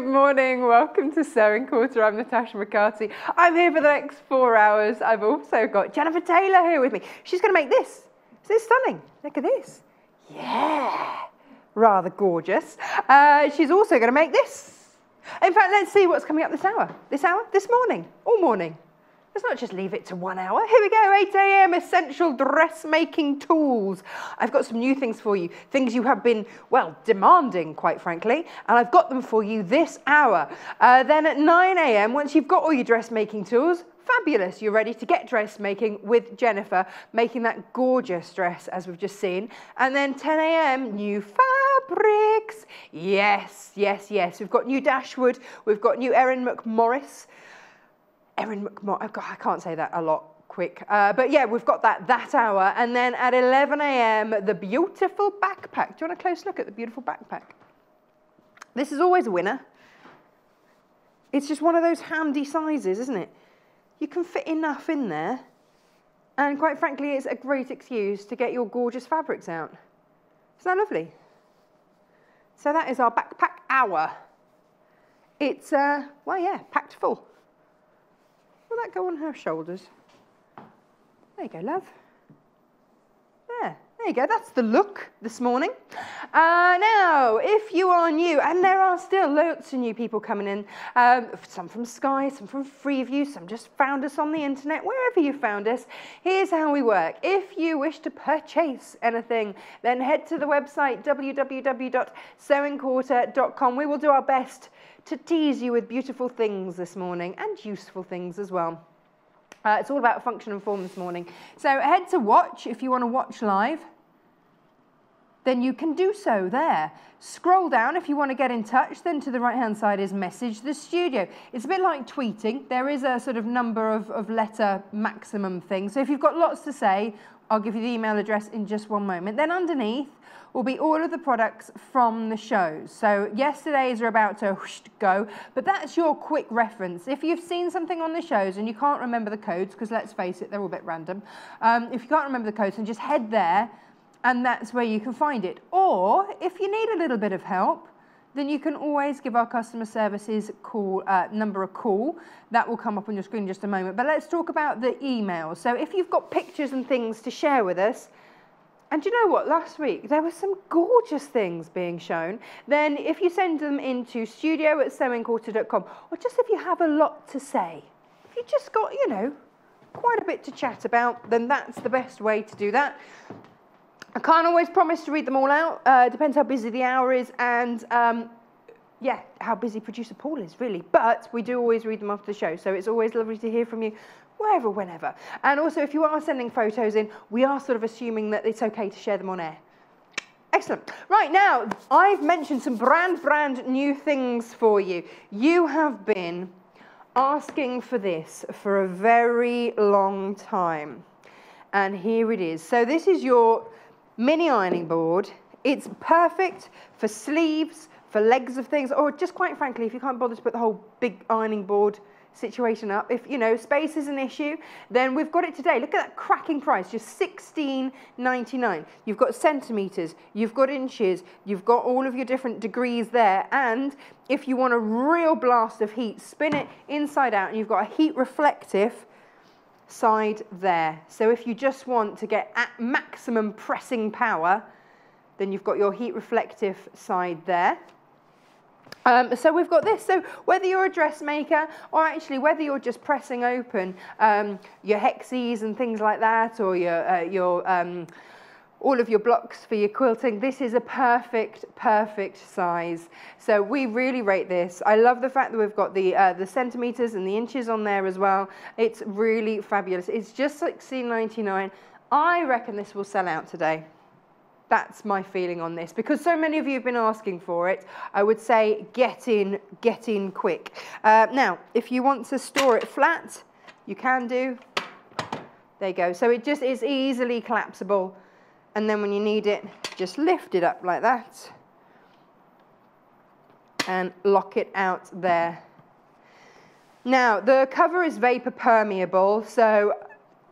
Good morning. Welcome to Sewing Quarter. I'm Natasha McCarthy. I'm here for the next four hours. I've also got Jenniffer Taylor here with me. She's going to make this. Is this stunning? Look at this. Yeah. Rather gorgeous. Uh, she's also going to make this. In fact, let's see what's coming up this hour. This hour? This morning. All morning. Let's not just leave it to one hour. Here we go, 8 a.m. essential dressmaking tools. I've got some new things for you, things you have been, well, demanding, quite frankly, and I've got them for you this hour. Uh, then at 9 a.m., once you've got all your dressmaking tools, fabulous. You're ready to get dressmaking with Jenniffer, making that gorgeous dress as we've just seen. And then 10 a.m., new fabrics. Yes, yes, yes. We've got new Dashwood. We've got new Erin McMorris. Erin McMorris, oh I can't say that a lot quick. Uh, but yeah, we've got that that hour. And then at 11 a.m., the beautiful backpack. Do you want a close look at the beautiful backpack? This is always a winner. It's just one of those handy sizes, isn't it? You can fit enough in there. And quite frankly, it's a great excuse to get your gorgeous fabrics out. Isn't that lovely? So that is our backpack hour. It's, uh, well, yeah, packed full. Will that go on her shoulders? There you go, love. There, there you go. That's the look this morning. Uh, now, if you are new, and there are still lots of new people coming in, um, some from Sky, some from Freeview, some just found us on the internet, wherever you found us, here's how we work. If you wish to purchase anything, then head to the website www.sewingquarter.com. We will do our best to tease you with beautiful things this morning and useful things as well. Uh, it's all about function and form this morning. So head to watch if you want to watch live. Then you can do so there. Scroll down if you want to get in touch. Then to the right hand side is message the studio. It's a bit like tweeting. There is a sort of number of, of letter maximum thing. So if you've got lots to say, I'll give you the email address in just one moment. Then underneath, will be all of the products from the shows. So yesterday's are about to go, but that's your quick reference. If you've seen something on the shows and you can't remember the codes, because let's face it, they're all a bit random. Um, if you can't remember the codes, then just head there and that's where you can find it. Or if you need a little bit of help, then you can always give our customer services call uh, number a call. That will come up on your screen in just a moment. But let's talk about the email. So if you've got pictures and things to share with us, and you know what? Last week there were some gorgeous things being shown. Then, if you send them into studio at sewingquarter.com, or just if you have a lot to say, if you've just got, you know, quite a bit to chat about, then that's the best way to do that. I can't always promise to read them all out. Uh, depends how busy the hour is and um, yeah, how busy producer Paul is really. But we do always read them after the show, so it's always lovely to hear from you wherever, whenever. And also, if you are sending photos in, we are sort of assuming that it's okay to share them on air. Excellent. Right now, I've mentioned some brand, brand new things for you. You have been asking for this for a very long time. And here it is. So this is your mini ironing board. It's perfect for sleeves, for legs of things, or just quite frankly, if you can't bother to put the whole big ironing board situation up. If, you know, space is an issue, then we've got it today. Look at that cracking price, just $16.99. You've got centimetres, you've got inches, you've got all of your different degrees there. And if you want a real blast of heat, spin it inside out and you've got a heat reflective side there. So if you just want to get at maximum pressing power, then you've got your heat reflective side there. Um, so we've got this. So whether you're a dressmaker or actually whether you're just pressing open um, your hexes and things like that or your, uh, your um, all of your blocks for your quilting, this is a perfect, perfect size. So we really rate this. I love the fact that we've got the, uh, the centimetres and the inches on there as well. It's really fabulous. It's just $16.99. I reckon this will sell out today. That's my feeling on this. Because so many of you have been asking for it, I would say get in, get in quick. Uh, now, if you want to store it flat, you can do. There you go. So it just is easily collapsible. And then when you need it, just lift it up like that and lock it out there. Now, the cover is vapor permeable, so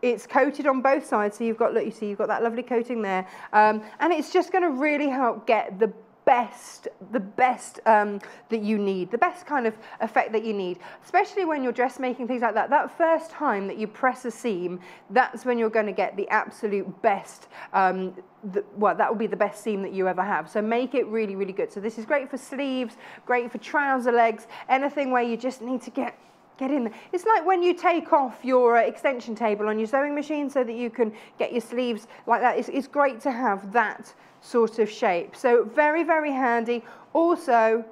it's coated on both sides. So you've got, look, you see, you've got that lovely coating there. Um, and it's just going to really help get the best, the best um, that you need, the best kind of effect that you need, especially when you're dressmaking, things like that. That first time that you press a seam, that's when you're going to get the absolute best, um, the, well, that will be the best seam that you ever have. So make it really, really good. So this is great for sleeves, great for trouser legs, anything where you just need to get Get in there. It's like when you take off your uh, extension table on your sewing machine so that you can get your sleeves like that. It's, it's great to have that sort of shape. So very, very handy. Also,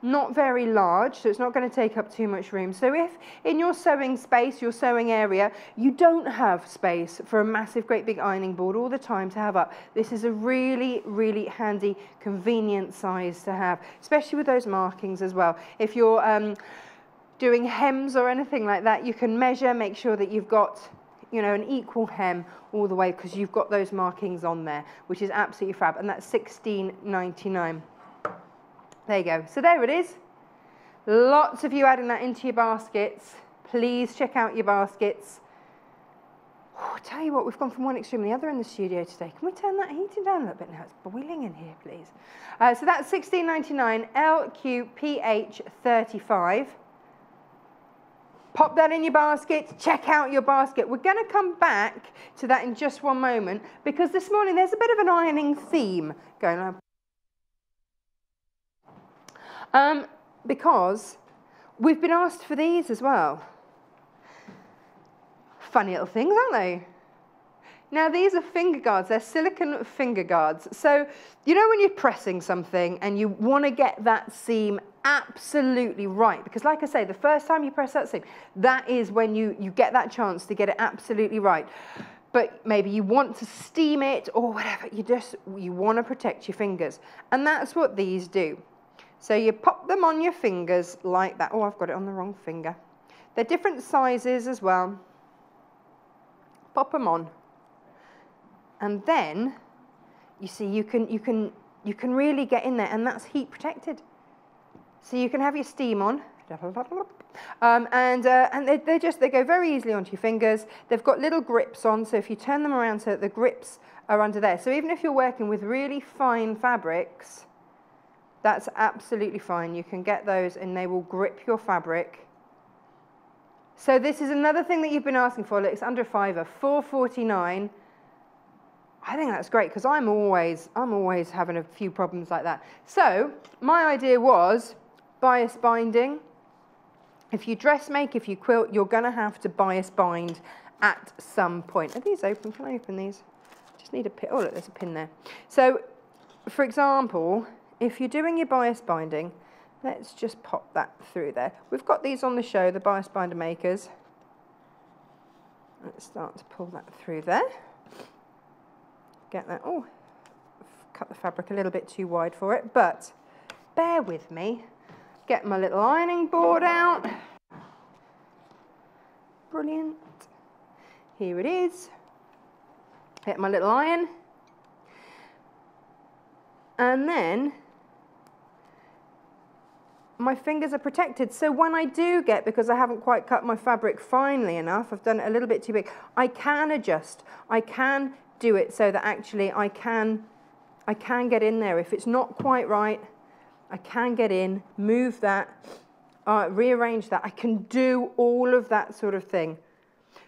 not very large, so it's not going to take up too much room. So if in your sewing space, your sewing area, you don't have space for a massive, great big ironing board all the time to have up, this is a really, really handy, convenient size to have, especially with those markings as well. If you're um, doing hems or anything like that, you can measure, make sure that you've got you know, an equal hem all the way because you've got those markings on there, which is absolutely fab. And that's 16.99. There you go. So there it is. Lots of you adding that into your baskets. Please check out your baskets. Oh, tell you what, we've gone from one extreme to the other in the studio today. Can we turn that heating down a little bit now? It's boiling in here, please. Uh, so that's 16.99 LQPH 35. Pop that in your basket, check out your basket. We're going to come back to that in just one moment because this morning there's a bit of an ironing theme going on. Um, because we've been asked for these as well. Funny little things, aren't they? Now these are finger guards, they're silicone finger guards. So you know when you're pressing something and you want to get that seam absolutely right, because like I say, the first time you press that seam, that is when you, you get that chance to get it absolutely right. But maybe you want to steam it or whatever, you just, you want to protect your fingers. And that's what these do. So you pop them on your fingers like that. Oh, I've got it on the wrong finger. They're different sizes as well. Pop them on and then you see you can you can you can really get in there and that's heat protected so you can have your steam on. Um, and uh, and they, they just they go very easily onto your fingers. They've got little grips on so if you turn them around so the grips are under there. So even if you're working with really fine fabrics that's absolutely fine. You can get those and they will grip your fabric. So this is another thing that you've been asking for. It's under fiver 449 I think that's great because I'm always, I'm always having a few problems like that. So my idea was bias binding. If you dress make, if you quilt, you're going to have to bias bind at some point. Are these open? Can I open these? Just need a pin. Oh, look, there's a pin there. So, for example, if you're doing your bias binding, let's just pop that through there. We've got these on the show, the bias binder makers. Let's start to pull that through there get that. Oh, cut the fabric a little bit too wide for it, but bear with me. Get my little ironing board out. Brilliant. Here it is. Get my little iron. And then my fingers are protected. So when I do get, because I haven't quite cut my fabric finely enough, I've done it a little bit too big, I can adjust. I can do it so that actually I can, I can get in there. If it's not quite right, I can get in, move that, uh, rearrange that. I can do all of that sort of thing.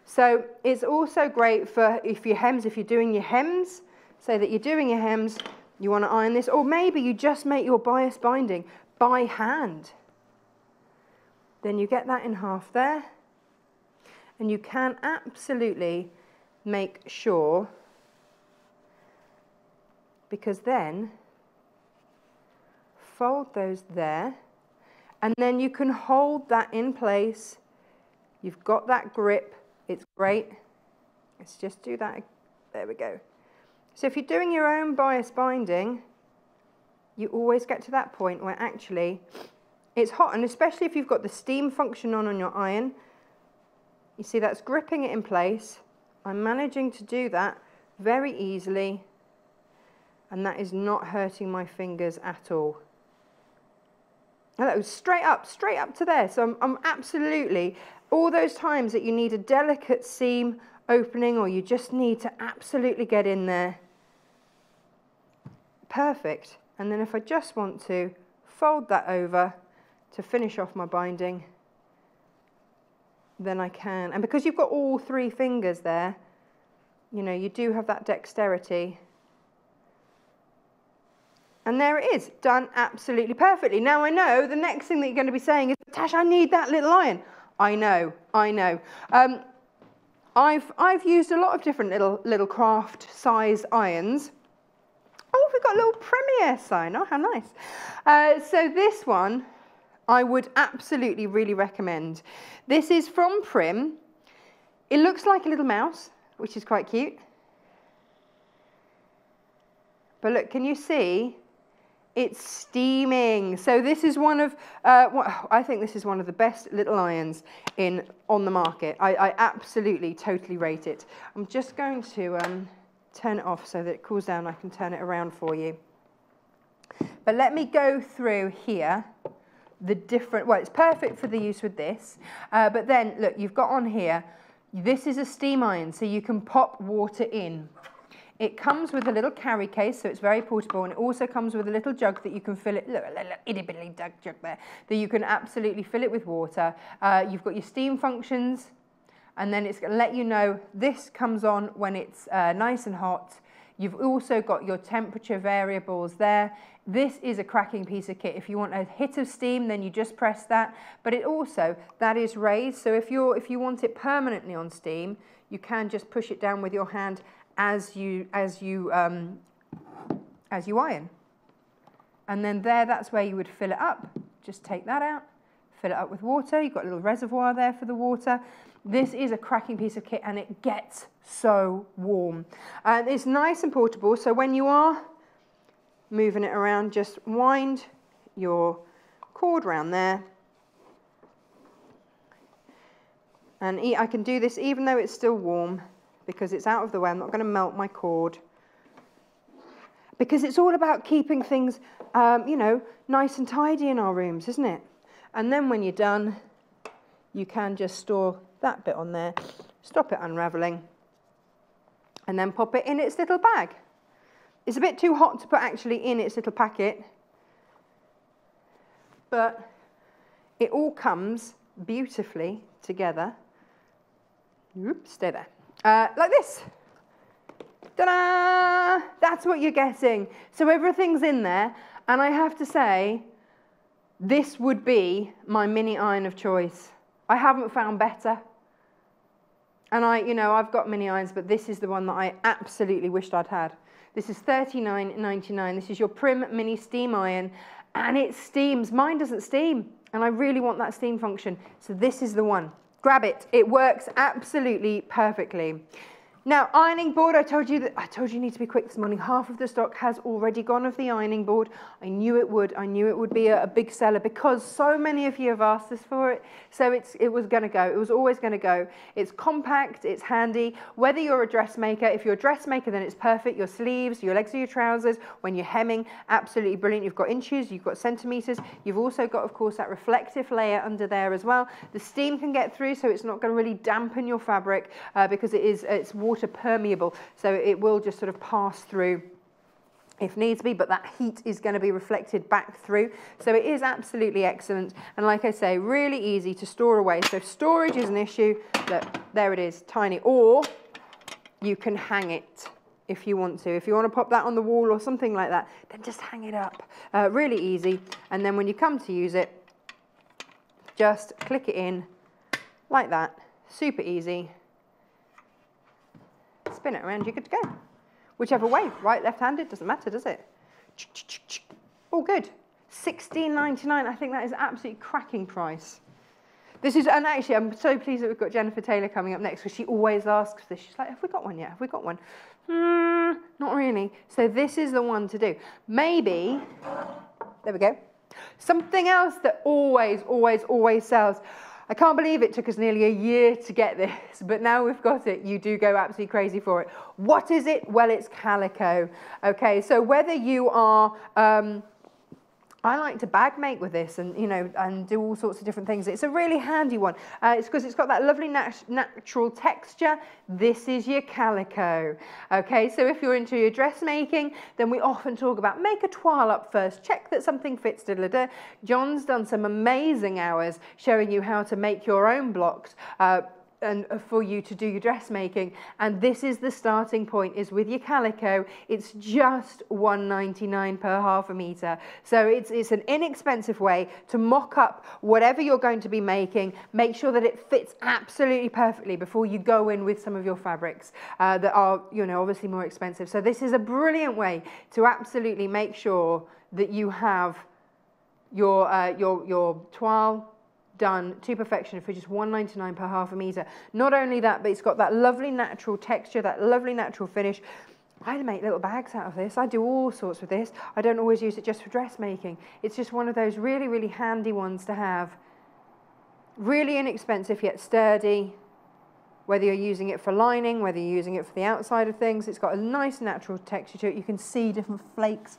So it's also great for if your hems, if you're doing your hems, say that you're doing your hems, you want to iron this, or maybe you just make your bias binding by hand. Then you get that in half there, and you can absolutely make sure because then fold those there and then you can hold that in place. You've got that grip. It's great. Let's just do that. There we go. So if you're doing your own bias binding, you always get to that point where actually it's hot. And especially if you've got the steam function on on your iron, you see that's gripping it in place. I'm managing to do that very easily and that is not hurting my fingers at all. And that was straight up, straight up to there. So I'm, I'm absolutely, all those times that you need a delicate seam opening or you just need to absolutely get in there, perfect. And then if I just want to fold that over to finish off my binding, then I can. And because you've got all three fingers there, you know, you do have that dexterity. And there it is, done absolutely perfectly. Now I know the next thing that you're going to be saying is, Tash, I need that little iron. I know, I know. Um, I've, I've used a lot of different little, little craft size irons. Oh, we've got a little Premier sign. Oh, how nice. Uh, so this one, I would absolutely really recommend. This is from Prym. It looks like a little mouse, which is quite cute. But look, can you see? It's steaming. So this is one of, uh, I think this is one of the best little irons in on the market. I, I absolutely, totally rate it. I'm just going to um, turn it off so that it cools down. I can turn it around for you. But let me go through here the different, well, it's perfect for the use with this. Uh, but then, look, you've got on here, this is a steam iron, so you can pop water in. It comes with a little carry case, so it's very portable, and it also comes with a little jug that you can fill it, look, a little itty bitty jug there, that you can absolutely fill it with water. Uh, you've got your steam functions, and then it's going to let you know this comes on when it's uh, nice and hot. You've also got your temperature variables there. This is a cracking piece of kit. If you want a hit of steam, then you just press that. But it also, that is raised. So if, you're, if you want it permanently on steam, you can just push it down with your hand as you, as you, um, as you iron. And then there, that's where you would fill it up. Just take that out, fill it up with water. You've got a little reservoir there for the water. This is a cracking piece of kit and it gets so warm. And it's nice and portable, so when you are moving it around, just wind your cord around there. And I can do this even though it's still warm because it's out of the way. I'm not going to melt my cord. Because it's all about keeping things, um, you know, nice and tidy in our rooms, isn't it? And then when you're done, you can just store that bit on there, stop it unraveling, and then pop it in its little bag. It's a bit too hot to put actually in its little packet, but it all comes beautifully together. Oops, stay there uh, like this. Ta-da! That's what you're getting. So everything's in there, and I have to say, this would be my mini iron of choice. I haven't found better. And I, you know, I've got mini irons, but this is the one that I absolutely wished I'd had. This is $39.99. This is your Prym Mini Steam Iron, and it steams. Mine doesn't steam, and I really want that steam function. So this is the one. Grab it. It works absolutely perfectly. Now, ironing board, I told you that I told you, you need to be quick this morning. Half of the stock has already gone of the ironing board. I knew it would. I knew it would be a, a big seller because so many of you have asked us for it. So it's it was going to go. It was always going to go. It's compact. It's handy. Whether you're a dressmaker, if you're a dressmaker, then it's perfect. Your sleeves, your legs of your trousers, when you're hemming, absolutely brilliant. You've got inches, you've got centimeters. You've also got, of course, that reflective layer under there as well. The steam can get through, so it's not going to really dampen your fabric uh, because it is it's water water permeable, so it will just sort of pass through if needs be, but that heat is going to be reflected back through. So it is absolutely excellent. And like I say, really easy to store away. So storage is an issue. Look, there it is, tiny. Or you can hang it if you want to. If you want to pop that on the wall or something like that, then just hang it up. Uh, really easy. And then when you come to use it, just click it in like that. Super easy spin it around, you're good to go. Whichever way, right, left-handed, doesn't matter, does it? All good. 16.99. I think that is absolutely cracking price. This is, and actually, I'm so pleased that we've got Jenniffer Taylor coming up next because she always asks this. She's like, have we got one yet? Have we got one? Mm, not really. So this is the one to do. Maybe, there we go. Something else that always, always, always sells. I can't believe it took us nearly a year to get this, but now we've got it, you do go absolutely crazy for it. What is it? Well, it's calico. Okay, so whether you are um, I like to bag make with this and, you know, and do all sorts of different things. It's a really handy one. Uh, it's because it's got that lovely nat natural texture. This is your calico. Okay, so if you're into your dressmaking, then we often talk about make a toile up first, check that something fits. Da -da -da. John's done some amazing hours showing you how to make your own blocks. Uh, and uh, for you to do your dressmaking. And this is the starting point, is with your calico, it's just 1.99 per half a metre. So it's, it's an inexpensive way to mock up whatever you're going to be making, make sure that it fits absolutely perfectly before you go in with some of your fabrics uh, that are, you know, obviously more expensive. So this is a brilliant way to absolutely make sure that you have your, uh, your, your toile done to perfection for just 1.99 per half a metre. Not only that, but it's got that lovely natural texture, that lovely natural finish. I make little bags out of this. I do all sorts with this. I don't always use it just for dressmaking. It's just one of those really, really handy ones to have. Really inexpensive yet sturdy. Whether you're using it for lining, whether you're using it for the outside of things, it's got a nice natural texture to it. You can see different flakes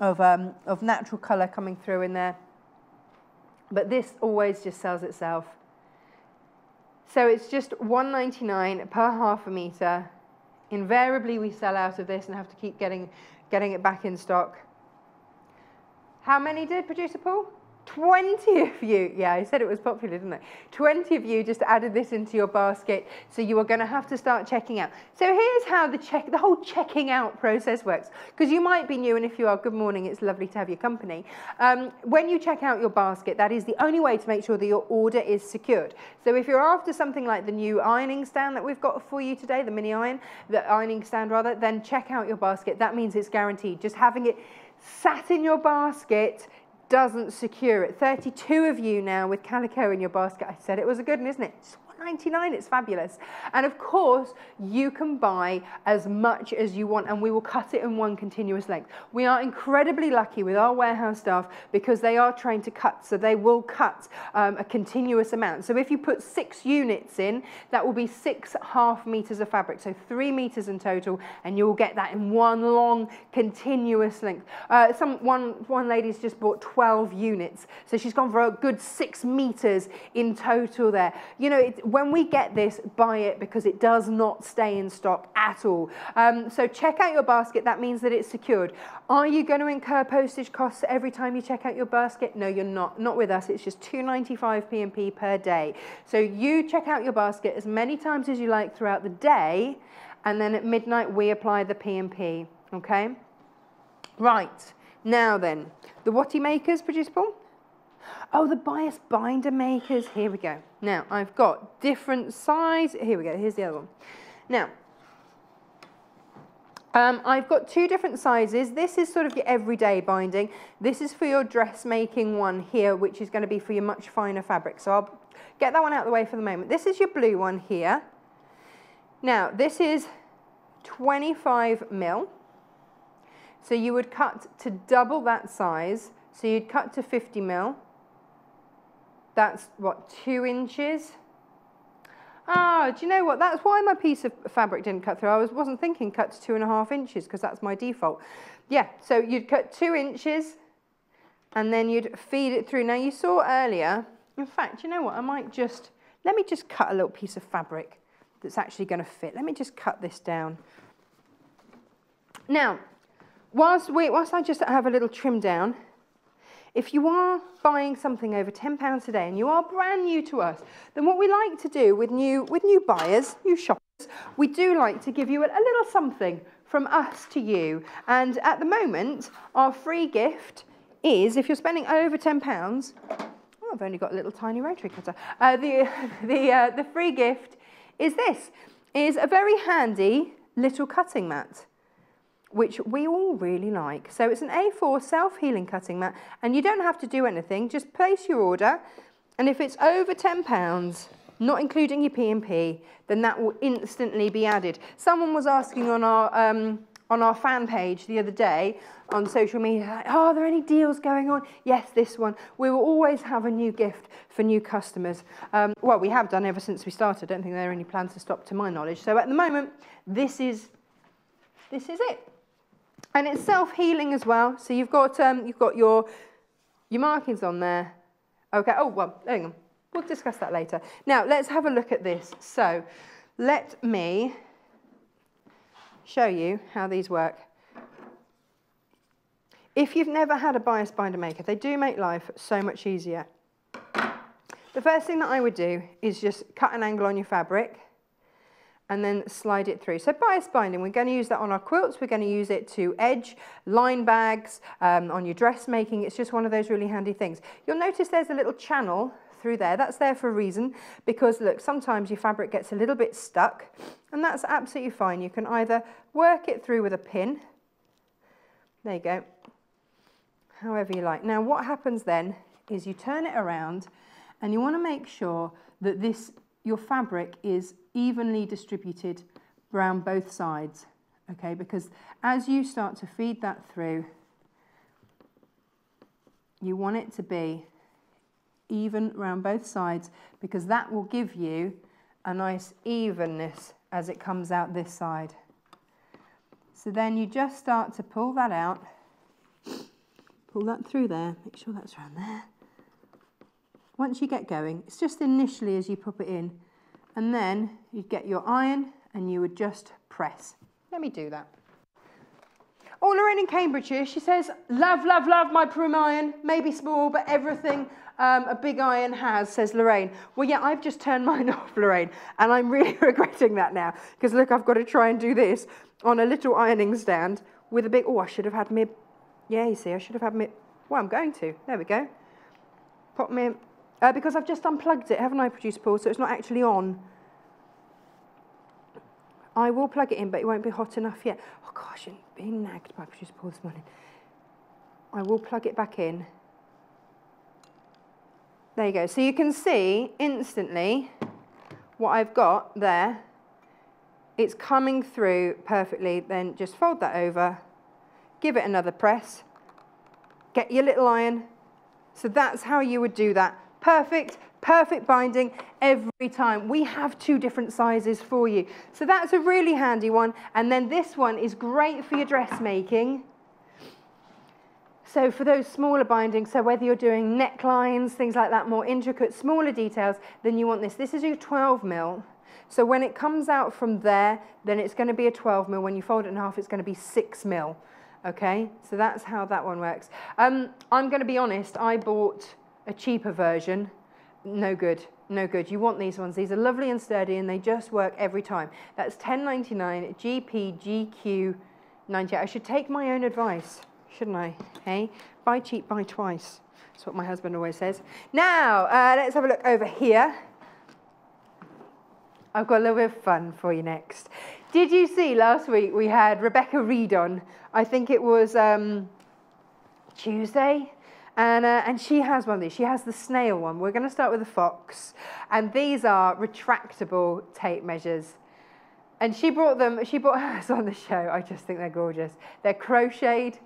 of, um, of natural colour coming through in there. But this always just sells itself. So it's just 1.99 per half a metre. Invariably we sell out of this and have to keep getting, getting it back in stock. How many did producer Paul? 20 of you, yeah, I said it was popular, didn't I? 20 of you just added this into your basket, so you are going to have to start checking out. So here's how the check, the whole checking out process works, because you might be new, and if you are, good morning, it's lovely to have your company. Um, when you check out your basket, that is the only way to make sure that your order is secured. So if you're after something like the new ironing stand that we've got for you today, the mini iron, the ironing stand rather, then check out your basket. That means it's guaranteed. Just having it sat in your basket doesn't secure it. 32 of you now with calico in your basket. I said it was a good one, isn't it? 99 it's fabulous. And of course, you can buy as much as you want and we will cut it in one continuous length. We are incredibly lucky with our warehouse staff because they are trained to cut, so they will cut um, a continuous amount. So if you put six units in, that will be six half meters of fabric, so three meters in total, and you'll get that in one long continuous length. Uh, some one one lady's just bought 12 units, so she's gone for a good six meters in total there. You know, it, when we get this, buy it because it does not stay in stock at all. Um, so check out your basket. That means that it's secured. Are you going to incur postage costs every time you check out your basket? No, you're not. Not with us. It's just 2.95 P&P per day. So you check out your basket as many times as you like throughout the day, and then at midnight we apply the P&P. Okay? Right. Now then, the Watty makers, produce Paul? Oh, the bias binder makers. Here we go. Now, I've got different size. Here we go. Here's the other one. Now, um, I've got two different sizes. This is sort of your everyday binding. This is for your dressmaking one here, which is going to be for your much finer fabric. So I'll get that one out of the way for the moment. This is your blue one here. Now, this is 25 mil. So you would cut to double that size. So you'd cut to 50 mil. That's what, two inches? Ah, do you know what? That's why my piece of fabric didn't cut through. I was, wasn't thinking cut to two and a half inches because that's my default. Yeah, so you'd cut two inches and then you'd feed it through. Now you saw earlier, in fact, you know what? I might just, let me just cut a little piece of fabric that's actually going to fit. Let me just cut this down. Now, whilst, we, whilst I just have a little trim down, if you are buying something over £10 a day and you are brand new to us, then what we like to do with new, with new buyers, new shoppers, we do like to give you a little something from us to you. And at the moment, our free gift is, if you're spending over £10, oh, I've only got a little tiny rotary cutter. Uh, the, the, uh, the free gift is this, is a very handy little cutting mat which we all really like. So it's an A4 self-healing cutting mat, and you don't have to do anything, just place your order, and if it's over £10, not including your P&P, then that will instantly be added. Someone was asking on our, um, on our fan page the other day on social media, like, oh, are there any deals going on? Yes, this one. We will always have a new gift for new customers. Um, well, we have done ever since we started. I don't think there are any plans to stop to my knowledge. So at the moment, this is, this is it. And it's self-healing as well. So you've got, um, you've got your Your marking's on there. Okay, oh, well, hang on. We'll discuss that later. Now, let's have a look at this. So, let me show you how these work. If you've never had a bias binder maker, they do make life so much easier. The first thing that I would do is just cut an angle on your fabric and then slide it through. So bias binding, we're going to use that on our quilts, we're going to use it to edge line bags, um, on your dressmaking, it's just one of those really handy things. You'll notice there's a little channel through there, that's there for a reason, because look, sometimes your fabric gets a little bit stuck, and that's absolutely fine. You can either work it through with a pin, there you go, however you like. Now what happens then is you turn it around and you want to make sure that this your fabric is evenly distributed around both sides, okay? Because as you start to feed that through, you want it to be even around both sides because that will give you a nice evenness as it comes out this side. So then you just start to pull that out, pull that through there, make sure that's around there. Once you get going, it's just initially as you pop it in, and then you'd get your iron and you would just press. Let me do that. Oh, Lorraine in Cambridgeshire, she says, love, love, love my Prym iron, maybe small, but everything um, a big iron has, says Lorraine. Well, yeah, I've just turned mine off, Lorraine, and I'm really regretting that now, because look, I've got to try and do this on a little ironing stand with a big, oh, I should have had me, yeah, you see, I should have had me, well, I'm going to, there we go. Pop me, uh, because I've just unplugged it, haven't I, Producer Paul, so it's not actually on. I will plug it in, but it won't be hot enough yet. Oh gosh, I'm being nagged by Producer Paul this morning. I will plug it back in. There you go. So you can see instantly what I've got there. It's coming through perfectly. Then just fold that over, give it another press, get your little iron. So that's how you would do that. Perfect, perfect binding every time. We have two different sizes for you. So that's a really handy one. And then this one is great for your dressmaking. So for those smaller bindings, so whether you're doing necklines, things like that, more intricate, smaller details, then you want this. This is your 12 mil. So when it comes out from there, then it's going to be a 12 mil. When you fold it in half, it's going to be 6 mil. Okay, so that's how that one works. Um, I'm going to be honest, I bought a cheaper version. No good, no good. You want these ones. These are lovely and sturdy and they just work every time. That's 10.99 GP GQ 98. I should take my own advice shouldn't I? Hey, buy cheap, buy twice. That's what my husband always says. Now, uh, let's have a look over here. I've got a little bit of fun for you next. Did you see last week we had Rebecca Reed on? I think it was um, Tuesday. And, uh, and she has one of these. She has the snail one. We're going to start with the fox. And these are retractable tape measures. And she brought them, she brought hers on the show. I just think they're gorgeous. They're crocheted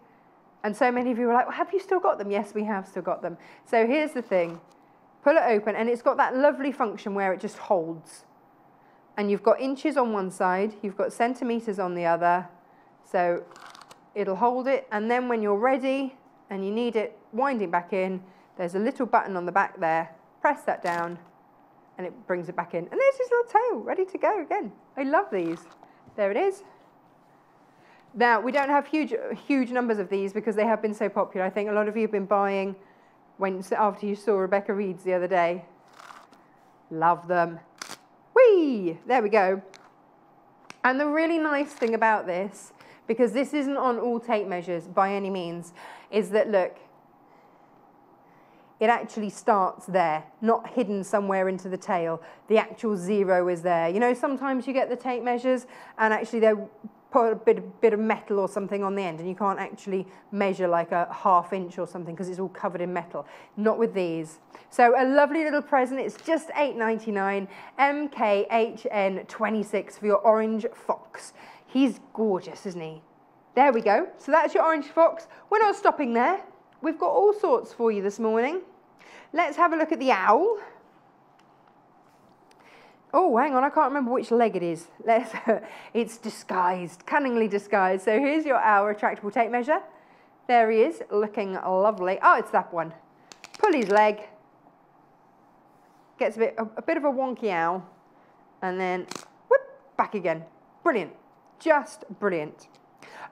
and so many of you were like, well, have you still got them? Yes, we have still got them. So here's the thing. Pull it open, and it's got that lovely function where it just holds. And you've got inches on one side, you've got centimetres on the other. So it'll hold it, and then when you're ready and you need it winding back in, there's a little button on the back there. Press that down, and it brings it back in. And there's his little tail, ready to go again. I love these. There it is. Now, we don't have huge, huge numbers of these because they have been so popular. I think a lot of you have been buying when, after you saw Rebecca Reed's the other day. Love them. Whee! There we go. And the really nice thing about this, because this isn't on all tape measures by any means, is that look, it actually starts there, not hidden somewhere into the tail. The actual zero is there. You know, sometimes you get the tape measures and actually they're put a bit, bit of metal or something on the end and you can't actually measure like a half inch or something because it's all covered in metal. Not with these. So a lovely little present. It's just $8.99. MKHN26 for your orange fox. He's gorgeous, isn't he? There we go. So that's your orange fox. We're not stopping there. We've got all sorts for you this morning. Let's have a look at the owl. Oh, hang on, I can't remember which leg it is. Let's, it's disguised, cunningly disguised. So here's your our retractable tape measure. There he is, looking lovely. Oh, it's that one. pull his leg, gets a bit, a, a bit of a wonky owl, and then whoop, back again. Brilliant, just brilliant.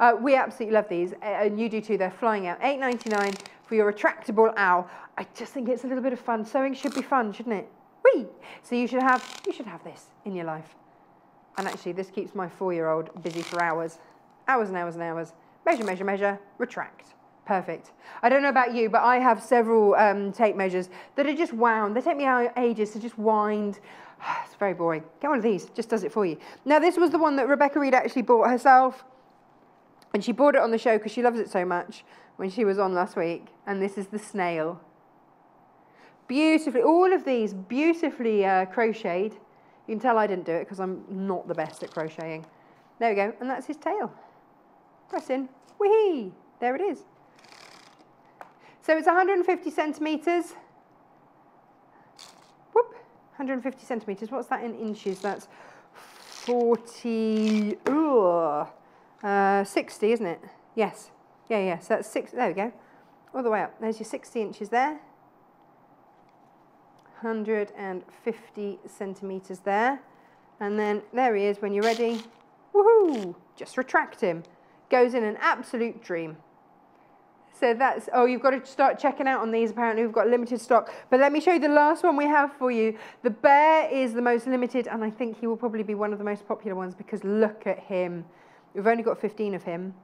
Uh, we absolutely love these, and you do too. They're flying out. 8.99 for your retractable owl. I just think it's a little bit of fun. Sewing should be fun, shouldn't it? Whee! So you should have you should have this in your life. And actually, this keeps my four-year-old busy for hours, hours and hours and hours. Measure, measure, measure, retract. Perfect. I don't know about you, but I have several um, tape measures that are just wound. They take me ages to just wind. It's very boring. Get one of these, just does it for you. Now, this was the one that Rebecca Reed actually bought herself. And she bought it on the show because she loves it so much when she was on last week. And this is the snail. Beautifully, all of these beautifully uh, crocheted. You can tell I didn't do it because I'm not the best at crocheting. There we go, and that's his tail. Press in, whee! There it is. So it's 150 centimetres. Whoop, 150 centimetres. What's that in inches? That's 40, ugh, uh, 60, isn't it? Yes. Yeah, yeah, so that's six, there we go. All the way up. There's your 60 inches there. 150 centimetres there. And then there he is when you're ready. Woohoo! Just retract him. Goes in an absolute dream. So that's, oh, you've got to start checking out on these. Apparently, we've got limited stock. But let me show you the last one we have for you. The bear is the most limited, and I think he will probably be one of the most popular ones because look at him. We've only got 15 of him.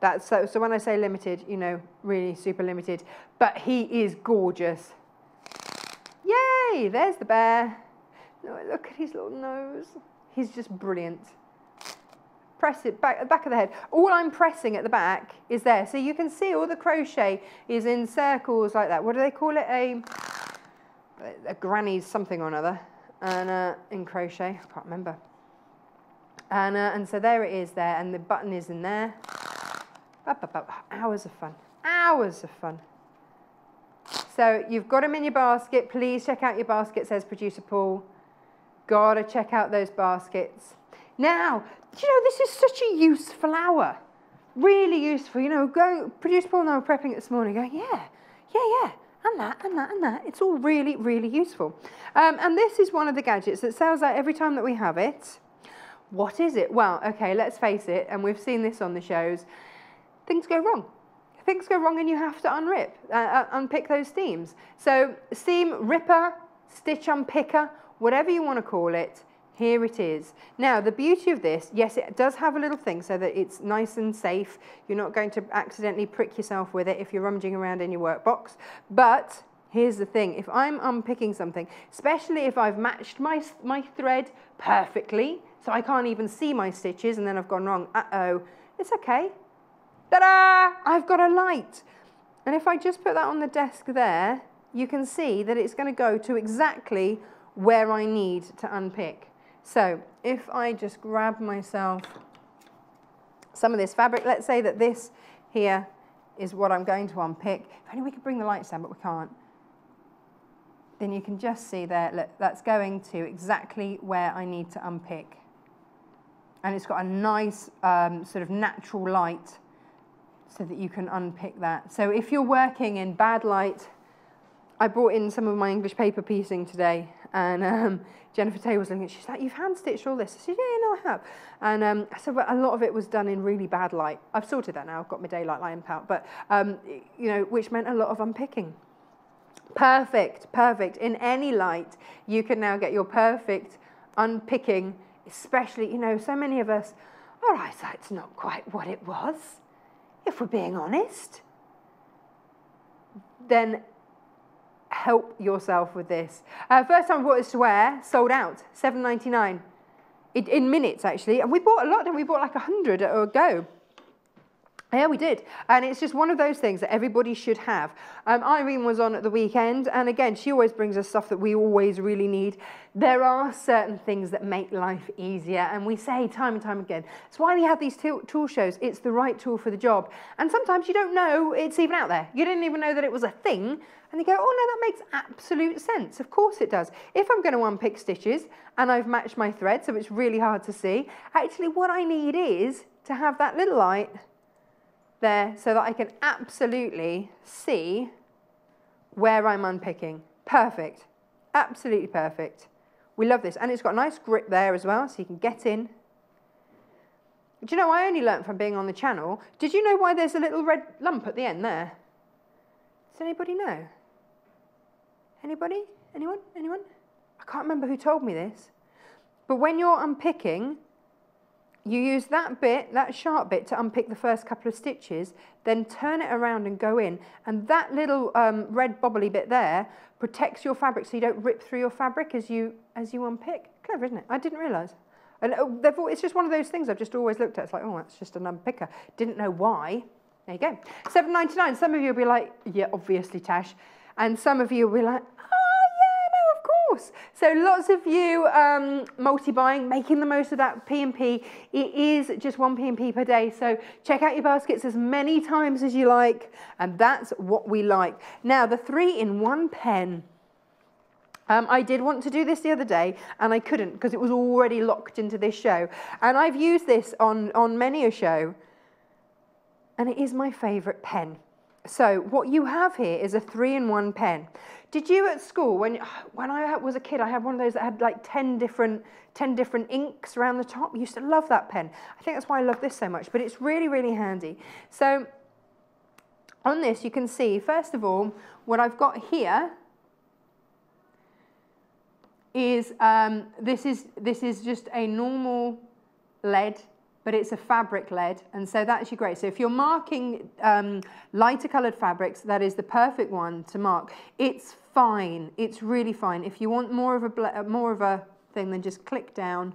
That's so, so when I say limited, you know, really super limited. But he is gorgeous. Yay! There's the bear. look at his little nose. He's just brilliant. Press it back, the back of the head. All I'm pressing at the back is there. So you can see all the crochet is in circles like that. What do they call it? A, a granny's something or another. And uh, in crochet, I can't remember. And, uh, and so there it is there, and the button is in there. Hours of fun. Hours of fun. So you've got them in your basket. Please check out your basket, says producer Paul. Gotta check out those baskets. Now, you know, this is such a useful hour. Really useful. You know, go, producer Paul and I were prepping it this morning, going, yeah, yeah, yeah, and that, and that, and that. It's all really, really useful. Um, and this is one of the gadgets that sells out every time that we have it. What is it? Well, okay, let's face it, and we've seen this on the shows. Things go wrong things go wrong and you have to unrip, uh, uh, unpick those seams. So seam ripper, stitch unpicker, whatever you want to call it, here it is. Now, the beauty of this, yes, it does have a little thing so that it's nice and safe. You're not going to accidentally prick yourself with it if you're rummaging around in your workbox. But here's the thing, if I'm unpicking something, especially if I've matched my, my thread perfectly, so I can't even see my stitches and then I've gone wrong, uh-oh, it's okay. Ta-da! I've got a light. And if I just put that on the desk there, you can see that it's going to go to exactly where I need to unpick. So if I just grab myself some of this fabric, let's say that this here is what I'm going to unpick. If only we could bring the lights down, but we can't. Then you can just see there, look, that's going to exactly where I need to unpick. And it's got a nice um, sort of natural light so that you can unpick that. So if you're working in bad light, I brought in some of my English paper piecing today, and um, Jenniffer Tay was looking at she's like, You've hand stitched all this? I said, Yeah, no, I have. And um, I said, Well, a lot of it was done in really bad light. I've sorted that now, I've got my daylight lamp out, but, um, you know, which meant a lot of unpicking. Perfect, perfect. In any light, you can now get your perfect unpicking, especially, you know, so many of us, our eyesight's not quite what it was if we're being honest, then help yourself with this. Uh, first time we bought this to wear, sold out, seven ninety nine, in minutes actually. And we bought a lot, and we bought like a 100 at a go. Yeah, we did. And it's just one of those things that everybody should have. Um, Irene was on at the weekend, and again, she always brings us stuff that we always really need. There are certain things that make life easier, and we say time and time again, it's why we have these tool shows. It's the right tool for the job. And sometimes you don't know it's even out there. You didn't even know that it was a thing, and you go, oh no, that makes absolute sense. Of course it does. If I'm going to unpick stitches, and I've matched my thread, so it's really hard to see, actually what I need is to have that little light there so that I can absolutely see where I'm unpicking. Perfect. Absolutely perfect. We love this. And it's got a nice grip there as well, so you can get in. Do you know, I only learnt from being on the channel. Did you know why there's a little red lump at the end there? Does anybody know? Anybody? Anyone? Anyone? I can't remember who told me this. But when you're unpicking, you use that bit, that sharp bit, to unpick the first couple of stitches, then turn it around and go in. And that little um, red bobbly bit there protects your fabric so you don't rip through your fabric as you, as you unpick. Clever, isn't it? I didn't realise. And uh, it's just one of those things I've just always looked at. It's like, oh, that's just an unpicker. Didn't know why. There you go. Seven ninety nine. Some of you will be like, yeah, obviously, Tash. And some of you will be like, course. So lots of you um, multi-buying, making the most of that P&P. It is just one P&P per day. So check out your baskets as many times as you like. And that's what we like. Now, the three-in-one pen. Um, I did want to do this the other day and I couldn't because it was already locked into this show. And I've used this on, on many a show and it is my favourite pen. So what you have here is a three-in-one pen. Did you at school, when, when I was a kid, I had one of those that had like 10 different, 10 different inks around the top. Used to love that pen. I think that's why I love this so much, but it's really, really handy. So on this, you can see, first of all, what I've got here is, um, this is, this is just a normal lead but it's a fabric lead, and so that's actually great. So if you're marking um, lighter coloured fabrics, that is the perfect one to mark. It's fine. It's really fine. If you want more of a more of a thing, then just click down,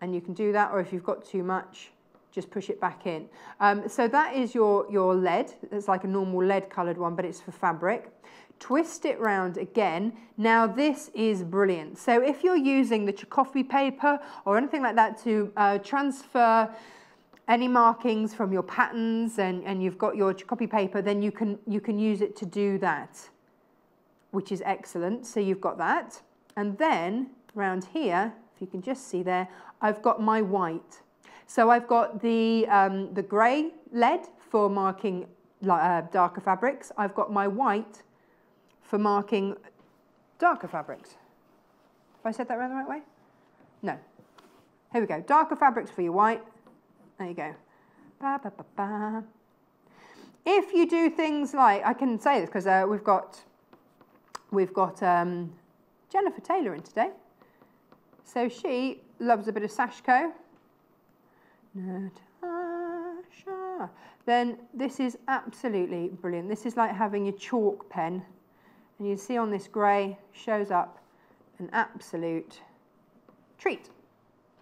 and you can do that. Or if you've got too much, just push it back in. Um, so that is your your lead. It's like a normal lead coloured one, but it's for fabric twist it round again. Now this is brilliant. So if you're using the coffee paper or anything like that to uh, transfer any markings from your patterns and, and you've got your copy paper, then you can, you can use it to do that, which is excellent. So you've got that. And then around here, if you can just see there, I've got my white. So I've got the, um, the grey lead for marking uh, darker fabrics. I've got my white for marking darker fabrics. Have I said that around the right way? No. Here we go. Darker fabrics for your white. There you go. Ba, ba, ba, if you do things like, I can say this because uh, we've got, we've got um, Jenniffer Taylor in today. So she loves a bit of Sashiko. Natasha. Then this is absolutely brilliant. This is like having your chalk pen and you see on this grey shows up an absolute treat.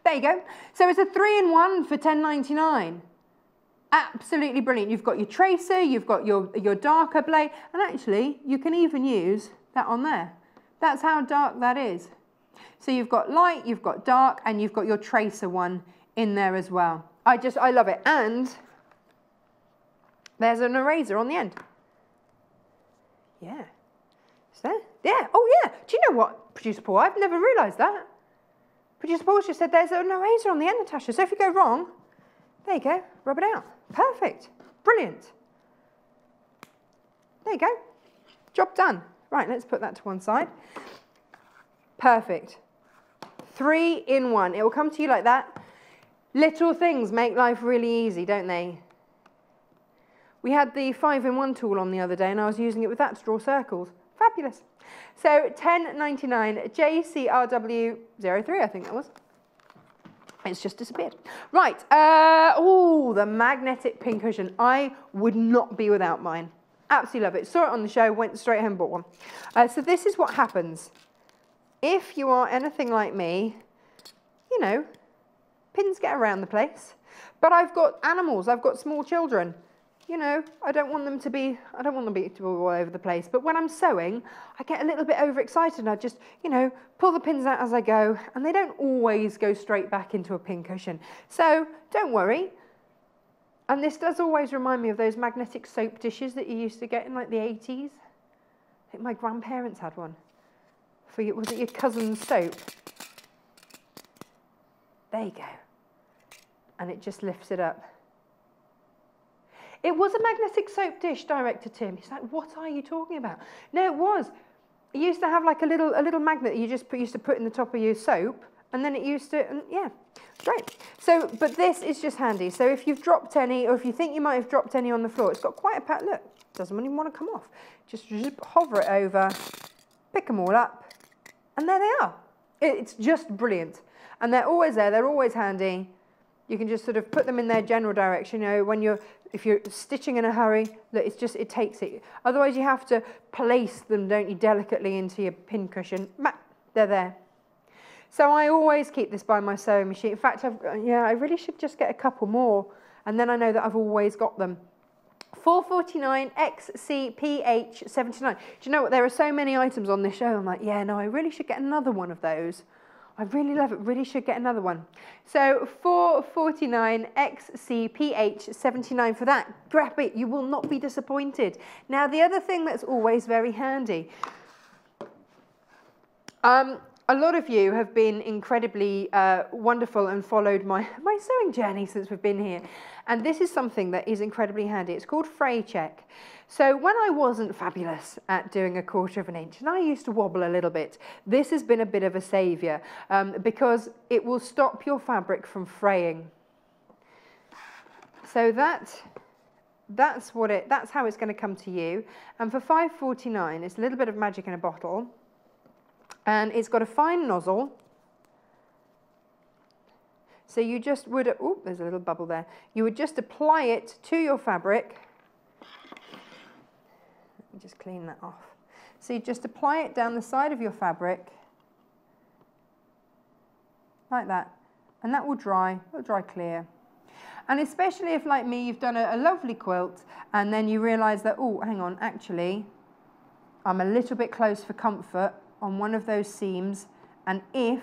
There you go. So it's a three-in-one for 10.99. Absolutely brilliant. You've got your tracer, you've got your, your darker blade, and actually you can even use that on there. That's how dark that is. So you've got light, you've got dark, and you've got your tracer one in there as well. I just, I love it. And there's an eraser on the end. Yeah. There? Yeah. Oh, yeah. Do you know what, Producer Paul? I've never realised that. Producer Paul just said there's an eraser on the end, Natasha. So if you go wrong, there you go. Rub it out. Perfect. Brilliant. There you go. Job done. Right, let's put that to one side. Perfect. Three in one. It will come to you like that. Little things make life really easy, don't they? We had the five in one tool on the other day and I was using it with that to draw circles. Fabulous. So 1099 JCRW03, I think that was. It's just disappeared. Right. Uh, oh, the magnetic pincushion. I would not be without mine. Absolutely love it. Saw it on the show, went straight home bought one. Uh, so this is what happens. If you are anything like me, you know, pins get around the place. But I've got animals, I've got small children you know, I don't want them to be, I don't want them to be all over the place. But when I'm sewing, I get a little bit overexcited and I just, you know, pull the pins out as I go and they don't always go straight back into a pin cushion. So don't worry. And this does always remind me of those magnetic soap dishes that you used to get in like the 80s. I think my grandparents had one. For you, was it your cousin's soap? There you go. And it just lifts it up. It was a magnetic soap dish, Director Tim. He's like, what are you talking about? No, it was. It used to have like a little, a little magnet that you just put, used to put in the top of your soap, and then it used to, and yeah, great. So, but this is just handy. So if you've dropped any, or if you think you might have dropped any on the floor, it's got quite a pat, look, doesn't even want to come off. Just hover it over, pick them all up, and there they are. It's just brilliant. And they're always there, they're always handy. You can just sort of put them in their general direction. You know, when you're, if you're stitching in a hurry, look, it's just, it takes it. Otherwise you have to place them, don't you, delicately into your pin cushion. They're there. So I always keep this by my sewing machine. In fact, I've, yeah, I really should just get a couple more. And then I know that I've always got them. 449 XCPH 79. Do you know what? There are so many items on this show. I'm like, yeah, no, I really should get another one of those. I really love it. Really should get another one. So 449 XCPH 79 for that. Grab it. You will not be disappointed. Now, the other thing that's always very handy. Um, a lot of you have been incredibly uh, wonderful and followed my, my sewing journey since we've been here. And this is something that is incredibly handy. It's called fray check. So when I wasn't fabulous at doing a quarter of an inch, and I used to wobble a little bit, this has been a bit of a saviour um, because it will stop your fabric from fraying. So that that's what it that's how it's going to come to you and for 5.49 it's a little bit of magic in a bottle and it's got a fine nozzle. So you just would, oh, there's a little bubble there. You would just apply it to your fabric. Let me just clean that off. So you just apply it down the side of your fabric, like that. And that will dry, it'll dry clear. And especially if, like me, you've done a, a lovely quilt and then you realise that, oh, hang on, actually, I'm a little bit close for comfort on one of those seams and if,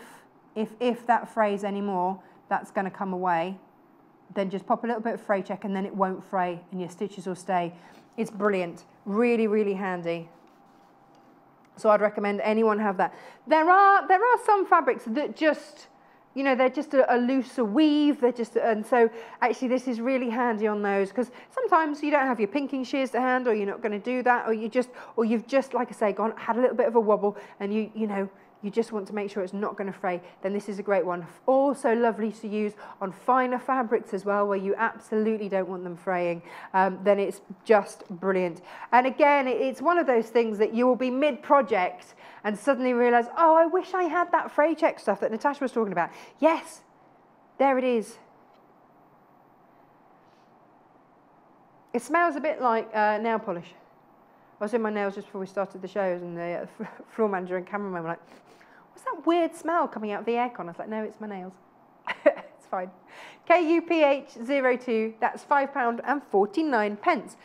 if, if that frays anymore, that's going to come away, then just pop a little bit of fray check and then it won't fray and your stitches will stay. It's brilliant, really, really handy. So I'd recommend anyone have that. There are, there are some fabrics that just, you know, they're just a, a looser weave. They're just, and so actually this is really handy on those because sometimes you don't have your pinking shears to hand or you're not going to do that or you just, or you've just, like I say, gone, had a little bit of a wobble and you, you know, you just want to make sure it's not going to fray, then this is a great one. Also lovely to use on finer fabrics as well, where you absolutely don't want them fraying. Um, then it's just brilliant. And again, it's one of those things that you will be mid-project and suddenly realize, oh, I wish I had that fray check stuff that Natasha was talking about. Yes, there it is. It smells a bit like uh, nail polish. I was in my nails just before we started the shows, and the uh, floor manager and cameraman were like, what's that weird smell coming out of the aircon? I was like, no, it's my nails. it's fine. KUPH02, that's £5 and 49 pence.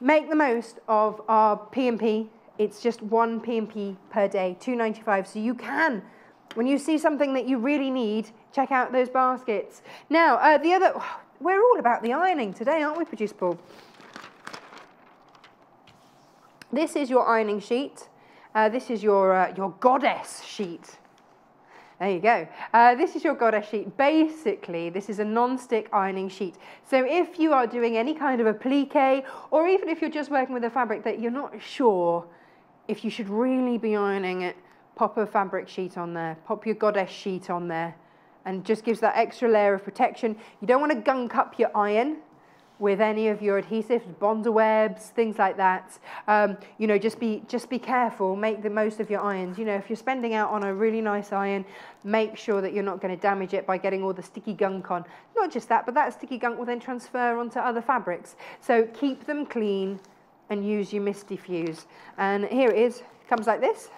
Make the most of our P&P. It's just one P&P per day, 2.95. So you can, when you see something that you really need, check out those baskets. Now, uh, the other, we're all about the ironing today, aren't we, Producer Paul? This is your ironing sheet. Uh, this is your, uh, your goddess sheet. There you go. Uh, this is your goddess sheet. Basically, this is a non-stick ironing sheet. So if you are doing any kind of applique, or even if you're just working with a fabric that you're not sure if you should really be ironing it, pop a fabric sheet on there, pop your goddess sheet on there, and just gives that extra layer of protection. You don't want to gunk up your iron with any of your adhesives, Bondawebs, things like that. Um, you know, just be, just be careful, make the most of your irons. You know, if you're spending out on a really nice iron, make sure that you're not going to damage it by getting all the sticky gunk on. Not just that, but that sticky gunk will then transfer onto other fabrics. So keep them clean and use your Mistyfuse. And here it is, it comes like this.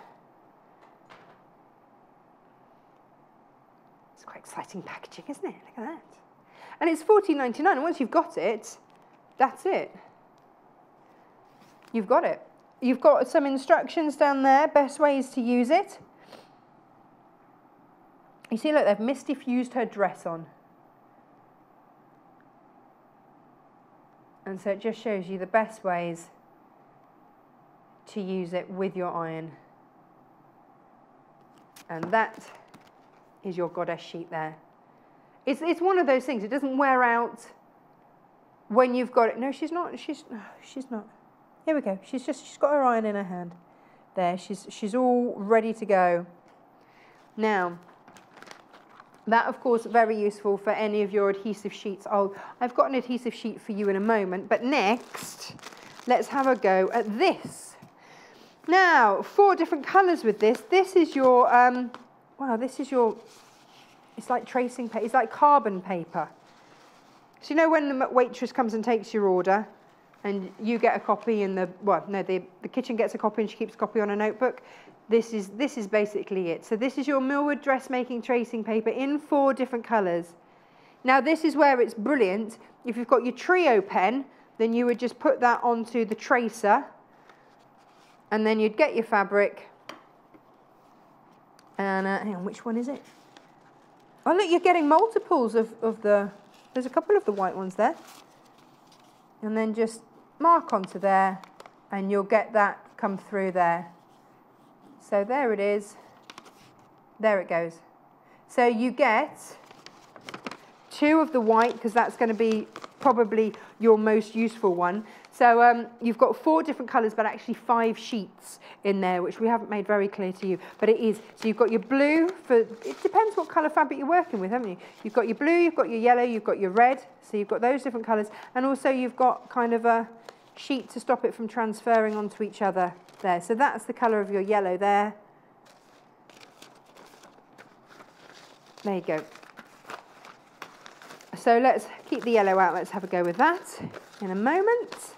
It's quite exciting packaging, isn't it? Look at that. And it's $14.99, and once you've got it, that's it. You've got it. You've got some instructions down there, best ways to use it. You see, look, they've Mistyfused her dress on. And so it just shows you the best ways to use it with your iron. And that is your goddess sheet there. It's, it's one of those things, it doesn't wear out when you've got it, no, she's not, she's, she's not. Here we go. She's just, she's got her iron in her hand. There, she's, she's all ready to go. Now, that, of course, very useful for any of your adhesive sheets. I'll, I've got an adhesive sheet for you in a moment, but next, let's have a go at this. Now, four different colours with this. This is your, um, wow, this is your, it's like tracing paper, it's like carbon paper. So you know when the waitress comes and takes your order, and you get a copy and the, well, no, the, the kitchen gets a copy and she keeps a copy on a notebook. This is, this is basically it. So this is your Milward dressmaking tracing paper in four different colours. Now this is where it's brilliant. If you've got your trio pen, then you would just put that onto the tracer and then you'd get your fabric. And uh, hang on, which one is it? Oh look, you're getting multiples of, of the, there's a couple of the white ones there. And then just mark onto there and you'll get that come through there. So there it is. There it goes. So you get two of the white because that's going to be probably your most useful one. So um, you've got four different colours, but actually five sheets in there, which we haven't made very clear to you. But it is. So you've got your blue for, it depends what colour fabric you're working with, haven't you? You've got your blue, you've got your yellow, you've got your red. So you've got those different colours. And also you've got kind of a sheet to stop it from transferring onto each other there. So that's the colour of your yellow there. There you go. So let's keep the yellow out. Let's have a go with that in a moment.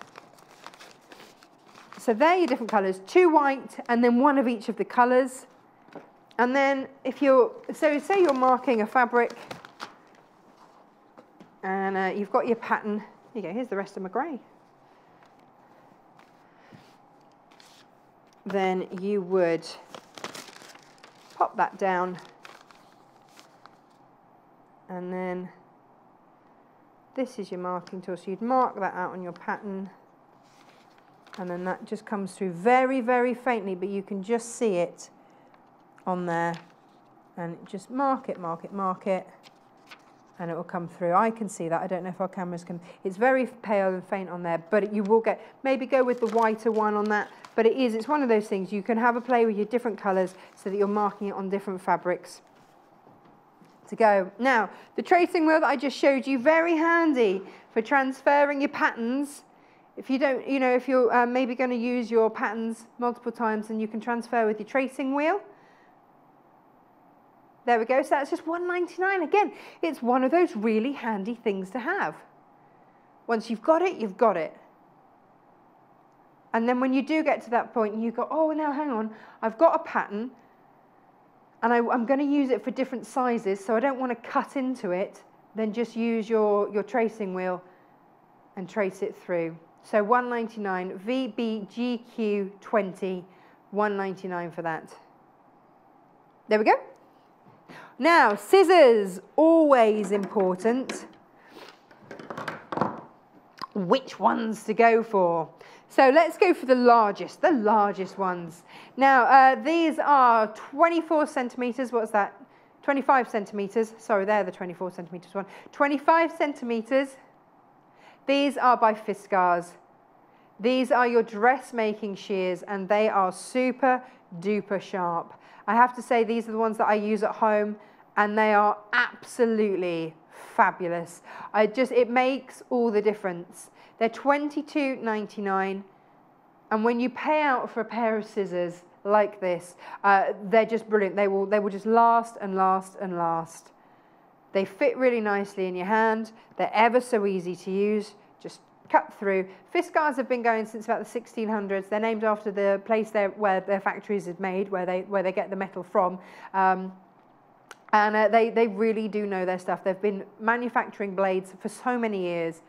So there are your different colours, two white and then one of each of the colours. And then if you're, so say you're marking a fabric and uh, you've got your pattern. You go, here's the rest of my grey. Then you would pop that down and then this is your marking tool. So you'd mark that out on your pattern and then that just comes through very, very faintly, but you can just see it on there. And just mark it, mark it, mark it, and it will come through. I can see that. I don't know if our cameras can. It's very pale and faint on there, but you will get, maybe go with the whiter one on that. But it is, it's one of those things. You can have a play with your different colours so that you're marking it on different fabrics to go. Now, the tracing wheel that I just showed you, very handy for transferring your patterns if you don't, you know, if you're um, maybe going to use your patterns multiple times and you can transfer with your tracing wheel. There we go. So that's just 1.99. Again, it's one of those really handy things to have. Once you've got it, you've got it. And then when you do get to that point, you go, oh, now hang on, I've got a pattern and I, am going to use it for different sizes, so I don't want to cut into it, then just use your, your tracing wheel and trace it through. So 199 VBGQ20, 199 for that. There we go. Now, scissors, always important. Which ones to go for? So let's go for the largest, the largest ones. Now, uh, these are 24 centimeters. What's that? 25 centimeters. Sorry, they're the 24 centimeters one. 25 centimeters these are by Fiskars. These are your dressmaking shears and they are super duper sharp. I have to say these are the ones that I use at home and they are absolutely fabulous. I just, it makes all the difference. They're $22.99 and when you pay out for a pair of scissors like this, uh, they're just brilliant. They will, they will just last and last and last. They fit really nicely in your hand. They're ever so easy to use. Cut through. Fiskars have been going since about the 1600s. They're named after the place where their factories are made, where they, where they get the metal from. Um, and uh, they, they really do know their stuff. They've been manufacturing blades for so many years.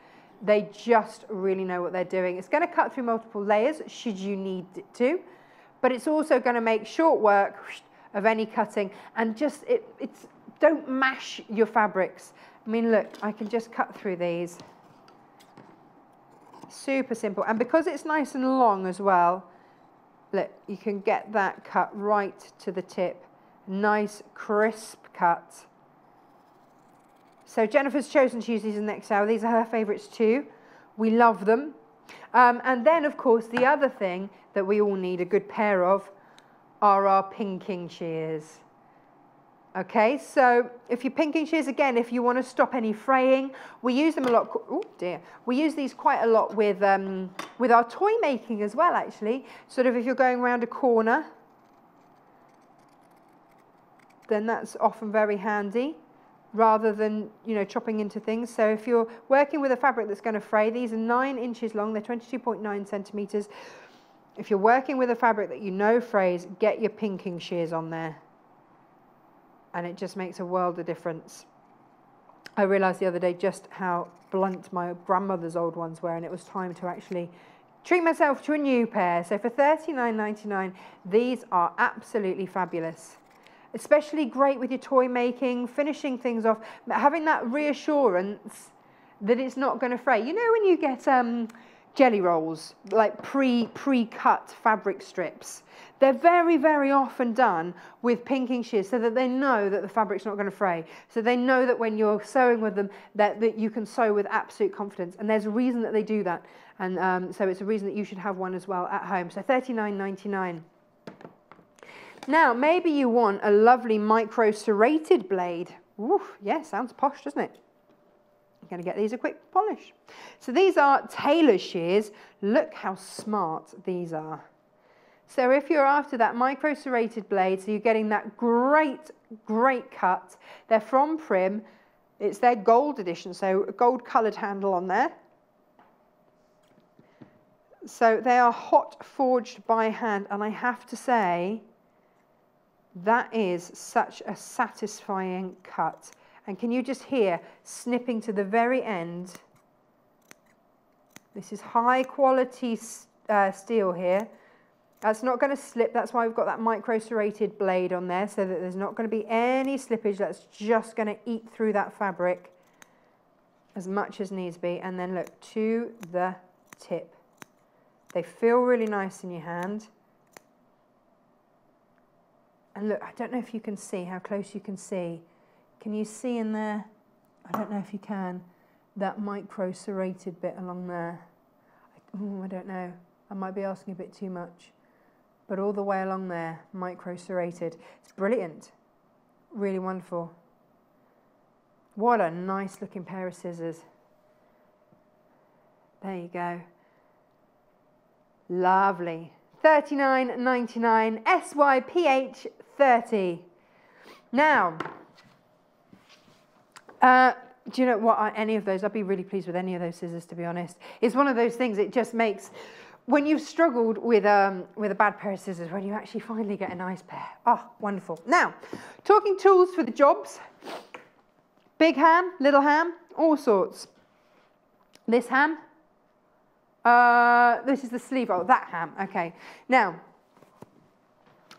They just really know what they're doing. It's going to cut through multiple layers should you need it to, but it's also going to make short work of any cutting and just it, it's don't mash your fabrics. I mean, look, I can just cut through these. Super simple. And because it's nice and long as well, look, you can get that cut right to the tip. Nice, crisp cut. So Jenniffer's chosen to use these in the next hour. These are her favourites too. We love them. Um, and then, of course, the other thing that we all need a good pair of are our pinking shears. Okay, so if you're pinking shears, again, if you want to stop any fraying, we use them a lot, oh dear, we use these quite a lot with, um, with our toy making as well, actually. Sort of if you're going around a corner, then that's often very handy rather than you know chopping into things. So if you're working with a fabric that's going to fray, these are nine inches long, they're 22.9 centimeters. If you're working with a fabric that you know frays, get your pinking shears on there and it just makes a world of difference. I realised the other day just how blunt my grandmother's old ones were, and it was time to actually treat myself to a new pair. So for $39.99, these are absolutely fabulous. Especially great with your toy making, finishing things off, having that reassurance that it's not going to fray. You know when you get um, jelly rolls, like pre, pre-cut fabric strips, they're very, very often done with pinking shears so that they know that the fabric's not going to fray. So they know that when you're sewing with them that, that you can sew with absolute confidence. And there's a reason that they do that. And um, so it's a reason that you should have one as well at home. So $39.99. Now, maybe you want a lovely micro serrated blade. Ooh, yeah, sounds posh, doesn't it? I'm going to get these a quick polish. So these are tailor shears. Look how smart these are. So if you're after that micro serrated blade, so you're getting that great, great cut, they're from Prym. It's their gold edition, so a gold coloured handle on there. So they are hot forged by hand, and I have to say, that is such a satisfying cut. And can you just hear snipping to the very end? This is high quality uh, steel here. That's not going to slip. That's why we've got that micro serrated blade on there so that there's not going to be any slippage. That's just going to eat through that fabric as much as needs be. And then look to the tip. They feel really nice in your hand. And look, I don't know if you can see how close you can see. Can you see in there? I don't know if you can. That micro serrated bit along there. Oh, I don't know. I might be asking a bit too much but all the way along there, micro serrated. It's brilliant, really wonderful. What a nice looking pair of scissors. There you go. Lovely. 39.99 SYPH 30. Now, uh, do you know what? Any of those, I'd be really pleased with any of those scissors, to be honest. It's one of those things, it just makes when you've struggled with, um, with a bad pair of scissors, when you actually finally get a nice pair. Oh, wonderful. Now, talking tools for the jobs. Big ham, little ham, all sorts. This ham, uh, this is the sleeve, oh, that ham, okay. Now,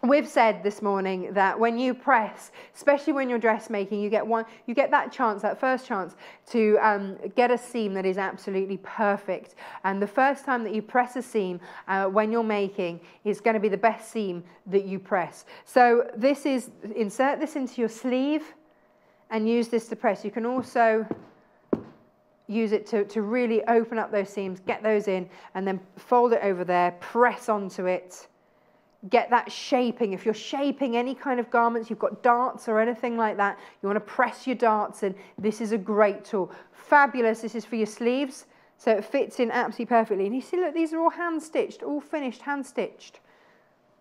We've said this morning that when you press, especially when you're dressmaking, you get one, you get that chance, that first chance to um, get a seam that is absolutely perfect. And the first time that you press a seam uh, when you're making is going to be the best seam that you press. So this is insert this into your sleeve and use this to press. You can also use it to, to really open up those seams, get those in, and then fold it over there, press onto it get that shaping. If you're shaping any kind of garments, you've got darts or anything like that, you want to press your darts in, this is a great tool. Fabulous, this is for your sleeves, so it fits in absolutely perfectly. And you see, look, these are all hand-stitched, all finished, hand-stitched.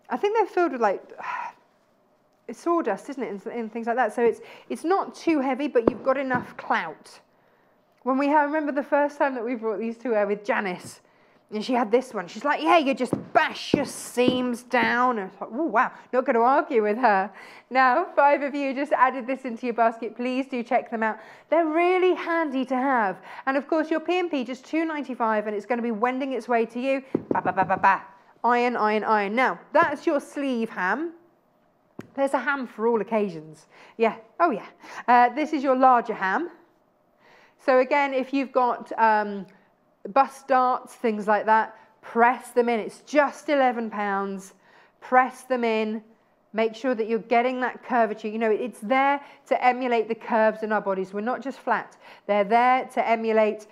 I think they're filled with like, it's sawdust, isn't it, and, things like that. So it's, it's not too heavy, but you've got enough clout. When we have, remember the first time that we brought these to her with Janice, and she had this one. She's like, yeah, you just bash your seams down. And I thought, oh, wow, not going to argue with her. Now, five of you just added this into your basket. Please do check them out. They're really handy to have. And of course, your P&P just $2.95 and it's going to be wending its way to you. Ba, ba, ba, ba, ba. Iron, iron, iron. Now, that's your sleeve ham. There's a ham for all occasions. Yeah, oh yeah. Uh, this is your larger ham. So again, if you've got... Um, bust darts, things like that, press them in. It's just 11 pounds. Press them in. Make sure that you're getting that curvature. You know, it's there to emulate the curves in our bodies. We're not just flat. They're there to emulate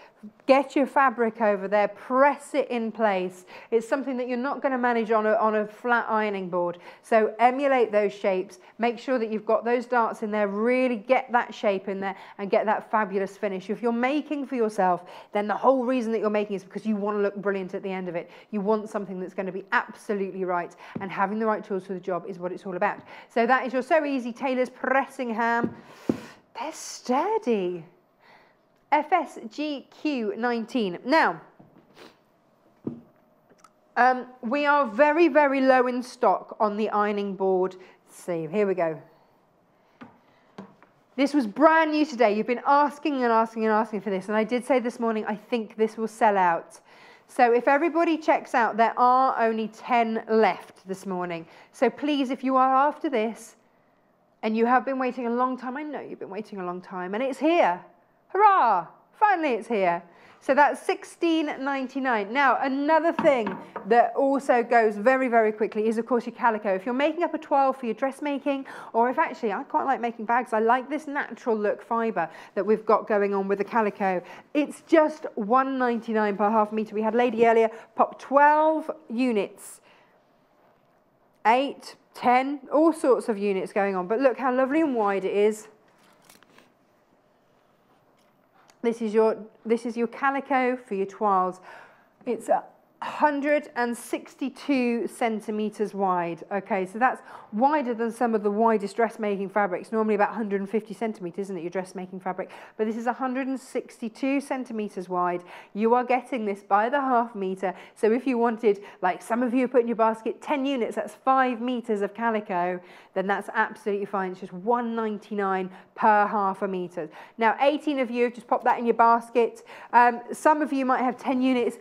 Get your fabric over there, press it in place. It's something that you're not going to manage on a, on a flat ironing board. So emulate those shapes. Make sure that you've got those darts in there. Really get that shape in there and get that fabulous finish. If you're making for yourself, then the whole reason that you're making is because you want to look brilliant at the end of it. You want something that's going to be absolutely right. And having the right tools for the job is what it's all about. So that is your So Easy Tailor's Pressing Ham. They're sturdy. FSGQ19. Now, um, we are very, very low in stock on the ironing board. See, here we go. This was brand new today. You've been asking and asking and asking for this. And I did say this morning, I think this will sell out. So if everybody checks out, there are only 10 left this morning. So please, if you are after this and you have been waiting a long time, I know you've been waiting a long time, and it's here. Hurrah! Finally it's here. So that's 16.99. Now, another thing that also goes very, very quickly is, of course, your calico. If you're making up a 12 for your dressmaking, or if actually, I quite like making bags, I like this natural look fibre that we've got going on with the calico. It's just 1.99 per half metre. We had Lady earlier pop 12 units, 8, 10, all sorts of units going on. But look how lovely and wide it is. This is your, this is your calico for your toiles. It's a 162 centimeters wide. Okay, so that's wider than some of the widest dressmaking fabrics. Normally about 150 centimeters, isn't it, your dressmaking fabric? But this is 162 centimeters wide. You are getting this by the half meter. So if you wanted, like some of you put in your basket, 10 units, that's five meters of calico, then that's absolutely fine. It's just 199 per half a meter. Now, 18 of you, have just pop that in your basket. Um, some of you might have 10 units.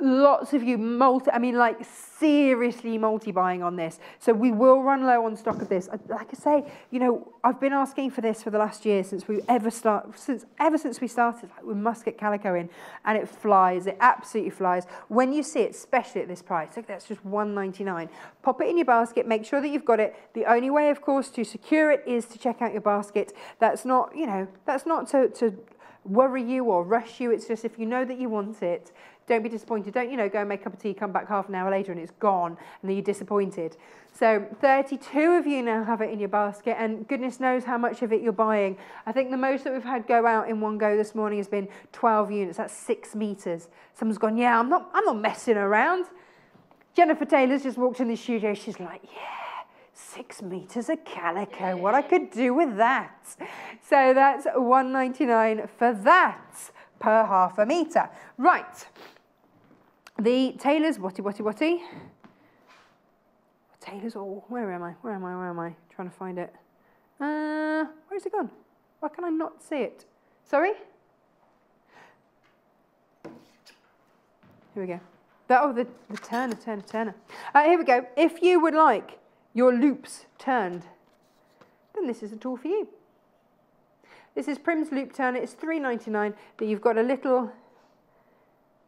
Lots of of you multi, I mean like seriously multi-buying on this. So we will run low on stock of this. Like I say, you know, I've been asking for this for the last year since we ever start, since ever since we started, like we must get calico in and it flies, it absolutely flies. When you see it, especially at this price, like that's just 1.99. Pop it in your basket, make sure that you've got it. The only way, of course, to secure it is to check out your basket. That's not, you know, that's not to, to worry you or rush you. It's just if you know that you want it, don't be disappointed. Don't, you know, go and make a cup of tea, come back half an hour later and it's gone and then you're disappointed. So 32 of you now have it in your basket and goodness knows how much of it you're buying. I think the most that we've had go out in one go this morning has been 12 units. That's six meters. Someone's gone, yeah, I'm not, I'm not messing around. Jenniffer Taylor's just walked in the studio. She's like, yeah, six meters of calico. What I could do with that. So that's 199 for that per half a meter. Right. The tailors, whatty, whatty, whatty. Tailors, oh, where am I? Where am I? Where am I? Trying to find it. Uh, where's it gone? Why can I not see it? Sorry? Here we go. The, oh, the, the turner, turner, turner. Uh, here we go. If you would like your loops turned, then this is a tool for you. This is Prym's Loop Turner. It's $3.99, but you've got a little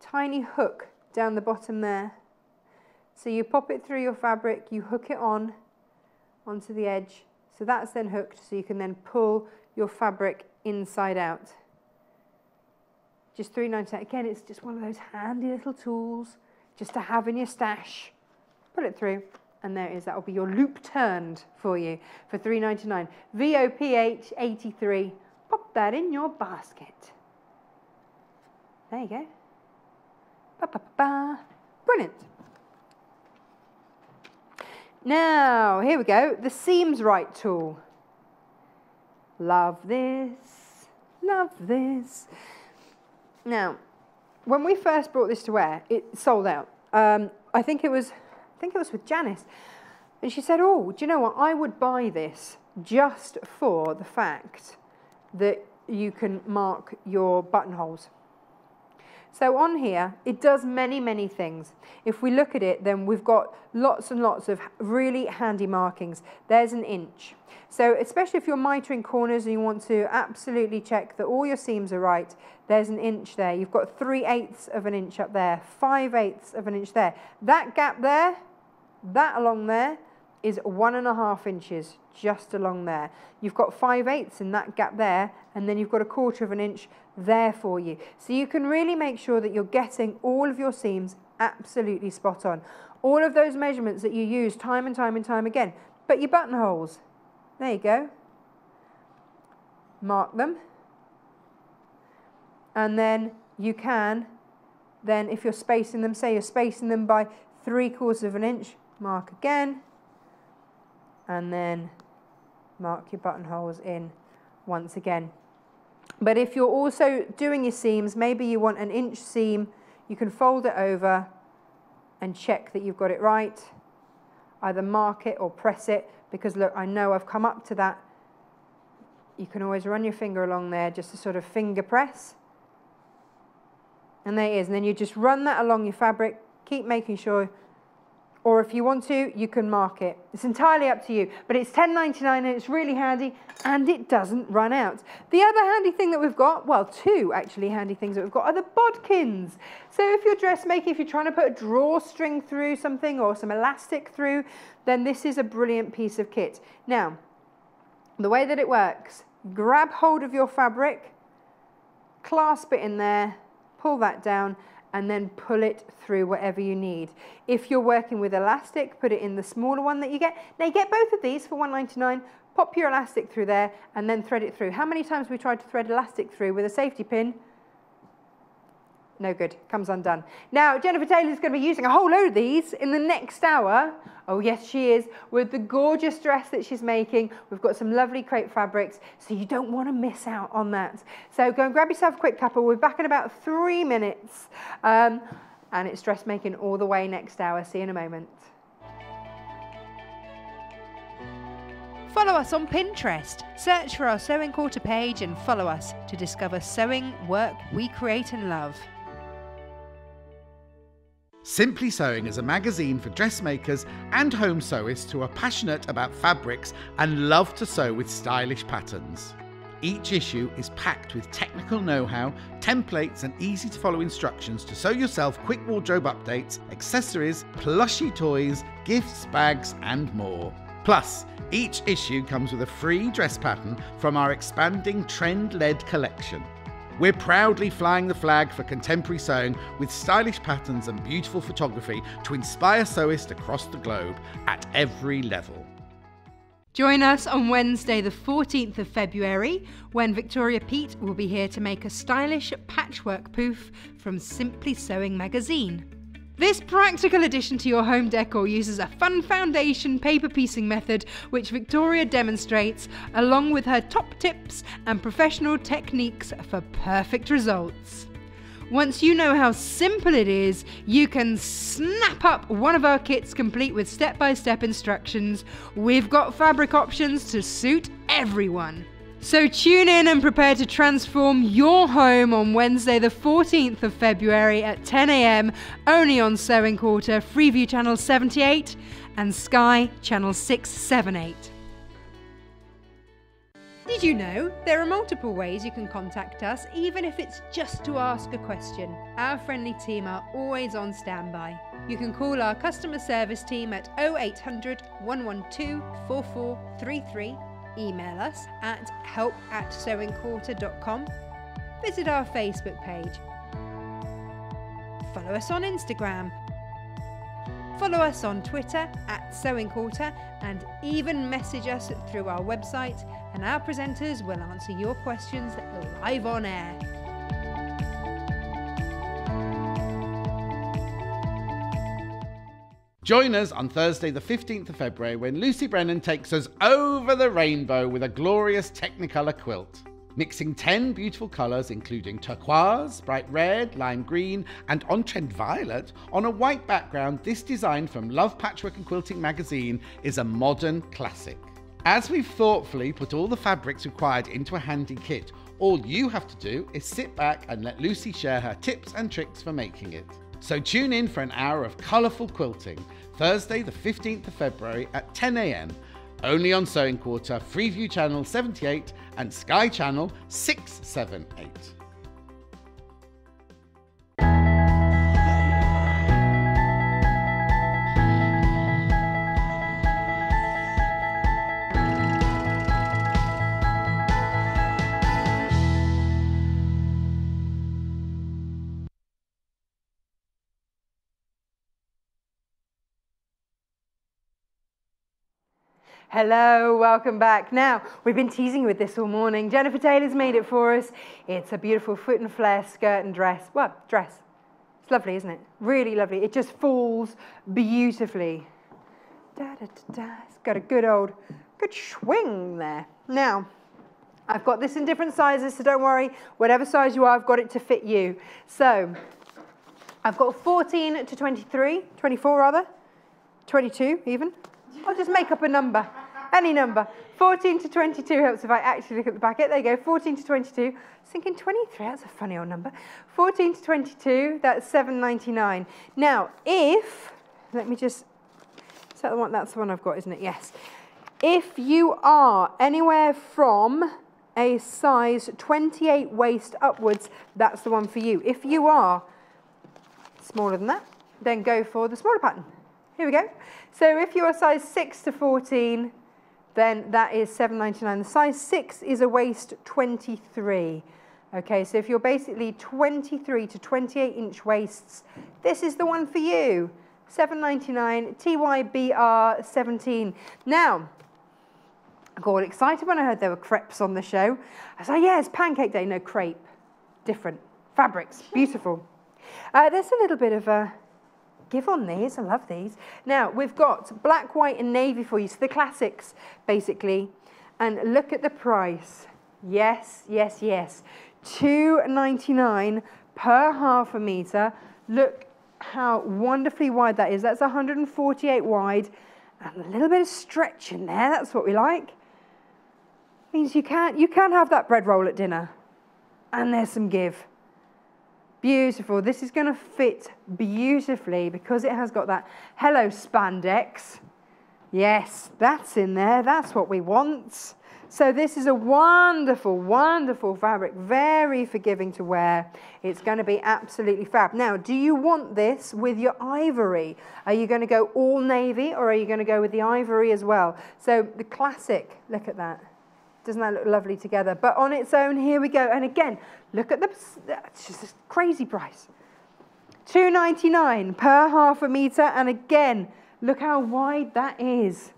tiny hook down the bottom there. So you pop it through your fabric, you hook it on onto the edge. So that's then hooked, so you can then pull your fabric inside out. Just 3.99. Again, it's just one of those handy little tools just to have in your stash. Pull it through, and there it is. That will be your loop turned for you for 3.99. VOPH 83. Pop that in your basket. There you go. Ba, ba, ba, Brilliant. Now, here we go, the seams right tool. Love this, love this. Now, when we first brought this to wear, it sold out. Um, I think it was, think it was with Janice. And she said, oh, do you know what, I would buy this just for the fact that you can mark your buttonholes. So on here, it does many, many things. If we look at it, then we've got lots and lots of really handy markings. There's an inch. So especially if you're mitering corners and you want to absolutely check that all your seams are right, there's an inch there. You've got 3 eighths of an inch up there, 5 eighths of an inch there. That gap there, that along there, is one and a half inches just along there. You've got five eighths in that gap there, and then you've got a quarter of an inch there for you. So you can really make sure that you're getting all of your seams absolutely spot on. All of those measurements that you use time and time and time again. But your buttonholes, there you go. Mark them. And then you can, then if you're spacing them, say you're spacing them by three quarters of an inch, mark again and then mark your buttonholes in once again. But if you're also doing your seams, maybe you want an inch seam, you can fold it over and check that you've got it right. Either mark it or press it because look, I know I've come up to that. You can always run your finger along there just to sort of finger press. And there it is. And then you just run that along your fabric, keep making sure or if you want to, you can mark it. It's entirely up to you, but it's $10.99 and it's really handy and it doesn't run out. The other handy thing that we've got, well, two actually handy things that we've got are the bodkins. So if you're dressmaking, if you're trying to put a drawstring through something or some elastic through, then this is a brilliant piece of kit. Now, the way that it works, grab hold of your fabric, clasp it in there, pull that down, and then pull it through whatever you need. If you're working with elastic, put it in the smaller one that you get. Now you get both of these for $1.99, pop your elastic through there and then thread it through. How many times we tried to thread elastic through with a safety pin? No good, comes undone. Now, Jenniffer Taylor is going to be using a whole load of these in the next hour. Oh, yes, she is, with the gorgeous dress that she's making. We've got some lovely crepe fabrics, so you don't want to miss out on that. So go and grab yourself a quick couple. We're back in about three minutes, um, and it's dressmaking all the way next hour. See you in a moment. Follow us on Pinterest. Search for our Sewing Quarter page and follow us to discover sewing work we create and love. Simply Sewing is a magazine for dressmakers and home sewists who are passionate about fabrics and love to sew with stylish patterns. Each issue is packed with technical know how, templates, and easy to follow instructions to sew yourself quick wardrobe updates, accessories, plushy toys, gifts, bags, and more. Plus, each issue comes with a free dress pattern from our expanding trend led collection. We're proudly flying the flag for contemporary sewing with stylish patterns and beautiful photography to inspire sewists across the globe at every level. Join us on Wednesday, the 14th of February, when Victoria Pete will be here to make a stylish patchwork poof from Simply Sewing magazine. This practical addition to your home decor uses a fun foundation paper piecing method which Victoria demonstrates along with her top tips and professional techniques for perfect results. Once you know how simple it is, you can snap up one of our kits complete with step by step instructions. We've got fabric options to suit everyone. So tune in and prepare to transform your home on Wednesday, the 14th of February at 10 a.m. only on Sewing Quarter, Freeview Channel 78 and Sky Channel 678. Did you know there are multiple ways you can contact us, even if it's just to ask a question? Our friendly team are always on standby. You can call our customer service team at 0800 112 4433 email us at help at sewingquarter.com, visit our Facebook page, follow us on Instagram, follow us on Twitter at Sewing Quarter, and even message us through our website, and our presenters will answer your questions live on air. Join us on Thursday, the 15th of February, when Lucy Brennan takes us over the rainbow with a glorious Technicolor quilt. Mixing 10 beautiful colours, including turquoise, bright red, lime green, and on trend violet, on a white background, this design from Love Patchwork and Quilting magazine is a modern classic. As we've thoughtfully put all the fabrics required into a handy kit, all you have to do is sit back and let Lucy share her tips and tricks for making it. So tune in for an hour of colourful quilting, Thursday, the 15th of February at 10 a.m. Only on Sewing Quarter, Freeview Channel 78 and Sky Channel 678. Hello, welcome back. Now, we've been teasing with this all morning. Jenniffer Taylor's made it for us. It's a beautiful fit and flare skirt and dress. Well, dress. It's lovely, isn't it? Really lovely. It just falls beautifully. Da, da, da. It's got a good old, good swing there. Now, I've got this in different sizes, so don't worry. Whatever size you are, I've got it to fit you. So, I've got 14 to 23, 24 rather, 22 even. I'll just make up a number, any number. 14 to 22 helps if I actually look at the packet. There you go, 14 to 22. I was thinking 23, that's a funny old number. 14 to 22, that's 7.99. Now, if, let me just, is that the one, that's the one I've got, isn't it? Yes. If you are anywhere from a size 28 waist upwards, that's the one for you. If you are smaller than that, then go for the smaller pattern. Here we go. So if you're size 6 to 14, then that is 7.99. The size 6 is a waist 23. Okay, so if you're basically 23 to 28 inch waists, this is the one for you. 7.99 TYBR 17. Now, I got excited when I heard there were crepes on the show. I was like, yeah, it's pancake day. No, crepe. Different. Fabrics. Beautiful. Uh, there's a little bit of a give on these. I love these. Now, we've got black, white, and navy for you. So the classics, basically. And look at the price. Yes, yes, yes. Two ninety nine per half a metre. Look how wonderfully wide that is. That's 148 wide. And a little bit of stretch in there. That's what we like. Means you can't, you can have that bread roll at dinner. And there's some give. Beautiful. This is going to fit beautifully because it has got that hello spandex. Yes, that's in there. That's what we want. So this is a wonderful, wonderful fabric, very forgiving to wear. It's going to be absolutely fab. Now, do you want this with your ivory? Are you going to go all navy or are you going to go with the ivory as well? So the classic, look at that. Doesn't that look lovely together? But on its own, here we go. And again, look at the, it's just a crazy price. 2.99 per half a meter. And again, look how wide that is.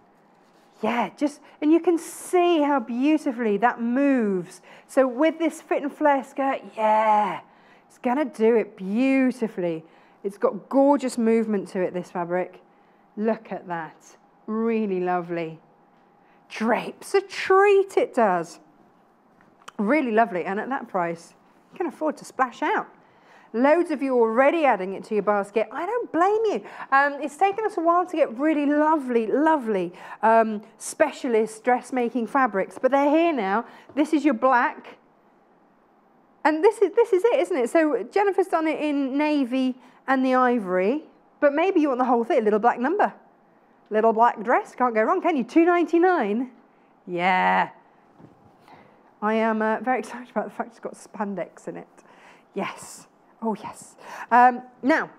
Yeah, just, and you can see how beautifully that moves. So with this fit and flare skirt, yeah, it's gonna do it beautifully. It's got gorgeous movement to it, this fabric. Look at that, really lovely drapes a treat, it does. Really lovely, and at that price, you can afford to splash out. Loads of you already adding it to your basket. I don't blame you. Um, it's taken us a while to get really lovely, lovely um, specialist dressmaking fabrics, but they're here now. This is your black. And this is, this is it, isn't it? So Jenniffer's done it in navy and the ivory, but maybe you want the whole thing, a little black number. Little black dress, can't go wrong, can you? Two ninety nine. Yeah. I am uh, very excited about the fact it's got spandex in it. Yes. Oh, yes. Um, now,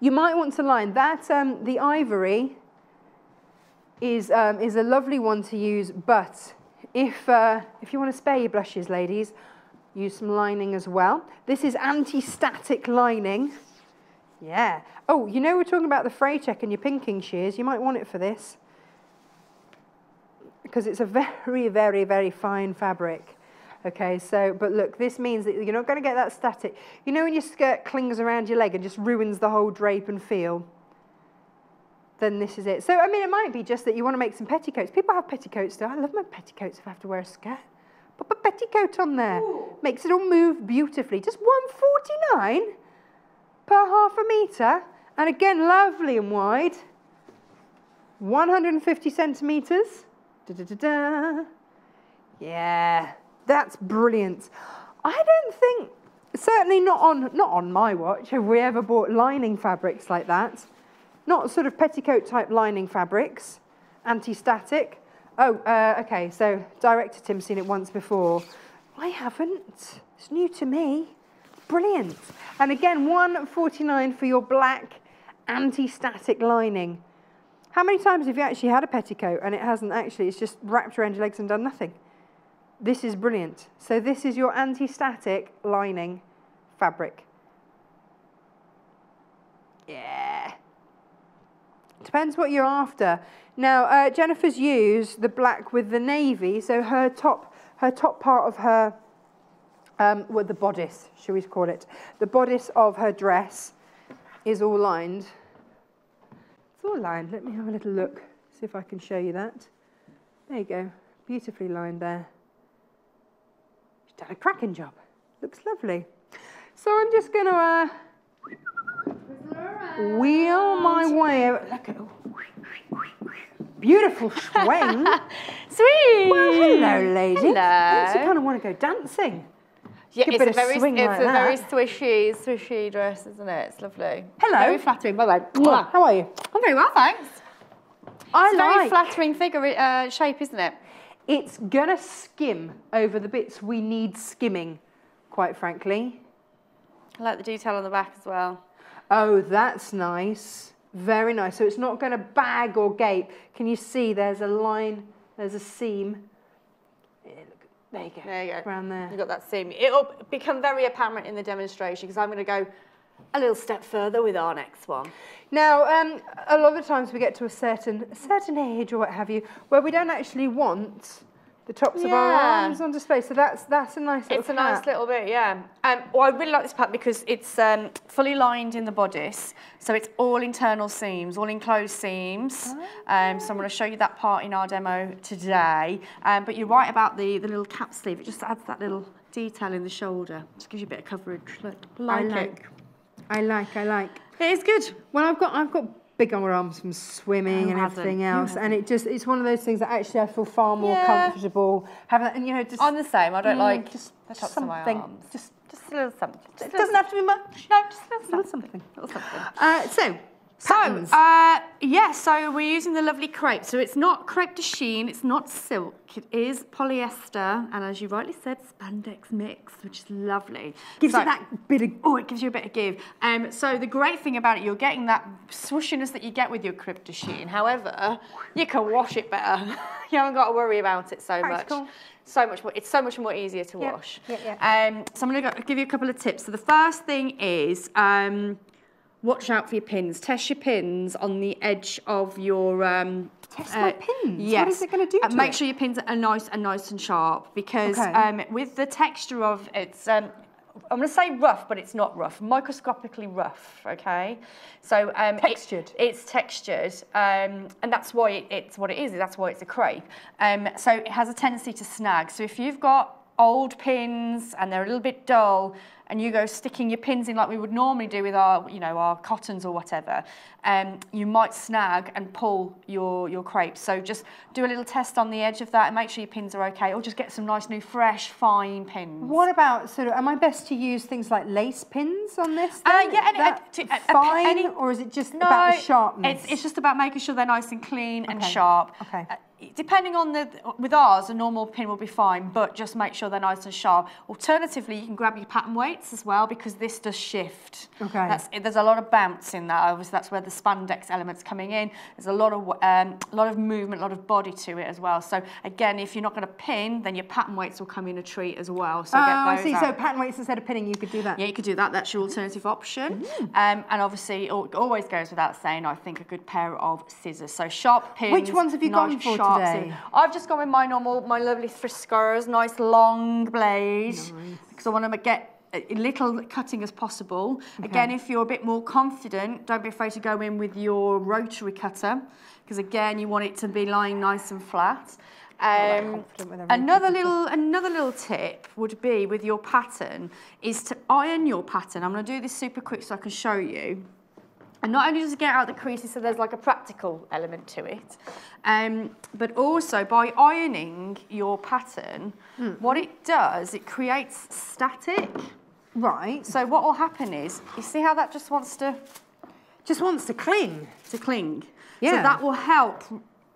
you might want to line that. Um, the ivory is, um, is a lovely one to use, but if, uh, if you want to spare your blushes, ladies, use some lining as well. This is anti-static lining. Yeah. Oh, you know we're talking about the fray check and your pinking shears. You might want it for this. Because it's a very, very, very fine fabric. Okay, so, but look, this means that you're not going to get that static. You know when your skirt clings around your leg and just ruins the whole drape and feel? Then this is it. So, I mean, it might be just that you want to make some petticoats. People have petticoats still. I love my petticoats if I have to wear a skirt. Put a petticoat on there. Ooh. Makes it all move beautifully. Just 149 per half a metre. And again, lovely and wide. 150 centimetres. Da, da, da. Yeah, that's brilliant. I don't think, certainly not on, not on my watch, have we ever bought lining fabrics like that. Not sort of petticoat type lining fabrics, anti-static. Oh, uh, okay, so director Tim's seen it once before. I haven't. It's new to me. Brilliant. And again, 149 for your black anti-static lining. How many times have you actually had a petticoat and it hasn't actually, it's just wrapped around your legs and done nothing? This is brilliant. So this is your anti-static lining fabric. Yeah. Depends what you're after. Now, uh, Jenniffer's used the black with the navy, so her top, her top part of her, um, well, the bodice, shall we call it, the bodice of her dress is all lined. It's all lined. Let me have a little look, see if I can show you that. There you go, beautifully lined there. She's done a cracking job. Looks lovely. So I'm just going to uh, wheel my way. Look at beautiful swing. Sweet. Well, hello, lady. Hello. Makes you kind of want to go dancing. Yeah, Good it's bit a very, it's like a very swishy, swishy dress, isn't it? It's lovely. Hello. Very flattering. Bye bye. Mwah. How are you? I'm very well, thanks. I It's a very flattering figure uh, shape, isn't it? It's gonna skim over the bits we need skimming, quite frankly. I like the detail on the back as well. Oh, that's nice. Very nice. So it's not going to bag or gape. Can you see there's a line, there's a seam. There you go. There you go. Around there. You've got that seam. It'll become very apparent in the demonstration because I'm going to go a little step further with our next one. Now, um, a lot of times we get to a certain a certain age or what have you, where we don't actually want the tops of our arms on display. So that's that's a nice little It's a nice little bit, yeah. Um, well, I really like this pattern because it's um, fully lined in the bodice, so it's all internal seams, all enclosed seams. Um, so I'm going to show you that part in our demo today. Um, but you're right about the, the little cap sleeve. It just adds that little detail in the shoulder. Just gives you a bit of coverage. Look, like, I it. like. I like. I like. It is good. Well, I've got I've got big arms from swimming Who and everything else, and it just it's one of those things that actually I feel far more Yeah. comfortable having that, and you know, just I'm the same. I don't Mm, like just- the tops of my something. arms. Just- just a little something. Just it little doesn't have to be much. No, just a little Little something. something. Little something. Uh, so So, uh, yeah, so we're using the lovely crepe. So it's not crepe de chine, it's not silk, it is polyester, and as you rightly said, spandex mix, which is lovely. gives so, it that bit of Oh, it gives you a bit of give. Um, so the great thing about it, you're getting that swooshiness that you get with your crepe de chine. However, you can wash it better. you haven't got to worry about it so much. Practical. So much more. It's so much more easier to wash. yep, yep. Um, so I'm going to give you a couple of tips. So the first thing is. Um, Watch out for your pins. Test your pins on the edge of your. Um, Test my pins? What Yes. is it gonna do Uh, to make it? sure your pins are nice and nice and sharp because Okay. um, with the texture of it's. Um, I'm going to say rough, but it's not rough. Microscopically rough. Okay. So um, it- Textured. it's textured, um, and that's why it, it's what it is. That's why it's a crepe. Um, so it has a tendency to snag. So if you've got old pins and they're a little bit dull, and you go sticking your pins in like we would normally do with our, you know, our cottons or whatever, um, you might snag and pull your your crepe. So just do a little test on the edge of that and make sure your pins are okay, or just get some nice new fresh fine pins. What about sort of? Am I best to use things like lace pins on this? Uh, yeah, and- That uh, uh, fine, any- or is it just about the sharpness? It's, it's just about making sure they're nice and clean and sharp. okay. Uh, depending on the, with ours, a normal pin will be fine, but just make sure they're nice and sharp. Alternatively, you can grab your pattern weights as well because this does shift. Okay. That's, there's a lot of bounce in that. Obviously, that's where the spandex element's coming in. There's a lot of um, a lot of movement, a lot of body to it as well. So again, if you're not going to pin, then your pattern weights will come in a treat as well. So oh, get I see. out. So pattern weights instead of pinning, you could do that. Yeah, you could do that. That's your alternative option. Um, and obviously, it always goes without saying, I think a good pair of scissors. So sharp pins. Which ones have you gone for sharp today? I've just gone with my normal, my lovely Fiskars, nice long blade. Because I want to get a little cutting as possible. Again, if you're a bit more confident, don't be afraid to go in with your rotary cutter. Because again, you want it to be lying nice and flat. Um, confident with a rotary another little another little tip would be with your pattern is to iron your pattern. I'm going to do this super quick so I can show you. And not only does it get out the creases, so there's like a practical element to it, um, but also by ironing your pattern, Hmm. what it does, it creates static. Right. So what will happen is, you see how that just wants to, Just wants to cling. to cling? Yeah. So that will help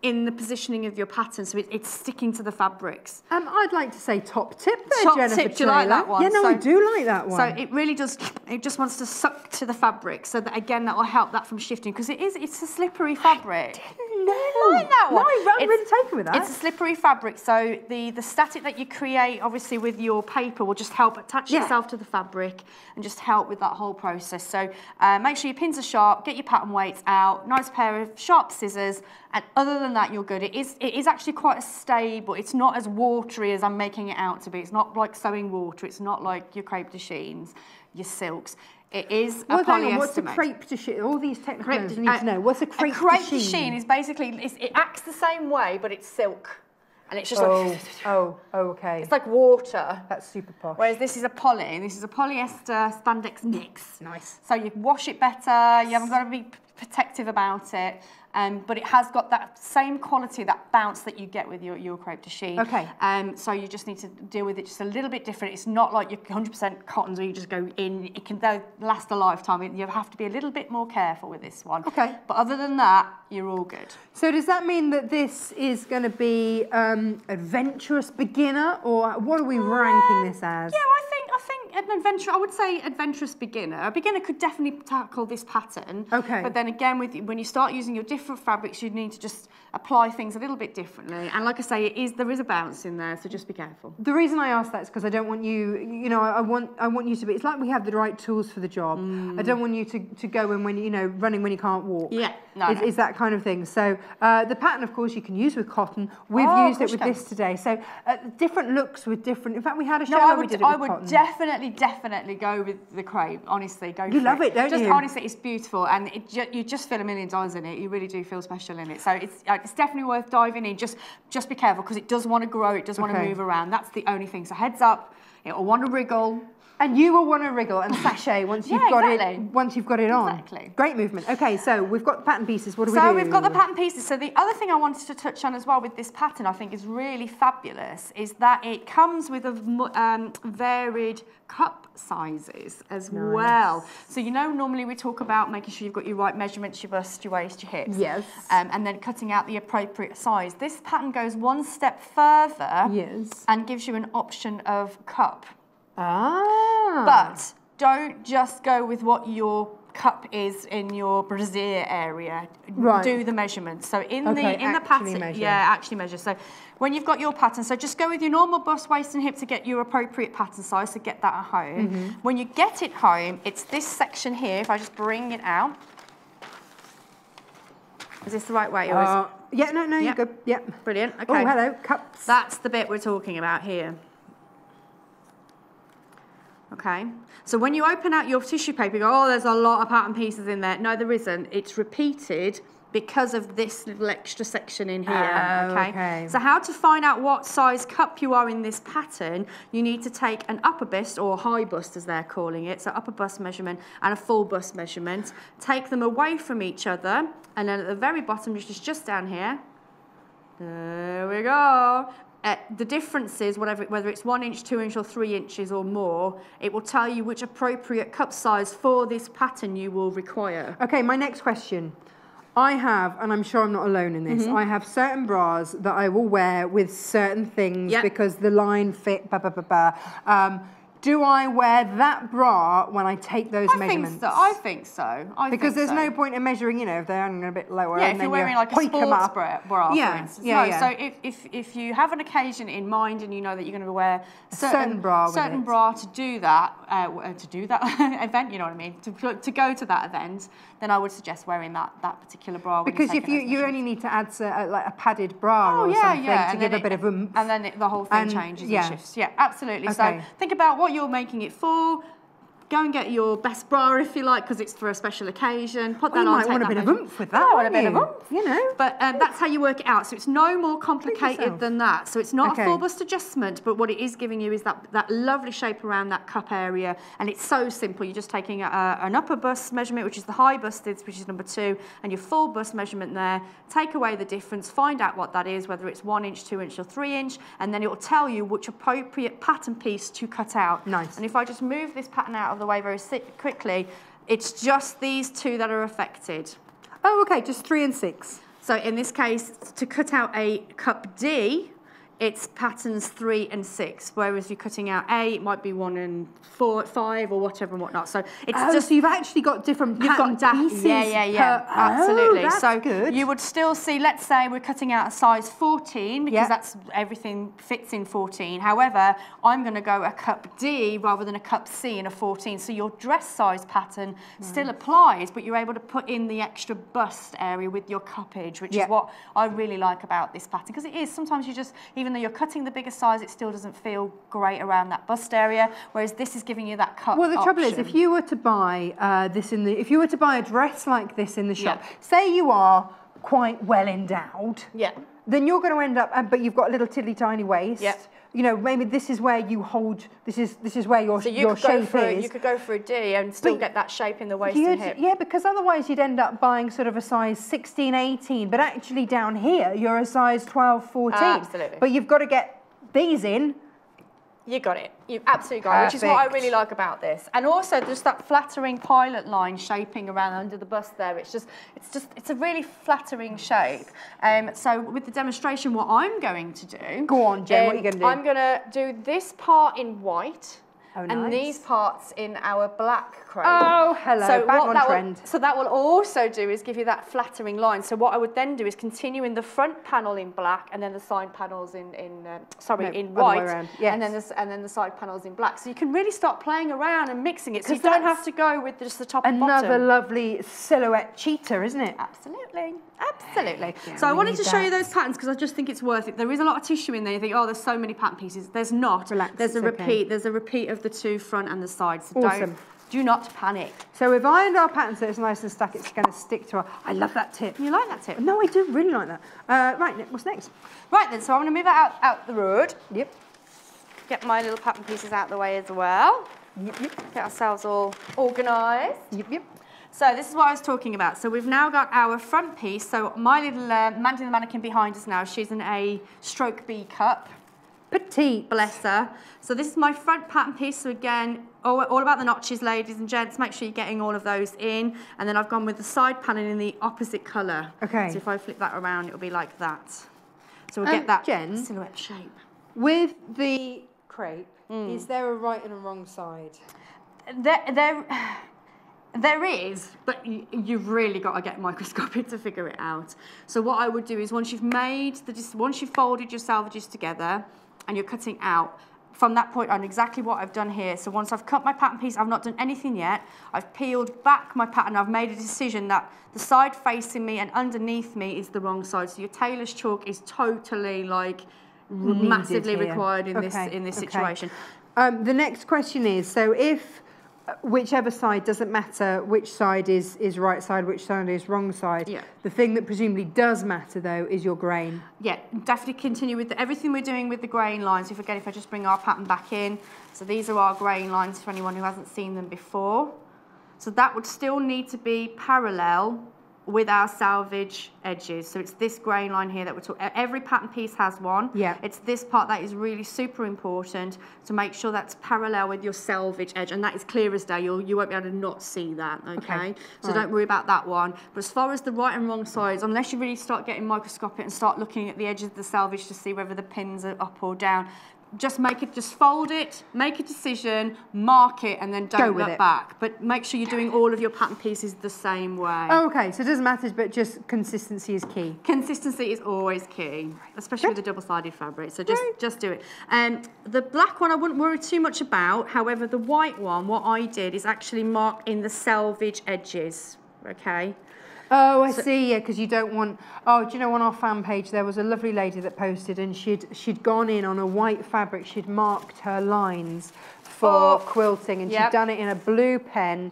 in the positioning of your pattern, so it, it's sticking to the fabrics. Um, I'd like to say top tip there, Top Jenniffer tip, do you like that one? Yeah, no, I do like that one. So it really does. It just wants to suck to the fabric, so that again that will help that from shifting because it is. It's a slippery fabric. No. I like that that one. No, I'm It's- really taken with that. It's a slippery fabric, so the, the static that you create, obviously, with your paper will just help attach Yeah. itself to the fabric and just help with that whole process. So uh, make sure your pins are sharp, get your pattern weights out, nice pair of sharp scissors, and other than that, you're good. It is, it is actually quite stable. It's not as watery as I'm making it out to be. It's not like sewing water. It's not like your crepe de chines, your silks. It is a Well, hang on, what's a crepe de chine? All these technical Crepe terms I need uh, to know. What's a crepe, a crepe de de chine? chine is basically it's, it acts the same way, but it's silk, and it's just Oh, like oh, oh, okay. it's like water. That's super posh. Whereas this is a poly. This is a polyester spandex mix. Nice. So you wash it better. You haven't got to be protective about it. Um, but it has got that same quality, that bounce that you get with your, your crepe de chine. Okay. Um, so you just need to deal with it just a little bit different. It's not like your 100% cottons where you just go in. It can last a lifetime. You have to be a little bit more careful with this one. Okay. But other than that, you're all good. So does that mean that this is going to be um, adventurous beginner, or what are we ranking this as? Yeah, I think I think an adventure. I would say adventurous beginner. A beginner could definitely tackle this pattern. Okay. But then again, with when you start using your different fabrics, you'd need to just apply things a little bit differently. And like I say, it is there is a bounce in there, so just be careful. The reason I ask that is because I don't want you, you know, I I want, I want you to be. It's like we have the right tools for the job. I don't want you to, to go in when you know running when you can't walk. Yeah, no, is, no. is that kind of thing. So uh, the pattern, of course, you can use with cotton. We've Oh, used it with this today. So uh, different looks with different. In fact, we had a show No, I would, did it I would cotton. definitely, definitely go with the crepe. Honestly, go. You love it, don't just you? honestly, it's beautiful, and it ju- you just feel a million dollars in it. You really do feel special in it. So it's uh, it's definitely worth diving in. Just just be careful because it does want to grow. It does want to Okay. move around. That's the only thing. So heads up, it will want to wriggle. And you will want to wriggle and sashay once you've Yeah, got exactly. it. Once you've got it on. Exactly. Great movement. Okay, so we've got the pattern pieces. What do we do? So we've got the pattern pieces. So the other thing I wanted to touch on as well with this pattern, I think is really fabulous, is that it comes with a um, varied cup sizes as well. So you know, normally we talk about making sure you've got your right measurements, your bust, your waist, your hips. Yes. Um, and then cutting out the appropriate size. This pattern goes one step further Yes. and gives you an option of cup. Ah. But don't just go with what your cup is in your brassiere area. Right. Do the measurements. So in Okay, the in the pattern, measure. yeah, actually measure. So when you've got your pattern, so just go with your normal bust, waist, and hip to get your appropriate pattern size. So get that at home. Mm-hmm. When you get it home, it's this section here. If I just bring it out. Is this the right way? Or is Uh, yeah, no, no, Yeah. you're good. Yep. Brilliant. Okay. Oh, hello, cups. That's the bit we're talking about here. Okay, so when you open out your tissue paper, you go, oh, there's a lot of pattern pieces in there. No, there isn't. It's repeated because of this little extra section in here. Oh, okay? okay. So how to find out what size cup you are in this pattern, you need to take an upper bust or high bust as they're calling it, so upper bust measurement and a full bust measurement. Take them away from each other, and then at the very bottom, which is just down here, there we go. Uh, the difference is whatever, whether it's one inch, two inch, or three inches or more, it will tell you which appropriate cup size for this pattern you will require. Okay, my next question. I have, and I'm sure I'm not alone in this, Mm-hmm. I have certain bras that I will wear with certain things Yep. because the line fit, ba ba ba ba. Um, do I wear that bra when I take those I think measurements? so. I think so. I because think there's so. no point in measuring, you know, if they're only a bit lower. Yeah, if you're wearing you like a sports bra, bra yeah, for instance. Yeah, no, yeah. so if, if, if you have an occasion in mind and you know that you're going to wear a certain, certain bra certain bra to do that, uh, to do that event, you know what I mean, to, to go to that event, then I would suggest wearing that, that particular bra. because if you, you only need to add so, uh, like a padded bra Oh or yeah, something yeah, to give then a bit of oomph. and then it, the whole thing And- changes yeah. and shifts. Yeah, absolutely. So think about what you're making it for. Go and get your best bra if you like, because it's for a special occasion. Put Well, that you on. might take want a bit of oomph with that, I want a bit of oomph. You know. But um, that's how you work it out. So it's no more complicated than that. So it's not Okay. a full bust adjustment, but what it is giving you is that, that lovely shape around that cup area. And it's so simple. You're just taking a, an upper bust measurement, which is the high busted, which is number two, and your full bust measurement there. Take away the difference, find out what that is, whether it's one inch, two inch, or three inch, and then it will tell you which appropriate pattern piece to cut out. Nice. And if I just move this pattern out of the way very quickly, it's just these two that are affected. Oh, okay, just three and six. So in this case, to cut out a cup D, it's patterns three and six. Whereas you're cutting out A, it might be one and four, five, or whatever and whatnot. So it's Oh, just so you've actually got different You've got pieces. Yeah, yeah, yeah. per- oh, absolutely. Oh, so good. you would still see, let's say we're cutting out a size 14 because Yeah. that's everything fits in 14. However, I'm going to go a cup D rather than a cup C in a 14. So your dress size pattern hmm. still applies, but you're able to put in the extra bust area with your cuppage, which Yeah. is what I really like about this pattern because it is sometimes you just, even though you're cutting the bigger size, it still doesn't feel great around that bust area. Whereas this is giving you that cut. Well, the trouble is, if you were to buy uh, this in the, if you were to buy a dress like this in the shop, Yeah. say you are quite well endowed, Yeah. Then you're going to end up, uh, but you've got a little tiddly tiny waist. Yeah. You know, maybe this is where you hold. This is this is where your So you your could go shape for is. you could go for a D and still But get that shape in the waist and hip. yeah, because otherwise you'd end up buying sort of a size 16, 18, but actually down here you're a size 12, 14. Absolutely. But you've got to get these in. You got it. You've absolutely got it, which is what I really like about this. And also just that flattering pilot line shaping around under the bust there. It's just, it's just, it's a really flattering shape. Um, so with the demonstration, what I'm going to do. Go on, Jen, what um, are you gonna do? I'm going to do this part in white. Oh, and nice. these parts in our black crepe. Oh, hello, So back what that trend. Will, so that will also do is give you that flattering line. So what I would then do is continue in the front panel in black, and then the side panels in in um, sorry No, in white, around, and then the, and then the side panels in black. So you can really start playing around and mixing it. So you don't have to go with just the top and Another lovely silhouette cheetah, isn't it? Absolutely, absolutely. Yeah, so I wanted to show you those patterns because I just think it's worth it. There is a lot of tissue in there. You think, oh, there's so many pattern pieces. There's not. Relax, there's a okay. repeat. There's a repeat of the two front and the sides. So Awesome. don't, do not panic. So we've ironed our pattern so it's nice and stuck. It's going to stick to our. I love that tip. You like that tip? No, I do really like that. Uh, right, Nick, what's next? Right then, so I'm going to move that out, out the road. Yep. Get my little pattern pieces out the way as well. Yep, yep, Get ourselves all organised. yep, yep. So this is what I was talking about. So we've now got our front piece. So my little uh, Mandy the mannequin behind us now, she's in a stroke B cup. Petite. Bless her. So this is my front pattern piece. So again, all, all about the notches, ladies and gents. Make sure you're getting all of those in. And then I've gone with the side panel in the opposite colour. Okay. So if I flip that around, it'll be like that. So we'll Um, get that Jen? silhouette shape. With the crepe, Mm. is there a right and a wrong side? There, there, there is, but you, you've really got to get microscopic to figure it out. So what I would do is once you've made the, once you've folded your selvages together, and you're cutting out. From that point on, exactly what I've done here. So once I've cut my pattern piece, I've not done anything yet. I've peeled back my pattern. I've made a decision that the side facing me and underneath me is the wrong side. So your tailor's chalk is totally like massively here. required in this in this okay. situation. Um, the next question is, so if whichever side doesn't matter which side is, is right side, which side is wrong side, Yeah. the thing that presumably does matter though is your grain. Yeah, definitely continue with the, everything we're doing with the grain lines. If again, if I just bring our pattern back in, so these are our grain lines for anyone who hasn't seen them before. So that would still need to be parallel with our selvage edges. So it's this grain line here that we're talking. Every pattern piece has one. Yeah. It's this part that is really super important to make sure that's parallel with your selvage edge, and that is clear as day. You'll, you won't be able to not see that. Okay. Okay, So all don't right. worry about that one. But as far as the right and wrong sides, unless you really start getting microscopic and start looking at the edges of the salvage to see whether the pins are up or down, just make it, just fold it, make a decision, mark it, and then don't Go with look it. back. But make sure you're doing all of your pattern pieces the same way. Oh, okay, so it doesn't matter, but just consistency is key. Consistency is always key, especially with Good. a double-sided fabric. So just just do it. Um, the black one I wouldn't worry too much about. However, the white one, what I did is actually mark in the selvage edges. Okay. Oh, I see. Yeah, because you don't want. Oh, do you know on our fan page there was a lovely lady that posted, and she'd she'd gone in on a white fabric. She'd marked her lines for Oh, quilting, and yep. she'd done it in a blue pen,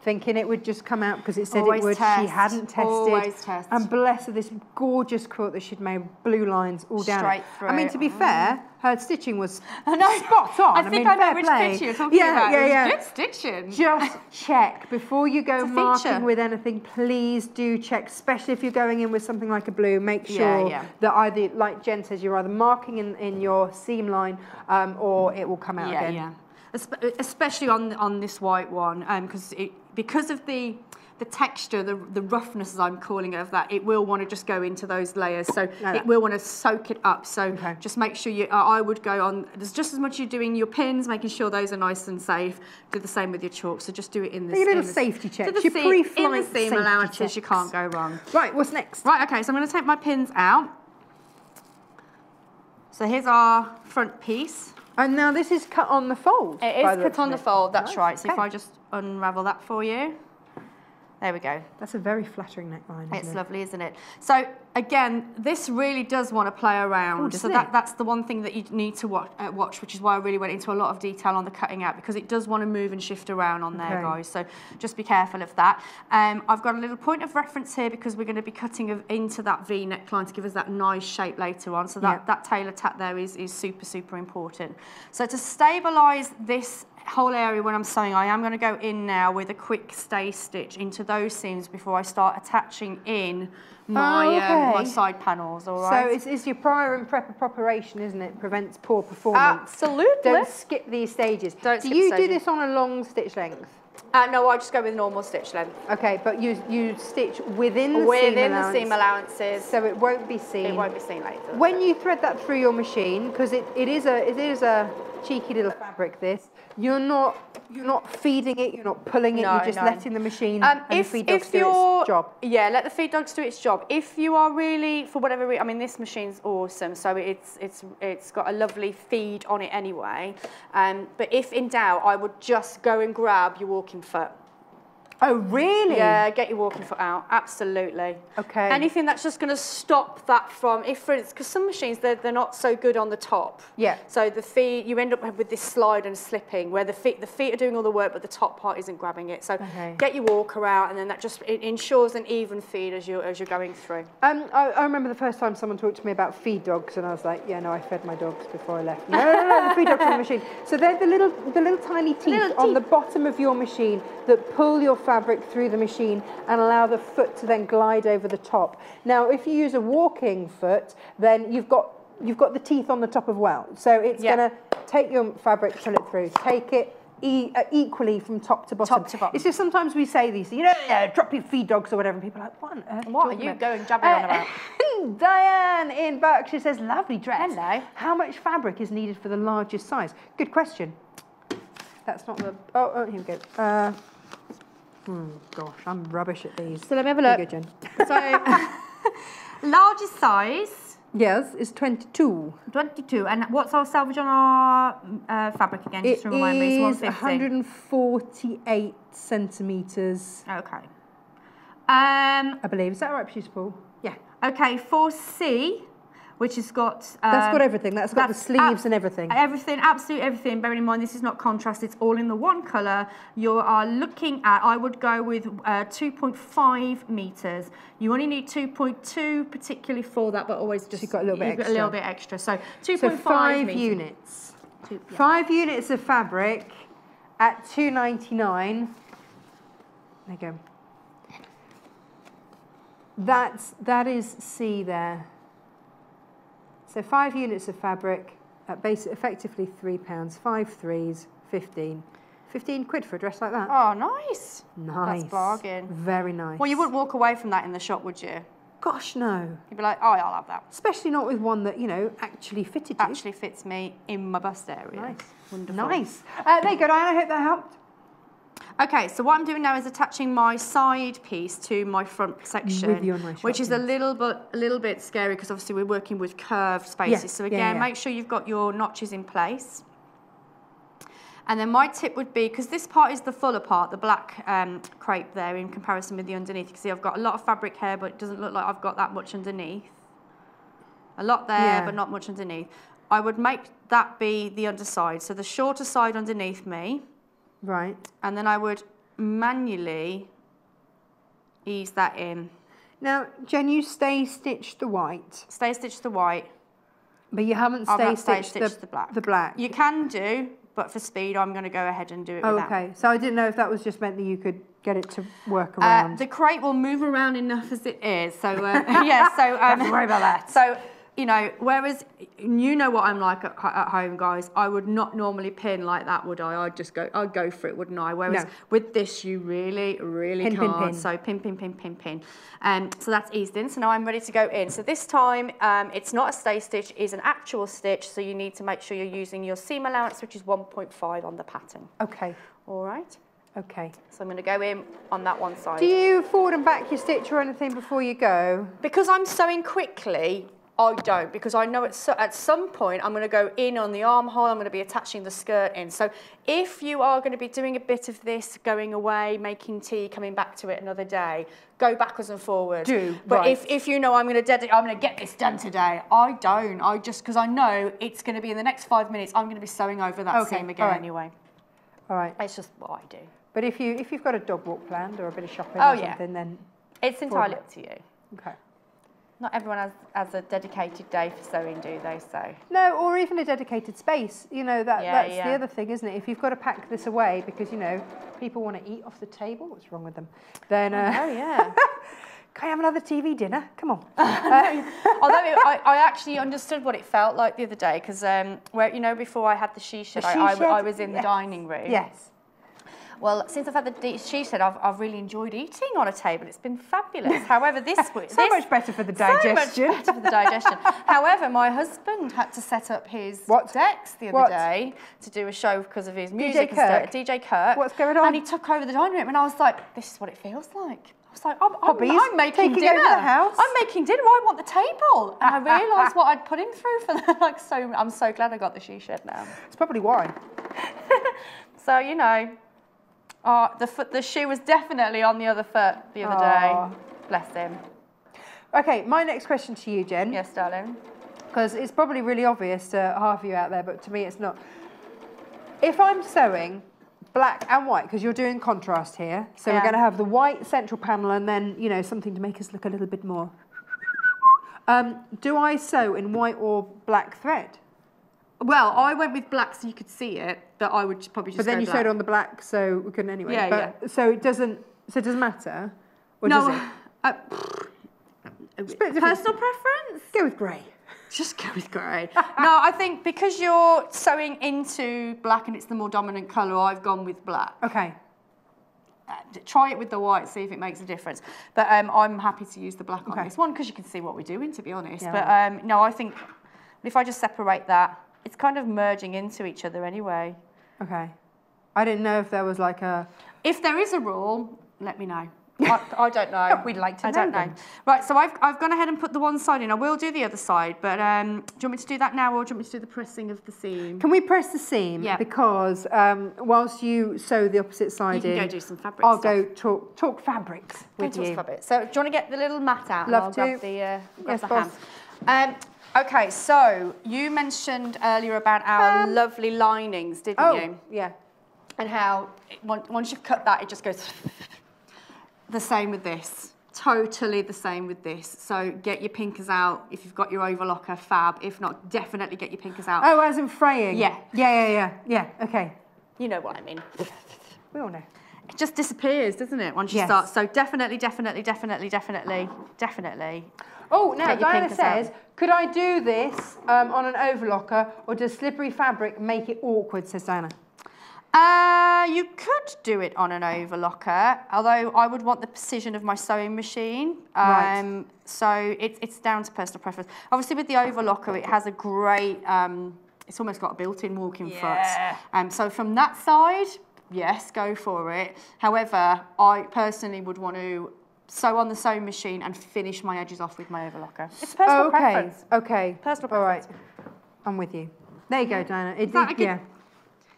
thinking it would just come out because it said Always it would. She hadn't tested. always test. And bless her, this gorgeous quilt that she'd made blue lines all down. Straight I mean, to be fair, her stitching was I know. spot on. I think mean, I, know which play. picture you're talking yeah, about. Yeah, yeah, Good stitching. just check before you go marking feature. with anything. Please do check, especially if you're going in with something like a blue. Make Yeah, sure yeah. that either, like Jen says, you're either marking in, in your seam line um, or it will come out yeah, again. yeah. Espe- Especially on on this white one, because it because of the the texture, the, the roughness, as I'm calling it, of that, it will want to just go into those layers. So no, it will want to soak it up. So Okay. just make sure you, uh, I would go on, there's just as much you're doing your pins, making sure those are nice and safe. Do the same with your chalk. So just do it in the Your little the- safety checks, the your pre-flight the seam safety allowances, you can't go wrong. Right, what's next? Right, okay, so I'm going to take my pins out. So here's our front piece. And now this is cut on the fold. It is cut on the fold, that's Nice, right. So if. I just unravel that for you. There we go. That's a very flattering neckline. It's it? lovely, isn't it? So again, this really does want to play around. Oh, so that, that's the one thing that you need to watch, uh, watch, which is why I really went into a lot of detail on the cutting out because it does want to move and shift around on there, Okay. guys. So just be careful of that. Um, I've got a little point of reference here because we're going to be cutting of, into that V neckline to give us that nice shape later on. So that, Yeah. that tailor tack there is, is super, super important. So to stabilise this whole area when I'm sewing, I am going to go in now with a quick stay stitch into those seams before I start attaching in my, Oh, um, my side panels, all So it's, it's your prior and prep preparation, isn't it? Prevents poor performance. Absolutely. Don't skip these stages. Don't do you the do this on a long stitch length? Uh, no, I just go with normal stitch length. Okay, but you you stitch within the seam Within the seam allowances, so it won't be seen. it won't be seen later. When you thread that through your machine, because it, it is a it is a cheeky little fabric. This you're not you're not feeding it, you're not pulling it. No, you're just no. letting the machine Um, and if, the feed dogs if do its job. yeah, let the feed dogs do its job. If you are really, for whatever reason, I mean, this machine's awesome, so it's it's it's got a lovely feed on it anyway. Um, but if in doubt, I would just go and grab your walking foot. Oh really? Yeah, get your walking foot out. Absolutely. Okay. Anything that's just going to stop that from, if for instance, because some machines they're, they're not so good on the top. Yeah. So the feet, you end up with this slide and slipping, where the feet the feet are doing all the work, but the top part isn't grabbing it. So Okay. get your walker out, and then that just it ensures an even feed as you as you're going through. Um, I, I remember the first time someone talked to me about feed dogs, and I was like, "Yeah, no, I fed my dogs before I left." No, no, no, no the feed dogs on the machine. So they're the little, the little tiny teeth Little on the bottom of your machine that pull your fabric through the machine and allow the foot to then glide over the top. Now, if you use a walking foot, then you've got you've got the teeth on the top as well. So it's Yeah. going to take your fabric, pull it through, take it. E- uh, equally from top to bottom. Top to bottom. It's just sometimes we say these, you know, yeah, drop your feed dogs or whatever, and people are like, what on earth? What are you about?" going jabbering on Uh, about? Diane in Berkshire says, lovely dress. Hello. How much fabric is needed for the largest size? Good question. That's not the. Oh, oh here we go. Uh, hmm, gosh, I'm rubbish at these. So let me have a look. you go, So largest size. yes, it's 22. 22. And what's our selvage on our uh, fabric again? It Just to remind me, It's 148 centimetres, Okay. Um, I believe. Is that right, Paul? Yeah. okay, for C, which has got. That's um, got everything. That's got the sleeves and everything. Everything, absolutely everything. Bearing in mind, this is not contrast, it's all in the one colour. You are looking at, I would go with uh, 2.5 metres. You only need 2.2 particularly for that, but always just you've got a little bit extra. a little bit extra. So 2.5 So five units. Two- yeah. Five units of fabric at two ninety nine. There you go. That's that is C there. So five units of fabric at base effectively three pounds. Five threes, fifteen. Fifteen quid for a dress like that. Oh, nice. nice. bargain. Very nice. Well, you wouldn't walk away from that in the shop, would you? Gosh, no. You'd be like, oh, yeah, I'll have that. Especially not with one that you know actually fitted you. Actually fits me in my bust area. nice. Wonderful. Nice. Uh, there you go, Diane. I hope that helped. Okay, so what I'm doing now is attaching my side piece to my front section, nice which is a little bit a little bit scary because obviously we're working with curved spaces. Yeah, So again, yeah. make sure you've got your notches in place. And then my tip would be because this part is the fuller part, the black um, crepe there in comparison with the underneath. You can see I've got a lot of fabric here, but it doesn't look like I've got that much underneath. A lot there, Yeah. but not much underneath. I would make that be the underside, so the shorter side underneath me Right. and then I would manually ease that in. Now, Jen, you stay stitch the white, Stay stitch the white. but you haven't stay stay stitched stitched the, the black. The black. You can do, but for speed, I'm going to go ahead and do it oh, okay. So I didn't know if that was just meant that you could get it to work Uh, around. the crepe will move around enough as it is. So uh, yeah, so um, Don't worry about that. So you know, whereas you know what I'm like at, at home, guys. I would not normally pin like that, would I? I'd just go, I'd go for it, wouldn't I? Whereas No. with this, you really, really Pin, pin, can't. pin. So pin, pin, pin, pin, pin. Um, so that's eased in. So now I'm ready to go in. So this time, um, it's not a stay stitch, it's an actual stitch. So you need to make sure you're using your seam allowance, which is 1.5 on the pattern. Okay, All right. okay. So I'm going to go in on that one side. Do you forward and back your stitch or anything before you go? Because I'm sewing quickly, I don't because I know at, so, at some point I'm going to go in on the armhole, I'm going to be attaching the skirt in. So if you are going to be doing a bit of this, going away, making tea, coming back to it another day, go backwards and forwards. Do, But right. if, if you know I'm going to dedicate, I'm going to get this done today, I don't. I just, because I know it's going to be in the next five minutes, I'm going to be sewing over that Okay, seam again all right. anyway. All right. It's just what I do. But if you if you've got a dog walk planned or a bit of shopping Oh, or yeah. something, then It's entirely up to you. okay. Not everyone has, has a dedicated day for sewing, do they? So. No, or even a dedicated space. You know that Yeah, that's the other thing, isn't it? If you've got to pack this away because you know people want to eat off the table, what's wrong with them? Then uh, Oh, yeah. can I have another TV dinner? Come on. Although it, I, I actually understood what it felt like the other day because um, where you know before I had the she shed, The I, she I, shed? I was in the dining room. yes. Well, since I've had the d- she shed, I've, I've really enjoyed eating on a table. It's been fabulous. However, this week So this, much better for the digestion. so much better for the digestion. However, my husband had to set up his What? decks the other What? day to do a show because of his music. Kirk? and stuff. DJ Kirk. What's going on? And he took over the dining room, and I was like, "This is what it feels like." I was like, "I'm, I'm, Hobbies? I'm making Taking dinner. over the house? I'm making dinner. I want the table." And I realised what I'd put him through for the, like so. I'm so glad I got the she shed now. It's probably why. So you know, uh, the foot, the shoe was definitely on the other foot the other day. Bless him. Okay, my next question to you, Jen, Yes, darling. because it's probably really obvious to half of you out there, but to me it's not. If I'm sewing black and white, because you're doing contrast here, so we're going to have the white central panel and then, you know, something to make us look a little bit more. Um, do I sew in white or black thread? Well, I went with black so you could see it, but I would probably just. But then you black. sewed on the black, so we couldn't anyway. Yeah, but, So it doesn't. So it doesn't matter. Or no, does it? uh, personal preference. Go with grey. Just go with grey. no, I think because you're sewing into black and it's the more dominant colour, I've gone with black. Okay. Uh, try it with the white, see if it makes a difference. But um, I'm happy to use the black on this one because you can see what we're doing, to be honest. Yeah. But um, no, I think if I just separate that, it's kind of merging into each other anyway. Okay. I didn't know if there was like a. If there is a rule, let me know. I, I don't know. We'd like to I know don't know. Right, so I've, I've gone ahead and put the one side in. I will do the other side, but um, do you want me to do that now or do you want me to do the pressing of the seam? Can we press the seam? Yeah. Because um, whilst you sew the opposite side You can in, go do some fabric I'll stuff. go talk talk fabrics Go with to us you. for a bit. So do you want to get the little mat out? and Love I'll to. grab the, uh, grab Yes, the boss. hand. Um, okay, so you mentioned earlier about our Um, lovely linings, didn't Oh, you? yeah. and how it, once you've cut that, it just goes the same with this. Totally the same with this. So get your pinkers out if you've got your overlocker, fab. If not, definitely get your pinkers out. Oh, as in fraying. Yeah. Yeah, yeah, yeah, yeah. Okay. You know what I mean. We all know. It just disappears, doesn't it, once you Yes. start? So definitely, definitely, definitely, definitely, definitely. Oh, now Diana out. says, could I do this um, on an overlocker, or does slippery fabric make it awkward? Says Diana. Uh, you could do it on an overlocker, although I would want the precision of my sewing machine. Right. Um, so it's it's down to personal preference. Obviously, with the overlocker, it has a great. Um, it's almost got a built-in walking Yeah. foot. Um, so from that side, yes, go for it. However, I personally would want to sew on the sewing machine and finish my edges off with my overlocker. It's personal okay. preference. Okay. Personal preference. All right. I'm with you. There you go, Diana. It, that it- yeah.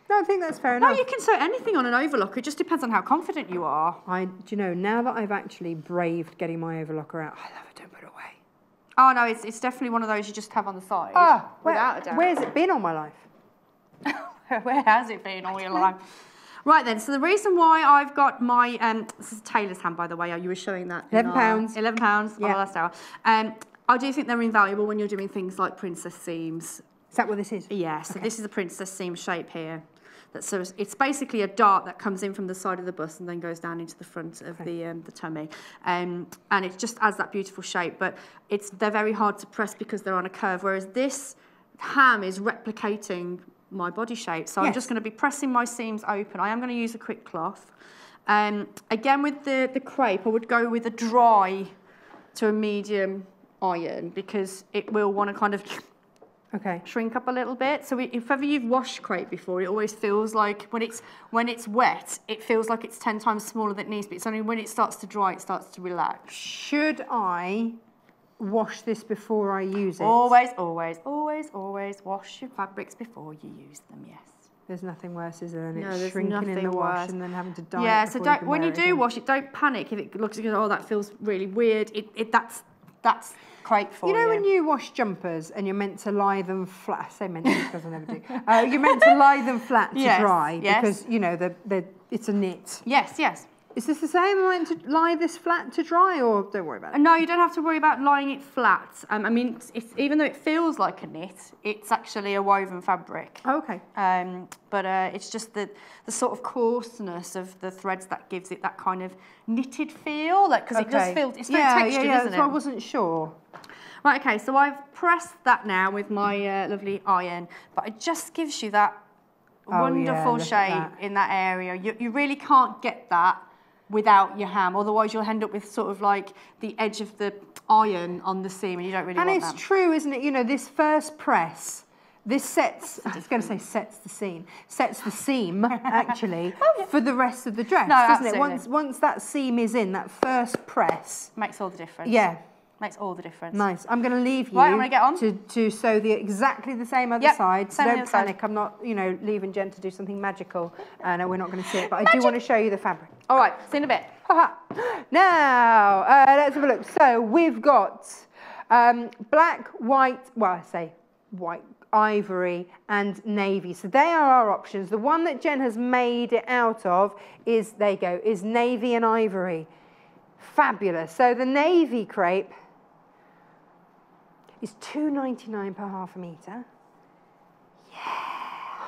No, I think that's fair enough. No, you can sew anything on an overlocker. It just depends on how confident you are. I, do you know, now that I've actually braved getting my overlocker out, I love it, don't put it away. Oh no, it's, it's definitely one of those you just have on the side. Ah, where, without a doubt. where's it been all my life? Where has it been all your life? Right then, so the reason why I've got my um, this is tailor's ham by the way. Are you were showing that. £11 our- Eleven pounds. Yeah. Last hour. Um, I do think they're invaluable when you're doing things like princess seams. Is that what this is? Yeah. So this is a princess seam shape here. That so it's- basically a dart that comes in from the side of the bust and then goes down into the front of the um, the tummy, um, and it just adds that beautiful shape. But it's they're very hard to press because they're on a curve, whereas this ham is replicating my body shape. So I'm just going to be pressing my seams open. I am going to use a quick cloth. Um, again, with the, the crepe, I would go with a dry to a medium iron because it will want to kind of Okay. shrink up a little bit. So if ever you've washed crepe before, it always feels like when it's when it's wet, it feels like it's ten times smaller than it needs to be. It's only when it starts to dry, it starts to relax. Should I wash this before I use it? Always, always, always, always wash your fabrics before you use them. Yes. There's nothing worse, is there, than No, it there's shrinking in the wash worse. and then having to dye it? yeah. So don't can when you do again. wash it, don't panic if it looks like oh that feels really weird. It, it that's that's crepe for You you. know when you wash jumpers and you're meant to lie them flat. I say meant to because I never do. Uh, you're meant to lie them flat to Yes, dry yes. because you know the the it's a knit. Yes, yes. Is this the same? Am I meant to lie this flat to dry, or don't worry about it? No, you don't have to worry about lying it flat. Um, I mean, even though it feels like a knit, it's actually a woven fabric. Oh, okay. Um, but uh, it's just the, the sort of coarseness of the threads that gives it that kind of knitted feel, like because it does feel it's very yeah, textured, yeah, yeah. isn't So I wasn't sure. Right, okay, so I've pressed that now with my uh, lovely iron, but it just gives you that Oh, wonderful at shape that. in that area. You, you really can't get that without your ham, otherwise you'll end up with sort of like the edge of the iron on the seam and you don't really And it's that. true, isn't it? You know, this first press, this sets, I was going to say sets the scene, sets the seam, actually, oh, for the rest of the dress, No, doesn't absolutely. it? Once, once that seam is in, that first press, Makes all the difference. yeah, Makes all the difference. nice. I'm going to leave you Right, I'm gonna get on. To, to sew the exactly the same other Yep, side. So don't other side. panic. I'm not, you know, leaving Jen to do something magical. Uh, no, we're not going to see it, but I do want to show you the fabric. All right, see you in a bit. Haha. now, uh, let's have a look. So we've got um, black, white, well, I say white, ivory, and navy. So they are our options. The one that Jen has made it out of is, there you go, is navy and ivory. Fabulous. So the navy crepe is two ninety nine per half a metre. Yeah,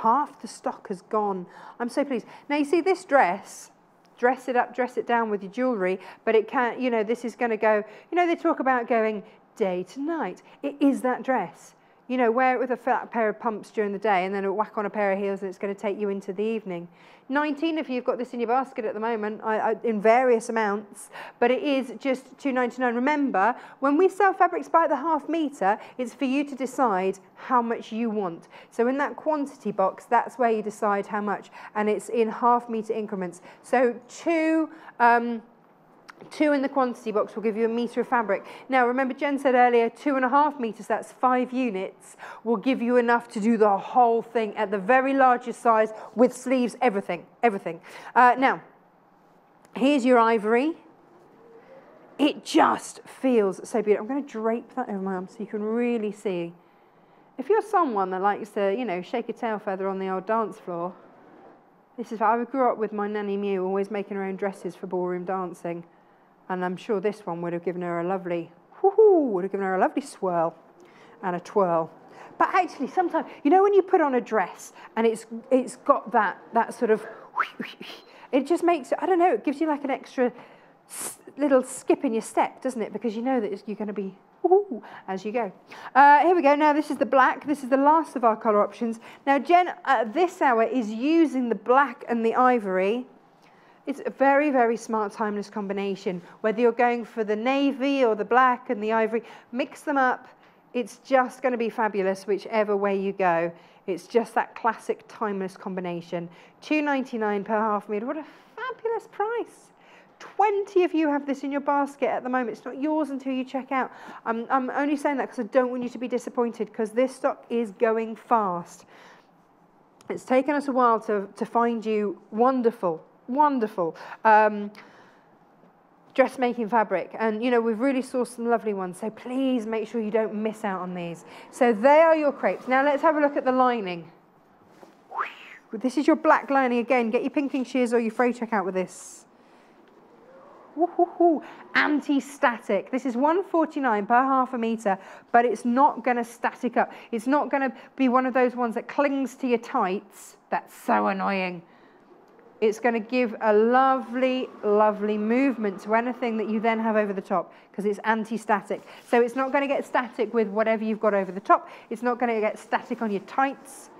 half the stock has gone. I'm so pleased. Now you see this dress, dress it up, dress it down with your jewellery, but it can't, you know, this is going to go, you know, they talk about going day to night. It is that dress. You know, wear it with a flat pair of pumps during the day and then whack on a pair of heels and it's going to take you into the evening. 19 of you have got this in your basket at the moment I, I, in various amounts, but it is just 2.99. Remember, when we sell fabrics by the half metre, it's for you to decide how much you want. So in that quantity box, that's where you decide how much, and it's in half metre increments. So two. Um, Two in the quantity box will give you a metre of fabric. Now, remember Jen said earlier, two and a half metres, that's five units, will give you enough to do the whole thing at the very largest size with sleeves, everything, everything. Uh, now, here's your ivory. It just feels so beautiful. I'm going to drape that over my arm so you can really see. If you're someone that likes to, you know, shake a tail feather on the old dance floor, this is, I grew up with my nanny Mew always making her own dresses for ballroom dancing. And I'm sure this one would have given her a lovely, whoo would have given her a lovely swirl and a twirl. But actually, sometimes, you know, when you put on a dress and it's it's got that that sort of, it just makes it, I don't know, it gives you like an extra little skip in your step, doesn't it? Because you know that you're going to be as you go. Uh, here we go. Now this is the black. This is the last of our colour options. Now Jen, at this hour is using the black and the ivory. It's a very, very smart timeless combination. Whether you're going for the navy or the black and the ivory, mix them up. It's just going to be fabulous whichever way you go. It's just that classic timeless combination. Two ninety nine per half metre. What a fabulous price. 20 of you have this in your basket at the moment. It's not yours until you check out. I'm, I'm only saying that because I don't want you to be disappointed because this stock is going fast. It's taken us a while to, to find you wonderful, wonderful um, dressmaking fabric. And, you know, we've really sourced some lovely ones. So please make sure you don't miss out on these. So they are your crepes. Now let's have a look at the lining. This is your black lining again. Get your pinking shears or your fray check out with this. anti-static. This is 149 per half a metre, but it's not going to static up. It's not going to be one of those ones that clings to your tights. That's so annoying. It's going to give a lovely, lovely movement to anything that you then have over the top because it's anti-static. So it's not going to get static with whatever you've got over the top. It's not going to get static on your tights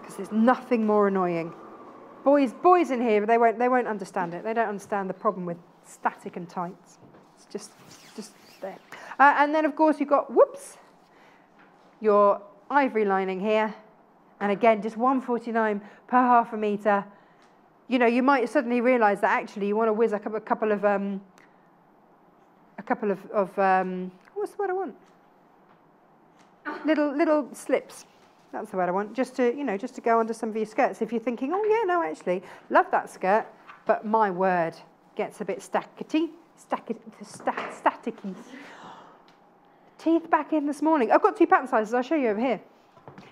because there's nothing more annoying. Boys, boys in here, they won't, they won't understand it. They don't understand the problem with static and tights. It's just, just there. Uh, and then of course you've got, whoops, your ivory lining here. And again, just 149 per half a metre you know, you might suddenly realise that actually you want to whiz a couple, a couple of, um, a couple of, of um, what's the word I want? Little, little slips. That's the word I want. Just to, you know, just to go under some of your skirts. If you're thinking, oh yeah, no, actually, love that skirt, but my word, gets a bit stackety, stackety, staticky. Teeth back in this morning. I've got two pattern sizes. I'll show you over here.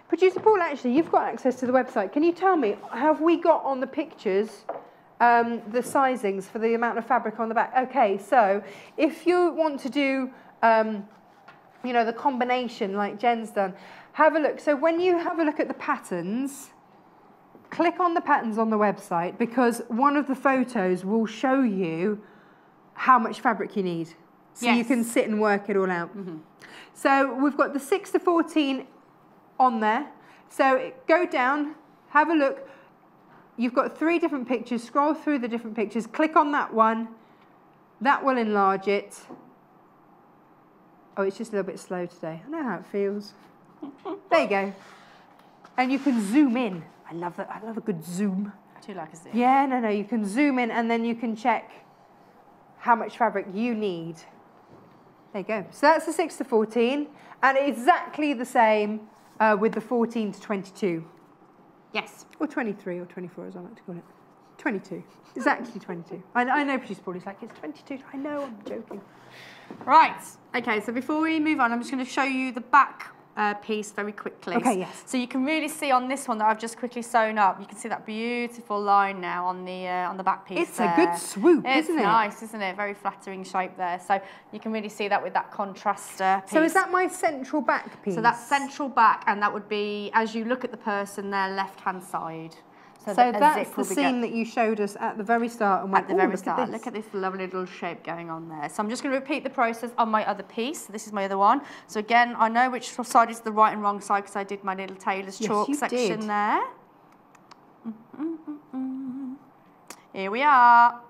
Producer Paul, actually, you've got access to the website. Can you tell me, have we got on the pictures um, the sizings for the amount of fabric on the back? Okay, so if you want to do, um, you know, the combination like Jen's done, have a look. So when you have a look at the patterns, click on the patterns on the website because one of the photos will show you how much fabric you need. So yes. you can sit and work it all out. Mm -hmm. So we've got the 6 to 14 on there. So go down, have a look. You've got three different pictures. Scroll through the different pictures. Click on that one. That will enlarge it. Oh, it's just a little bit slow today. I know how it feels. there you go. And you can zoom in. I love that. I love a good zoom. I do like a zoom. Yeah, no, no. You can zoom in and then you can check how much fabric you need. There you go. So that's the 6 to 14. And exactly the same uh, with the 14 to 22. Yes. Or 23 or 24 as I like to call it. 22. It's actually 22. I, I know producer Paul is like, it's 22. I know, I'm joking. Right. Okay, so before we move on, I'm just going to show you the back uh, piece very quickly. Okay, yes. So you can really see on this one that I've just quickly sewn up, you can see that beautiful line now on the uh, on the back piece It's there. a good swoop, it's isn't it? It's nice, isn't it? Very flattering shape there. So you can really see that with that contrast uh, piece. So is that my central back piece? So that's central back, and that would be, as you look at the person, their left-hand side. So, so that's the seam that you showed us at the very start. And at the very look start. At look at this lovely little shape going on there. So I'm just going to repeat the process on my other piece. This is my other one. So again, I know which side is the right and wrong side because I did my little tailor's yes, chalk did. section there. Mm -mm -mm Here we are.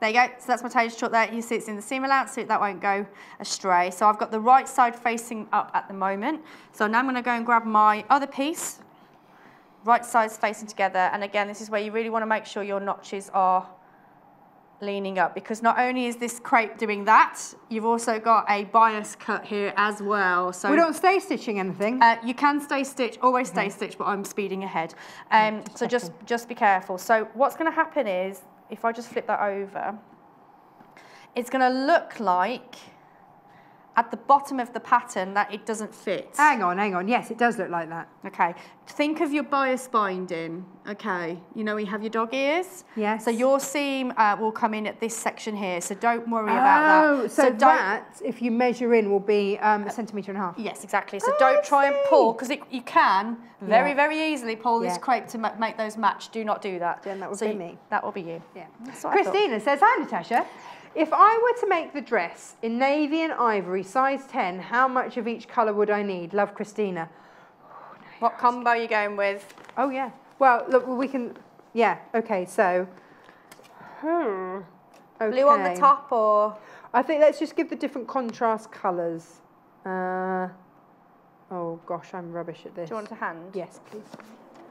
There you go. So that's my tailor's chalk there. You see it's in the seam allowance so that won't go astray. So I've got the right side facing up at the moment. So now I'm going to go and grab my other piece right sides facing together. And again, this is where you really want to make sure your notches are leaning up because not only is this crepe doing that, you've also got a bias cut here as well. So we don't stay stitching anything. Uh, you can stay stitch, always stay okay. stitch, but I'm speeding ahead. Um, just so just just be careful. So what's going to happen is if I just flip that over, it's going to look like at the bottom of the pattern that it doesn't fit. Hang on, hang on. Yes, it does look like that. Okay. Think of your bias binding. Okay. You know, you have your dog ears. Yes. So your seam uh, will come in at this section here. So don't worry oh, about that. Oh, so, so that, if you measure in, will be um, a centimetre and a half. Yes, exactly. So oh, don't try and pull, because you can very, yeah. very easily pull yeah. this crepe to ma make those match. Do not do that. Jen, that would so be me. That will be you. Yeah. Christina says, hi, Natasha. If I were to make the dress in navy and ivory, size 10, how much of each colour would I need? Love, Christina. Oh, what combo are you going with? Oh, yeah. Well, look, we can, yeah, okay, so. Hmm. Okay. Blue on the top or? I think let's just give the different contrast colours. Uh, oh, gosh, I'm rubbish at this. Do you want a hand? Yes, please.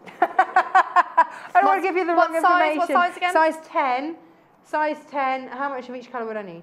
I don't want to give you the wrong size, information. What size again? Size 10. Size 10, how much of each colour would I need?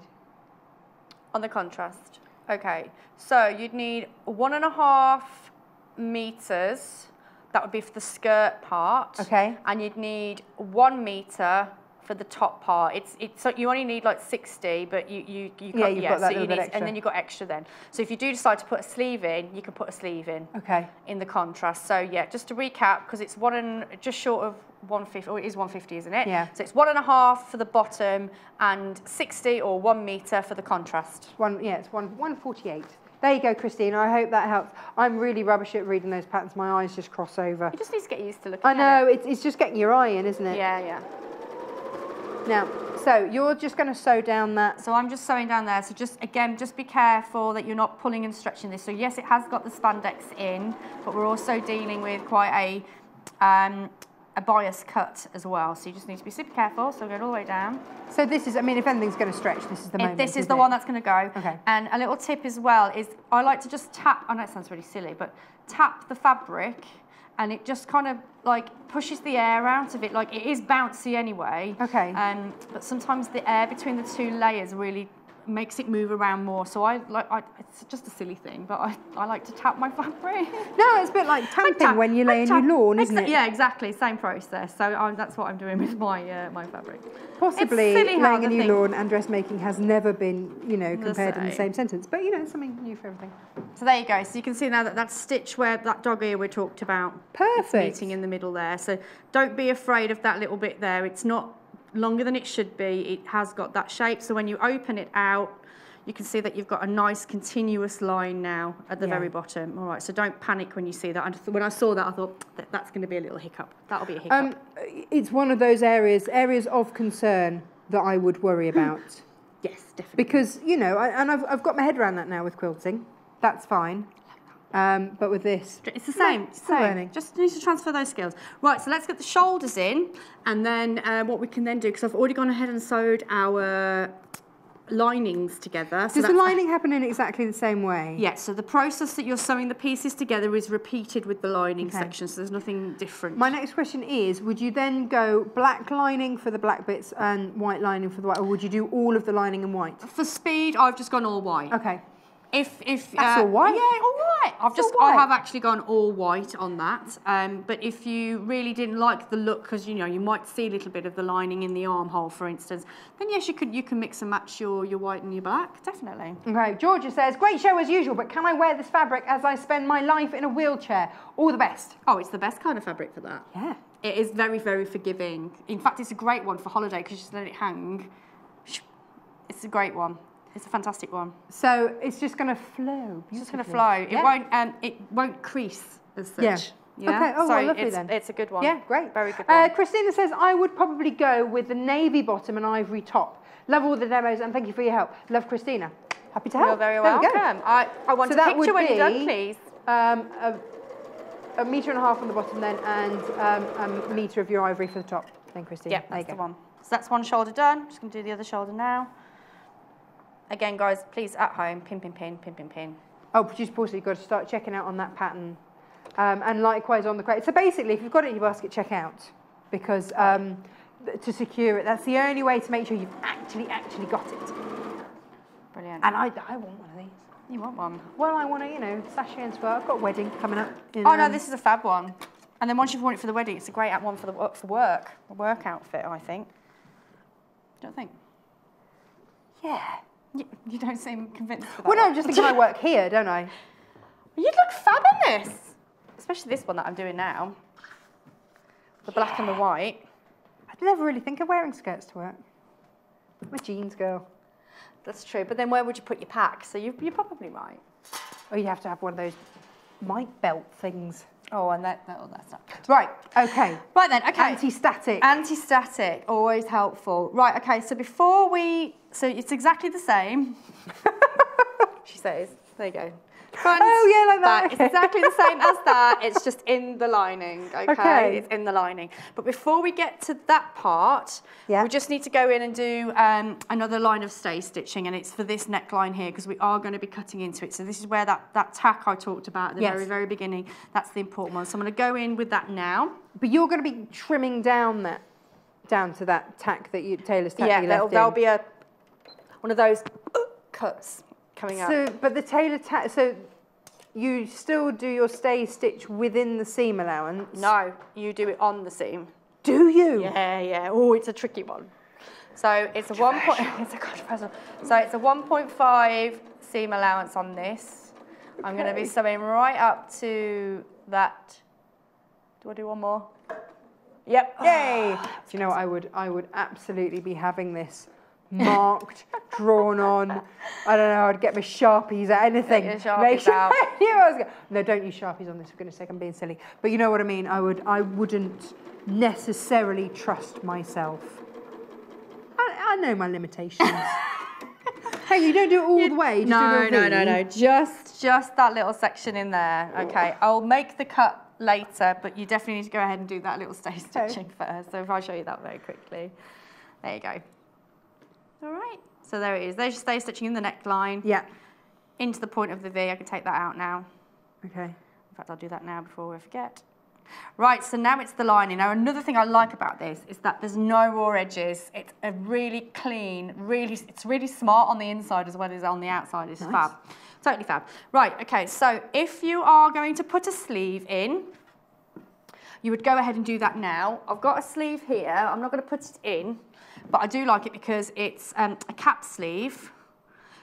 On the contrast. Okay, so you'd need one and a half metres. That would be for the skirt part. Okay. And you'd need one metre for the top part. It's it's so you only need like 60, but you you you yeah, you've yeah, got that so you need, and then you've got extra then. So if you do decide to put a sleeve in, you can put a sleeve in. Okay. In the contrast. So yeah, just to recap, because it's one and just short of 150, or it is 150, isn't it? Yeah. So it's one and a half for the bottom and 60 or one meter for the contrast. One, yeah, it's one, 148. There you go, Christina. I hope that helps. I'm really rubbish at reading those patterns. My eyes just cross over. You just need to get used to looking I know, it's, it's just getting your eye in, isn't it. it? Yeah, yeah. Now, so you're just going to sew down that. So I'm just sewing down there. So just, again, just be careful that you're not pulling and stretching this. So yes, it has got the spandex in, but we're also dealing with quite a, um, a bias cut as well. So you just need to be super careful. So go all the way down. So this is, I mean, if anything's going to stretch, this is the If moment. this is the it? one that's going to go. Okay. And a little tip as well is I like to just tap, I know it sounds really silly, but tap the fabric and it just kind of like pushes the air out of it. Like it is bouncy anyway. Okay. Um, but sometimes the air between the two layers really makes it move around more. So I like, I, it's just a silly thing, but I, I like to tap my fabric. No, it's a bit like tamping tap- when you lay in your lawn, isn't it? Yeah, exactly. Same process. So i that's what I'm doing with my uh, my fabric. Possibly It's silly how laying a new thing- lawn and dressmaking has never been, you know, compared in the same. sentence. But, you know, something new for everything. So there you go. So you can see now that that stitch where that dog ear we talked about. Perfect. meeting in the middle there. So don't be afraid of that little bit there. It's not longer than it should be. It has got that shape. So when you open it out, you can see that you've got a nice continuous line now at the Yeah. very bottom. All right. So don't panic when you see that. And when I saw that, I thought that that's going to be a little hiccup. That'll be a hiccup. Um, it's one of those areas, areas of concern that I would worry about. yes, definitely. because, you know, I, and I've, I've got my head around that now with quilting. That's fine. Um, but with this, It's the same. It's the same. learning. Just need to transfer those skills. Right, so let's get the shoulders in, and then uh, what we can then do, because I've already gone ahead and sewed our linings together. So does the lining happen in exactly the same way? Yeah, so the process that you're sewing the pieces together is repeated with the lining Okay. section, so there's nothing different. My next question is, would you then go black lining for the black bits and white lining for the white, or would you do all of the lining in white? For speed, I've just gone all white. Okay. If if That's uh, all white? Yeah, all white. I've It's just all I have actually gone all white on that. Um, but if you really didn't like the look, because you know you might see a little bit of the lining in the armhole, for instance, then yes, you could you can mix and match your your white and your black, definitely. Okay, Georgia says, great show as usual, but can I wear this fabric as I spend my life in a wheelchair? All the best. Oh, it's the best kind of fabric for that. Yeah. It is very very forgiving. In fact, it's a great one for holiday because you just let it hang. It's a great one. It's a fantastic one. So it's just going to flow. It's just going to flow. It won't um, it won't crease as such. Yeah. Yeah. Okay, oh, so well, lovely it's, then. it's a good one. Yeah, great. Very good Uh. Christina says, I would probably go with the navy bottom and ivory top. Love all the demos and thank you for your help. Love Christina. Happy to help. You're very There we welcome. I, I want So a that picture when you're done, please. Um, a, a metre and a half on the bottom then and um, a metre of your ivory for the top. Then Christina. Yeah, there you that's the one. So that's one shoulder done. Just going to do the other shoulder now. Again, guys, please at home, pin, pin, pin, pin, pin, pin. Oh, producer Paul, so you've got to start checking out on that pattern. Um, and likewise on the crepe. So basically, if you've got it in your basket, check out. Because um, to secure it, that's the only way to make sure you've actually, actually got it. Brilliant. And I, I want one of these. you want one? Well, I want to, you know, sashay and swear. I've got a wedding coming up. in, Oh, no, um, this is a fab one. And then once you've worn it for the wedding, it's a great one for the for work, a work outfit, I think. Don't think? Yeah. You, you don't seem convinced. Well, no. I'm just thinking I work here, don't I? You'd look fab in this. Especially this one that I'm doing now. The black and the white. I never really think of wearing skirts to work. I'm a jeans girl. That's true. But then where would you put your pack? So you, you're probably right. Oh, or you'd have to have one of those mic belt things. Oh, and that, all that oh, that's not good. Right, okay. Right then, okay. Anti-static. Anti-static, always helpful. Right, okay, so before we, so it's exactly the same. she says, there you go. Front, Oh, yeah, like that, okay. It's exactly the same as that, it's just in the lining, okay? Okay. It's in the lining. But before we get to that part, Yeah. we just need to go in and do um, another line of stay stitching, and it's for this neckline here, because we are going to be cutting into it. So this is where that, that tack I talked about at the Yes. very, very beginning, that's the important one. So I'm going to go in with that now. But you're going to be trimming down that, down to that tack that you, tailor's tack yeah, you there'll, there'll be a one of those uh, cuts coming up. So, but the tailor tack, so you still do your stay stitch within the seam allowance? No, you do it on the seam. Do you? Yeah, yeah. Oh, it's a tricky one. So it's a one point. It's a controversial. So it's a 1.5 seam allowance on this. I'm going to be sewing right up to that. Do I do one more? Yep. Yay! Do you know what I would I would absolutely be having this marked, drawn on. I don't know, I'd get my Sharpies out, anything. Get your Make sure out. I knew I was go- No, don't use Sharpies on this, for goodness sake, I'm being silly. But you know what I mean? I would I wouldn't necessarily trust myself. I, I know my limitations. hey, you don't do it all the way. Just No, no, no, no. Just just that little section in there. Okay. I'll make the cut later, but you definitely need to go ahead and do that little stay stitching first. So if I show you that very quickly. There you go. All right. So there it is. There's your stay stitching in the neckline. Yeah. Into the point of the V. I can take that out now. Okay. In fact, I'll do that now before I forget. Right, so now it's the lining. Now, another thing I like about this is that there's no raw edges. It's a really clean, really, it's really smart on the inside as well as on the outside. It's fab. Totally fab. Right, okay, so if you are going to put a sleeve in, you would go ahead and do that now. I've got a sleeve here. I'm not going to put it in, but I do like it because it's um, a cap sleeve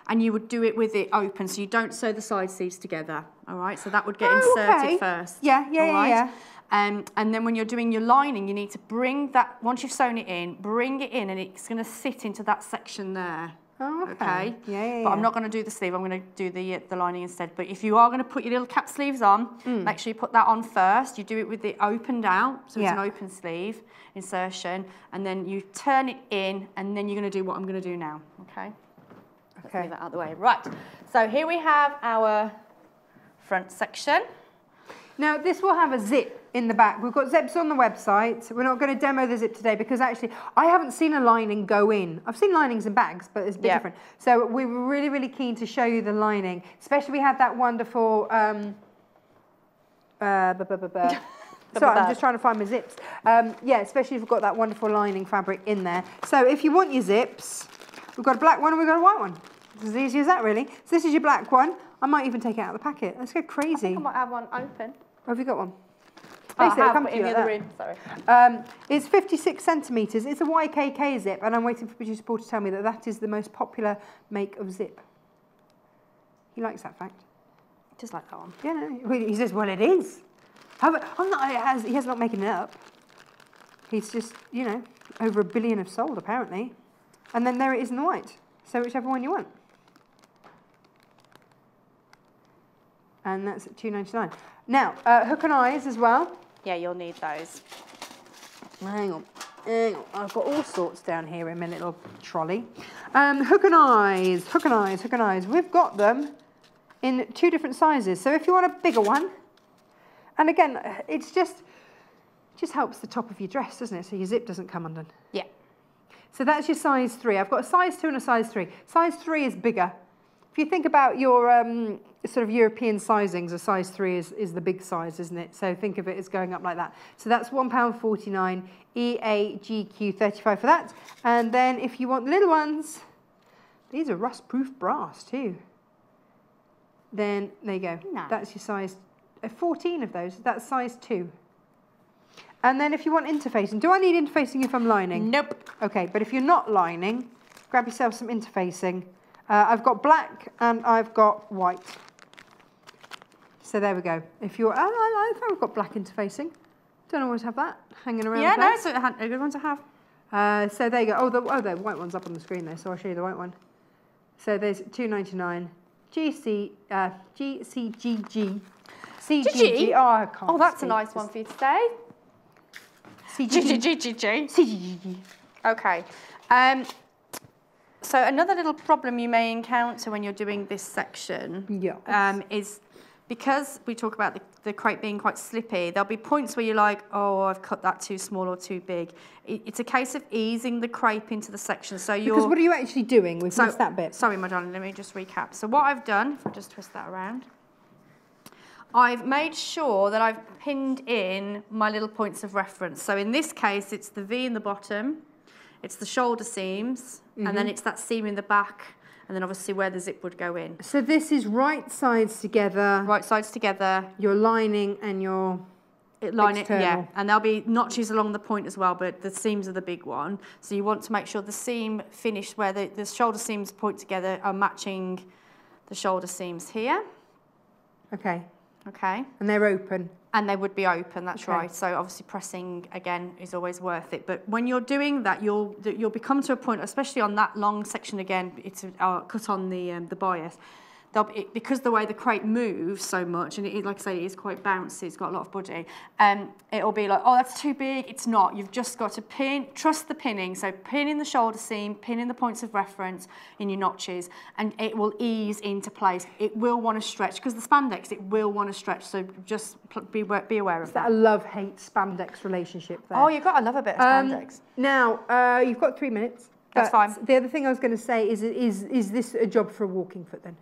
and you would do it with it open so you don't sew the side sleeves together. All right, so that would get Oh, inserted okay. first. Yeah, yeah, right? yeah. Um, and then when you're doing your lining, you need to bring that, once you've sewn it in, bring it in and it's going to sit into that section there. Oh, okay. Okay. Yeah, yeah, But I'm not going to do the sleeve. I'm going to do the uh, the lining instead. But if you are going to put your little cap sleeves on, Mm. make sure you put that on first. You do it with it opened out, so it's an open sleeve insertion, and then you turn it in, and then you're going to do what I'm going to do now. Okay. Let's Okay. move that out of the way. Right. So here we have our front section. Now, this will have a zip in the back. We've got zips on the website. We're not going to demo the zip today because actually I haven't seen a lining go in. I've seen linings in bags, but it's a bit Yeah. different. So we were really, really keen to show you the lining, especially we had that wonderful. Um, uh, Sorry, I'm just trying to find my zips. Um, yeah, especially if we've got that wonderful lining fabric in there. So if you want your zips, we've got a black one and we've got a white one. It's as easy as that, really. So this is your black one. I might even take it out of the packet. Let's go crazy. I might have one open. Oh, have you got one? Oh, Basically, it'll come to in you the other room. Sorry. Um, it's 56 centimetres. It's a YKK zip, and I'm waiting for producer Paul to tell me that that is the most popular make of zip. He likes that fact. Just like that one. Yeah, no, he says, well, it is. How I'm not, he has not making it up. He's just, you know, over a billion have sold, apparently. And then there it is in the white. So whichever one you want. And that's at 2.99. Now, uh, hook and eyes as well. Yeah, you'll need those. Hang on. Hang on. I've got all sorts down here in my little trolley. Um, hook and eyes, hook and eyes, hook and eyes. We've got them in two different sizes. So if you want a bigger one, and again, it's just just helps the top of your dress, doesn't it? So your zip doesn't come undone. Yeah. So that's your size three. I've got a size two and a size three. Size three is bigger. If you think about your um, sort of European sizings, a size three is, is the big size, isn't it? So think of it as going up like that. So that's £1.49, EAGQ35 for that. And then if you want the little ones, these are rust-proof brass too. Then there you go. That's your size, uh, 14 of those. That's size two. And then if you want interfacing, do I need interfacing if I'm lining? Nope. Okay, but if you're not lining, grab yourself some interfacing. Uh, I've got black and I've got white. So there we go. If you're, oh, I, I think I've got black interfacing. Don't always have that hanging around. Yeah, no, it's a, a good one to have. Uh, so there you go. Oh, the, oh, the white one's up on the screen there, so I'll show you the white one. So there's 2.99. GC, uh, GCGG. CGG. Oh, I can't Oh, that's a nice one for you to say. CGG. Okay. Um, so another little problem you may encounter when you're doing this section Yes. um, is because we talk about the, the crepe being quite slippy, there'll be points where you're like, oh, I've cut that too small or too big. It, it's a case of easing the crepe into the section. So you're Because what are you actually doing? We've so, missed that bit. Sorry, my darling, let me just recap. So what I've done, if I just twist that around, I've made sure that I've pinned in my little points of reference. So in this case, it's the V in the bottom, it's the shoulder seams, and Mm-hmm. then it's that seam in the back, and then obviously where the zip would go in. So this is right sides together, Right sides together, your lining and your it line it, yeah, and there'll be notches along the point as well, but the seams are the big one. So you want to make sure the seam finish where the, the shoulder seams point together are matching the shoulder seams here. okay. Okay. And they're open. And they would be open. That's Okay. right. So obviously pressing again is always worth it. But when you're doing that, you'll you'll become to a point, especially on that long section again. It's uh, cut on the um, the bias. They'll be, because the way the crepe moves so much, and it, is- like I say, it is quite bouncy. It's got a lot of body. Um, it'll be like, oh, that's too big. It's not. You've just got to pin, trust the pinning. So pin in the shoulder seam, pin in the points of reference in your notches, and it will ease into place. It will want to stretch because the spandex, it will want to stretch. So just be be aware of That that. a love-hate spandex relationship there. Oh, you've got to love a bit of Um, spandex. Now, uh, you've got three minutes. That's fine. The other thing I was going to say is, is, is this a job for a walking foot then?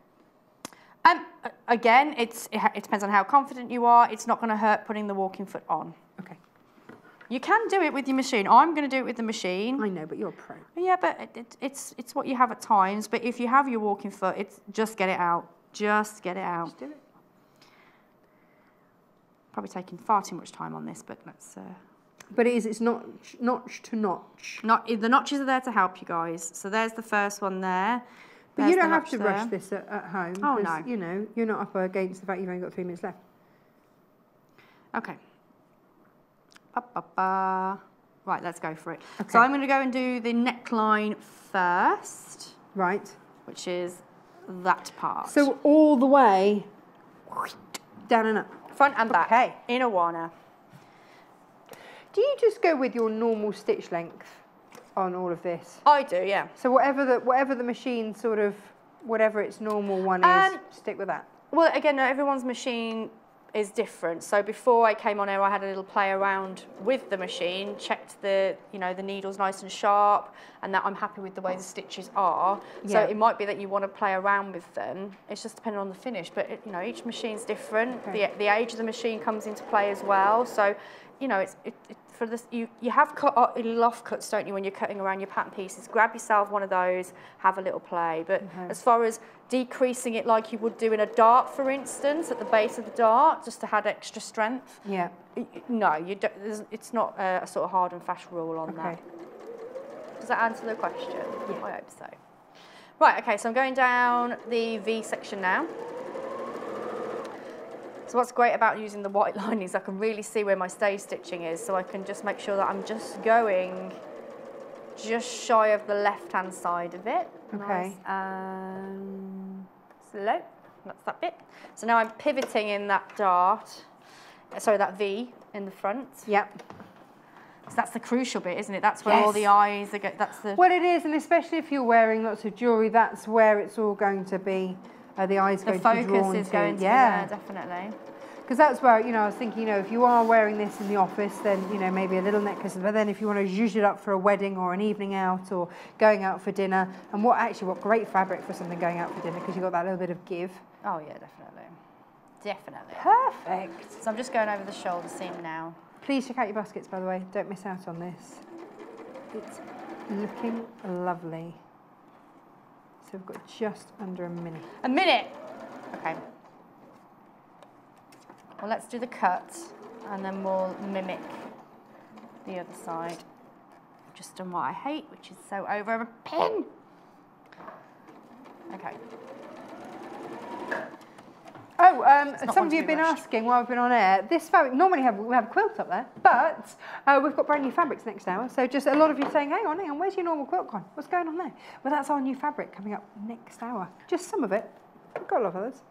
Um, again, it's it, it depends on how confident you are. It's not going to hurt putting the walking foot on. Okay. You can do it with your machine. I'm going to do it with the machine. I know, but you're a pro. Yeah, but it, it, it's it's what you have at times. But if you have your walking foot, it's just get it out. Just get it out. Just do it. Probably taking far too much time on this, but let's. Uh, But it is, it's notch, notch to notch. not the notches are there to help you guys. So there's the first one there. But you don't have to there. rush this at, at home. Oh, no. You know, you're not up against the fact you've only got three minutes left. Okay. Ba, ba, ba. Right, let's go for it. Okay. So I'm going to go and do the neckline first, Right. which is that part. So all the way down and up. front and back. Okay. In a wanna. Do you just go with your normal stitch length on all of this? I do, yeah. So whatever the whatever the machine sort of whatever its normal one is, Um, stick with that. Well, again, no, everyone's machine is different. So before I came on air, I had a little play around with the machine, checked the, you know, the needles nice and sharp, and that I'm happy with the way the stitches are. So Yeah. it might be that you want to play around with them. It's just depending on the finish, but it, you know, each machine's different. Okay. The, the age of the machine comes into play as well. So, you know, it's it, it, for this you you have cut uh, little offcuts, don't you, when you're cutting around your pattern pieces? Grab yourself one of those, have a little play. But as far as decreasing it like you would do in a dart, for instance, at the base of the dart, just to add extra strength. Yeah. No, you don't, it's not a, a sort of hard and fast rule on Okay. that. Does that answer the question? I hope so. Right, okay, so I'm going down the V section now. So what's great about using the white line is I can really see where my stay stitching is, so I can just make sure that I'm just going just shy of the left-hand side of it. Okay. Nice and slow. That's that bit. So now I'm pivoting in that dart, sorry, that V in the front. Yep. So that's the crucial bit, isn't it? That's where all the eyes are. Go- that's the. Well, it is, and especially if you're wearing lots of jewellery, that's where it's all going to be. Uh, the eyes the going to be focus drawn is to. going to yeah. there, definitely. Because that's where, you know, I was thinking, you know, if you are wearing this in the office, then, you know, maybe a little necklace. But then if you want to zhuzh it up for a wedding or an evening out or going out for dinner, and what actually, what great fabric for something going out for dinner because you've got that little bit of give. Oh yeah, definitely, definitely. Perfect. So I'm just going over the shoulder seam now. Please check out your baskets, by the way. Don't miss out on this. It's looking lovely. So we've got just under a minute. A minute. Okay. Well, let's do the cut, and then we'll mimic the other side. Just done what I hate, which is sew over a pin. Okay. Um, some of you have been asking while I've been on air. This fabric normally have we have a quilt up there, but uh, we've got brand new fabrics next hour. So just a lot of you saying, "Hang on, hang on, where's your normal quilt gone? What's going on there?" Well, that's our new fabric coming up next hour. Just some of it. We've got a lot of others.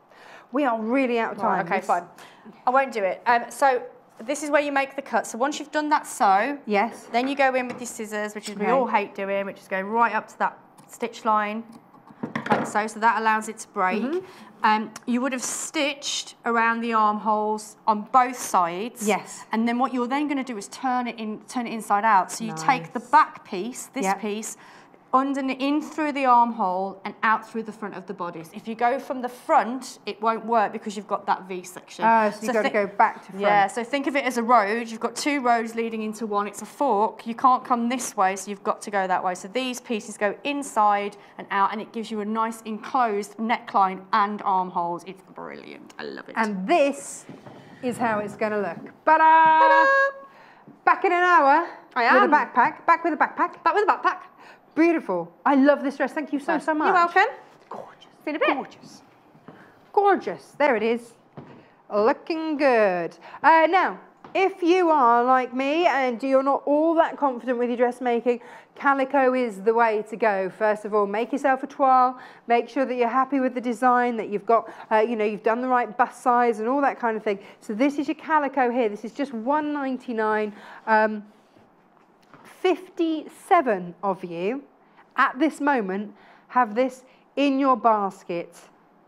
We are really out of time. Right, okay, This- fine. I won't do it. Um, so this is where you make the cut. So once you've done that sew, Yes. then you go in with your scissors, which is we all hate doing, which is going right up to that stitch line, like so. So that allows it to break. Mm-hmm. Um, you would have stitched around the armholes on both sides. Yes. And then what you're then going to do is turn it in, turn it inside out. So you take the back piece, this Yep. piece, under in through the armhole and out through the front of the bodice. If you go from the front, it won't work because you've got that V section. Oh, so you've got to go back to front. yeah, so think of it as a road. You've got two roads leading into one. It's a fork. You can't come this way, so you've got to go that way. So these pieces go inside and out, and it gives you a nice enclosed neckline and armholes. It's brilliant. I love it. And this is how it's going to look. Ta-da! Back in an hour. I With a backpack. Back with a backpack. Back with a backpack. Beautiful. I love this dress. Thank you so, so much. You're welcome. Gorgeous. See in a bit. Gorgeous. Gorgeous. There it is. Looking good. Uh, now, if you are like me and you're not all that confident with your dressmaking, calico is the way to go. First of all, make yourself a toile, make sure that you're happy with the design, that you've got, uh, you know, you've done the right bust size and all that kind of thing. So this is your calico here. This is just 199. Um, 57 of you at this moment have this in your basket.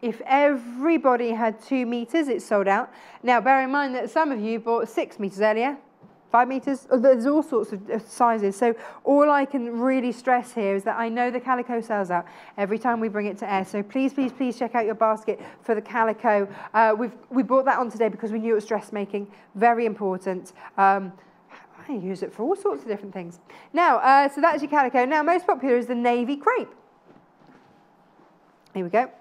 If everybody had two meters, it's sold out. Now, bear in mind that some of you bought six meters earlier, five meters. Oh, there's all sorts of sizes. So all I can really stress here is that I know the calico sells out every time we bring it to air. So please, please, please check out your basket for the calico. Uh, we've we brought that on today because we knew it was dressmaking. Very important. Um, I use it for all sorts of different things. Now, uh, so that's your calico. Now, most popular is the navy crepe. Here we go.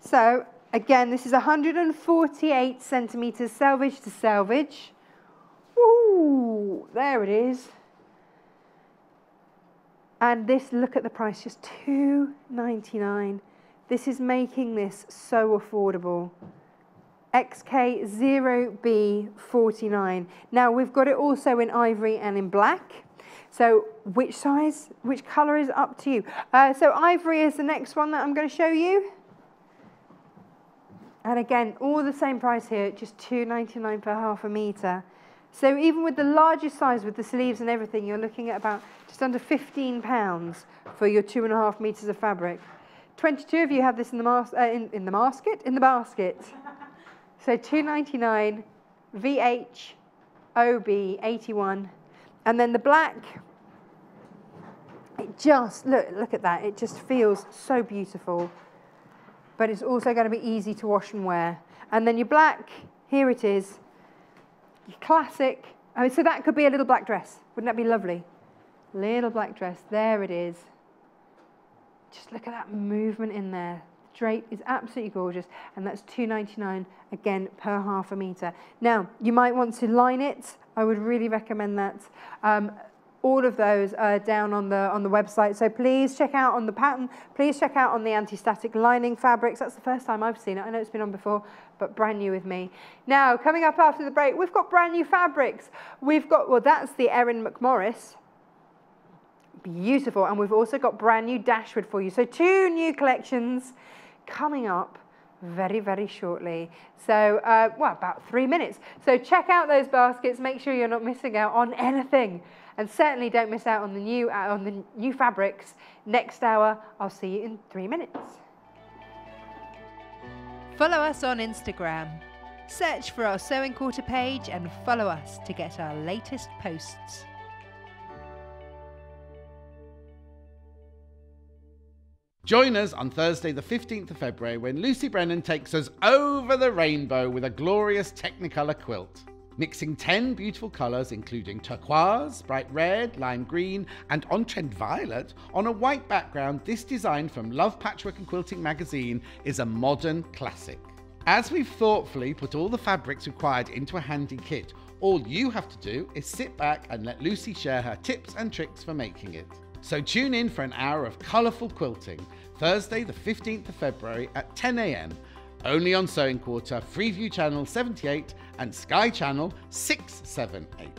So again, this is 148 centimeters selvage to selvage. Ooh, there it is. And this, look at the price, just 2.99. This is making this so affordable. XK0B49. Now we've got it also in ivory and in black. So which size, which color is up to you? Uh, so ivory is the next one that I'm going to show you. And again, all the same price here, just $2.99 per half a metre. So even with the largest size, with the sleeves and everything, you're looking at about just under 15 pounds for your two and a half metres of fabric. 22 of you have this in the, mas uh, in, in the basket, in the basket. So 2.99, VH, OB, 81. And then the black, it just, look, look at that. It just feels so beautiful but it's also going to be easy to wash and wear. And then your black, here it is, your classic. I mean, so that could be a little black dress. Wouldn't that be lovely? Little black dress, there it is. Just look at that movement in there. Drape is absolutely gorgeous, and that's $2.99 again per half a meter. Now, you might want to line it. I would really recommend that. Um, all of those are down on the, on the website. So please check out on the pattern. Please check out on the anti-static lining fabrics. That's the first time I've seen it. I know it's been on before, but brand new with me. Now, coming up after the break, we've got brand new fabrics. We've got, well, that's the Erin McMorris. Beautiful. And we've also got brand new Dashwood for you. So two new collections coming up very, very shortly. So, uh, well, about three minutes. So check out those baskets. Make sure you're not missing out on anything. And certainly don't miss out on the new, uh, on the new fabrics. Next hour, I'll see you in three minutes. Follow us on Instagram. Search for our Sewing Quarter page and follow us to get our latest posts. Join us on Thursday, the 15th of February, when Lucy Brennan takes us over the rainbow with a glorious Technicolor quilt. Mixing 10 beautiful colours, including turquoise, bright red, lime green, and on trend violet, on a white background, this design from Love Patchwork and Quilting magazine is a modern classic. As we've thoughtfully put all the fabrics required into a handy kit, all you have to do is sit back and let Lucy share her tips and tricks for making it. So tune in for an hour of colourful quilting, Thursday, the 15th of February at 10am, only on Sewing Quarter, Freeview Channel 78 and Sky Channel 678.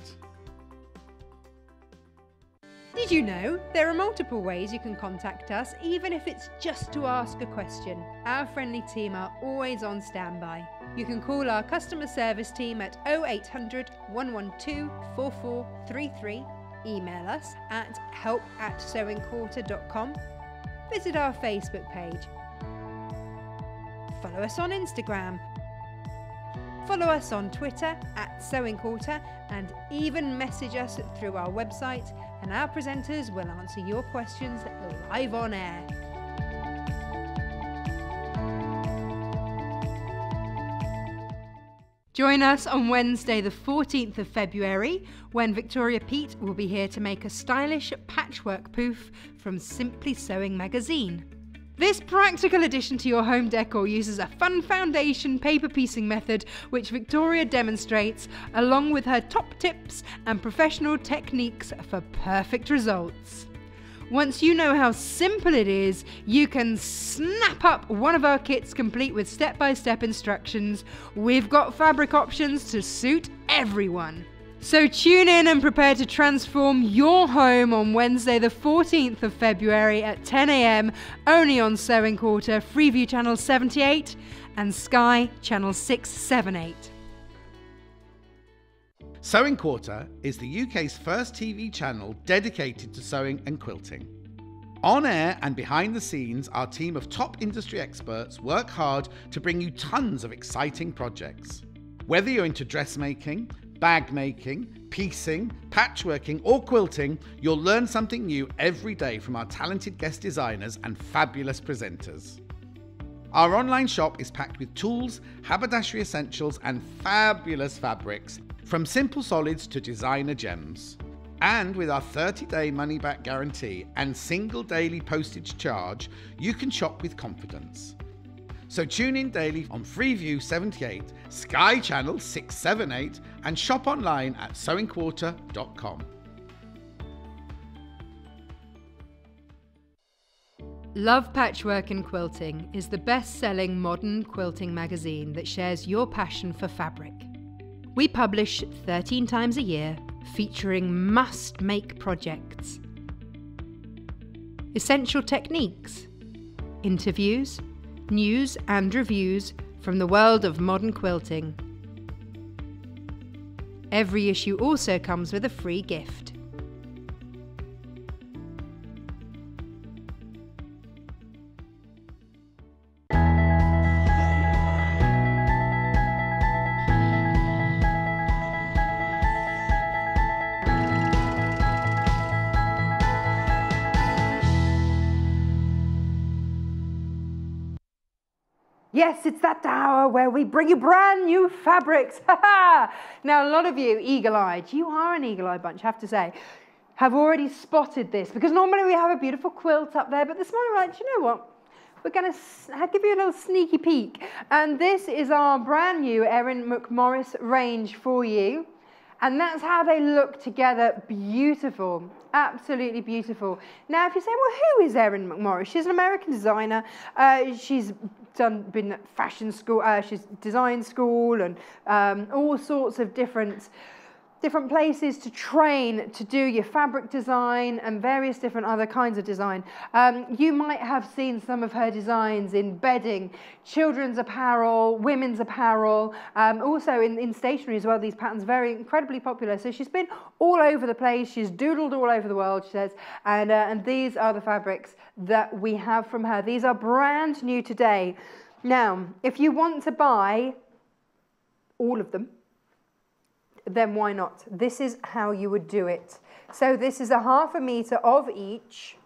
Did you know there are multiple ways you can contact us, even if it's just to ask a question? Our friendly team are always on standby. You can call our customer service team at 0800 112 4433 email us at help at sewingquarter.com, visit our Facebook page, follow us on Instagram, follow us on Twitter at Sewing Quarter, and even message us through our website, and our presenters will answer your questions live on air. Join us on Wednesday, the 14th of February, when Victoria Pete will be here to make a stylish patchwork poof from Simply Sewing magazine. This practical addition to your home decor uses a fun foundation paper piecing method which Victoria demonstrates along with her top tips and professional techniques for perfect results. Once you know how simple it is, you can snap up one of our kits complete with step by step instructions. We've got fabric options to suit everyone. So tune in and prepare to transform your home on Wednesday, the 14th of February at 10 a.m. only on Sewing Quarter, Freeview Channel 78 and Sky Channel 678. Sewing Quarter is the UK's first TV channel dedicated to sewing and quilting. On air and behind the scenes, our team of top industry experts work hard to bring you tons of exciting projects. Whether you're into dressmaking, bag making, piecing, patchworking, or quilting, you'll learn something new every day from our talented guest designers and fabulous presenters. Our online shop is packed with tools, haberdashery essentials, and fabulous fabrics, from simple solids to designer gems. And with our 30 day money back guarantee and single daily postage charge, you can shop with confidence. So tune in daily on Freeview 78, Sky Channel 678, and shop online at sewingquarter.com. Love Patchwork and Quilting is the best selling modern quilting magazine that shares your passion for fabric. We publish 13 times a year featuring must make projects, essential techniques, interviews, news and reviews from the world of modern quilting. Every issue also comes with a free gift. It's that hour where we bring you brand new fabrics. now, a lot of you, eagle eyed, you are an eagle eyed bunch, I have to say, have already spotted this because normally we have a beautiful quilt up there, but this morning like, you know what? We're going to give you a little sneaky peek. And this is our brand new Erin McMorris range for you. And that's how they look together. Beautiful. Absolutely beautiful. Now, if you say, well, who is Erin McMorris? She's an American designer. Uh, she's done been at fashion school, uh, she's design school and um, all sorts of different different places to train to do your fabric design and various different other kinds of design. Um, you might have seen some of her designs in bedding, children's apparel, women's apparel, um, also in, in stationery as well, these patterns very incredibly popular. So she's been all over the place, she's doodled all over the world, she says, and, uh, and these are the fabrics that we have from her. These are brand new today. Now, if you want to buy all of them, then why not? This is how you would do it. So this is a half a meter of each,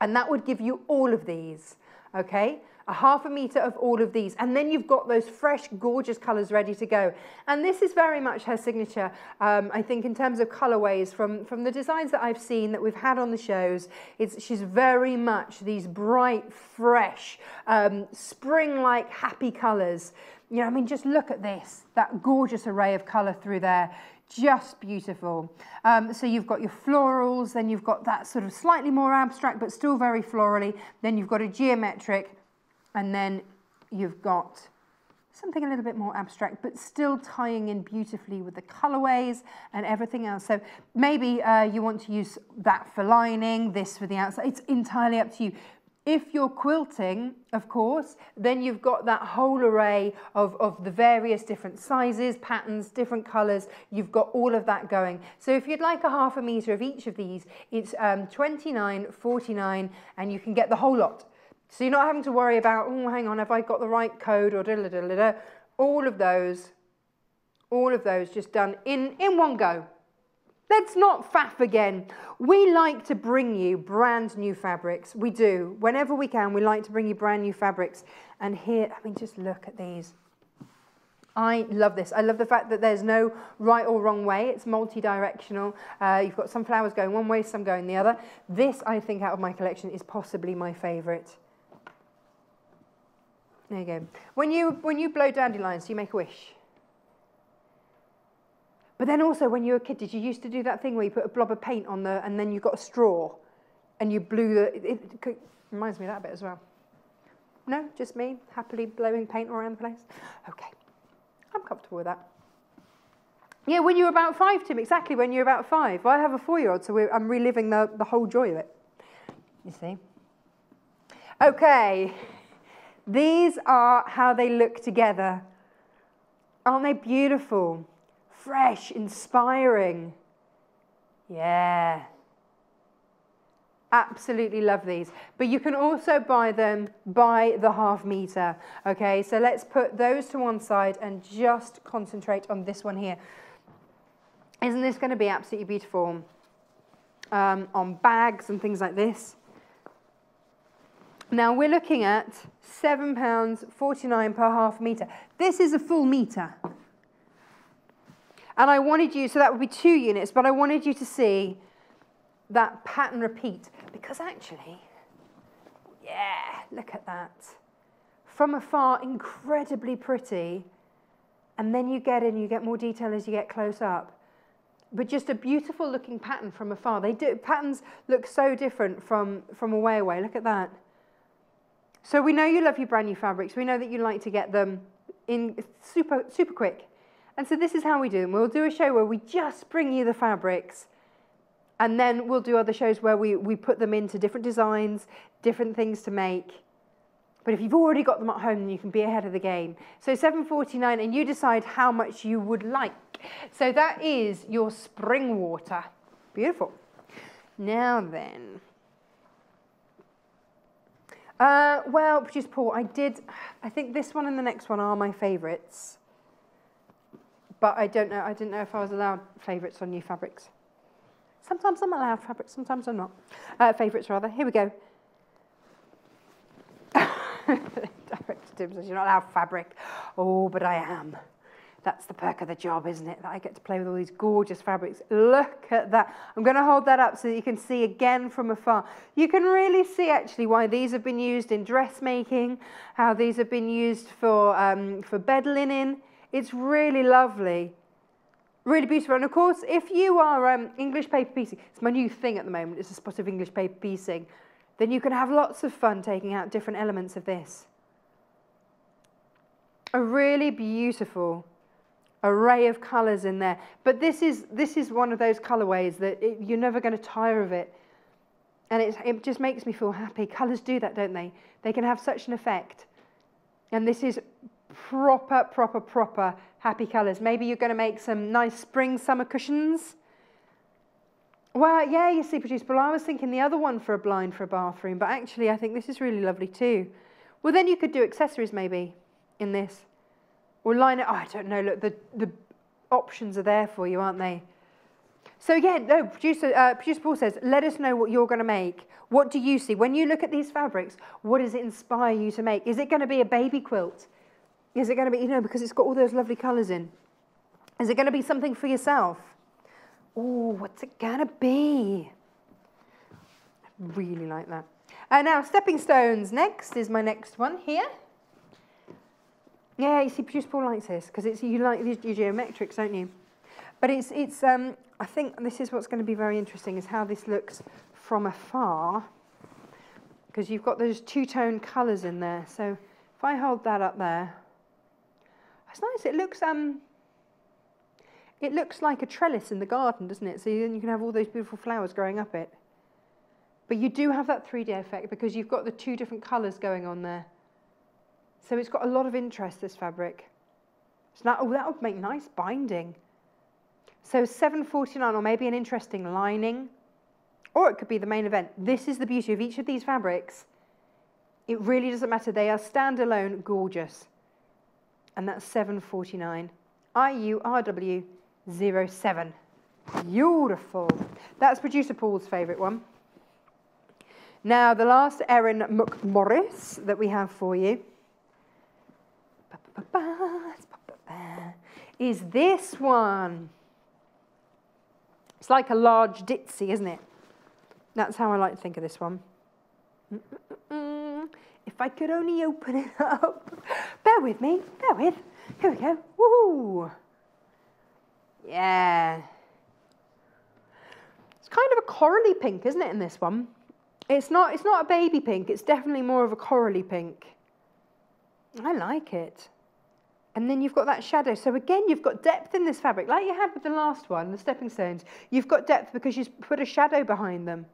and that would give you all of these, okay? a half a meter of all of these. And then you've got those fresh, gorgeous colors ready to go. And this is very much her signature, um, I think, in terms of colorways from, from the designs that I've seen that we've had on the shows. It's, she's very much these bright, fresh, um, spring-like, happy colors. You know, I mean, just look at this, that gorgeous array of color through there just beautiful. Um, so you've got your florals, then you've got that sort of slightly more abstract, but still very florally. Then you've got a geometric, and then you've got something a little bit more abstract, but still tying in beautifully with the colorways and everything else. So maybe uh, you want to use that for lining, this for the outside. It's entirely up to you. If you're quilting, of course, then you've got that whole array of, of the various different sizes, patterns, different colors. You've got all of that going. So if you'd like a half a meter of each of these, it's um, 29.49 and you can get the whole lot. So you're not having to worry about, oh, hang on, have I got the right code or da da da da. All of those, all of those just done in, in one go. Let's not faff again. We like to bring you brand new fabrics. We do. Whenever we can, we like to bring you brand new fabrics. And here, I mean, just look at these. I love this. I love the fact that there's no right or wrong way. It's multi-directional. Uh, you've got some flowers going one way, some going the other. This, I think, out of my collection is possibly my favourite. There you go. When you, when you blow dandelions, you make a wish? But then also, when you were a kid, did you used to do that thing where you put a blob of paint on the, and then you got a straw? and you blew the, it, it could- reminds me of that bit as well. No, just me, happily blowing paint all around the place. Okay, I'm comfortable with that. Yeah, when you're about five, Tim, exactly when you're about five. I have a four-year-old, so we're, I'm reliving the, the whole joy of it. You see? Okay, these are how they look together. Aren't they beautiful? Fresh, inspiring. Yeah. Absolutely love these. But you can also buy them by the half meter. Okay, so let's put those to one side and just concentrate on this one here. Isn't this going to be absolutely beautiful um, on bags and things like this? Now we're looking at £7.49 per half metre. This is a full metre. And I wanted you, so that would be two units, but I wanted you to see that pattern repeat because actually, yeah, look at that. From afar, incredibly pretty. And then you get in, you get more detail as you get close up but just a beautiful looking pattern from afar. They do patterns look so different from from a way away. Look at that. So we know you love your brand new fabrics. We know that you like to get them in super super quick. And so this is how we do them. We'll do a show where we just bring you the fabrics and then we'll do other shows where we, we put them into different designs, different things to make. But if you've already got them at home, then you can be ahead of the game. So 7.49, and you decide how much you would like. So that is your spring water. Beautiful. Now then. Uh, well, producer Paul, I did, I think this one and the next one are my favourites. But I don't know, I didn't know if I was allowed favourites on new fabrics. Sometimes I'm allowed fabrics, sometimes I'm not. Uh, favourites rather. Here we go. Director Tim says, you're not allowed fabric. Oh, but I am. That's the perk of the job, isn't it? That I get to play with all these gorgeous fabrics. Look at that. I'm going to hold that up so that you can see again from afar. You can really see actually why these have been used in dressmaking, how these have been used for, um, for bed linen. It's really lovely. Really beautiful. And of course, if you are um, English paper piecing, it's my new thing at the moment, it's a spot of English paper piecing, then you can have lots of fun taking out different elements of this. A really beautiful array of colours in there. But this is, this is one of those colourways that it, you're never going to tire of it. And it, it just makes me feel happy. Colours do that, don't they? They can have such an effect. And this is proper, proper, proper happy colours. Maybe you're going to make some nice spring summer cushions. Well, yeah, you see, producer, but I was thinking the other one for a blind for a bathroom, but actually I think this is really lovely too. Well, then you could do accessories maybe in this. Or line it, oh, I don't know, look, the, the options are there for you, aren't they? So yeah, no, producer, uh, producer Paul says, let us know what you're going to make. What do you see? When you look at these fabrics, what does it inspire you to make? Is it going to be a baby quilt? Is it going to be, you know, because it's got all those lovely colours in? Is it going to be something for yourself? Oh, what's it going to be? I really like that. Uh, now, stepping stones. Next is my next one here. Yeah, you see, producer Paul likes this because it's you like your geometrics, don't you? But it's it's um I think this is what's going to be very interesting is how this looks from afar because you've got those two-tone colours in there. So if I hold that up there, it's nice. It looks um it looks like a trellis in the garden, doesn't it? So then you can have all those beautiful flowers growing up it. But you do have that 3D effect because you've got the two different colours going on there. So it's got a lot of interest, this fabric. So that, oh, that would make nice binding. So 7.49 or maybe an interesting lining, or it could be the main event. This is the beauty of each of these fabrics. It really doesn't matter. They are standalone gorgeous. And that's 7.49. IURW 07. Beautiful. That's producer Paul's favourite one. Now, the last Erin McMorris that we have for you is this one. It's like a large ditzy, isn't it? That's how I like to think of this one. If I could only open it up. Bear with me, bear with. Here we go. Woohoo! Yeah. It's kind of a corally pink, isn't it, in this one? It's not, it's not a baby pink, it's definitely more of a corally pink. I like it. And then you've got that shadow. So again, you've got depth in this fabric, like you had with the last one, the stepping stones. You've got depth because you've put a shadow behind them,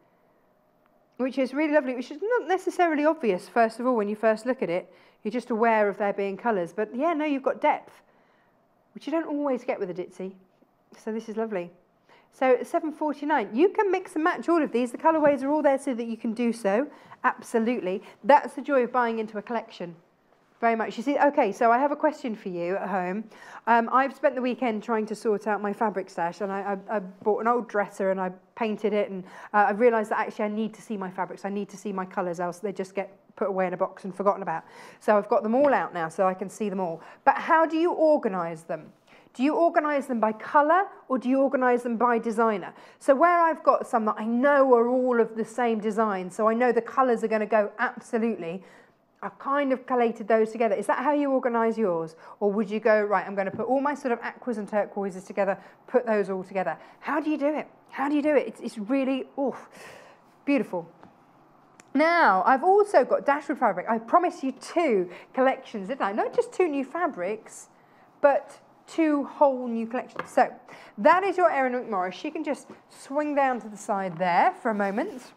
which is really lovely, which is not necessarily obvious, first of all, when you first look at it. You're just aware of there being colours. But yeah, no, you've got depth, which you don't always get with a ditzy. So this is lovely. So 7.49, you can mix and match all of these. The colourways are all there so that you can do so. Absolutely. That's the joy of buying into a collection. Very much. You see, okay, so I have a question for you at home. Um, I've spent the weekend trying to sort out my fabric stash and I, I, I bought an old dresser and I painted it and uh, I realised that actually I need to see my fabrics. I need to see my colours else they just get put away in a box and forgotten about. So I've got them all out now so I can see them all. But how do you organise them? Do you organise them by colour or do you organise them by designer? So where I've got some that I know are all of the same design, so I know the colours are going to go absolutely, I've kind of collated those together. Is that how you organise yours? Or would you go, right, I'm going to put all my sort of aquas and turquoises together, put those all together? How do you do it? How do you do it? It's, it's really, oh, beautiful. Now, I've also got Dashwood fabric. I promised you two collections, didn't I? Not just two new fabrics, but two whole new collections. So that is your Erin McMorris. She can just swing down to the side there for a moment.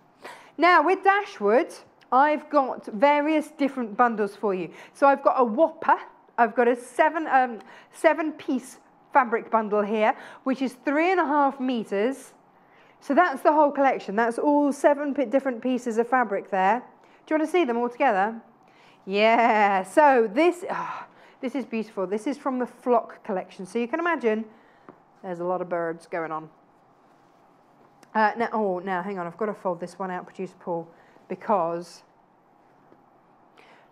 Now, with Dashwood, I've got various different bundles for you. So I've got a Whopper. I've got a seven, um, seven piece fabric bundle here, which is three and a half meters. So that's the whole collection. That's all seven different pieces of fabric there. Do you want to see them all together? Yeah, so this, oh, this is beautiful. This is from the Flock collection. So you can imagine there's a lot of birds going on. Uh, now, oh, now hang on, I've got to fold this one out, producer Paul because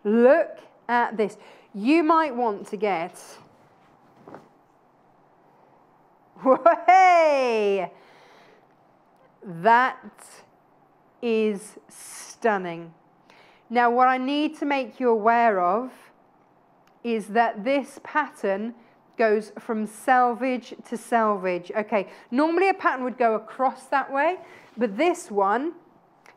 look at this. You might want to get, hey, that is stunning. Now, what I need to make you aware of is that this pattern goes from selvage to selvage. Okay, normally a pattern would go across that way, but this one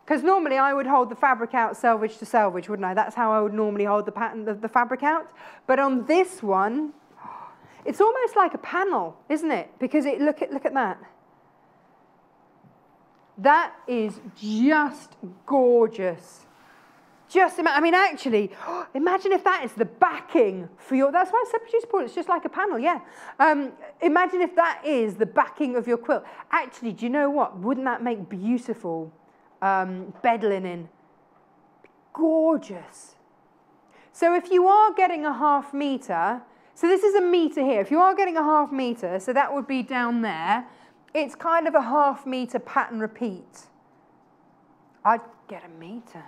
because normally I would hold the fabric out selvage to selvage, wouldn't I? That's how I would normally hold the pattern of the fabric out. But on this one, it's almost like a panel, isn't it? Because it look at look at that. That is just gorgeous. Just imagine, I mean, actually, imagine if that is the backing for your, that's why I said producer Paul, it's just like a panel, yeah. Um, imagine if that is the backing of your quilt. Actually, do you know what? Wouldn't that make beautiful um, bed linen. Gorgeous. So if you are getting a half metre, so this is a metre here. If you are getting a half metre, so that would be down there, it's kind of a half metre pattern repeat. I'd get a metre.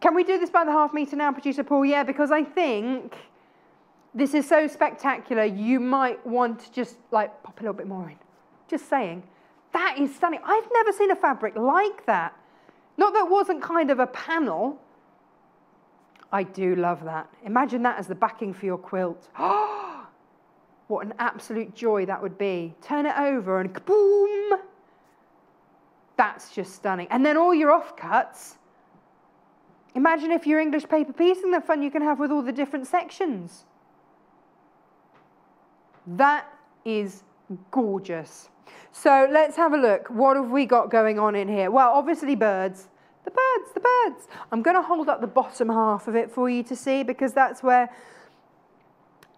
Can we do this by the half metre now, producer Paul? Yeah, because I think this is so spectacular, you might want to just like pop a little bit more in. Just saying. That is stunning. I've never seen a fabric like that. Not that wasn't kind of a panel. I do love that. Imagine that as the backing for your quilt. what an absolute joy that would be. Turn it over and boom. That's just stunning. And then all your offcuts. Imagine if you're English paper piecing the fun you can have with all the different sections. That is gorgeous. So let's have a look. What have we got going on in here? Well, obviously birds. The birds, the birds. I'm going to hold up the bottom half of it for you to see because that's where...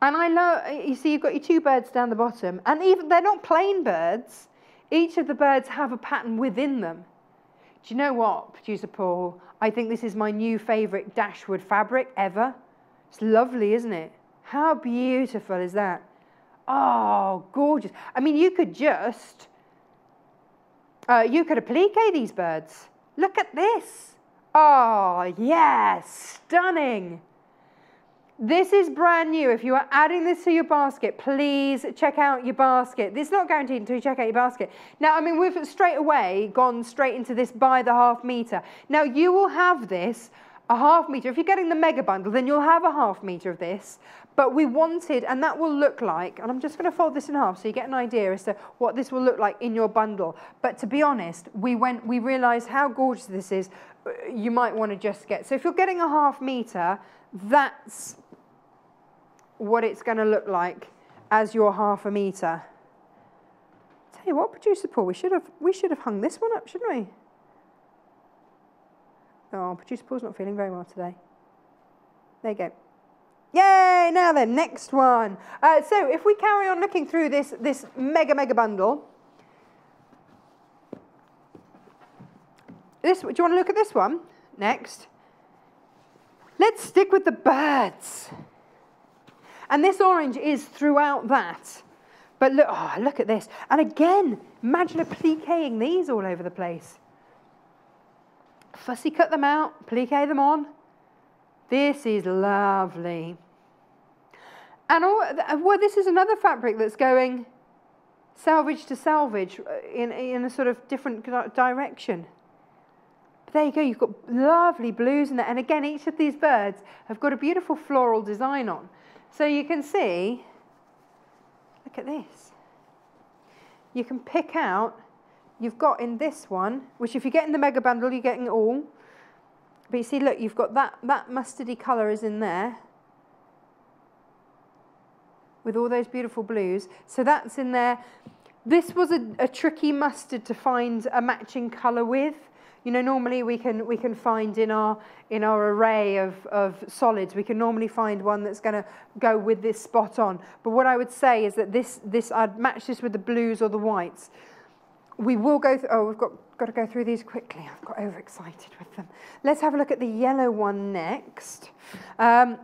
And I love, you see, you've got your two birds down the bottom. And even, they're not plain birds. Each of the birds have a pattern within them. Do you know what, producer Paul? I think this is my new favourite Dashwood fabric ever. It's lovely, isn't it? How beautiful is that? Oh, gorgeous. I mean, you could just, uh, you could applique these birds. Look at this. Oh, yes, stunning. This is brand new. If you are adding this to your basket, please check out your basket. It's not guaranteed until you check out your basket. Now, I mean, we've straight away gone straight into this by the half meter. Now, you will have this a half meter. If you're getting the mega bundle, then you'll have a half meter of this. But we wanted, and that will look like, and I'm just going to fold this in half so you get an idea as to what this will look like in your bundle. But to be honest, we went, we realised how gorgeous this is. Uh, you might want to just get, so if you're getting a half metre, that's what it's going to look like as your half a metre. Tell you what, producer Paul, we should have we should have hung this one up, shouldn't we? Oh, producer Paul's not feeling very well today. There you go. Yay! Now then, next one. Uh, so if we carry on looking through this, this mega, mega bundle, this, do you want to look at this one next? Let's stick with the birds. And this orange is throughout that. But look, oh, look at this. And again, imagine appliquing these all over the place. Fussy cut them out, applique them on. This is lovely. And all, well, this is another fabric that's going selvage to selvage uh, in, in a sort of different direction. But there you go, you've got lovely blues in there. And again, each of these birds have got a beautiful floral design on. So you can see, look at this. You can pick out, you've got in this one, which if you get in the mega bundle, you're getting all. But you see, look, you've got that, that mustardy colour is in there with all those beautiful blues. So that's in there. This was a, a tricky mustard to find a matching colour with. You know, normally we can we can find in our in our array of, of solids, we can normally find one that's going to go with this spot on. But what I would say is that this this I'd match this with the blues or the whites. We will go through, oh, we've got, got to go through these quickly. I've got overexcited with them. Let's have a look at the yellow one next. Um,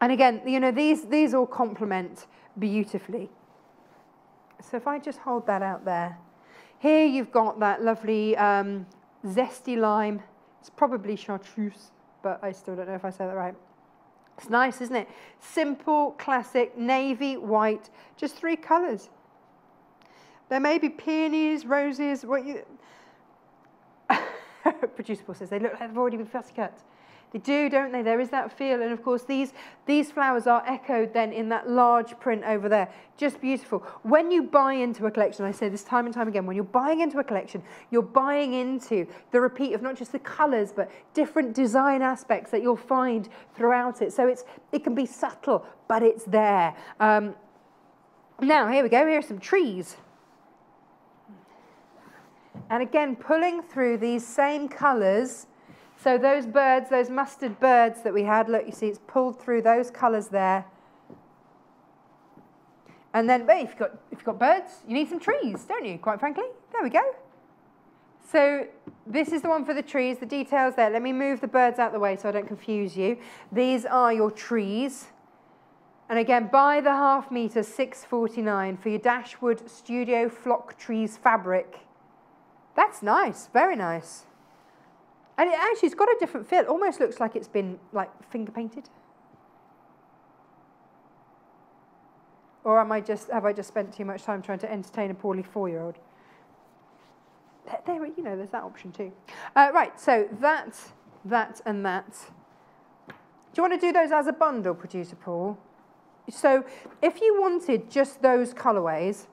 and again, you know, these, these all complement beautifully. So if I just hold that out there. Here you've got that lovely um, zesty lime. It's probably chartreuse, but I still don't know if I said that right. It's nice, isn't it? Simple, classic, navy, white, just three colours. There may be peonies, roses, what you... Producer Paul says they look like they've already been fussy cut. They do, don't they? There is that feel. And of course, these, these flowers are echoed then in that large print over there. Just beautiful. When you buy into a collection, I say this time and time again, when you're buying into a collection, you're buying into the repeat of not just the colours, but different design aspects that you'll find throughout it. So it's, it can be subtle, but it's there. Um, now, here we go. Here are some trees. And again, pulling through these same colours so those birds, those mustard birds that we had, look, you see it's pulled through those colours there. And then, hey, if you've, got, if you've got birds, you need some trees, don't you, quite frankly? There we go. So this is the one for the trees, the details there. Let me move the birds out the way so I don't confuse you. These are your trees. And again, buy the half metre 649 for your Dashwood Studio Flock Trees fabric. That's nice, very nice. And it actually, it's got a different feel. It almost looks like it's been like finger painted. Or am I just, have I just spent too much time trying to entertain a poorly four-year-old? There, you know, there's that option too. Uh, right, so that, that, and that. Do you want to do those as a bundle, producer Paul? So if you wanted just those colourways,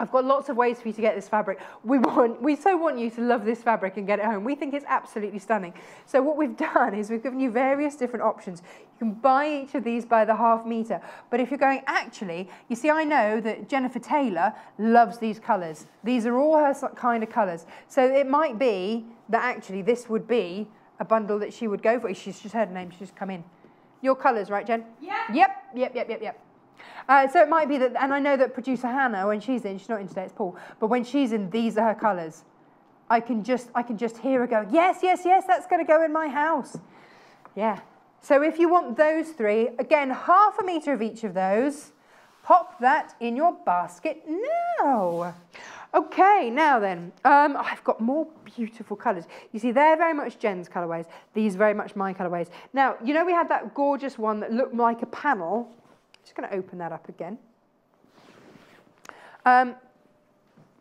I've got lots of ways for you to get this fabric. We want, we so want you to love this fabric and get it home. We think it's absolutely stunning. So what we've done is we've given you various different options. You can buy each of these by the half meter. But if you're going, actually, you see, I know that Jenniffer Taylor loves these colors. These are all her kind of colors. So it might be that actually this would be a bundle that she would go for. She's just heard her name, she's just come in. Your colors, right, Jen? Yeah. Yep, yep, yep, yep, yep. Uh, so it might be that, and I know that producer Hannah, when she's in, she's not in today, it's Paul, but when she's in, these are her colours. I can just, I can just hear her go, yes, yes, yes, that's going to go in my house. Yeah. So if you want those three, again, half a metre of each of those, pop that in your basket now. Okay, now then, um, I've got more beautiful colours. You see, they're very much Jen's colourways. These very much my colourways. Now, you know we had that gorgeous one that looked like a panel? Just going to open that up again. Um,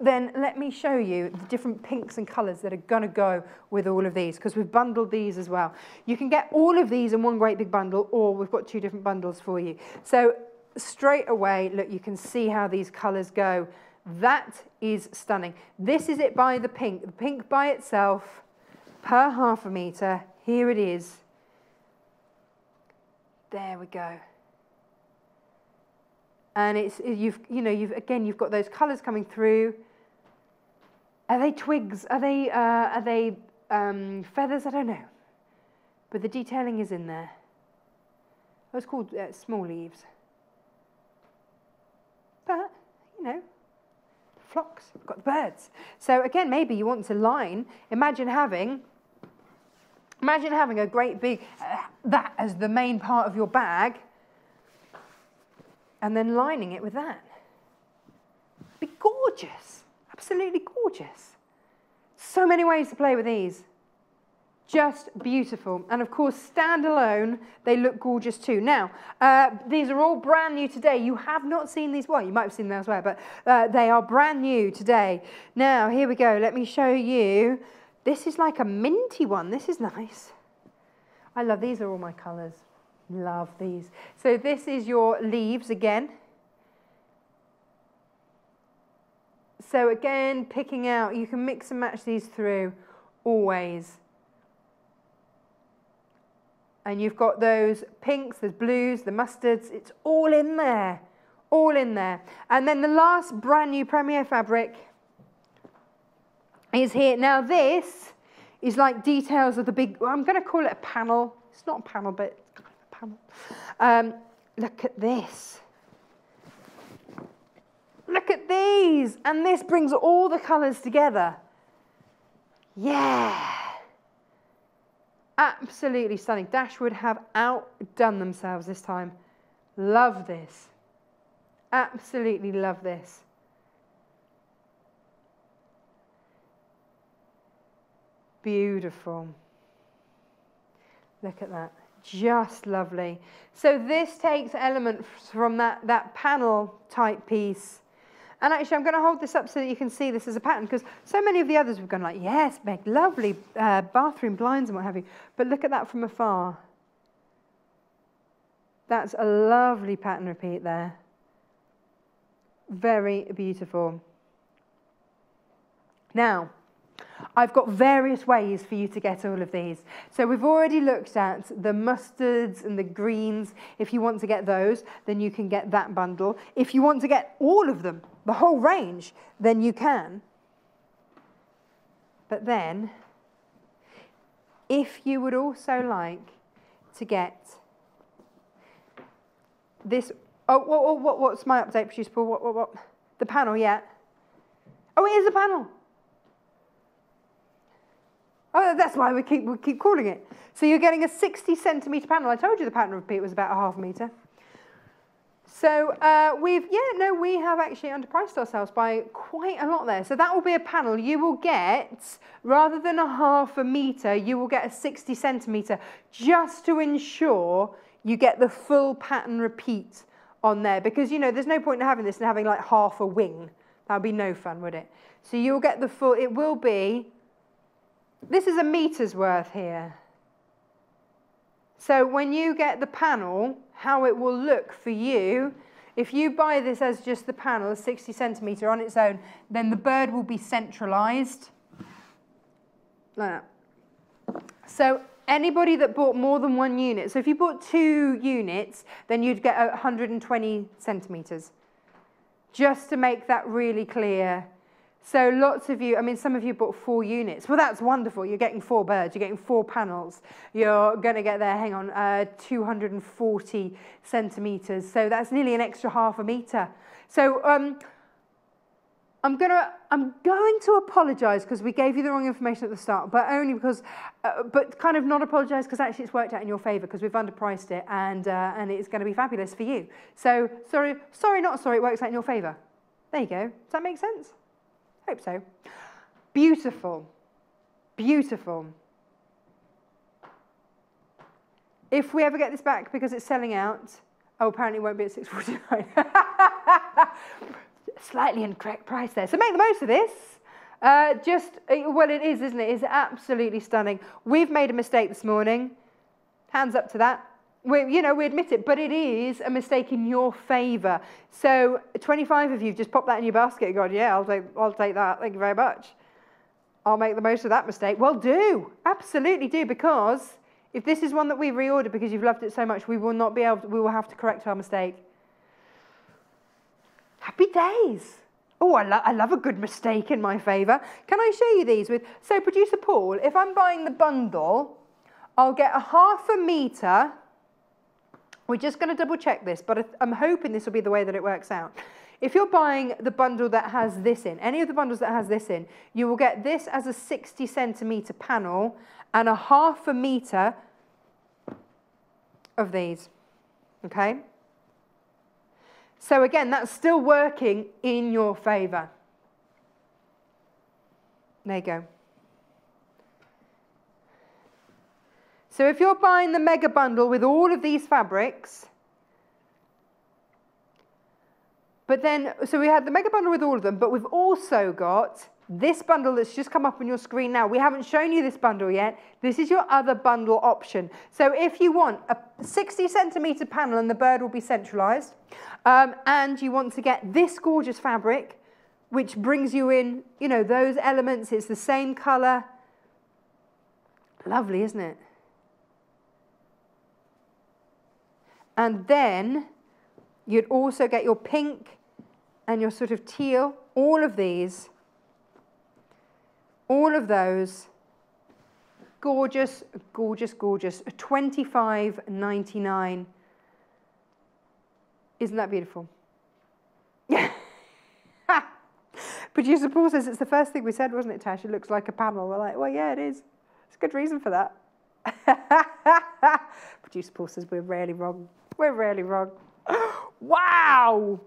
then let me show you the different pinks and colours that are going to go with all of these because we've bundled these as well. You can get all of these in one great big bundle or we've got two different bundles for you. So straight away, look, you can see how these colours go. That is stunning. This is it by the pink. The pink by itself per half a metre. Here it is. There we go and it's you've you know you've again you've got those colours coming through are they twigs? Are they, uh, are they um, feathers? I don't know. But the detailing is in there. Oh, it's called uh, small leaves. But, you know, flocks, got the birds. So again, maybe you want to line. Imagine having, imagine having a great big, uh, that as the main part of your bag, and then lining it with that. Be gorgeous. Absolutely gorgeous. So many ways to play with these. Just beautiful. And of course, standalone, they look gorgeous too. Now, uh, these are all brand new today. You have not seen these, well, you might have seen them elsewhere, but uh, they are brand new today. Now, here we go. Let me show you. This is like a minty one. This is nice. I love, these are all my colours. Love these. So this is your leaves again. So again, picking out, you can mix and match these through always. And you've got those pinks, the blues, the mustards, it's all in there, all in there. And then the last brand new Premier fabric is here. Now this is like details of the big, I'm going to call it a panel. It's not a panel, but panel. Um, look at this. Look at these. And this brings all the colours together. Yeah. Absolutely stunning. Dashwood have outdone themselves this time. Love this. Absolutely love this. Beautiful. Look at that. Just lovely. So this takes elements from that, that panel type piece and actually, I'm going to hold this up so that you can see this as a pattern because so many of the others have gone like, yes, Meg, lovely uh, bathroom blinds and what have you. But look at that from afar. That's a lovely pattern repeat there. Very beautiful. Now, I've got various ways for you to get all of these. So we've already looked at the mustards and the greens. If you want to get those, then you can get that bundle. If you want to get all of them, the whole range, then you can. But then, if you would also like to get this, oh, what, what, what's my update, producer Paul? What, what, what? The panel, yeah. Oh, it is a panel. Oh, that's why we keep, we keep calling it. So you're getting a 60 centimetre panel. I told you the pattern repeat was about a half metre. So uh, we've, yeah, no, we have actually underpriced ourselves by quite a lot there. So that will be a panel. You will get, rather than a half a metre, you will get a 60 centimetre just to ensure you get the full pattern repeat on there. Because, you know, there's no point in having this and having like half a wing. That would be no fun, would it? So you'll get the full, it will be this is a meter's worth here. So when you get the panel, how it will look for you, if you buy this as just the panel, 60 centimetre on its own, then the bird will be centralised. Like that. So anybody that bought more than one unit, so if you bought two units, then you'd get 120 centimetres. Just to make that really clear so lots of you, I mean, some of you bought four units. Well, that's wonderful. You're getting four birds. You're getting four panels. You're going to get there, hang on, uh, 240 centimetres. So that's nearly an extra half a metre. So um, I'm, gonna, I'm going to apologise because we gave you the wrong information at the start, but only because, uh, but kind of not apologise because actually it's worked out in your favour because we've underpriced it and, uh, and it's going to be fabulous for you. So sorry, sorry, not sorry, it works out in your favour. There you go. Does that make sense? Hope so. Beautiful. Beautiful. If we ever get this back because it's selling out, oh, apparently it won't be at 6.49. slightly incorrect price there. So make the most of this. Uh, just, uh, well, it is, isn't it? It's absolutely stunning. We've made a mistake this morning. Hands up to that. We, you know, we admit it, but it is a mistake in your favour. So 25 of you just pop that in your basket and go, yeah, I'll take, I'll take that. Thank you very much. I'll make the most of that mistake. Well, do. Absolutely do, because if this is one that we reordered because you've loved it so much, we will not be able to, we will have to correct our mistake. Happy days. Oh, I, lo I love a good mistake in my favour. Can I show you these with, so producer Paul, if I'm buying the bundle, I'll get a half a metre. We're just going to double check this, but I'm hoping this will be the way that it works out. If you're buying the bundle that has this in, any of the bundles that has this in, you will get this as a 60 centimetre panel and a half a metre of these, okay? So again, that's still working in your favour. There you go. So if you're buying the mega bundle with all of these fabrics, but then, so we had the mega bundle with all of them, but we've also got this bundle that's just come up on your screen now. We haven't shown you this bundle yet. This is your other bundle option. So if you want a 60 centimeter panel and the bird will be centralized, um, and you want to get this gorgeous fabric, which brings you in, you know, those elements, it's the same color. Lovely, isn't it? And then you'd also get your pink and your sort of teal, all of these, all of those, gorgeous, gorgeous, gorgeous, 25.99. Isn't that beautiful? Producer Paul says it's the first thing we said, wasn't it, Tash? It looks like a panel. We're like, well, yeah, it is. It's a good reason for that. Producer Paul says we're rarely wrong. We're really wrong. wow!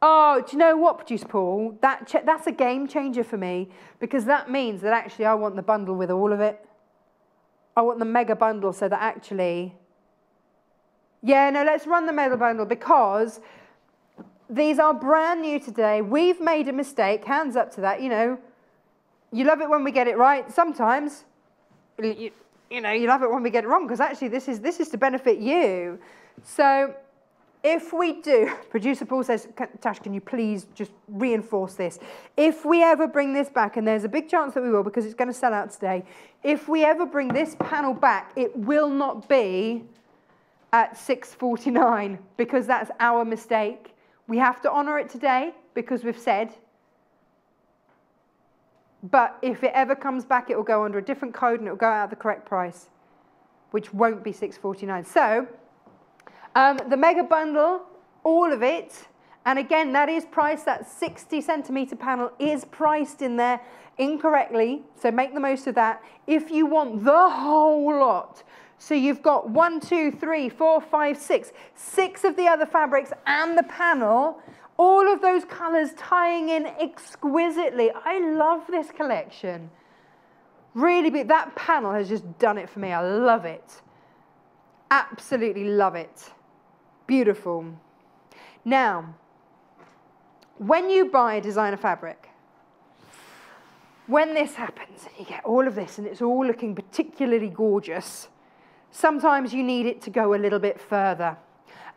Oh, do you know what, Producer Paul? That that's a game changer for me because that means that actually I want the bundle with all of it. I want the mega bundle so that actually, yeah, no, let's run the mega bundle because these are brand new today. We've made a mistake. Hands up to that. You know, you love it when we get it right. Sometimes, you, you know, you love it when we get it wrong because actually this is this is to benefit you. So if we do, producer Paul says, Tash, can you please just reinforce this? If we ever bring this back, and there's a big chance that we will because it's going to sell out today, if we ever bring this panel back, it will not be at 6.49 because that's our mistake. We have to honour it today because we've said. But if it ever comes back, it will go under a different code and it will go out at the correct price, which won't be 6.49. So um, the mega bundle, all of it, and again, that is priced, that 60 centimeter panel is priced in there incorrectly, so make the most of that. If you want the whole lot, so you've got one, two, three, four, five, six, six of the other fabrics and the panel, all of those colors tying in exquisitely. I love this collection. Really. That panel has just done it for me. I love it. Absolutely love it. Beautiful. Now, when you buy a designer fabric, when this happens, and you get all of this and it's all looking particularly gorgeous, sometimes you need it to go a little bit further.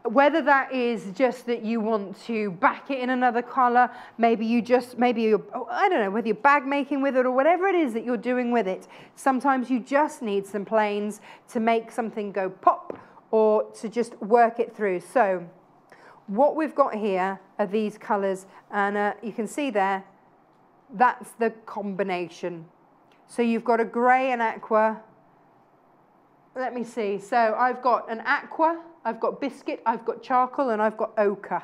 Whether that is just that you want to back it in another color, maybe you just, maybe you're, I don't know, whether you're bag making with it or whatever it is that you're doing with it, sometimes you just need some plains to make something go pop or to just work it through. So what we've got here are these colours and uh, you can see there, that's the combination. So you've got a grey and aqua. Let me see. So I've got an aqua, I've got biscuit, I've got charcoal and I've got ochre.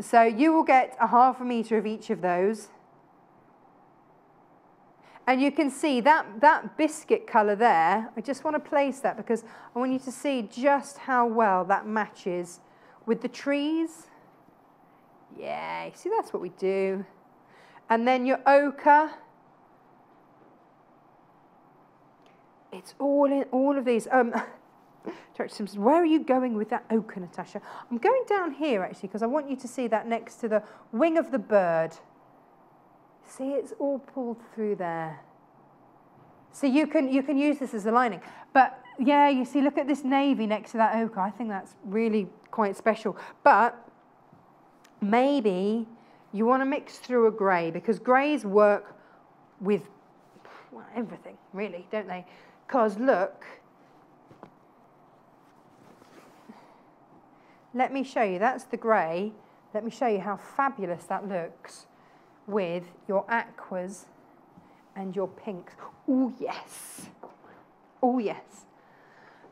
So you will get a half a metre of each of those. And you can see that, that biscuit colour there, I just want to place that because I want you to see just how well that matches with the trees. Yeah, see that's what we do. And then your ochre. It's all in all of these. Um, Director Simpson, where are you going with that ochre, Natasha? I'm going down here actually because I want you to see that next to the wing of the bird. See, it's all pulled through there. So you can, you can use this as a lining. But yeah, you see, look at this navy next to that ochre. I think that's really quite special. But maybe you want to mix through a grey because greys work with well, everything, really, don't they? Because look, let me show you, that's the grey. Let me show you how fabulous that looks with your aquas and your pinks. Oh, yes. Oh, yes.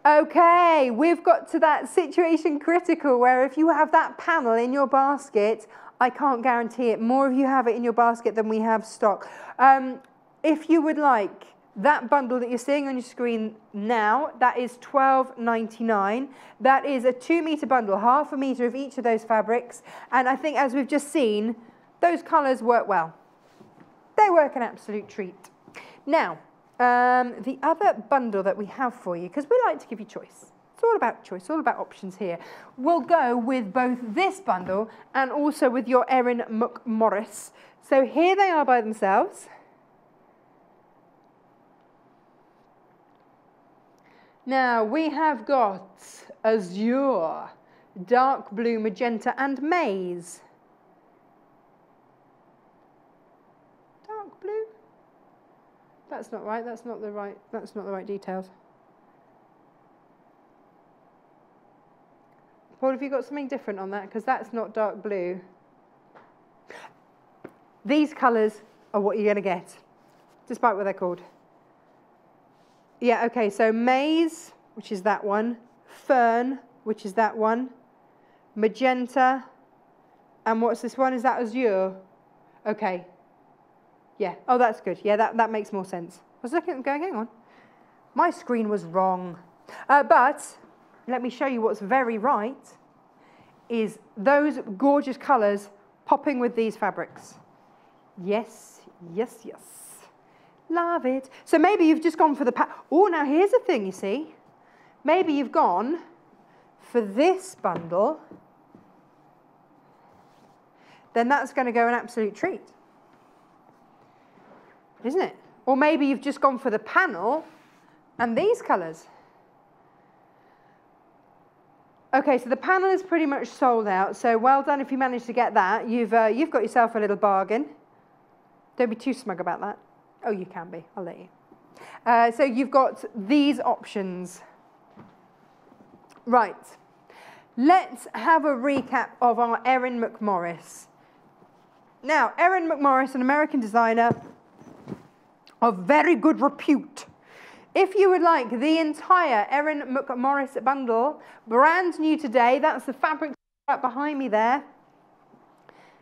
Okay, we've got to that situation critical where if you have that panel in your basket, I can't guarantee it. More of you have it in your basket than we have stock. Um, if you would like that bundle that you're seeing on your screen now, that is $12.99. That is a two meter bundle, half a meter of each of those fabrics. And I think as we've just seen, those colours work well. They work an absolute treat. Now, um, the other bundle that we have for you, because we like to give you choice. It's all about choice, all about options here. We'll go with both this bundle and also with your Erin McMorris. So here they are by themselves. Now we have got azure, dark blue, magenta and maize. Dark blue? That's not right, that's not the right, that's not the right details. Paul, have you got something different on that? Because that's not dark blue. These colours are what you're going to get, despite what they're called. Yeah, okay, so maize, which is that one, fern, which is that one, magenta, and what's this one? Is that azure? Okay. Yeah, oh, that's good. Yeah, that, that makes more sense. I was looking at going, hang on. My screen was wrong. Uh, but let me show you what's very right is those gorgeous colours popping with these fabrics. Yes, yes, yes. Love it. So maybe you've just gone for the... Oh, now here's the thing, you see. Maybe you've gone for this bundle. Then that's going to go an absolute treat. Isn't it? Or maybe you've just gone for the panel and these colours. Okay, so the panel is pretty much sold out. So well done if you managed to get that. You've, uh, you've got yourself a little bargain. Don't be too smug about that. Oh, you can be. I'll let you. Uh, so you've got these options. Right. Let's have a recap of our Erin McMorris. Now, Erin McMorris, an American designer of very good repute. If you would like the entire Erin McMorris bundle, brand new today, that's the fabric right behind me there.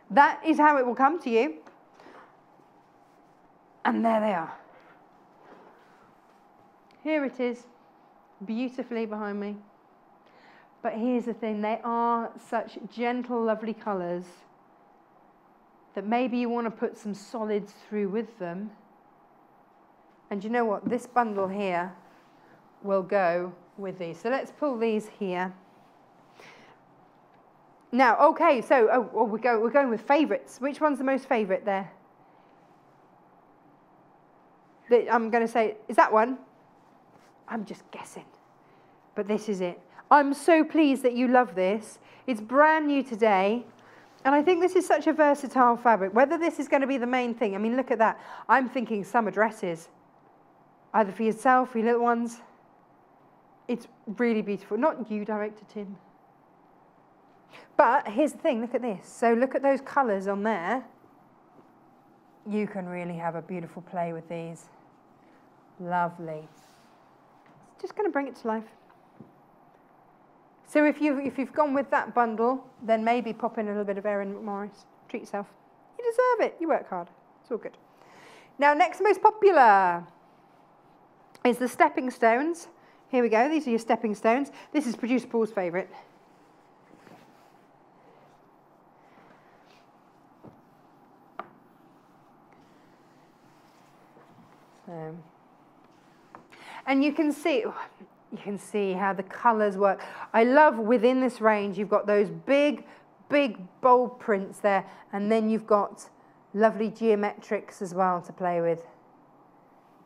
That is how it will come to you. And there they are. Here it is, beautifully behind me. But here's the thing, they are such gentle, lovely colours that maybe you want to put some solids through with them. And you know what? This bundle here will go with these. So let's pull these here. Now, okay, so oh, oh, we go, we're going with favourites. Which one's the most favourite there? I'm going to say, is that one? I'm just guessing. But this is it. I'm so pleased that you love this. It's brand new today. And I think this is such a versatile fabric. Whether this is going to be the main thing, I mean, look at that. I'm thinking summer dresses, either for yourself, for your little ones. It's really beautiful. Not you, Director Tim. But here's the thing look at this. So look at those colours on there. You can really have a beautiful play with these. Lovely. It's just going to bring it to life. So if you've, if you've gone with that bundle, then maybe pop in a little bit of Erin McMorris. Treat yourself. You deserve it. You work hard. It's all good. Now, next most popular is the stepping stones. Here we go. These are your stepping stones. This is producer Paul's favourite. So, and you can see, you can see how the colours work. I love within this range, you've got those big, big bold prints there, and then you've got lovely geometrics as well to play with.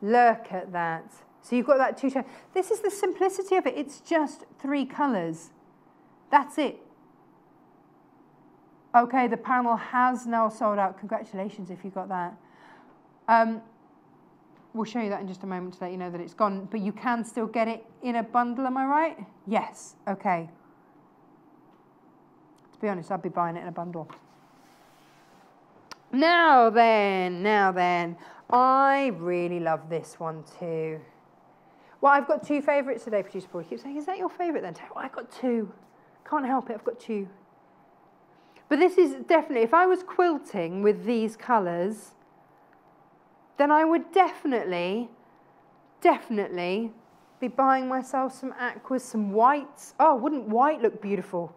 Look at that. So you've got that two tone. This is the simplicity of it. It's just three colours. That's it. Okay, the panel has now sold out. Congratulations if you got that. Um, we'll show you that in just a moment to let you know that it's gone, but you can still get it in a bundle, am I right? Yes, okay. To be honest, I'd be buying it in a bundle. Now then, now then, I really love this one too. Well, I've got two favourites today, producer Paul. You keep saying, is that your favourite then? I've got two. Can't help it, I've got two. But this is definitely, if I was quilting with these colours, then I would definitely, definitely be buying myself some aquas, some whites. Oh, wouldn't white look beautiful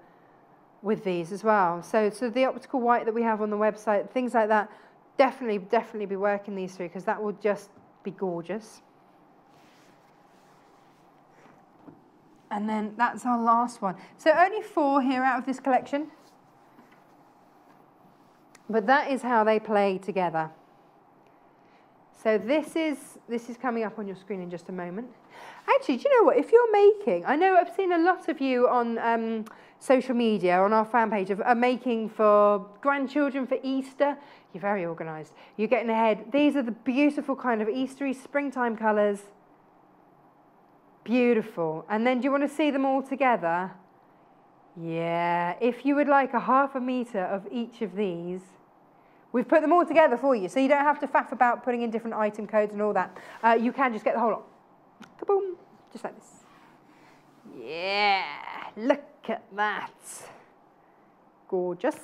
with these as well? So, so the optical white that we have on the website, things like that, definitely, definitely be working these through because that would just be gorgeous. And then that's our last one. So only four here out of this collection. But that is how they play together. So this is, this is coming up on your screen in just a moment. Actually, do you know what? If you're making, I know I've seen a lot of you on um, social media, on our fan page, are making for grandchildren for Easter. You're very organised. You're getting ahead. These are the beautiful kind of Eastery springtime colours. Beautiful. And then do you want to see them all together? Yeah. If you would like a half a metre of each of these, We've put them all together for you, so you don't have to faff about putting in different item codes and all that. Uh, you can just get the whole lot. Kaboom! Just like this. Yeah, look at that. Gorgeous.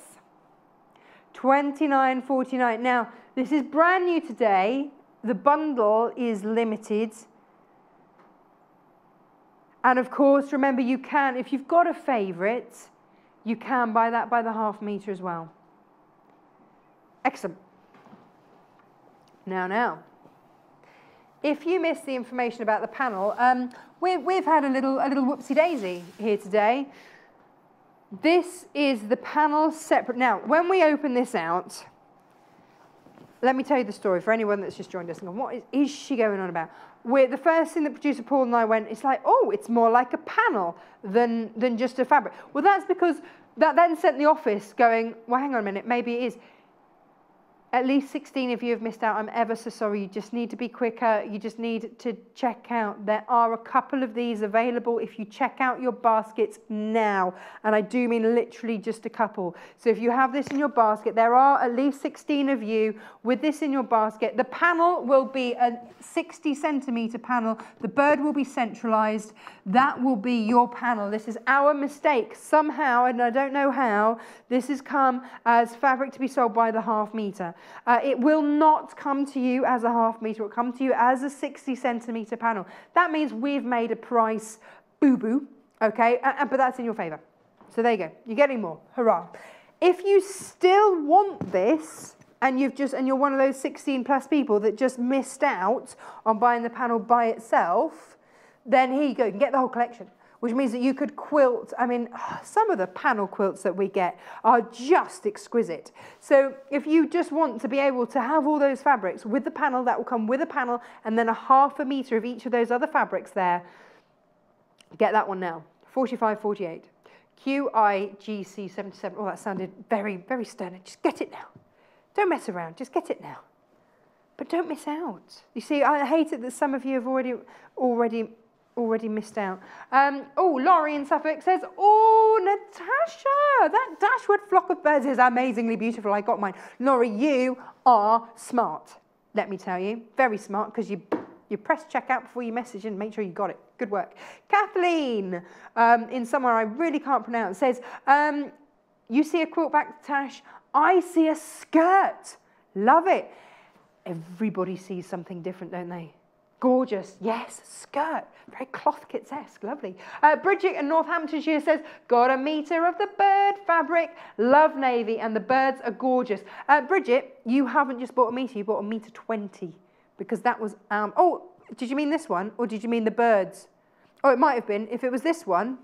29.49. Now, this is brand new today. The bundle is limited. And of course, remember, you can, if you've got a favourite, you can buy that by the half metre as well. Excellent. Now, now, if you missed the information about the panel, um, we, we've had a little, a little whoopsie daisy here today. This is the panel separate. Now, when we open this out, let me tell you the story for anyone that's just joined us and gone, what is, is she going on about? We're, the first thing that producer Paul and I went, it's like, oh, it's more like a panel than, than just a fabric. Well, that's because that then sent the office going, well, hang on a minute, maybe it is. At least 16 of you have missed out. I'm ever so sorry. You just need to be quicker. You just need to check out. There are a couple of these available if you check out your baskets now. And I do mean literally just a couple. So if you have this in your basket, there are at least 16 of you with this in your basket. The panel will be a 60 centimeter panel. The bird will be centralized. That will be your panel. This is our mistake. Somehow, and I don't know how, this has come as fabric to be sold by the half meter. Uh, it will not come to you as a half meter, it will come to you as a 60 centimeter panel. That means we've made a price boo-boo, okay, uh, but that's in your favor. So there you go, you're getting more, hurrah. If you still want this, and you've just and you're one of those 16 plus people that just missed out on buying the panel by itself, then here you go, you can get the whole collection which means that you could quilt. I mean, some of the panel quilts that we get are just exquisite. So if you just want to be able to have all those fabrics with the panel, that will come with a panel and then a half a metre of each of those other fabrics there, get that one now. 45, 48. QIGC 77. Oh, that sounded very, very stern. Just get it now. Don't mess around. Just get it now. But don't miss out. You see, I hate it that some of you have already already already missed out. Um, oh, Laurie in Suffolk says, oh, Natasha, that Dashwood flock of birds is amazingly beautiful. I got mine. Laurie, you are smart, let me tell you. Very smart because you, you press checkout before you message and make sure you got it. Good work. Kathleen, um, in somewhere I really can't pronounce, says, um, you see a quilt back, Tash? I see a skirt. Love it. Everybody sees something different, don't they? Gorgeous, yes, skirt, very cloth kits-esque, lovely. Uh, Bridget in Northamptonshire says, got a metre of the bird fabric, love navy, and the birds are gorgeous. Uh, Bridget, you haven't just bought a metre, you bought a metre 20, because that was, um, oh, did you mean this one, or did you mean the birds? Oh, it might have been. If it was this one,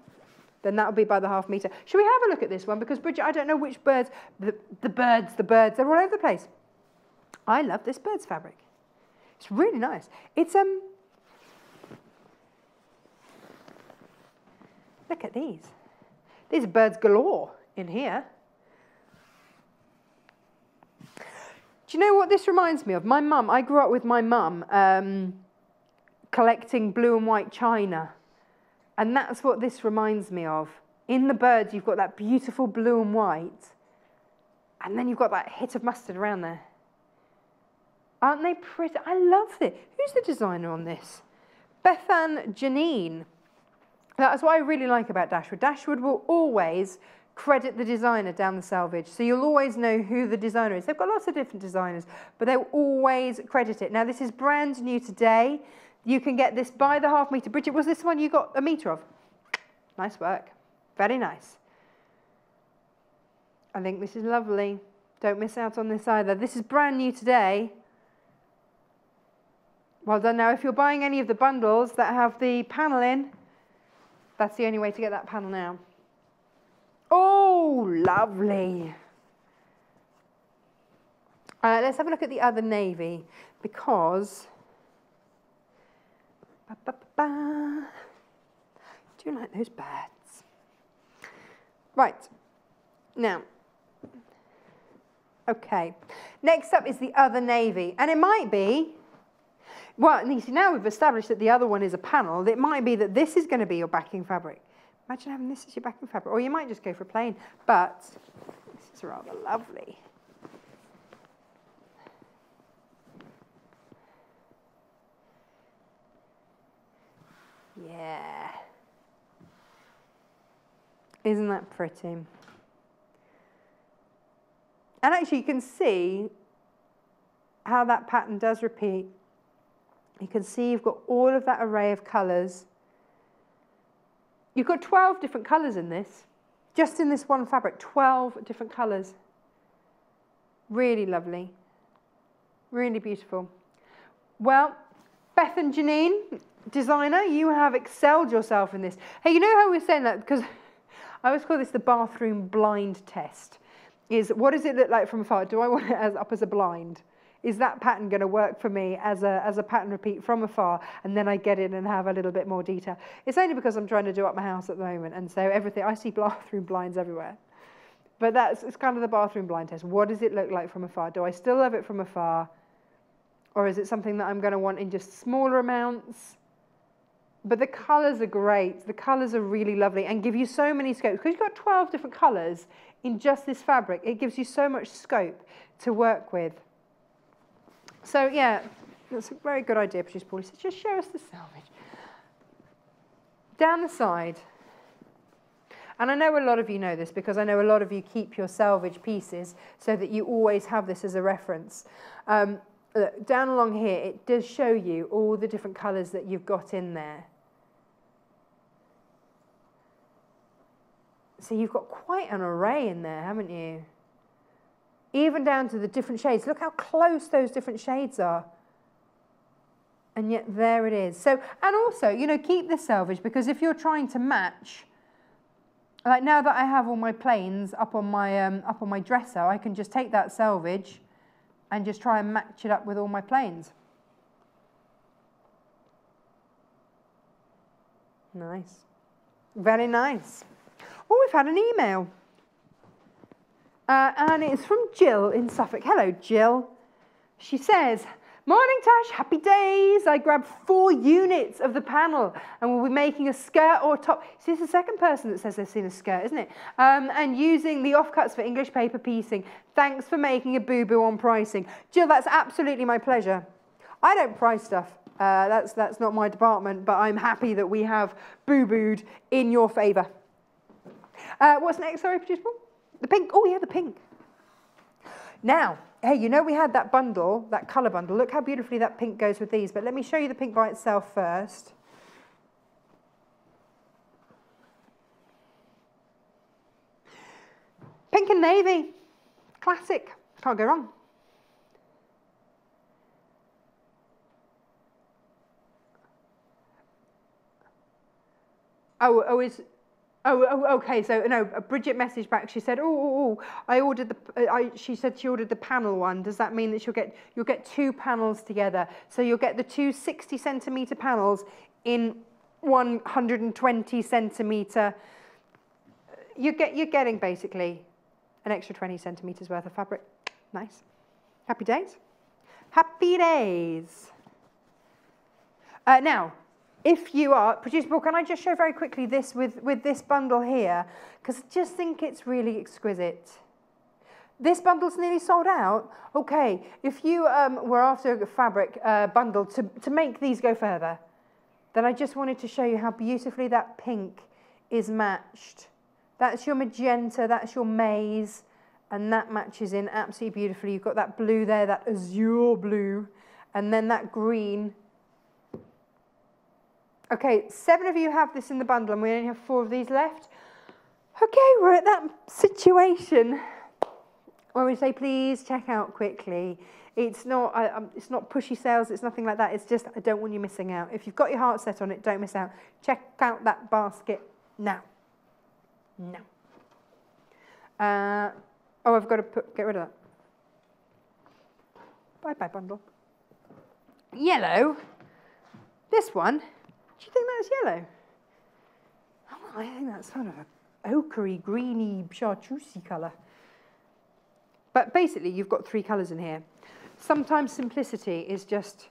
then that would be by the half metre. Should we have a look at this one? Because Bridget, I don't know which birds, the, the birds, the birds, they're all over the place. I love this bird's fabric. It's really nice. It's, um, look at these. These are birds galore in here. Do you know what this reminds me of? My mum, I grew up with my mum um, collecting blue and white china. And that's what this reminds me of. In the birds, you've got that beautiful blue and white, and then you've got that hit of mustard around there. Aren't they pretty? I love it. Who's the designer on this? Bethan Janine. That's what I really like about Dashwood. Dashwood will always credit the designer down the selvage. So you'll always know who the designer is. They've got lots of different designers, but they'll always credit it. Now, this is brand new today. You can get this by the half metre. Bridget, was this one you got a metre of? Nice work. Very nice. I think this is lovely. Don't miss out on this either. This is brand new today. Well done. Now, if you're buying any of the bundles that have the panel in, that's the only way to get that panel now. Oh, lovely. Uh, let's have a look at the other navy because Ba, ba, ba, Do you like those birds? Right, now, okay. Next up is the other navy, and it might be, well, and you see, now we've established that the other one is a panel, it might be that this is going to be your backing fabric. Imagine having this as your backing fabric, or you might just go for a plain, but this is rather lovely. Yeah. Isn't that pretty? And actually you can see how that pattern does repeat. You can see you've got all of that array of colours. You've got 12 different colours in this. Just in this one fabric, 12 different colours. Really lovely. Really beautiful. Well, Bethan Janine, designer, you have excelled yourself in this. Hey, you know how we are saying that? Because I always call this the bathroom blind test. Is what does it look like from afar? Do I want it as up as a blind? Is that pattern going to work for me as a, as a pattern repeat from afar and then I get in and have a little bit more detail? It's only because I'm trying to do up my house at the moment and so everything, I see bathroom blinds everywhere. But that's it's kind of the bathroom blind test. What does it look like from afar? Do I still love it from afar? Or is it something that I'm going to want in just smaller amounts? But the colours are great. The colours are really lovely and give you so many scopes. Because you've got 12 different colours in just this fabric, it gives you so much scope to work with. So yeah, that's a very good idea, Producer Paulie. So just show us the selvage. Down the side, and I know a lot of you know this because I know a lot of you keep your selvage pieces so that you always have this as a reference. Um, look, down along here, it does show you all the different colours that you've got in there. So you've got quite an array in there, haven't you? Even down to the different shades. Look how close those different shades are. And yet there it is. So, and also, you know, keep this selvage because if you're trying to match, like now that I have all my plains up on my, um, up on my dresser, I can just take that selvage and just try and match it up with all my plains. Nice. Very nice. Oh, we've had an email. Uh, and it's from Jill in Suffolk. Hello, Jill. She says, Morning, Tash, happy days. I grabbed four units of the panel and we'll be making a skirt or top. See, it's the second person that says they've seen a skirt, isn't it? Um, and using the offcuts for English paper piecing. Thanks for making a boo-boo on pricing. Jill, that's absolutely my pleasure. I don't price stuff. Uh, that's, that's not my department, but I'm happy that we have boo-booed in your favour. Uh, what's next? Sorry, producer The pink. Oh, yeah, the pink. Now, hey, you know we had that bundle, that colour bundle. Look how beautifully that pink goes with these. But let me show you the pink by itself first. Pink and navy. Classic. Can't go wrong. Oh, oh, is Oh, oh, okay. So no, Bridget messaged back. She said, "Oh, oh, oh I ordered the." Uh, I, she said she ordered the panel one. Does that mean that she'll get you'll get two panels together? So you'll get the two 60 centimeter panels in 120 centimeter. You get you're getting basically an extra 20 centimeters worth of fabric. Nice. Happy days. Happy days. Uh, now, if you are, producer Paul, can I just show very quickly this with, with this bundle here? Because I just think it's really exquisite. This bundle's nearly sold out. Okay, if you um, were after a fabric uh, bundle to, to make these go further, then I just wanted to show you how beautifully that pink is matched. That's your magenta, that's your maize, and that matches in absolutely beautifully. You've got that blue there, that azure blue, and then that green Okay, seven of you have this in the bundle and we only have four of these left. Okay, we're at that situation where we say, please check out quickly. It's not, uh, um, it's not pushy sales, it's nothing like that. It's just, I don't want you missing out. If you've got your heart set on it, don't miss out. Check out that basket now. Now. Uh, oh, I've got to put, get rid of that. Bye-bye bundle. Yellow. This one do you think that's yellow? Oh, I think that's sort of a ochre, greeny, chartreusey colour. But basically, you've got three colours in here. Sometimes simplicity is just,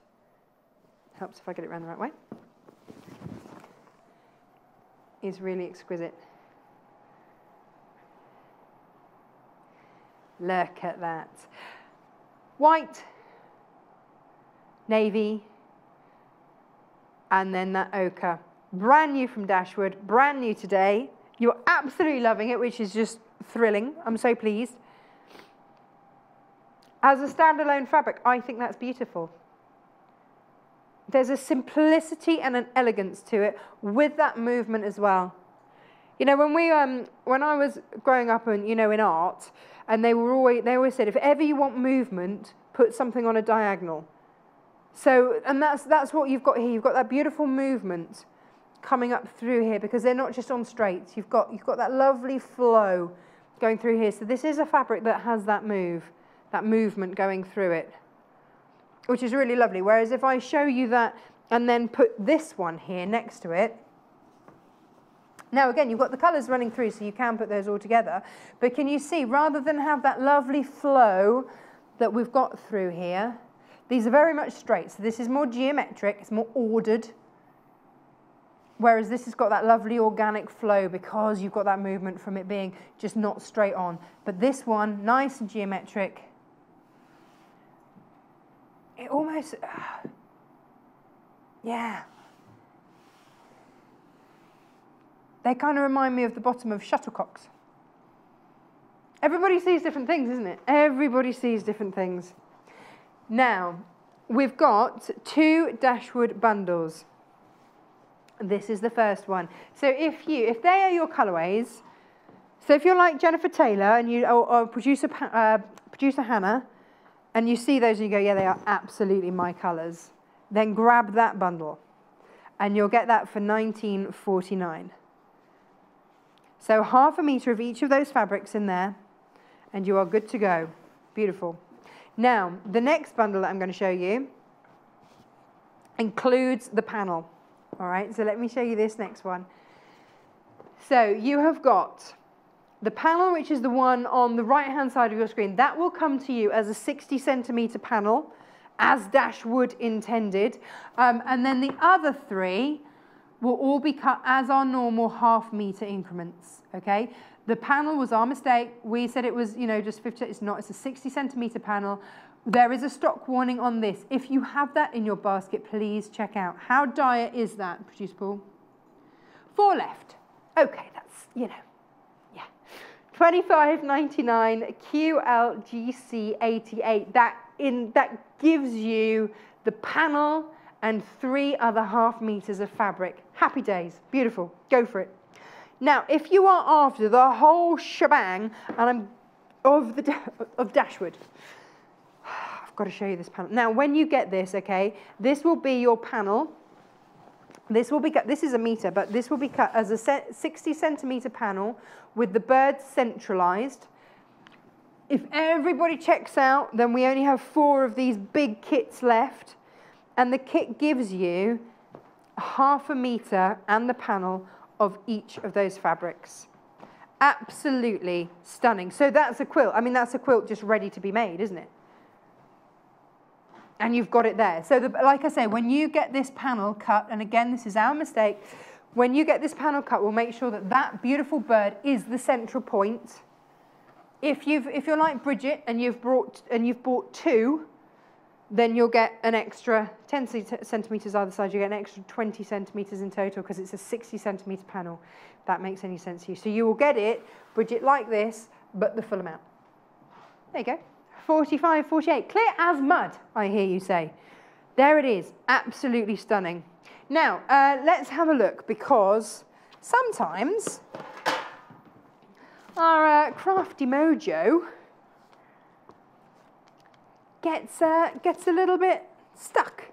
helps if I get it round the right way, is really exquisite. Look at that. White, navy, and then that ochre. Brand new from Dashwood, brand new today. You're absolutely loving it, which is just thrilling. I'm so pleased. As a standalone fabric, I think that's beautiful. There's a simplicity and an elegance to it with that movement as well. You know, when we um, when I was growing up and you know in art, and they were always they always said if ever you want movement, put something on a diagonal. So, and that's, that's what you've got here. You've got that beautiful movement coming up through here because they're not just on straights. You've got, you've got that lovely flow going through here. So this is a fabric that has that move, that movement going through it, which is really lovely. Whereas if I show you that and then put this one here next to it, now again, you've got the colours running through, so you can put those all together. But can you see, rather than have that lovely flow that we've got through here, these are very much straight, so this is more geometric, it's more ordered, whereas this has got that lovely organic flow because you've got that movement from it being just not straight on. But this one, nice and geometric, it almost, uh, yeah. They kind of remind me of the bottom of shuttlecocks. Everybody sees different things, isn't it? Everybody sees different things. Now, we've got two Dashwood bundles. This is the first one. So if you, if they are your colorways, so if you're like Jenniffer Taylor and you, or, or producer, uh, producer Hannah, and you see those and you go, yeah, they are absolutely my colors, then grab that bundle and you'll get that for 19.49. So half a meter of each of those fabrics in there and you are good to go. Beautiful. Now, the next bundle that I'm going to show you includes the panel. All right, so let me show you this next one. So you have got the panel, which is the one on the right-hand side of your screen. That will come to you as a 60 centimeter panel, as Dashwood intended. Um, and then the other three will all be cut as our normal half meter increments, okay? The panel was our mistake. We said it was, you know, just 50, it's not, it's a 60 centimeter panel. There is a stock warning on this. If you have that in your basket, please check out. How dire is that, Produce Paul? Four left. Okay, that's, you know, yeah. 25.99 QLGC 88. That, in, that gives you the panel and three other half meters of fabric. Happy days. Beautiful. Go for it. Now, if you are after the whole shebang and I'm of the of Dashwood, I've got to show you this panel. Now, when you get this, okay, this will be your panel This will be cut, this is a meter, but this will be cut as a 60 centimeter panel with the bird centralized. If everybody checks out, then we only have four of these big kits left. And the kit gives you half a meter and the panel of each of those fabrics. Absolutely stunning. So that's a quilt. I mean, that's a quilt just ready to be made, isn't it? and you've got it there. So the, like I say, when you get this panel cut, and again, this is our mistake, when you get this panel cut, we'll make sure that that beautiful bird is the central point. If, you've, if you're like Bridget and you've, brought, and you've bought two, then you'll get an extra 10 centimetres either side, you get an extra 20 centimetres in total because it's a 60 centimetre panel. That makes any sense to you. So you will get it, Bridget, like this, but the full amount. There you go. 45, 48. Clear as mud, I hear you say. There it is, absolutely stunning. Now, uh, let's have a look because sometimes our uh, crafty mojo gets, uh, gets a little bit stuck.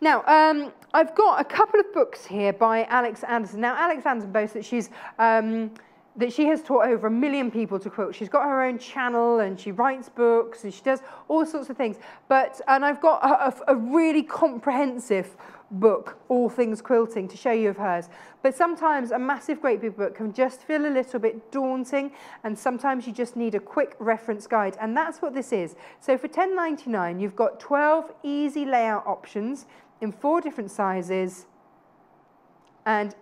Now, um, I've got a couple of books here by Alex Anderson. Now, Alex Anderson boasts that she's um, that she has taught over a million people to quilt. She's got her own channel and she writes books and she does all sorts of things. But, and I've got a, a, a really comprehensive book, All Things Quilting, to show you of hers. But sometimes a massive great big book can just feel a little bit daunting and sometimes you just need a quick reference guide and that's what this is. So for $10.99 you've got 12 easy layout options in four different sizes and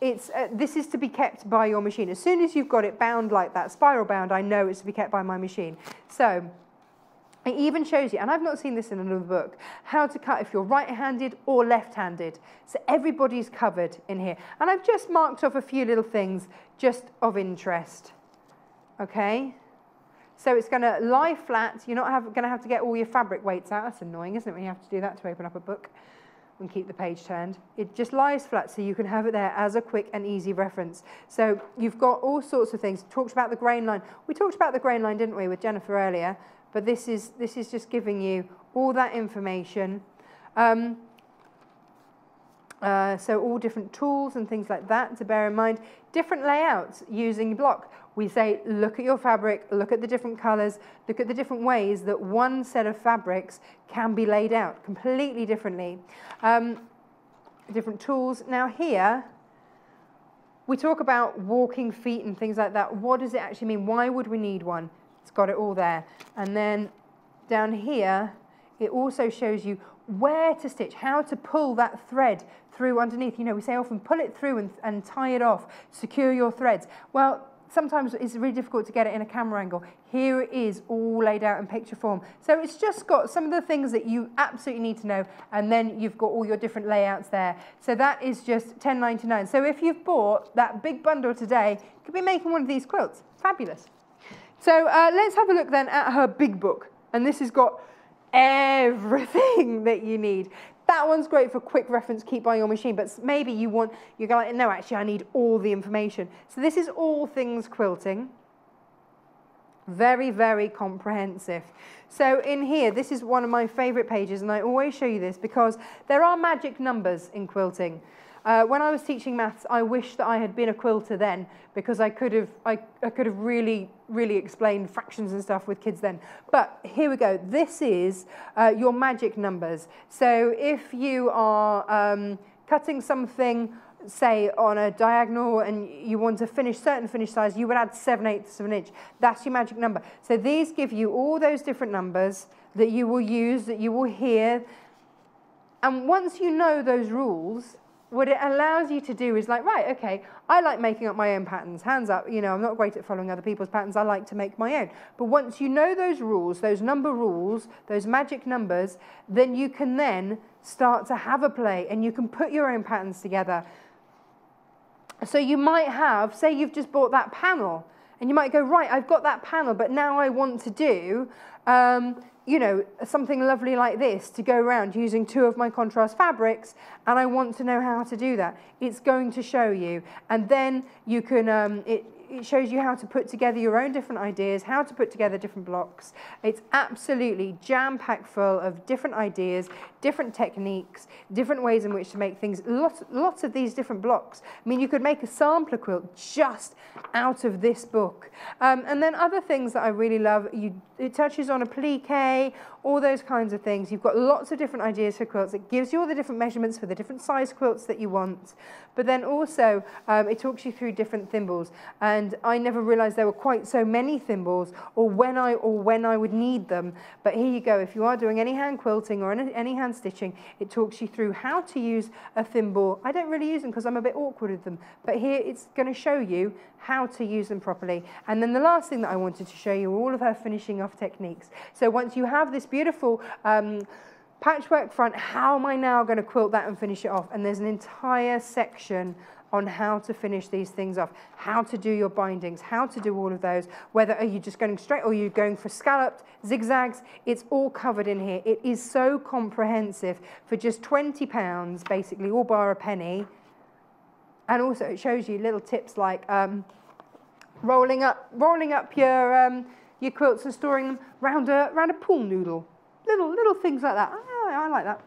it's, uh, this is to be kept by your machine. As soon as you've got it bound like that, spiral bound, I know it's to be kept by my machine. So it even shows you, and I've not seen this in another book, how to cut if you're right-handed or left-handed. So everybody's covered in here. And I've just marked off a few little things just of interest. Okay? So it's going to lie flat. You're not going to have to get all your fabric weights out. That's annoying, isn't it, when you have to do that to open up a book and keep the page turned. It just lies flat so you can have it there as a quick and easy reference. So you've got all sorts of things. Talked about the grain line. We talked about the grain line, didn't we, with Jenniffer earlier? But this is, this is just giving you all that information. Um, uh, so all different tools and things like that to bear in mind. Different layouts using block. We say, look at your fabric, look at the different colors, look at the different ways that one set of fabrics can be laid out completely differently. Um, different tools. Now here, we talk about walking feet and things like that. What does it actually mean? Why would we need one? It's got it all there. And then down here, it also shows you where to stitch, how to pull that thread through underneath. You know, we say often pull it through and, and tie it off, secure your threads. Well, sometimes it's really difficult to get it in a camera angle. Here it is all laid out in picture form. So it's just got some of the things that you absolutely need to know and then you've got all your different layouts there. So that is just $10.99. So if you've bought that big bundle today, you could be making one of these quilts. Fabulous. So uh, let's have a look then at her big book. And this has got everything that you need. That one's great for quick reference, keep by your machine, but maybe you want, you're going no, actually, I need all the information. So this is all things quilting. Very, very comprehensive. So in here, this is one of my favorite pages, and I always show you this because there are magic numbers in quilting. Uh, when I was teaching maths, I wish that I had been a quilter then because I could have, I, I could have really, really explained fractions and stuff with kids then. But here we go. This is uh, your magic numbers. So if you are um, cutting something say on a diagonal and you want to finish certain finish size, you would add 7 eighths of an inch. That's your magic number. So these give you all those different numbers that you will use, that you will hear. And once you know those rules, what it allows you to do is like, right, okay, I like making up my own patterns. Hands up, you know, I'm not great at following other people's patterns. I like to make my own. But once you know those rules, those number rules, those magic numbers, then you can then start to have a play and you can put your own patterns together. So you might have, say you've just bought that panel and you might go, right, I've got that panel, but now I want to do um, you know, something lovely like this to go around using two of my contrast fabrics and I want to know how to do that. It's going to show you. And then you can, um, it, it shows you how to put together your own different ideas, how to put together different blocks. It's absolutely jam-packed full of different ideas, different techniques, different ways in which to make things. Lots, lots of these different blocks. I mean, you could make a sampler quilt just out of this book. Um, and then other things that I really love, you, it touches on applique, all those kinds of things. You've got lots of different ideas for quilts. It gives you all the different measurements for the different size quilts that you want. But then also, um, it talks you through different thimbles. And I never realized there were quite so many thimbles or when I, or when I would need them. But here you go. If you are doing any hand quilting or any, any hand stitching, it talks you through how to use a thimble. I don't really use them because I'm a bit awkward with them. But here it's going to show you how to use them properly. And then the last thing that I wanted to show you all of her finishing off techniques. So once you have this beautiful um, patchwork front, how am I now going to quilt that and finish it off? And there's an entire section on how to finish these things off, how to do your bindings, how to do all of those, whether are you just going straight or you're going for scalloped, zigzags, it's all covered in here. It is so comprehensive for just 20 pounds, basically, all bar a penny. And also it shows you little tips like um, rolling up, rolling up your, um, your quilts and storing them round a, round a pool noodle. Little, little things like that. I, I like that.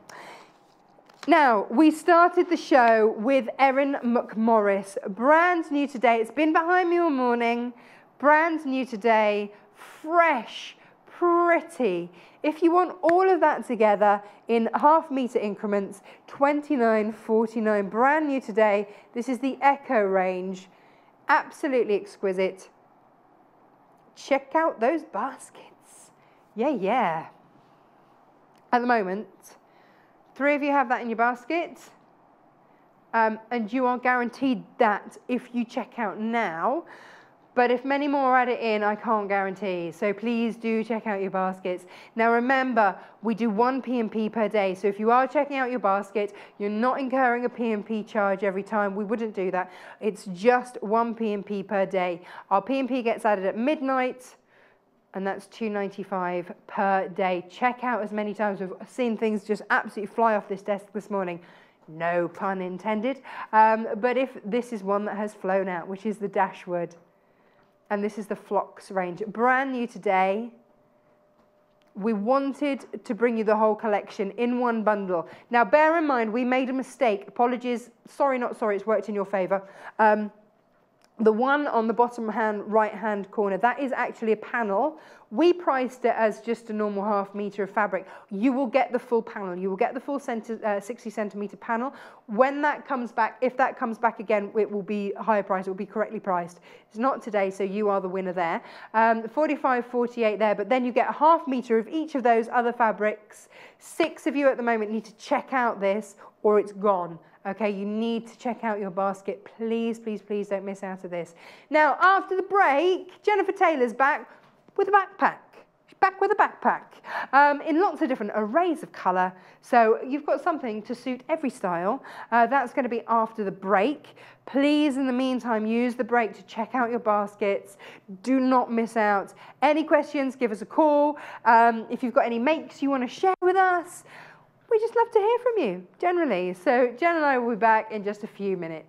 Now, we started the show with Erin McMorris, brand new today. It's been behind me all morning, brand new today, fresh, pretty. If you want all of that together in half meter increments, 29.49, brand new today. This is the Echo range, absolutely exquisite. Check out those baskets. Yeah, yeah. At the moment, Three of you have that in your basket. Um, and you are guaranteed that if you check out now. But if many more add it in, I can't guarantee. So please do check out your baskets. Now remember, we do one P&P per day. So if you are checking out your basket, you're not incurring a P&P charge every time. We wouldn't do that. It's just one P&P per day. Our P&P gets added at midnight and that's 295 per day. Check out as many times. We've seen things just absolutely fly off this desk this morning. No pun intended. Um, but if this is one that has flown out, which is the Dashwood, and this is the Flock range, brand new today. We wanted to bring you the whole collection in one bundle. Now, bear in mind, we made a mistake. Apologies. Sorry, not sorry. It's worked in your favour. Um, the one on the bottom hand, right hand corner, that is actually a panel. We priced it as just a normal half meter of fabric. You will get the full panel. You will get the full uh, 60 centimeter panel. When that comes back, if that comes back again, it will be higher price. It will be correctly priced. It's not today, so you are the winner there. Um, 45, 48 there, but then you get a half meter of each of those other fabrics. Six of you at the moment need to check out this or it's gone. Okay, you need to check out your basket. Please, please, please don't miss out of this. Now, after the break, Jenniffer Taylor's back with a backpack. Back with a backpack um, in lots of different arrays of colour. So you've got something to suit every style. Uh, that's going to be after the break. Please, in the meantime, use the break to check out your baskets. Do not miss out. Any questions, give us a call. Um, if you've got any makes you want to share with us, we just love to hear from you, generally. So Jen and I will be back in just a few minutes.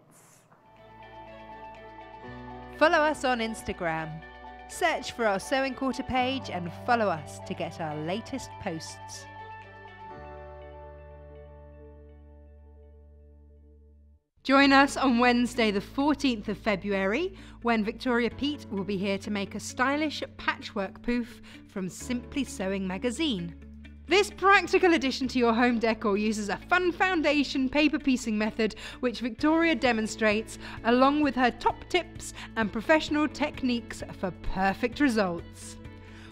Follow us on Instagram. Search for our Sewing Quarter page and follow us to get our latest posts. Join us on Wednesday, the 14th of February, when Victoria Pete will be here to make a stylish patchwork poof from Simply Sewing magazine. This practical addition to your home decor uses a fun foundation paper piecing method which Victoria demonstrates along with her top tips and professional techniques for perfect results.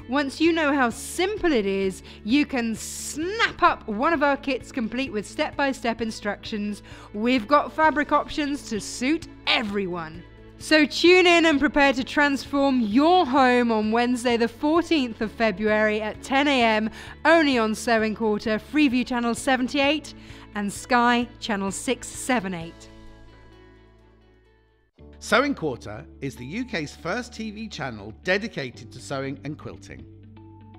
Once you know how simple it is, you can snap up one of our kits complete with step-by-step instructions. We've got fabric options to suit everyone. So tune in and prepare to transform your home on Wednesday, the 14th of February at 10 a.m. only on Sewing Quarter, Freeview Channel 78 and Sky Channel 678. Sewing Quarter is the UK's first TV channel dedicated to sewing and quilting.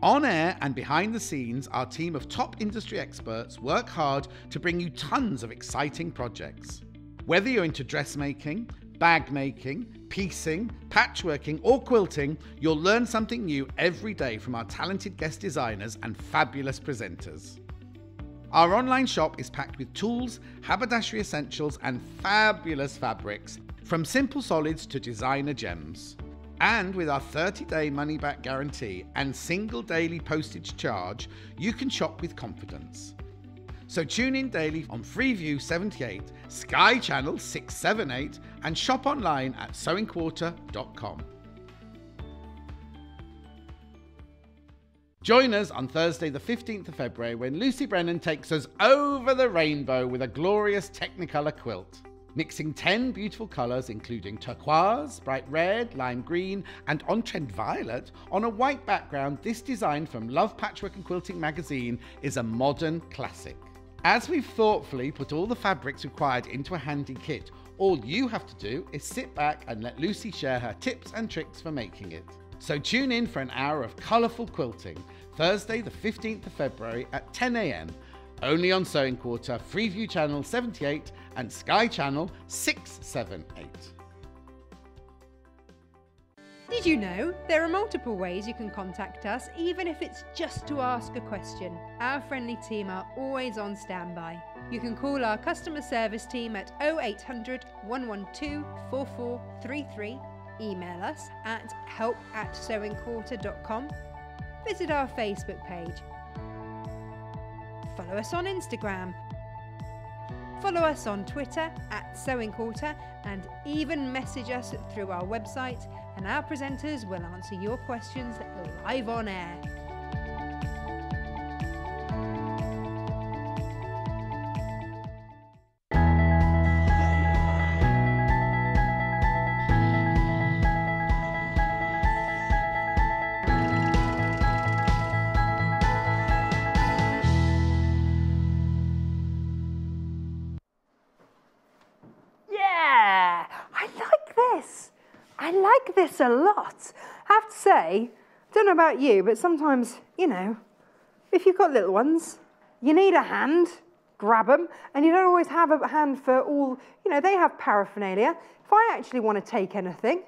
On air and behind the scenes, our team of top industry experts work hard to bring you tons of exciting projects. Whether you're into dressmaking, bag making, piecing, patchworking, or quilting, you'll learn something new every day from our talented guest designers and fabulous presenters. Our online shop is packed with tools, haberdashery essentials, and fabulous fabrics, from simple solids to designer gems. And with our 30 day money back guarantee and single daily postage charge, you can shop with confidence. So tune in daily on Freeview 78, Sky Channel 678, and shop online at sewingquarter.com. Join us on Thursday, the 15th of February, when Lucy Brennan takes us over the rainbow with a glorious Technicolor quilt. Mixing 10 beautiful colours, including turquoise, bright red, lime green, and on trend violet, on a white background, this design from Love Patchwork and Quilting magazine is a modern classic. As we've thoughtfully put all the fabrics required into a handy kit, all you have to do is sit back and let Lucy share her tips and tricks for making it. So tune in for an hour of colourful quilting, Thursday the 15th of February at 10am, only on Sewing Quarter, Freeview Channel 78 and Sky Channel 678. Did you know there are multiple ways you can contact us, even if it's just to ask a question? Our friendly team are always on standby. You can call our customer service team at 0800 112 4433, email us at help at sewingquarter.com, visit our Facebook page, follow us on Instagram, follow us on Twitter at Sewing Quarter, and even message us through our website, and our presenters will answer your questions live on air. About you, but sometimes, you know, if you've got little ones, you need a hand, grab them, and you don't always have a hand for all, you know, they have paraphernalia. If I actually want to take anything,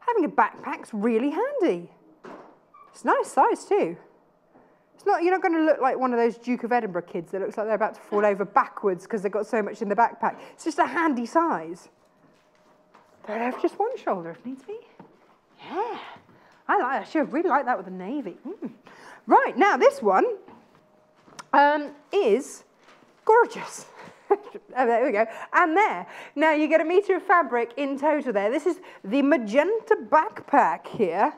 having a backpack's really handy. It's nice size too. It's not, you're not going to look like one of those Duke of Edinburgh kids that looks like they're about to fall over backwards because they've got so much in the backpack. It's just a handy size. They'd have just one shoulder if needs be. Yeah, I like. I really like that with the navy. Mm. Right now, this one um, is gorgeous. Oh, there we go. And there. Now you get a meter of fabric in total there. This is the magenta backpack here.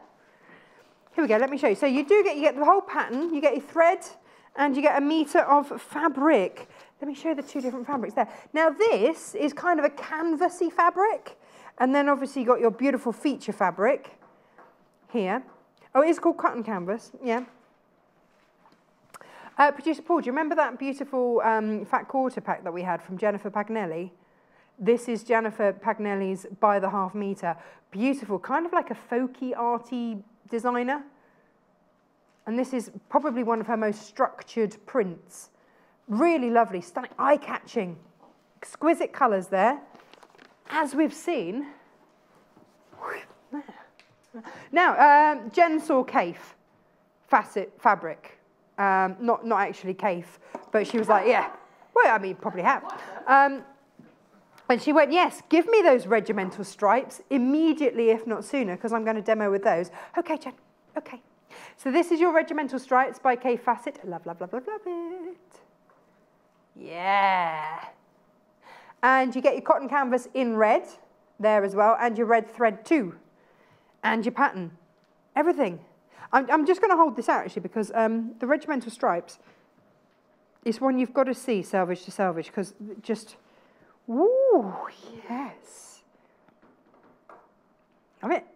Here we go, let me show you. So you do get, you get the whole pattern, you get your thread, and you get a meter of fabric. Let me show you the two different fabrics there. Now this is kind of a canvasy fabric, and then obviously you got your beautiful feature fabric here. Oh, it is called cotton canvas, yeah. Uh, Producer Paul, do you remember that beautiful um, fat quarter pack that we had from Jennifer Paganelli? This is Jennifer Paganelli's by the half meter. Beautiful, kind of like a folky, arty designer. And this is probably one of her most structured prints. Really lovely, stunning, eye-catching, exquisite colours there. As we've seen, now, um, Jen saw Kaffe Fassett fabric. Um, not, not actually Kaif, but she was like, yeah. Well, I mean, probably have. Um, and she went, yes, give me those regimental stripes immediately, if not sooner, because I'm going to demo with those. Okay, Jen, okay. So this is your regimental stripes by Kaffe Fassett. Love, love, love, love, love it. Yeah. And you get your cotton canvas in red there as well, and your red thread too, and your pattern, everything. I'm, I'm just going to hold this out actually because um, the regimental stripes is one you've got to see selvage to salvage because just, ooh, yes. Love it.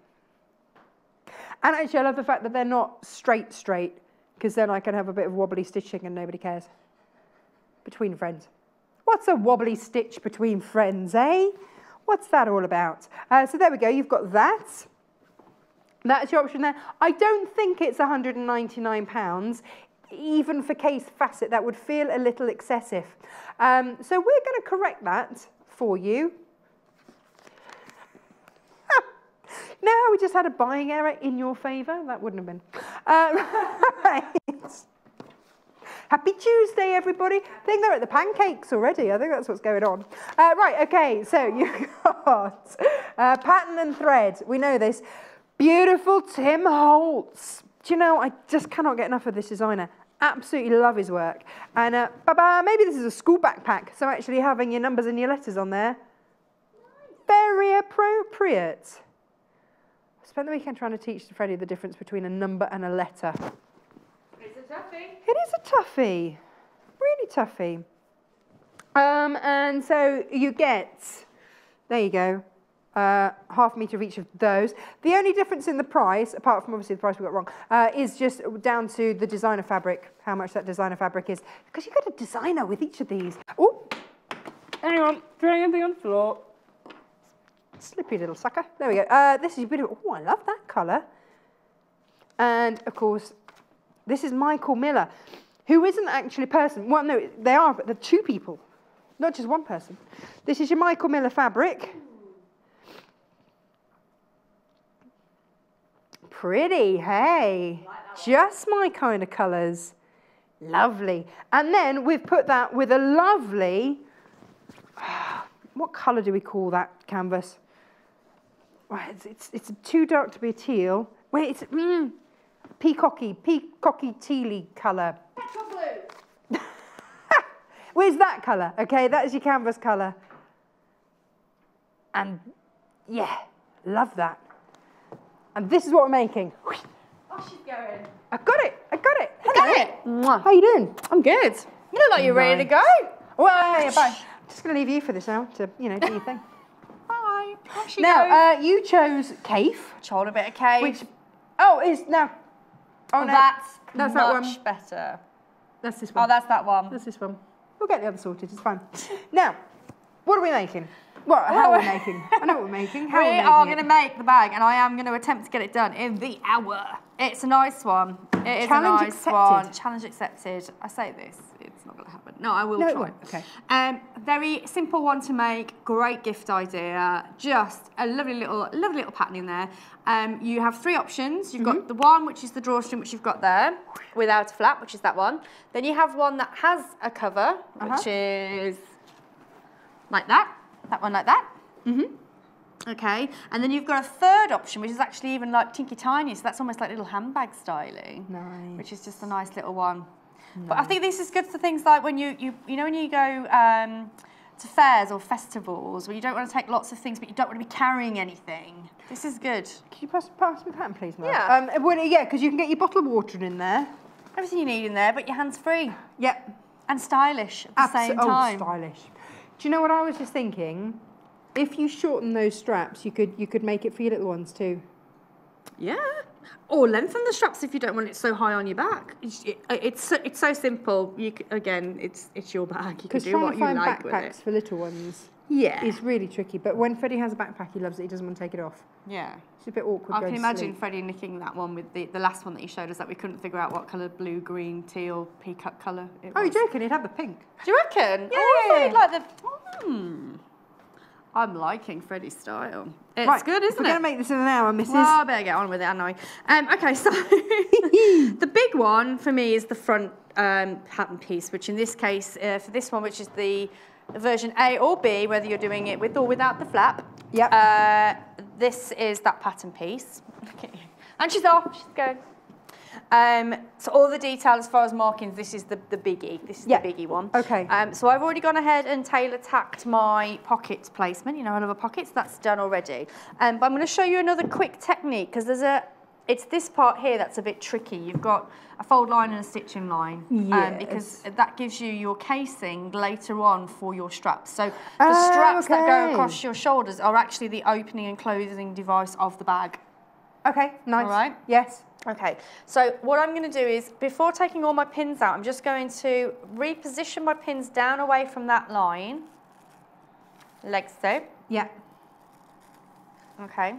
And actually, I love the fact that they're not straight, straight, because then I can have a bit of wobbly stitching and nobody cares. Between friends. What's a wobbly stitch between friends, eh? What's that all about? Uh, so there we go, you've got that. That's your option there. I don't think it's £199. Even for Kaffe Fassett, that would feel a little excessive. Um, so we're going to correct that for you. No, we just had a buying error in your favour? That wouldn't have been. Uh. Happy Tuesday, everybody. I think they're at the pancakes already. I think that's what's going on. Uh, right, okay, so you've got uh, pattern and thread. We know this. Beautiful Tim Holtz. Do you know, I just cannot get enough of this designer. Absolutely love his work. And uh, ba-ba, maybe this is a school backpack, so actually having your numbers and your letters on there. Very appropriate. I spent the weekend trying to teach Freddie the difference between a number and a letter. It's a toughie. It is a toughie, really toughie. Um, and so you get, there you go, uh, half metre of each of those. The only difference in the price, apart from obviously the price we got wrong, uh, is just down to the designer fabric, how much that designer fabric is. Because you've got a designer with each of these. Oh, anyone throwing anything on the floor? Slippy little sucker. There we go. Uh, this is a bit of, oh, I love that colour. And of course, this is Michael Miller, who isn't actually a person. Well, no, they are, but they're two people, not just one person. This is your Michael Miller fabric. Pretty, hey. Just my kind of colours. Lovely. And then we've put that with a lovely, what colour do we call that canvas? It's, it's, it's too dark to be a teal. Wait, it's mm, peacocky, peacocky tealy colour. Petrol blue. Where's that colour? Okay, that is your canvas colour. And yeah, love that. And this is what we're making. Oh, she's going. I got it. I got it. I got it. Mwah. How you doing? I'm good. You look like you're ready to go. Well, yeah, bye. I'm just going to leave you for this now to, you know, do your thing. Bye. Now, uh, you chose Cafe, Child a bit of cake. which, oh, is now. Oh, Oh, no. that's That's that much one. better. That's this one. Oh, that's that one. That's this one. We'll get the other sorted. It's fine. now, what are we making? Well, how are we making? I know what we're making. How we are are going to make the bag, and I am going to attempt to get it done in the hour. It's a nice one. It is Challenge a nice accepted. one. Challenge accepted. I say this, it's not going to happen. No, I will No, it try. Okay. Um, very simple one to make. Great gift idea. Just a lovely little, lovely little pattern in there. Um, you have three options. You've Mm-hmm. got the one which is the drawstring, which you've got there, without a flap, which is that one. Then you have one that has a cover, Uh-huh. which is like that. That one like that. Mm -hmm. Okay, and then you've got a third option, which is actually even like tinky tiny, so that's almost like little handbag styling. Nice. Which is just a nice little one. But I think this is good for things like when you, you, you know, when you go um, to fairs or festivals where you don't want to take lots of things, but you don't want to be carrying anything. This is good. Can you pass, pass me the pattern, please, Mel? Yeah. Um, well, yeah, because you can get your bottle of water in there. Everything you need in there, but your hands free Yep. and stylish at the Abso- same oh, time. stylish. Do you know what I was just thinking? If you shorten those straps, you could you could make it for your little ones too. Yeah. Or lengthen the straps if you don't want it so high on your back. It's, it, it's, so, it's so simple. You c again, it's it's your bag. You can do what you like with backpacks it. for little ones Yeah. is really tricky. But when Freddie has a backpack, he loves it. He doesn't want to take it off. yeah. It's a bit awkward. I can imagine sleep. Freddie nicking that one with the, the last one that he showed us that we couldn't figure out what colour, blue, green, teal, peacock colour it Oh, was. you're joking? He'd have the pink. Do you reckon? Yeah. Oh, I thought you'd like the... Hmm. I'm liking Freddie's style. It's right, good, isn't we're it? going to make this in an hour, Mrs. Well, I better get on with it, aren't I? Um, okay, so the big one for me is the front um, pattern piece, which in this case, uh, for this one, which is the version A or B, whether you're doing it with or without the flap. Yep. Uh, this is that pattern piece. Okay. And she's off. She's going. Um, so all the detail as far as markings, this is the, the biggie. This is Yeah. the biggie one. Okay. Um, so I've already gone ahead and tailor tacked my pocket placement. You know, I love a pockets. That's done already. Um, but I'm going to show you another quick technique because there's a. It's this part here that's a bit tricky. You've got a fold line and a stitching line. Um, because that gives you your casing later on for your straps. So the Oh, straps that go across your shoulders are actually the opening and closing device of the bag. Okay, nice. All right. Yes. Okay, so what I'm going to do is, before taking all my pins out, I'm just going to reposition my pins down away from that line, like so, Yeah. okay?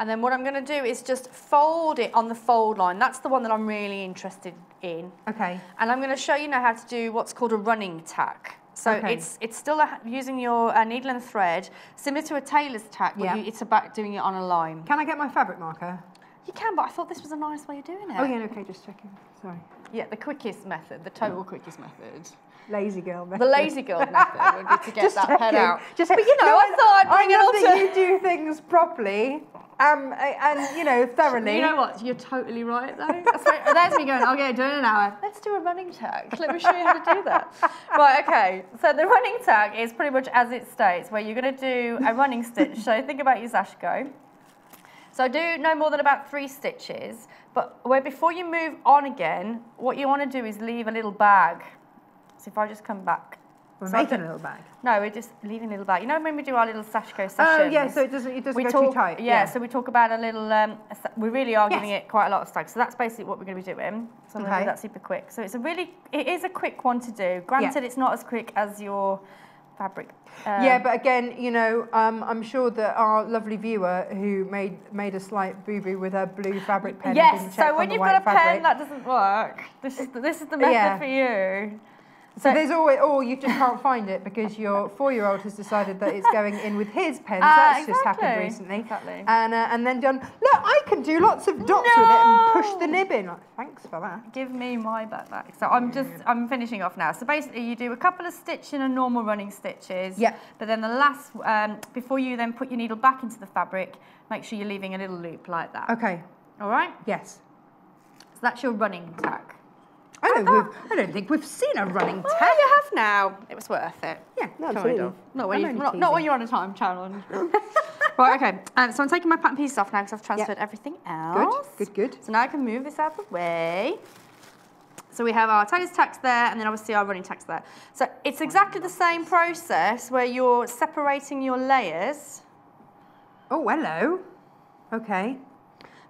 And then what I'm going to do is just fold it on the fold line. That's the one that I'm really interested in. Okay. And I'm going to show you now how to do what's called a running tack. So Okay. it's it's still a, using your uh, needle and thread, similar to a tailor's tack, but Yeah. you, it's about doing it on a line. Can I get my fabric marker? You can, but I thought this was a nice way of doing it. Oh yeah, okay, just checking. Sorry. Yeah, the quickest method, the total quickest method. Lazy girl. The lazy girl method would be to get Just that pen checking. out. Just but you know, I thought I'd bring I it love all that to. you do things properly, um, and you know thoroughly. You know what? You're totally right, though. That's, right. That's me going, okay, do it done in an hour. Let's do a running tack. Let me show you how to do that. right, okay. So the running tack is pretty much as it states, where you're going to do a running stitch. So think about your sash go. So do no more than about three stitches, but where before you move on again, what you want to do is leave a little bag. So if I just come back. We're So making a little bag. No, we're just leaving a little bag. You know when we do our little sash go Oh yeah, so it doesn't it doesn't we go talk, too tight. Yeah, so we talk about a little. Um, we really are giving Yes. it quite a lot of stag. So that's basically what we're going to be doing. So I'm going to Okay. do that super quick. So it's a really, it is a quick one to do. Granted, it's not as quick as your fabric. Um, yeah, but again, you know, um, I'm sure that our lovely viewer who made made a slight boo boo with her blue fabric pen. yes. So when you've got a fabric. pen that doesn't work, this is the, this is the method Yeah. for you. So there's always, or you just can't find it because your four-year-old has decided that it's going in with his pen. So Ah, that's just happened recently. exactly. And uh, and then done. Look, I can do lots of dots with it and push the nib in. Like, Thanks for that. Give me my backpack. So I'm just, I'm finishing off now. So basically you do a couple of stitch in a normal running stitches. Yeah. But then the last, um, before you then put your needle back into the fabric, make sure you're leaving a little loop like that. Okay. All right? Yes. So that's your running tack. I don't. We've, I don't think we've seen a running Oh, tag. you have now. It was worth it. Yeah, no, Kind absolutely. of. Not when, you, not, not when you're on a time challenge. right, okay. Um, so I'm taking my pattern pieces off now because I've transferred everything else. Good. Good. good. So now I can move this out of the way. So we have our tailor's tacks there, and then obviously our running tacks there. So it's exactly the same process where you're separating your layers. Oh, hello. Okay.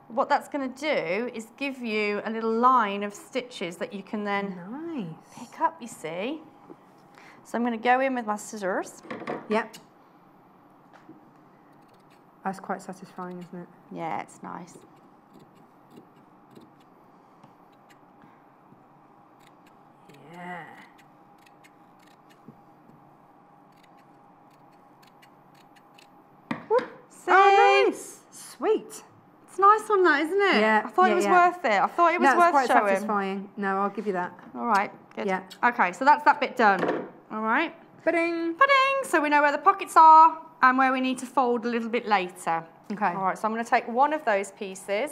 What that's going to do is give you a little line of stitches that you can then Nice. pick up, you see. So I'm going to go in with my scissors. Yep. That's quite satisfying, isn't it? Yeah, it's nice. Yeah. Oh, see? Oh, nice. Sweet. It's nice on that, isn't it? Yeah, I thought yeah, it was yeah. worth it. I thought it was That's worth quite showing. satisfying. No, I'll give you that. All right, good. Yeah. Okay, so that's that bit done. All right. Ba-ding. Pudding. So we know where the pockets are and where we need to fold a little bit later. Okay. All right, so I'm going to take one of those pieces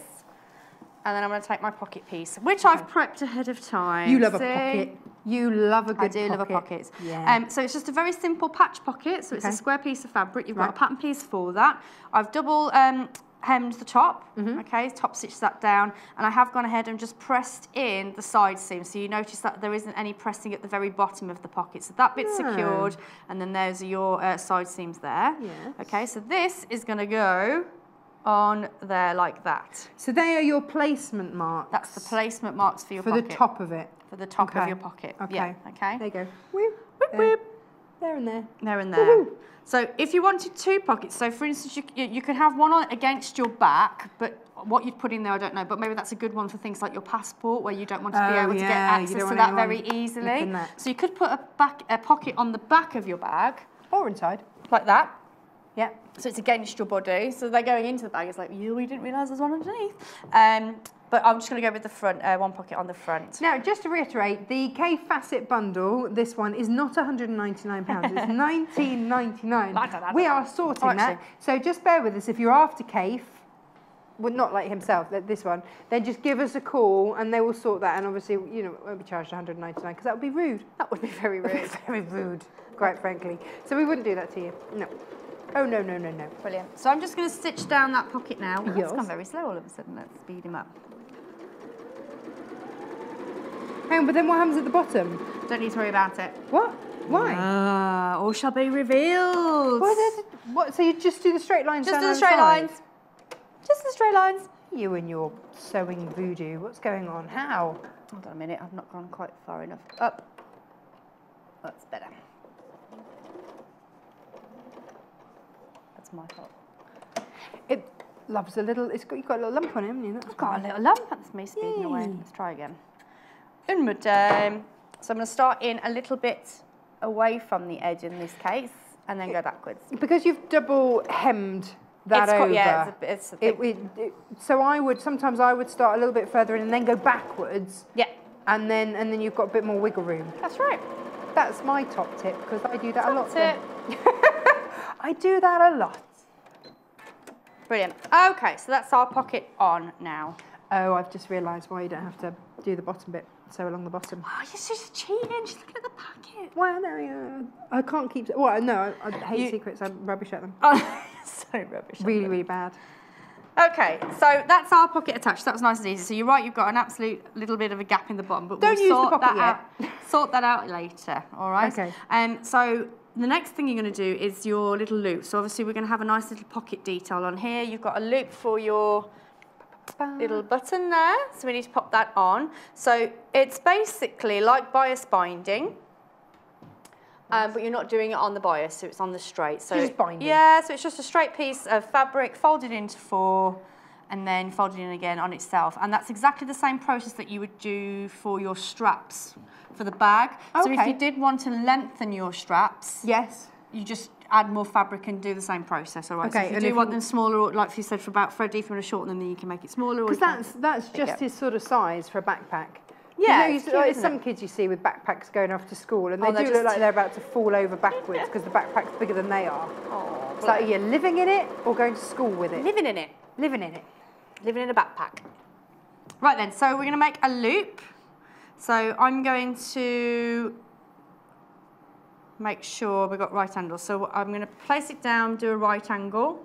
and then I'm going to take my pocket piece, which I've prepped ahead of time. You love a pocket. You love a good pocket. I do love a pocket. pocket. Yeah. Um, so it's just a very simple patch pocket. So it's a square piece of fabric. You've got a pattern piece for that. I've double um, hemmed the top. Mm-hmm. Okay, top stitched that down, and I have gone ahead and just pressed in the side seam. So you notice that there isn't any pressing at the very bottom of the pocket. So that bit's No. secured, and then there's your uh, side seams there. Yes. Okay, so this is going to go on there like that. So they are your placement marks. That's the placement marks for your for pocket. the top of it. For the top of your pocket. Okay. Yeah. Okay. There you go. Whoop. Whip, There. whip. There and there. there and there. So if you wanted two pockets, so for instance, you, you, could have one on against your back, but what you'd put in there, I don't know, but maybe that's a good one for things like your passport, where you don't want to be Oh, able to get yeah, access to that very easily. that. So you could put a, back, a pocket on the back of your bag, Or inside. like that. Yeah. So it's against your body. So they're going into the bag. It's like, you, we didn't realise there's one underneath. Um, but I'm just going to go with the front, uh, one pocket on the front. Now, just to reiterate, the Kaffe Fassett bundle, this one, is not £199, it's $19.99. We are sorting Oh, that. So just bear with us. If you're after Kaffe, well, not like himself, this one, then just give us a call and they will sort that. And obviously, you know, it won't be charged £199 because that would be rude. That would be very rude. Very rude, quite frankly. So we wouldn't do that to you. No. Oh, no, no, no, no. Brilliant. So I'm just going to stitch down that pocket now. Yes. It's gone very slow all of a sudden. Let's speed him up. Hang on, but then what happens at the bottom? Don't need to worry about it. What? Why? Ah, all shall be revealed. What, is it? what? So you just do the straight lines Just down do the straight side? lines. Just the straight lines. You and your sewing voodoo. What's going on? How? Hold on a minute. I've not gone quite far enough. Up. That's better. That's my fault. It loves a little. It's got you've got a little lump on it, haven't you? That's I've got a little lump. That's me speeding away. Yay. Let's try again. More time. So I'm going to start in a little bit away from the edge in this case, and then go backwards. Because you've double hemmed that It's over. yeah, it's a bit- it's a it, it, so I would sometimes I would start a little bit further in and then go backwards, Yeah, and then and then you've got a bit more wiggle room. that's right. That's my top tip because I do that a lot. Top tip. I do that a lot. Brilliant. Okay, so that's our pocket on now. Oh, I've just realised why you don't have to do the bottom bit. So along the bottom. Oh, you're just cheating. She's looking at the packet. Well, no, yeah. I can't keep. Well, no, I, I hate You- secrets. I'm rubbish at them. Oh, so rubbish. Really, really bad. Okay, so that's our pocket attached. That was nice and easy. So you're right, you've got an absolute little bit of a gap in the bottom, but Don't we'll use the sort pocket that out. Sort that out later. All right. Okay. Um. So the next thing you're going to do is your little loop. So obviously we're going to have a nice little pocket detail on here. You've got a loop for your little button there. So we need to pop that on. So it's basically like bias binding. Um, but you're not doing it on the bias, so it's on the straight. So just binding. Yeah, so it's just a straight piece of fabric folded into four and then folded in again on itself. And that's exactly the same process that you would do for your straps for the bag. So if you did want to lengthen your straps, Yes. you just add more fabric and do the same process. All right. so Okay, if you do want them smaller, or like you said for about Freddie, if you want to shorten them, then you can make it smaller. Because that's that's just his sort of size for a backpack. Yeah, you know, it's see- cute, like some it? kids you see with backpacks going off to school, and oh, they Oh, do look like they're about to fall over backwards because the backpack's bigger than they are. Oh, It's like, are you living in it or going to school with it? living in it. Living in it. living in a backpack. Right then, so we're going to make a loop. So I'm going to make sure we've got right angles. So I'm going to place it down, do a right angle.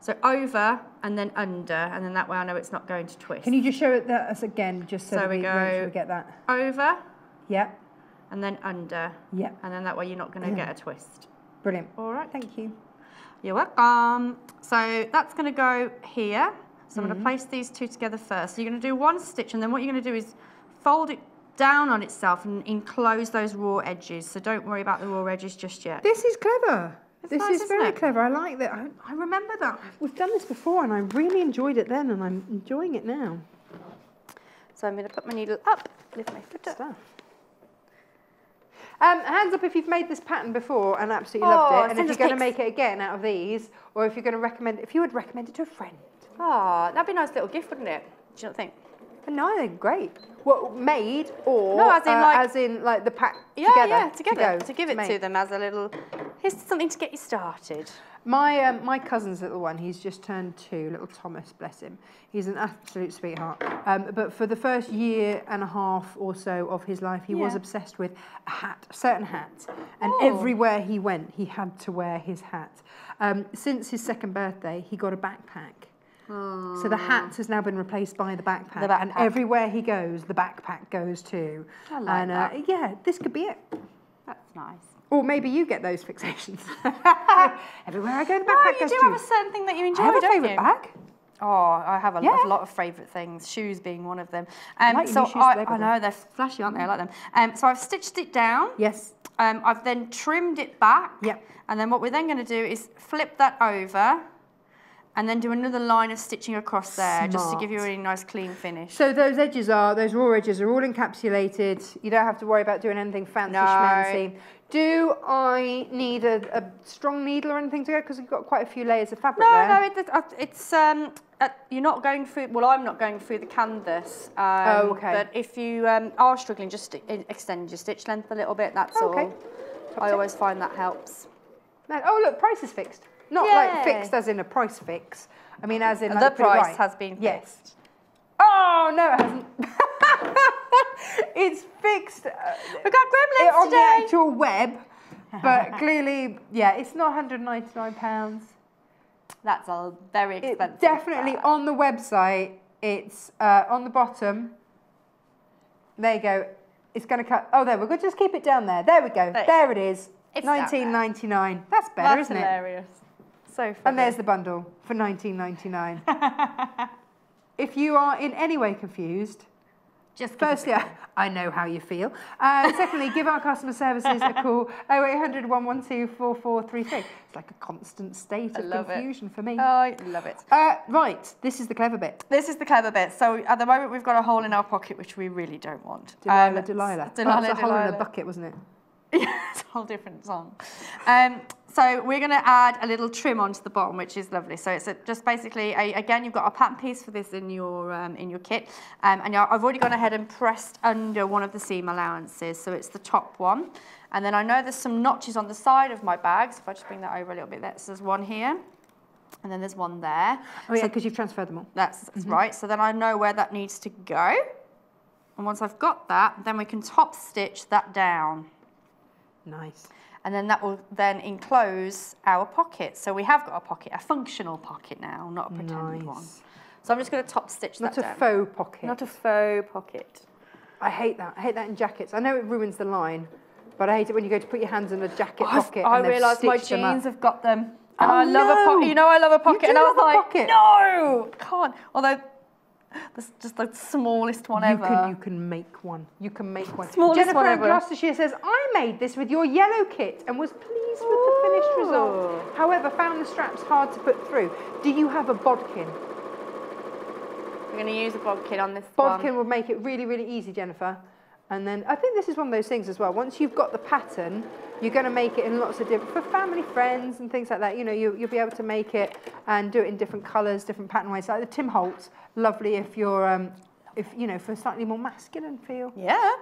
So over and then under, and then that way I know it's not going to twist. Can you just show it that us again, just so, So we we, sure go- we get that? Over Yeah. and then under, Yeah. and then that way you're not going to get a twist. Brilliant. All right. Thank you. You're welcome. So that's going to go here. So I'm Mm-hmm. going to place these two together first. So you're going to do one stitch, and then what you're going to do is fold it down on itself and enclose those raw edges. So don't worry about the raw edges just yet. This is clever. this nice, is very it? clever. I like that. I, I remember that. We've done this before, and I really enjoyed it then, and I'm enjoying it now. So I'm going to put my needle up, lift my foot up. Stuff. Um, hands up if you've made this pattern before and absolutely Oh, loved it, and if you're going to make it again out of these, or if you're going to recommend, if you would recommend it to a friend. Ah, that'd be a nice little gift, wouldn't it? Do you not think? No, they're great. Well, made or No, as in uh, like- as in like the pack Yeah, together. yeah, together. To, To, go, give it to make. them as a little, here's something to get you started. My um, my cousin's little one, he's just turned two, little Thomas, bless him. He's an absolute sweetheart. Um, but for the first year and a half or so of his life, he was obsessed with a hat, a certain hat. And Oh. everywhere he went, he had to wear his hat. Um, since his second birthday, he got a backpack. So the hat has now been replaced by the backpack, The and everywhere he goes, the backpack goes too. I like and uh, that. yeah, this could be it. That's nice. Or maybe you get those fixations. everywhere I go, the backpack Oh, you goes do too. have a certain thing that you enjoy, I have a favourite bag. Oh, I have a, Yeah. a lot of favourite things, shoes being one of them. Um, like your so I, I know, they're flashy, aren't they? I like them. Um, so I've stitched it down. Yes. Um, I've then trimmed it back. Yep. And then what we're then going to do is flip that over and then do another line of stitching across there just to give you a really nice clean finish. So those edges are, those raw edges are all encapsulated. You don't have to worry about doing anything fancy No. schmancy. Do I need a, a strong needle or anything to go? Because we've got quite a few layers of fabric No, there. no, it, it- it's um, uh, you're not going through. Well, I'm not going through the canvas. Um, Oh, okay. But if you um, are struggling, just extend your stitch length a little bit. That's Okay. all. I always find that helps. Oh, look, price is fixed. Not Yay. like fixed as in a price fix. I mean, as in like the price right. has been Yes. fixed. Oh, no, it hasn't. it's fixed. uh, We've got gremlins on today. the actual web, but clearly, yeah, it's not 199 pounds. That's a very It's expensive. definitely bag. on the website. It's uh, on the bottom. There you go. It's going to cut. Oh, there. We're going to just keep it down there. There we go. There. There it is. It's down there. 19.99. That's better, That's isn't hilarious. So funny. And there's the bundle for 19.99. if you are in any way confused, just Firstly, I, I know how you feel. Uh, secondly, give our customer services a call 0800 112 4433. It's like a constant state of love it. confusion for me. I love it. Uh, right, this is the clever bit. This is the clever bit. So at the moment we've got a hole in our pocket which we really don't want. Delilah, Um, Delilah. Delilah, a hole in a bucket, wasn't it? it's a whole different song. Um, so we're going to add a little trim onto the bottom, which is lovely. So it's a, just basically, a, again, you've got a pattern piece for this in your um, in your kit, um, and I've already gone ahead and pressed under one of the seam allowances, so it's the top one. And then I know there's some notches on the side of my bag, so if I just bring that over a little bit, there, so there's one here, and then there's one there. Oh yeah, because you've transferred them all. That's, that's right. So then I know where that needs to go. And once I've got that, then we can top stitch that down. Nice. And then that will then enclose our pocket. So we have got a pocket, a functional pocket now, not a pretend one. So I'm just going to top stitch Not that Not a down. faux pocket. Not a faux pocket. I hate that. I hate that in jackets. I know it ruins the line, but I hate it when you go to put your hands in a jacket oh, I've- pocket. I realised my stitched them up. jeans have got them. And Oh, I love a pocket. You know I love a pocket. do and I was a like, pocket. no, can't. Although, that's just the smallest one You ever. can, you can make one. You can make one. Smallest Jennifer one in ever. Gloucestershire says, I made this with your yellow kit and was pleased with the finished result. However, found the straps hard to put through. Do you have a bodkin? We're going to use a bodkin on this Bodkin one. would make it really, really easy, Jennifer. And then I think this is one of those things as well. Once you've got the pattern, you're going to make it in lots of different, for family, friends, and things like that. You know, you, you'll be able to make it and do it in different colours, different pattern ways. Like the Tim Holtz, lovely if you're, um, if you know, for a slightly more masculine feel. Yeah.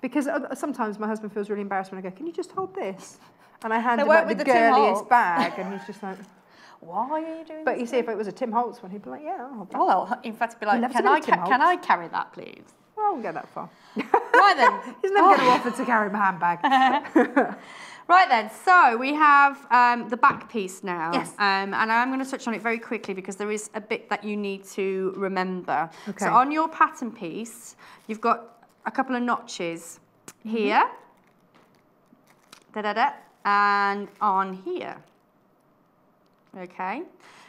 Because uh, sometimes my husband feels really embarrassed when I go, "Can you just hold this?" And I hand They him like the the girliest bag, and he's just like. Why are you doing But you see, if it was a Tim Holtz one, he'd be like, "Yeah, I'll hold that." Well, in fact, it'd be like, can I, ca- can I carry that, please? Well, I won't go that far. Why then. He's never going to offer to carry my handbag. Right then, so we have um, the back piece now. Yes. Um, and I'm going to touch on it very quickly because there is a bit that you need to remember. Okay. So on your pattern piece, you've got a couple of notches Mm-hmm. here, da da da, and on here. Okay.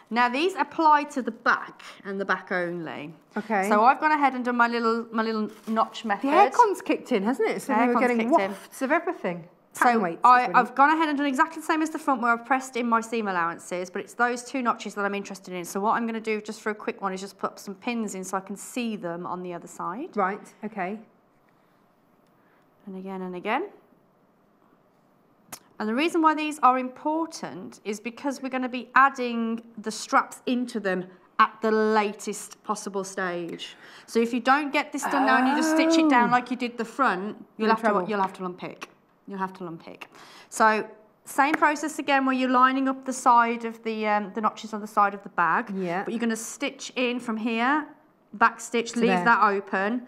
Now these apply to the back and the back only. Okay. So I've gone ahead and done my little my little notch method. the aircon's kicked in, hasn't it? So we were getting in. wafts of everything. So weights, I, I've gone ahead and done exactly the same as the front where I've pressed in my seam allowances, but it's those two notches that I'm interested in. So what I'm going to do just for a quick one is just put some pins in so I can see them on the other side. Right. Okay. And again and again. And the reason why these are important is because we're going to be adding the straps into them at the latest possible stage. So if you don't get this done now and you just stitch it down oh. like you did the front, you'll have trouble. to you'll have to unpick. You'll have to unpick. So same process again where you're lining up the side of the um, the notches on the side of the bag. Yeah. But you're going to stitch in from here, back stitch, leave there. that open.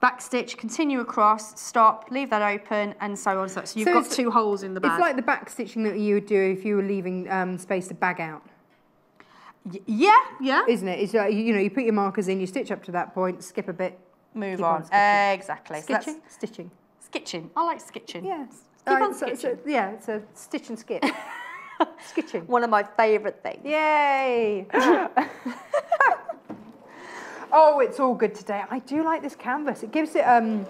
Back stitch, continue across, stop, leave that open, and so on. So, so you've So got two holes in the bag. It's like the back stitching that you would do if you were leaving um, space to bag out, Y- yeah, yeah. isn't it? It's like, you know, you put your markers in, you stitch up to that point, skip a bit, Move on. stitching. exactly. So stitching. Skitching. I like skitching. Yes. Keep Uh, on it's a- skitching. yeah, it's a stitch and skip. Skitching. One of my favourite things. Yay! oh, it's all good today. I do like this canvas. It gives it um,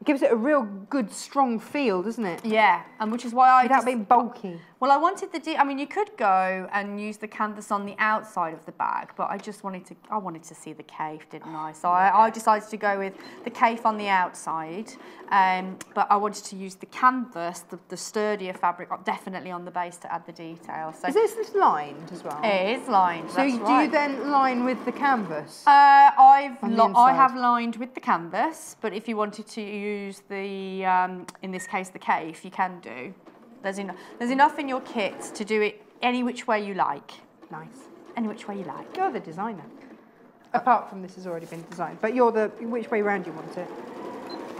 it gives it a real good, strong feel, doesn't it? Yeah, and which is why I Without just, being bulky. Well, I wanted the. I mean, you could go and use the canvas on the outside of the bag, but I just wanted to. I wanted to see the Kaffe, didn't I? So I, I decided to go with the Kaffe on the outside, um, but I wanted to use the canvas, the, the sturdier fabric, uh, definitely on the base to add the detail. So Is this, lined as well? it is lined. so you- do right. you then line with the canvas? Uh, I've I have lined with the canvas, but if you wanted to use the, um, in this case, the Kaffe, you can do. There's enough. There's enough in your kit to do it any which way you like. nice. Any which way you like. You're the designer. Apart from this has already been designed, but you're the which way round you want it.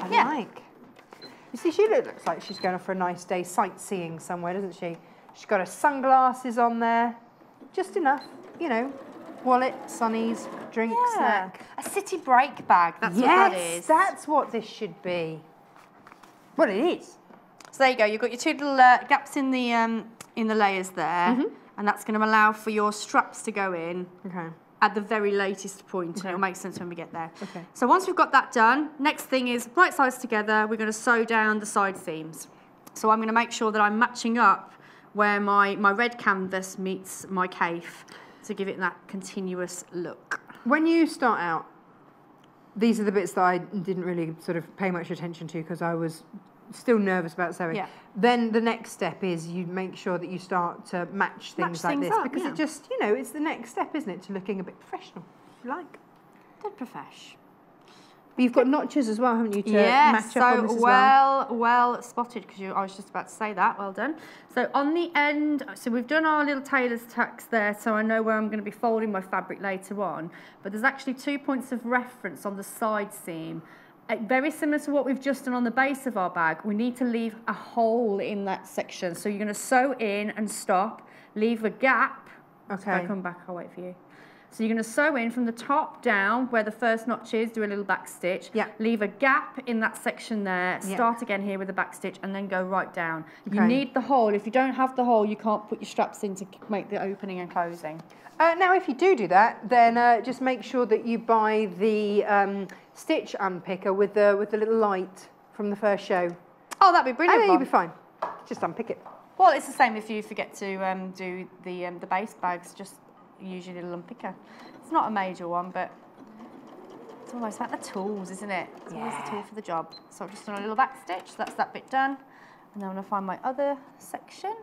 I Yeah. like. You see, she looks like she's going off for a nice day sightseeing somewhere, doesn't she? She's got her sunglasses on there, just enough, you know. Wallet, sunnies, drink, snack. A city break bag. That's yes, what that is. that's what this should be. Well, it is. So there you go. You've got your two little uh, gaps in the um, in the layers there, Mm-hmm. and that's going to allow for your straps to go in. Okay. at the very latest point, and it'll make sense when we get there. Okay. So once we've got that done, next thing is right sides together, we're going to sew down the side seams. So I'm going to make sure that I'm matching up where my, my red canvas meets my Kaffe to give it that continuous look. When you start out, these are the bits that I didn't really sort of pay much attention to because I was still nervous about sewing, Yeah. then the next step is you make sure that you start to match things like things this up, because yeah. it just, you know, it's the next step, isn't it, to looking a bit professional, like. Good profesh. But you've got notches as well, haven't you, to Yes, match so on this as well? well, well spotted because I was just about to say that. Well done. So on the end, so we've done our little tailor's tacks there, so I know where I'm going to be folding my fabric later on. But there's actually two points of reference on the side seam. Uh, very similar to what we've just done on the base of our bag, we need to leave a hole in that section. So you're going to sew in and stop, leave a gap. If I Okay. come back, I'll wait for you. So you're going to sew in from the top down where the first notch is, do a little back stitch. Yeah. Leave a gap in that section there. Yeah. Start again here with a back stitch and then go right down. You need the hole. If you don't have the hole, you can't put your straps in to make the opening and closing. Uh, now, if you do do that, then uh, just make sure that you buy the um, stitch unpicker with the with the little light from the first show. Oh, that'd be brilliant. you'll Bob. be fine. Just unpick it. Well, it's the same if you forget to um, do the um, the base bags. Just use your little unpicker. It's not a major one, but it's almost like the tools, isn't it? It's always the tool for the job. So I've just done a little back stitch. So that's that bit done. And then I'm going to find my other section.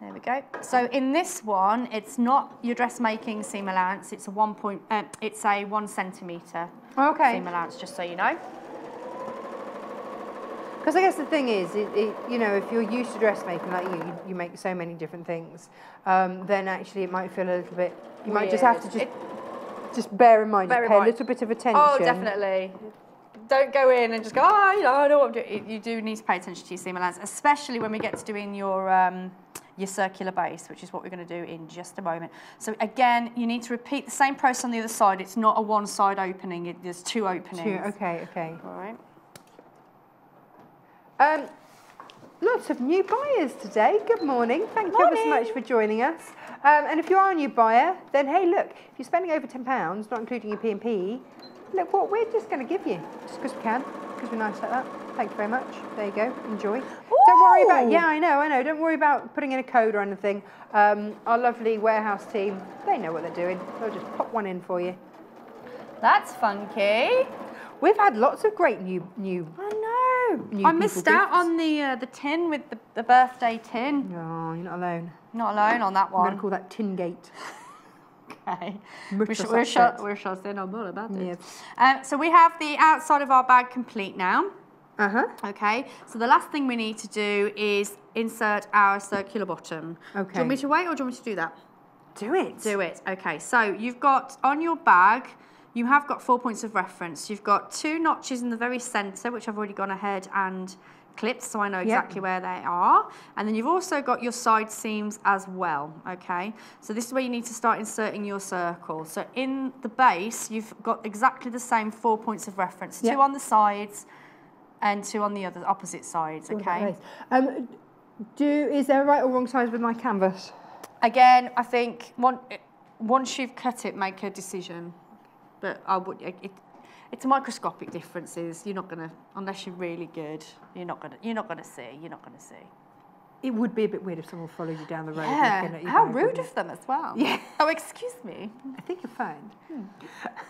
There we go. So in this one, it's not your dressmaking seam allowance. It's a one point. Uh, it's a one centimeter Okay. seam allowance, just so you know. Because I guess the thing is, it, it, you know, if you're used to dressmaking like you, you, you make so many different things, um, then actually it might feel a little bit. You might just have to Weird. just just bear in mind, Bear just pay mind. a little bit of attention. Oh, definitely. Don't go in and just go, oh, you know, I know what I'm doing. You do need to pay attention to your seam allowance, especially when we get to doing your um, your circular base, which is what we're going to do in just a moment. So again, you need to repeat the same process on the other side. It's not a one-side opening. It, there's two openings. Two, okay, okay. All right. Um, lots of new buyers today. Good morning. Thank you ever so much for joining us. Um, and if you are a new buyer, then hey, look, if you're spending over ten pounds, not including your P and P, look what we're just going to give you, just because we can, because we're nice like that. Thank you very much. There you go. Enjoy. Don't worry about. Yeah, I know, I know. Don't worry about putting in a code or anything. Um, our lovely warehouse team, they know what they're doing. They'll just pop one in for you. That's funky. We've had lots of great new new. I know. New I missed out on the uh, the tin with the, the birthday tin. Oh, you're not alone. Not alone on that one. I'm gonna call that Tin Gate. Okay. Much We're, sh- we're, upset. shut, we're shut in on all about it. Yes. Um, so we have the outside of our bag complete now. Uh huh. Okay, so the last thing we need to do is insert our circular bottom. Okay. Do you want me to wait or do you want me to do that? Do it. Do it. Okay, so you've got on your bag, you have got four points of reference. You've got two notches in the very centre, which I've already gone ahead and clipped, so I know exactly where they are. And then you've also got your side seams as well, okay? So this is where you need to start inserting your circle. So in the base, you've got exactly the same four points of reference, Yep. two on the sides and two on the other opposite sides, okay? Um, do is there a right or wrong size with my canvas? Again, I think one, once you've cut it, make a decision. But I would. It, it's microscopic differences. You're not gonna, unless you're really good. You're not gonna. You're not gonna see. You're not gonna see. It would be a bit weird if someone followed you down the road. Yeah. looking at your How rude wouldn't of them as well. Yeah. Oh, excuse me. I think you're fine. Hmm.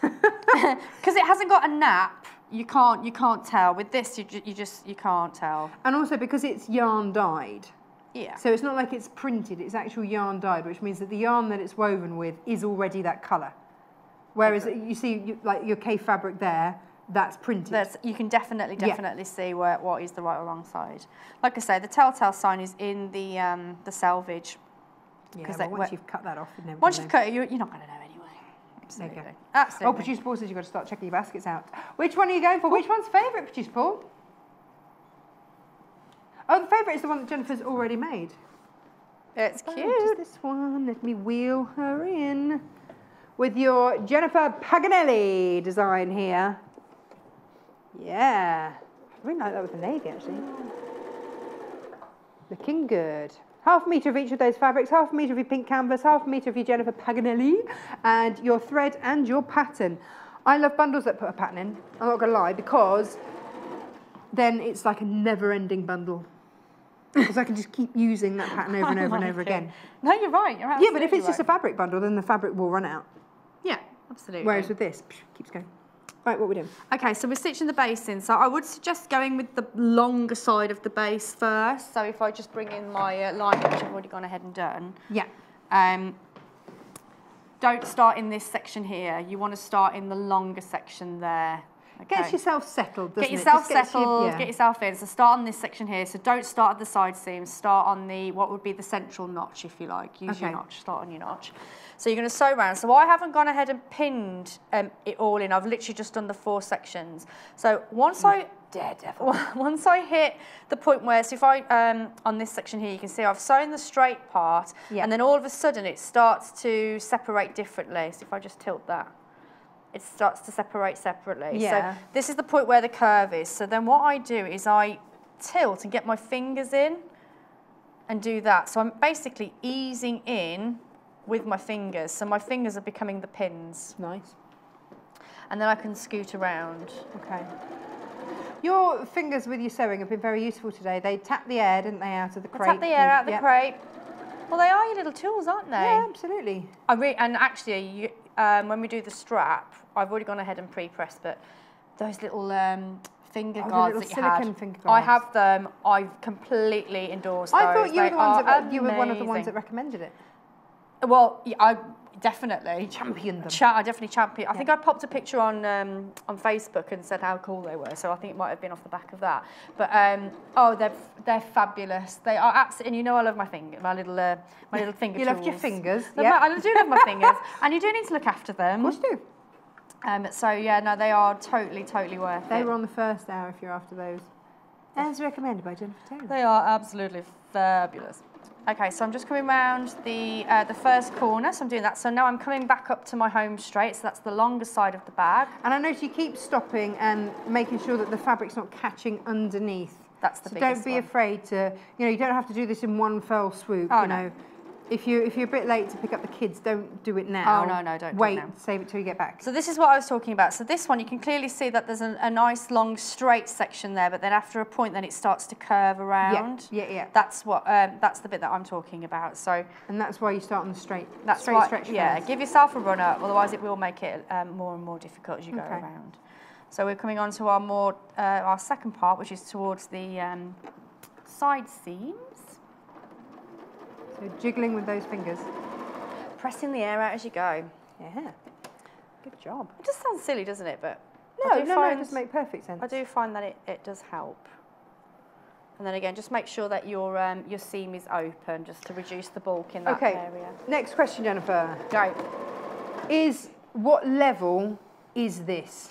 Because it hasn't got a nap. You can't. You can't tell. With this, you, ju- you just you can't tell. And also because it's yarn dyed, Yeah. so it's not like it's printed. It's actual yarn dyed, which means that the yarn that it's woven with is already that colour. Whereas you see, you, like your K fabric there, that's printed. There's, you can definitely, Yeah. definitely see where, what is the right or wrong side. Like I say, the telltale sign is in the um, the selvage. yeah, well, once you've cut that off, you're never Once you've know. cut it, you're, you're not going to know anyway. Absolutely. you. Absolutely. Oh, producer Paul says you've got to start checking your baskets out. Which one are you going for? Which one's favourite, producer Paul? Oh, the favourite is the one that Jennifer's already made. It's Oh, cute. just this one. Let me wheel her in with your Jennifer Paganelli design here. Yeah, I really like that with the navy actually. Looking good. Half a metre of each of those fabrics, half a metre of your pink canvas, half a metre of your Jennifer Paganelli, and your thread and your pattern. I love bundles that put a pattern in, I'm not going to lie, because then it's like a never ending bundle. Because I can just keep using that pattern over and over and over again. No, you're right. You're Yeah, but if it's just a fabric bundle, then the fabric will run out. Yeah, absolutely. Whereas with this, psh, keeps going. Right, what we doing? Okay, so we're stitching the base in. So I would suggest going with the longer side of the base first. So if I just bring in my uh, line, which I've already gone ahead and done. Yeah. Um, don't start in this section here. You want to start in the longer section there. Gets Okay. yourself settled, doesn't Get yourself gets you- settled, yeah. get yourself in. So start on this section here. So don't start at the side seam, start on the, what would be the central notch if you like. Use your notch, start on your notch. So you're gonna sew around. So I haven't gone ahead and pinned um, it all in. I've literally just done the four sections. So once I, Daredevil. once I hit the point where, so if I, um, on this section here, you can see I've sewn the straight part Yeah. and then all of a sudden it starts to separate differently. So if I just tilt that, it starts to separate separately. Yeah. So this is the point where the curve is. So then what I do is I tilt and get my fingers in and do that. So I'm basically easing in with my fingers. So my fingers are becoming the pins. Nice. And then I can scoot around. Okay. Your fingers with your sewing have been very useful today. They tapped the air, didn't they, out of the crate? tap the air out of the Yep. crepe. Well, they are your little tools, aren't they? Yeah, absolutely. I re- and actually, you, um, when we do the strap, I've already gone ahead and pre-pressed, but those little um, finger Oh, guards that you had, silicone finger I have them. I've completely endorse those. I thought you were the ones that you were one of the ones that recommended it. Well, I definitely Championed them. Cha- I definitely champion. I think I popped a picture on um, on Facebook and said how cool they were. So I think it might have been off the back of that. But um, oh, they're they're fabulous. They are absolutely. And you know, I love my finger, my little uh, my little finger. You loved your fingers, Love yeah. my- I do love my fingers, and you do need to look after them. Of course you do. Um, so yeah, no, they are totally totally worth They it. were on the first hour if you're after those. As recommended by Jenniffer Taylor. They are absolutely fabulous. Okay, so I'm just coming round the uh, the first corner, so I'm doing that. So now I'm coming back up to my home straight, so that's the longer side of the bag. And I notice you keep stopping and making sure that the fabric's not catching underneath. That's the so biggest don't be one. afraid to, you know, you don't have to do this in one fell swoop. Oh, you no. If you if you're a bit late to pick up the kids, don't do it now. Oh, no, no, don't do it Wait, now. save it till you get back. So this is what I was talking about. So this one, you can clearly see that there's a, a nice long straight section there, but then after a point, then it starts to curve around. yeah, yeah. That's what um, that's the bit that I'm talking about. So and that's why you start on the straight. that's straight why, stretch. yeah, first. give yourself a run up, otherwise it will make it um, more and more difficult as you go Okay. around. So we're coming on to our more uh, our second part, which is towards the um, side seams. So jiggling with those fingers. Pressing the air out as you go. Yeah. Good job. It just sounds silly, doesn't it? But No, I no, do no, it does make perfect sense. I do find that it, it does help. And then again, just make sure that your um, your seam is open, just to reduce the bulk in that Okay. area. Next question, Jenniffer. Go. Is what level is this?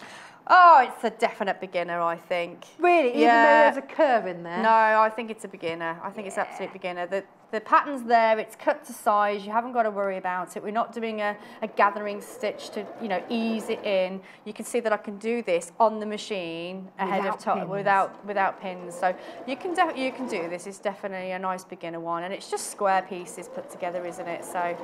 Oh, it's a definite beginner, I think. Really, even Yeah. though there's a curve in there. No, I think it's a beginner. I think it's absolute beginner. The the pattern's there. It's cut to size. You haven't got to worry about it. We're not doing a, a gathering stitch to you know ease it in. You can see that I can do this on the machine ahead Without of time without without pins. So you can you can do this. It's definitely a nice beginner one, and it's just square pieces put together, isn't it? So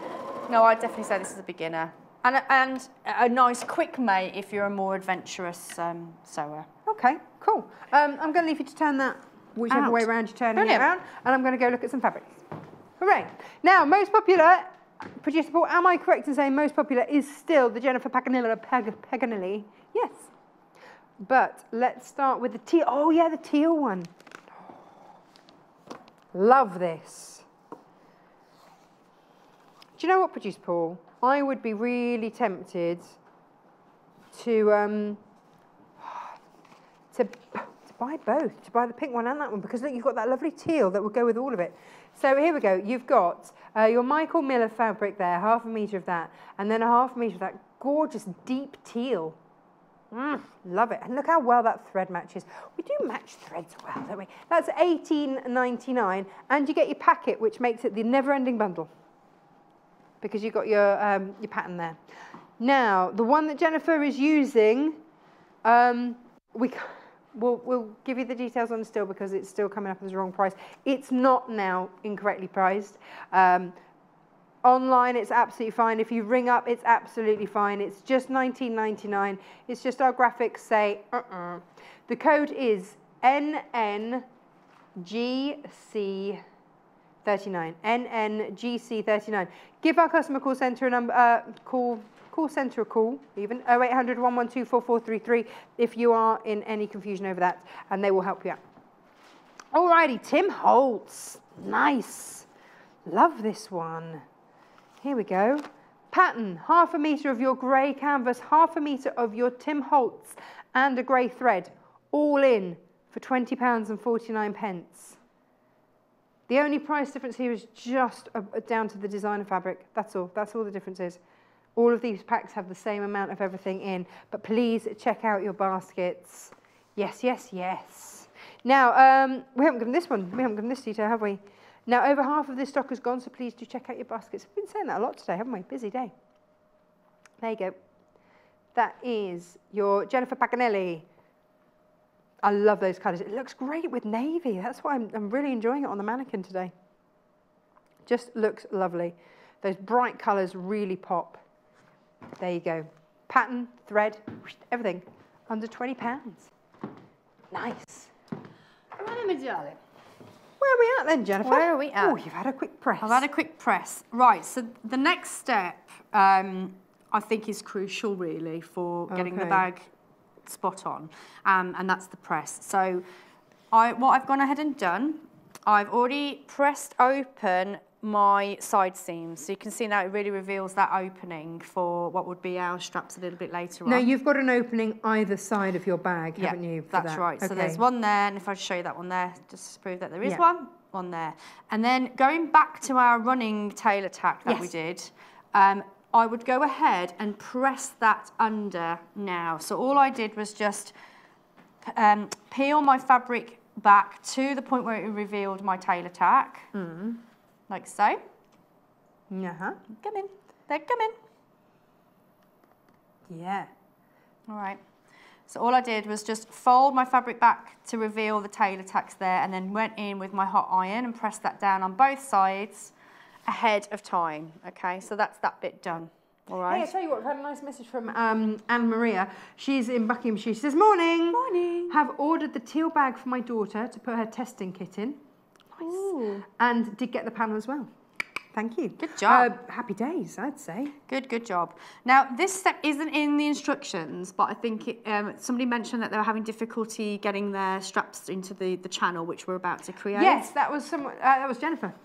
no, I'd definitely say this is a beginner. And, a- and a nice quick mate if you're a more adventurous um, sewer. Okay, cool. Um, I'm going to leave you to turn that whichever Out. way around turning Brilliant. it around, and I'm going to go look at some fabrics. Hooray! Now, most popular, producer Paul, am I correct in saying most popular is still the Jennifer Paganilla Pag- Paganelli? Yes. But let's start with the teal. Oh, yeah, the teal one. Love this. Do you know what, producer Paul? I would be really tempted to um, to, to buy both, to buy the pink one and that one, because look, you've got that lovely teal that would go with all of it. So here we go. You've got uh, your Michael Miller fabric there, half a metre of that, and then a half a metre of that gorgeous deep teal. Mm, love it. And look how well that thread matches. We do match threads well, don't we? That's 18.99, and you get your packet, which makes it the never-ending bundle because you've got your, um, your pattern there. Now, the one that Jenniffer is using, um, we, we'll, we'll give you the details on still because it's still coming up as the wrong price. It's not now incorrectly priced. Um, online, it's absolutely fine. If you ring up, it's absolutely fine. It's just 19.99. It's just our graphics say, uh-uh. The code is NNGC 39. NNGC 39. Give our customer call centre a number, uh, call call centre a call, even 0800 112 4433 if you are in any confusion over that, and they will help you out. Alrighty, Tim Holtz. Nice. Love this one. Here we go. Pattern, half a metre of your grey canvas, half a metre of your Tim Holtz, and a grey thread, all in for £20 and 49 pence. The only price difference here is just uh, down to the designer fabric. That's all. That's all the difference is. All of these packs have the same amount of everything in, but please check out your baskets. Yes, yes, yes. Now, um, we haven't given this one, we haven't given this detail, have we? Now, over half of this stock has gone, so please do check out your baskets. We've been saying that a lot today, haven't we? Busy day. There you go. That is your Jennifer Paganelli. I love those colours. It looks great with navy. That's why I'm, I'm really enjoying it on the mannequin today. Just looks lovely. Those bright colours really pop. There you go. Pattern, thread, everything. Under £20. Nice. Right, my darling. Where are we at then, Jenniffer? Where are we at? Oh, you've had a quick press. I've had a quick press. Right, so the next step um, I think is crucial really for getting the bag spot on, um, and that's the press. So I, what I've gone ahead and done, I've already pressed open my side seams. So you can see now it really reveals that opening for what would be our straps a little bit later No, on. Now you've got an opening either side of your bag, Yeah, haven't you? that's that? right. So there's one there, and if I show you that one there, just to prove that there is Yeah. one, one there. And then going back to our running tailor tack that we did, um, I would go ahead and press that under now. So all I did was just um, peel my fabric back to the point where it revealed my tailor tack, Mm. Like so. Uh-huh. Come in, they're coming. Yeah. All right. So all I did was just fold my fabric back to reveal the tailor tacks there and then went in with my hot iron and pressed that down on both sides ahead of time. Okay, so that's that bit done. All Hey, I right. tell you what, I've had a nice message from um, Anne Maria. She's in Buckinghamshire. She says, Morning. Morning. Have ordered the teal bag for my daughter to put her testing kit in. Ooh. And did get the panel as well. Thank you. Good job. Uh, happy days, I'd say. Good, good job. Now, this step isn't in the instructions, but I think it, um, somebody mentioned that they were having difficulty getting their straps into the, the channel, which we're about to create. Yes, that was some. Uh, that was Jennifer.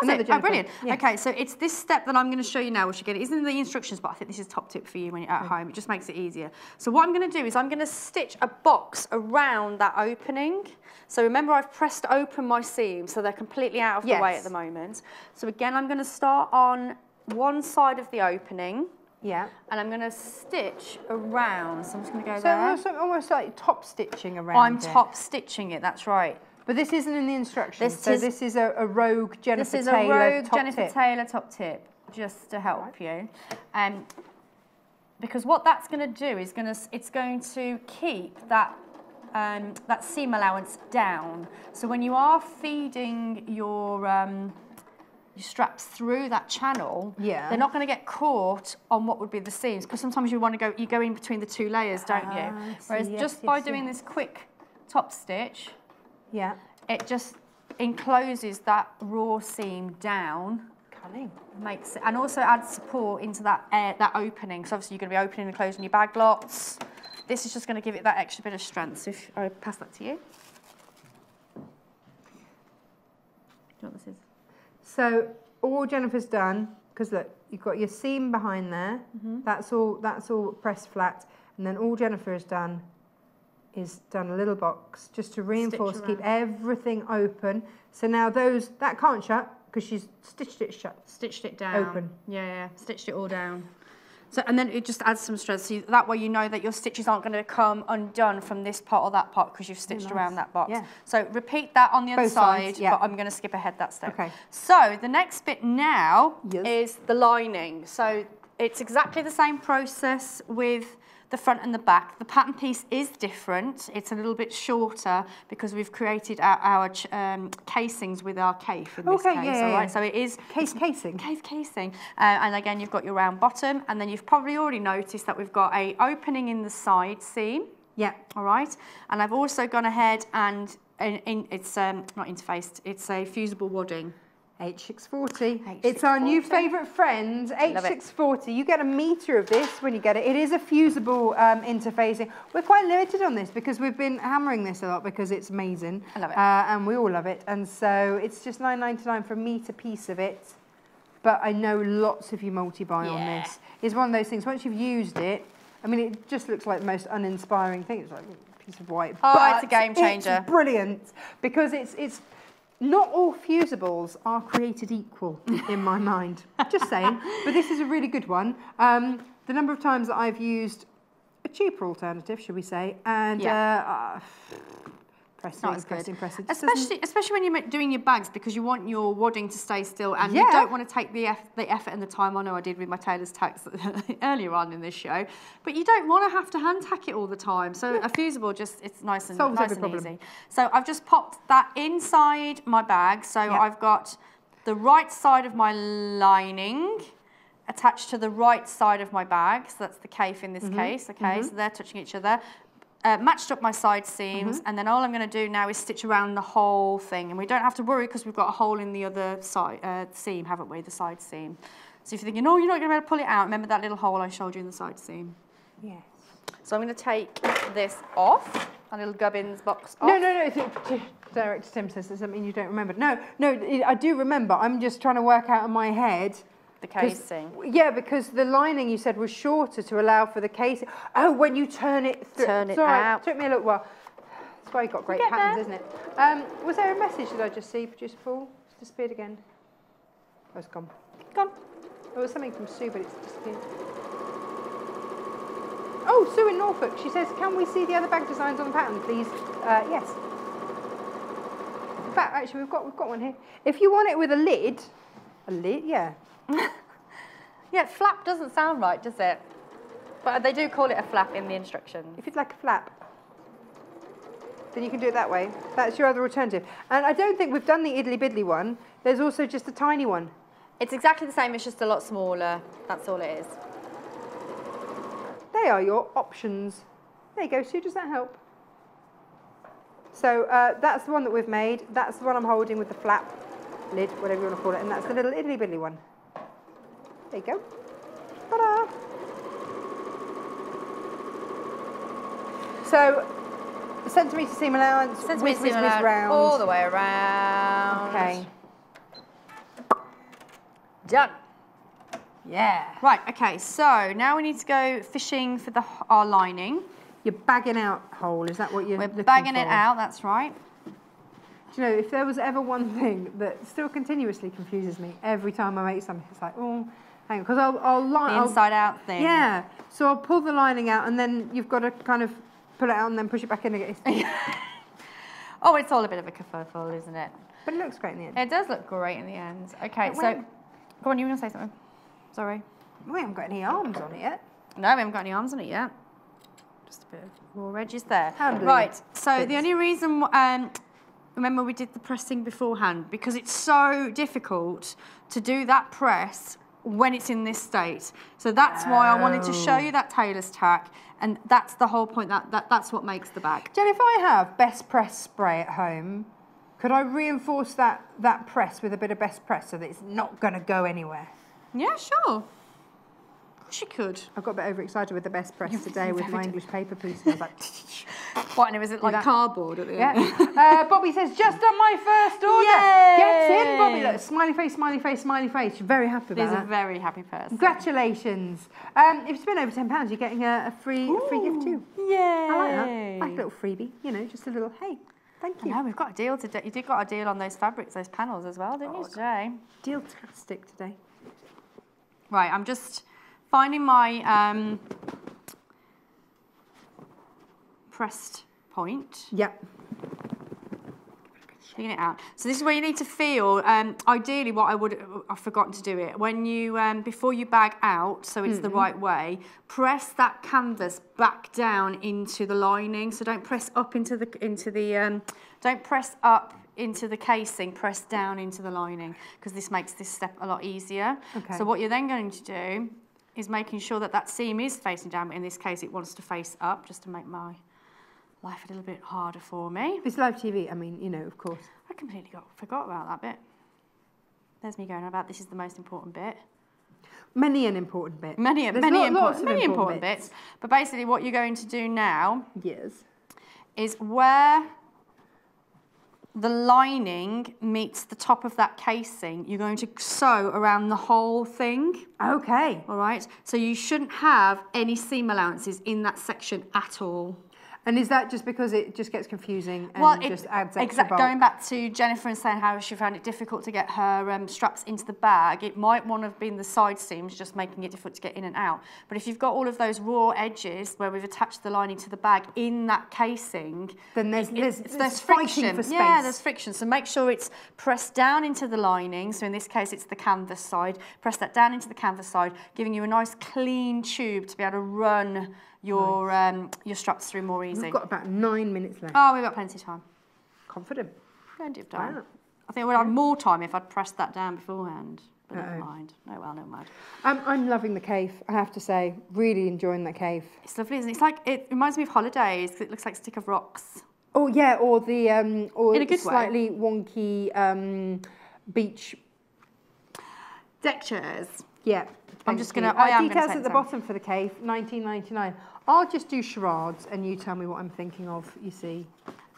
Was Another it? Oh, brilliant. Yeah. Okay, so it's this step that I'm going to show you now, which again isn't in the instructions, but I think this is top tip for you when you're at home. It just makes it easier. So what I'm going to do is I'm going to stitch a box around that opening. So remember I've pressed open my seams, so they're completely out of the way at the moment. So again, I'm going to start on one side of the opening, Yeah. and I'm going to stitch around. So I'm just going to go So there. almost, almost like top stitching around I'm it. top stitching it, that's right. But this isn't in the instructions. This so is- this is a, a rogue Jenniffer This is a Taylor rogue top Jenniffer tip. Taylor top tip, just to help you. Um, because what that's going to do is going to it's going to keep that um, that seam allowance down. So when you are feeding your um, your straps through that channel, Yeah. they're not going to get caught on what would be the seams. Because sometimes you want to go you go in between the two layers, don't Ah, you? Whereas Yes, just by yes, doing this quick top stitch, Yeah. it just encloses that raw seam down Cunning. makes it, and also adds support into that air, that opening. So obviously you're going to be opening and closing your bag lots. This is just going to give it that extra bit of strength. So if I pass that to you. Do you know what this is? So all Jenniffer's done, because look, you've got your seam behind there. Mm-hmm. That's all. That's all pressed flat, and then all Jennifer has done is done a little box just to reinforce, keep everything open. So now those that can't shut because she's stitched it shut. Stitched it down. Open. Yeah, yeah, stitched it all down. So, and then it just adds some strength. So you, that way you know that your stitches aren't going to come undone from this part or that part because you've stitched nice. around that box. Yeah. So repeat that on the other Both side, sides, yeah. but I'm going to skip ahead that step. Okay. So the next bit now Yes. is the lining. So it's exactly the same process with the front and the back. The pattern piece is different. It's a little bit shorter because we've created our, our um, casings with our Kaffe in this Okay, case. yeah, all right. yeah. So it is Case casing. Kaffe casing. Uh, and again, you've got your round bottom, and then you've probably already noticed that we've got a opening in the side seam. Yeah. All right, and I've also gone ahead and in, in, it's um, not interfaced. It's a fusible wadding. H640. It's our new favourite friend, H640. You get a metre of this when you get it. It is a fusible um, interfacing. We're quite limited on this because we've been hammering this a lot because it's amazing. I love it. Uh, and we all love it. And so it's just nine ninety nine for a metre piece of it. But I know lots of you multi-buy on this. It's one of those things, once you've used it, I mean, it just looks like the most uninspiring thing. It's like a piece of white. Oh, it's a game changer. It's brilliant because it's it's not all fusibles are created equal in my mind. Just saying. But this is a really good one. Um, the number of times that I've used a cheaper alternative, should we say, and Yeah. uh, pressing, not as good. pressing, pressing. Doesn't- Especially, especially when you're doing your bags because you want your wadding to stay still and Yeah. you don't want to take the, eff- the effort and the time I know I did with my tailor's tacks earlier on in this show, but you don't want to have to hand tack it all the time. So a fusible just it's nice and Solves nice and problem. easy. So I've just popped that inside my bag. So Yeah. I've got the right side of my lining attached to the right side of my bag. So that's the Kaffe in this Mm-hmm. case. Okay, so they're touching each other. Uh, matched up my side seams, Mm-hmm. and then all I'm going to do now is stitch around the whole thing. And we don't have to worry because we've got a hole in the other side uh, seam, haven't we? The side seam. So if you're thinking, oh, you're not going to be able to pull it out, remember that little hole I showed you in the side seam. Yes. So I'm going to take this off, a little gubbins box off. No, no, no. it's- t- Director Tim says there's something you don't remember. No, no, I do remember. I'm just trying to work out in my head. The casing. Yeah, because the lining you said was shorter to allow for the casing. Oh, when you turn it through. Turn it Sorry, out. took me a little while. That's why you got great patterns, there. isn't it? Um, was there a message that I just see, producer Paul? It's disappeared again. Oh, it's gone. Gone. There was something from Sue, but it's disappeared. Oh, Sue in Norfolk. She says, "Can we see the other bag designs on the pattern, please?" Uh, yes. In fact, actually, we've got we've got one here. If you want it with a lid, a lid, yeah. Yeah, flap doesn't sound right, does it? But they do call it a flap in the instructions. If you'd like a flap, then you can do it that way. That's your other alternative. And I don't think we've done the idly biddly one. There's also just a tiny one. It's exactly the same, it's just a lot smaller. That's all it is. They are your options. There you go, Sue. Does that help? So uh, that's the one that we've made. That's the one I'm holding with the flap lid, whatever you want to call it, and that's the little idly biddly one. There you go. Ta-da! So, centimetre seam allowance, Centimetre seam allowed round. all the way around. Okay. Done. Yeah. Right, okay, so now we need to go fishing for the our lining. You're bagging out hole. Is that what you're We're bagging it out, that's right. Do you know, if there was ever one thing that still continuously confuses me every time I make something, it's like, oh, hang on, because I'll, I'll line. The inside out thing. Yeah. So I'll pull the lining out, and then you've got to kind of pull it out and then push it back in again. Oh, it's all a bit of a kerfuffle, isn't it? but it looks great in the end. It does look great in the end. Okay, so go on, you were gonna say something. Sorry. We haven't got any arms on it yet. No, we haven't got any arms on it yet. Just a bit of raw edges there. Right, so the only reason, um, remember we did the pressing beforehand because it's so difficult to do that press when it's in this state. So that's why I wanted to show Oh. you that tailor's tack and that's the whole point, that, that that's what makes the bag. Jen, if I have best press spray at home, could I reinforce that, that press with a bit of best press so that it's not going to go anywhere? Yeah, sure. You could. I got a bit overexcited with the best press today with my English paper piece. I was like, What, and it was like that. cardboard at the end? Uh, Bobby says, just done my first order. Yay! Get in, Bobby. Look, smiley face, smiley face, smiley face. You're very happy about He's a very happy person. Congratulations. Um, if you spend over £10, you're getting a, a free a free gift too. Yay! I like that. Like a little freebie, you know, just a little, hey, thank you. No, we've got a deal today. You did got a deal on those fabrics, those panels as well, didn't you today? Deal-tastic today. Right, I'm just finding my um, pressed point, Yep. digging it out. So this is where you need to feel. Um, ideally, what I would I've forgotten to do it when you um, before you bag out, so it's the right way. Press that canvas back down into the lining. So don't press up into the into the um, don't press up into the casing. Press down into the lining because this makes this step a lot easier. Okay. So what you're then going to do is making sure that that seam is facing down. But in this case, it wants to face up just to make my life a little bit harder for me. It's live TV, I mean, you know, of course. I completely got forgot about that bit. There's me going about this is the most important bit. Many an important bit. Many, There's many, lo- important, many important bits. But basically, what you're going to do now Yes. is where the lining meets the top of that casing, you're going to sew around the whole thing. Okay. All right. So you shouldn't have any seam allowances in that section at all. And is that just because it just gets confusing and well, just adds extra bulk? going back to Jennifer and saying how she found it difficult to get her um, straps into the bag, it might want to have been the side seams just making it difficult to get in and out. But if you've got all of those raw edges where we've attached the lining to the bag in that casing, Then there's- it- there's- it's- there's friction. for Yeah, there's friction. So make sure it's pressed down into the lining. So in this case, it's the canvas side. Press that down into the canvas side, giving you a nice clean tube to be able to run your um, your straps through more easy. We've got about nine minutes left. Oh, we've got plenty of time. Confident. Plenty of time. Wow. I think we'd have more time if I'd pressed that down beforehand. But never Uh-oh. mind. No, well, never mind. Um, I'm loving the Kaffe, I have to say. Really enjoying that Kaffe. It's lovely, isn't it? It's like, it reminds me of holidays 'cause it looks like a stick of rocks. Oh yeah, or the um, or In a good way. slightly wonky um, beach. Deck chairs. Yeah. I'm just gonna- I uh, am gonna details at the bottom for the Kaffe, 1999. I'll just do charades, and you tell me what I'm thinking of. You see.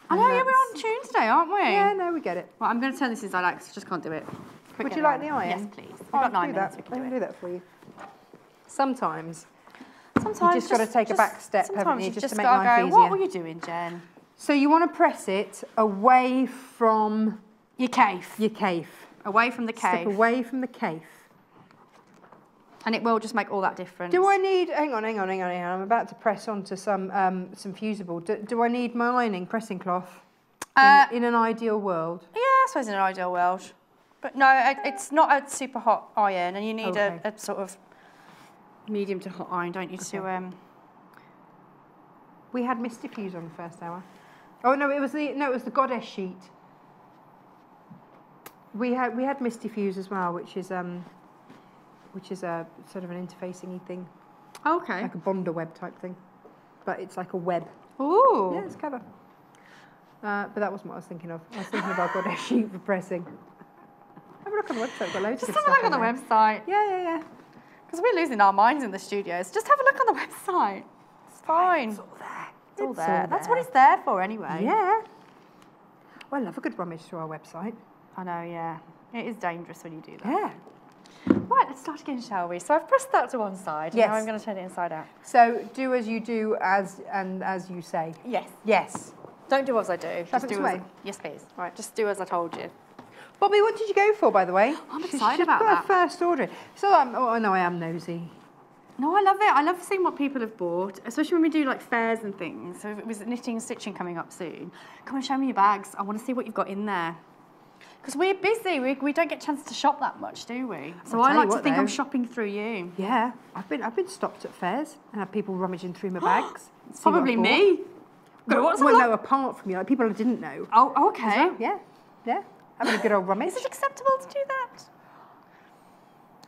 I know, yeah, we're on tune today, aren't we? Yeah, no, we get it. Well, I'm going to turn this inside out 'cause I just can't do it. Quick Would you like around. the iron? Yes, please. We've I'll got nine minutes. That. We I can do do that for you. Sometimes. Sometimes you just gotta take a back step, haven't you, you've just to make life go, easier. What were you doing, Jen? So you want to press it away from Your Kaffe. your Kaffe. Away from the Kaffe. Step away from the Kaffe. And it will just make all that difference. Do I need? Hang on, hang on, hang on, hang on. I'm about to press onto some um, some fusible. Do, do I need my lining pressing cloth? In, Uh, in an ideal world. Yeah, I suppose in an ideal world. But no, it, it's not a super hot iron, and you need Okay. a, a sort of medium to hot iron, don't you, to um, We had Mistyfuse on the first hour. Oh no, it was the no, it was the goddess sheet. We had we had Mistyfuse as well, which is um, which is a sort of an interfacing thing, Okay. like a Bondaweb type thing, but it's like a web. Ooh. Yeah, it's clever. Uh, but that wasn't what I was thinking of. I was thinking about goddess sheet for pressing. Have a look on the website. We've got loads Just of have a look stuff on the there. website. Yeah, yeah, yeah. Because we're losing our minds in the studios. Just have a look on the website. It's fine. It's all there. It's all there. all That's what it's there for anyway. Yeah. Well, I love a good rummage through our website. I know, yeah. It is dangerous when you do that. Yeah. Right, let's start again, shall we? So I've pressed that to one side. Yes. Now I'm going to turn it inside out. So do as you do, as and as you say. Yes. Yes. Don't do as I do. Just Happens do as. I, yes, please. Right, just do as I told you. Bobby, what did you go for, by the way? I'm excited just about that. first order. So I'm. Oh, I know I am nosy. No, I love it. I love seeing what people have bought, especially when we do like fairs and things. So if it was knitting and stitching coming up soon, come and show me your bags. I want to see what you've got in there. Because we're busy. We, we don't get a chance to shop that much, do we? So I like you to what, think I'm shopping through you. Yeah, I've been I've been stopped at fairs and had people rummaging through my bags. Probably me. Well, what's well, no, apart from you, like people I didn't know. Oh, okay. Yeah, yeah, having a good old rummage. Is it acceptable to do that?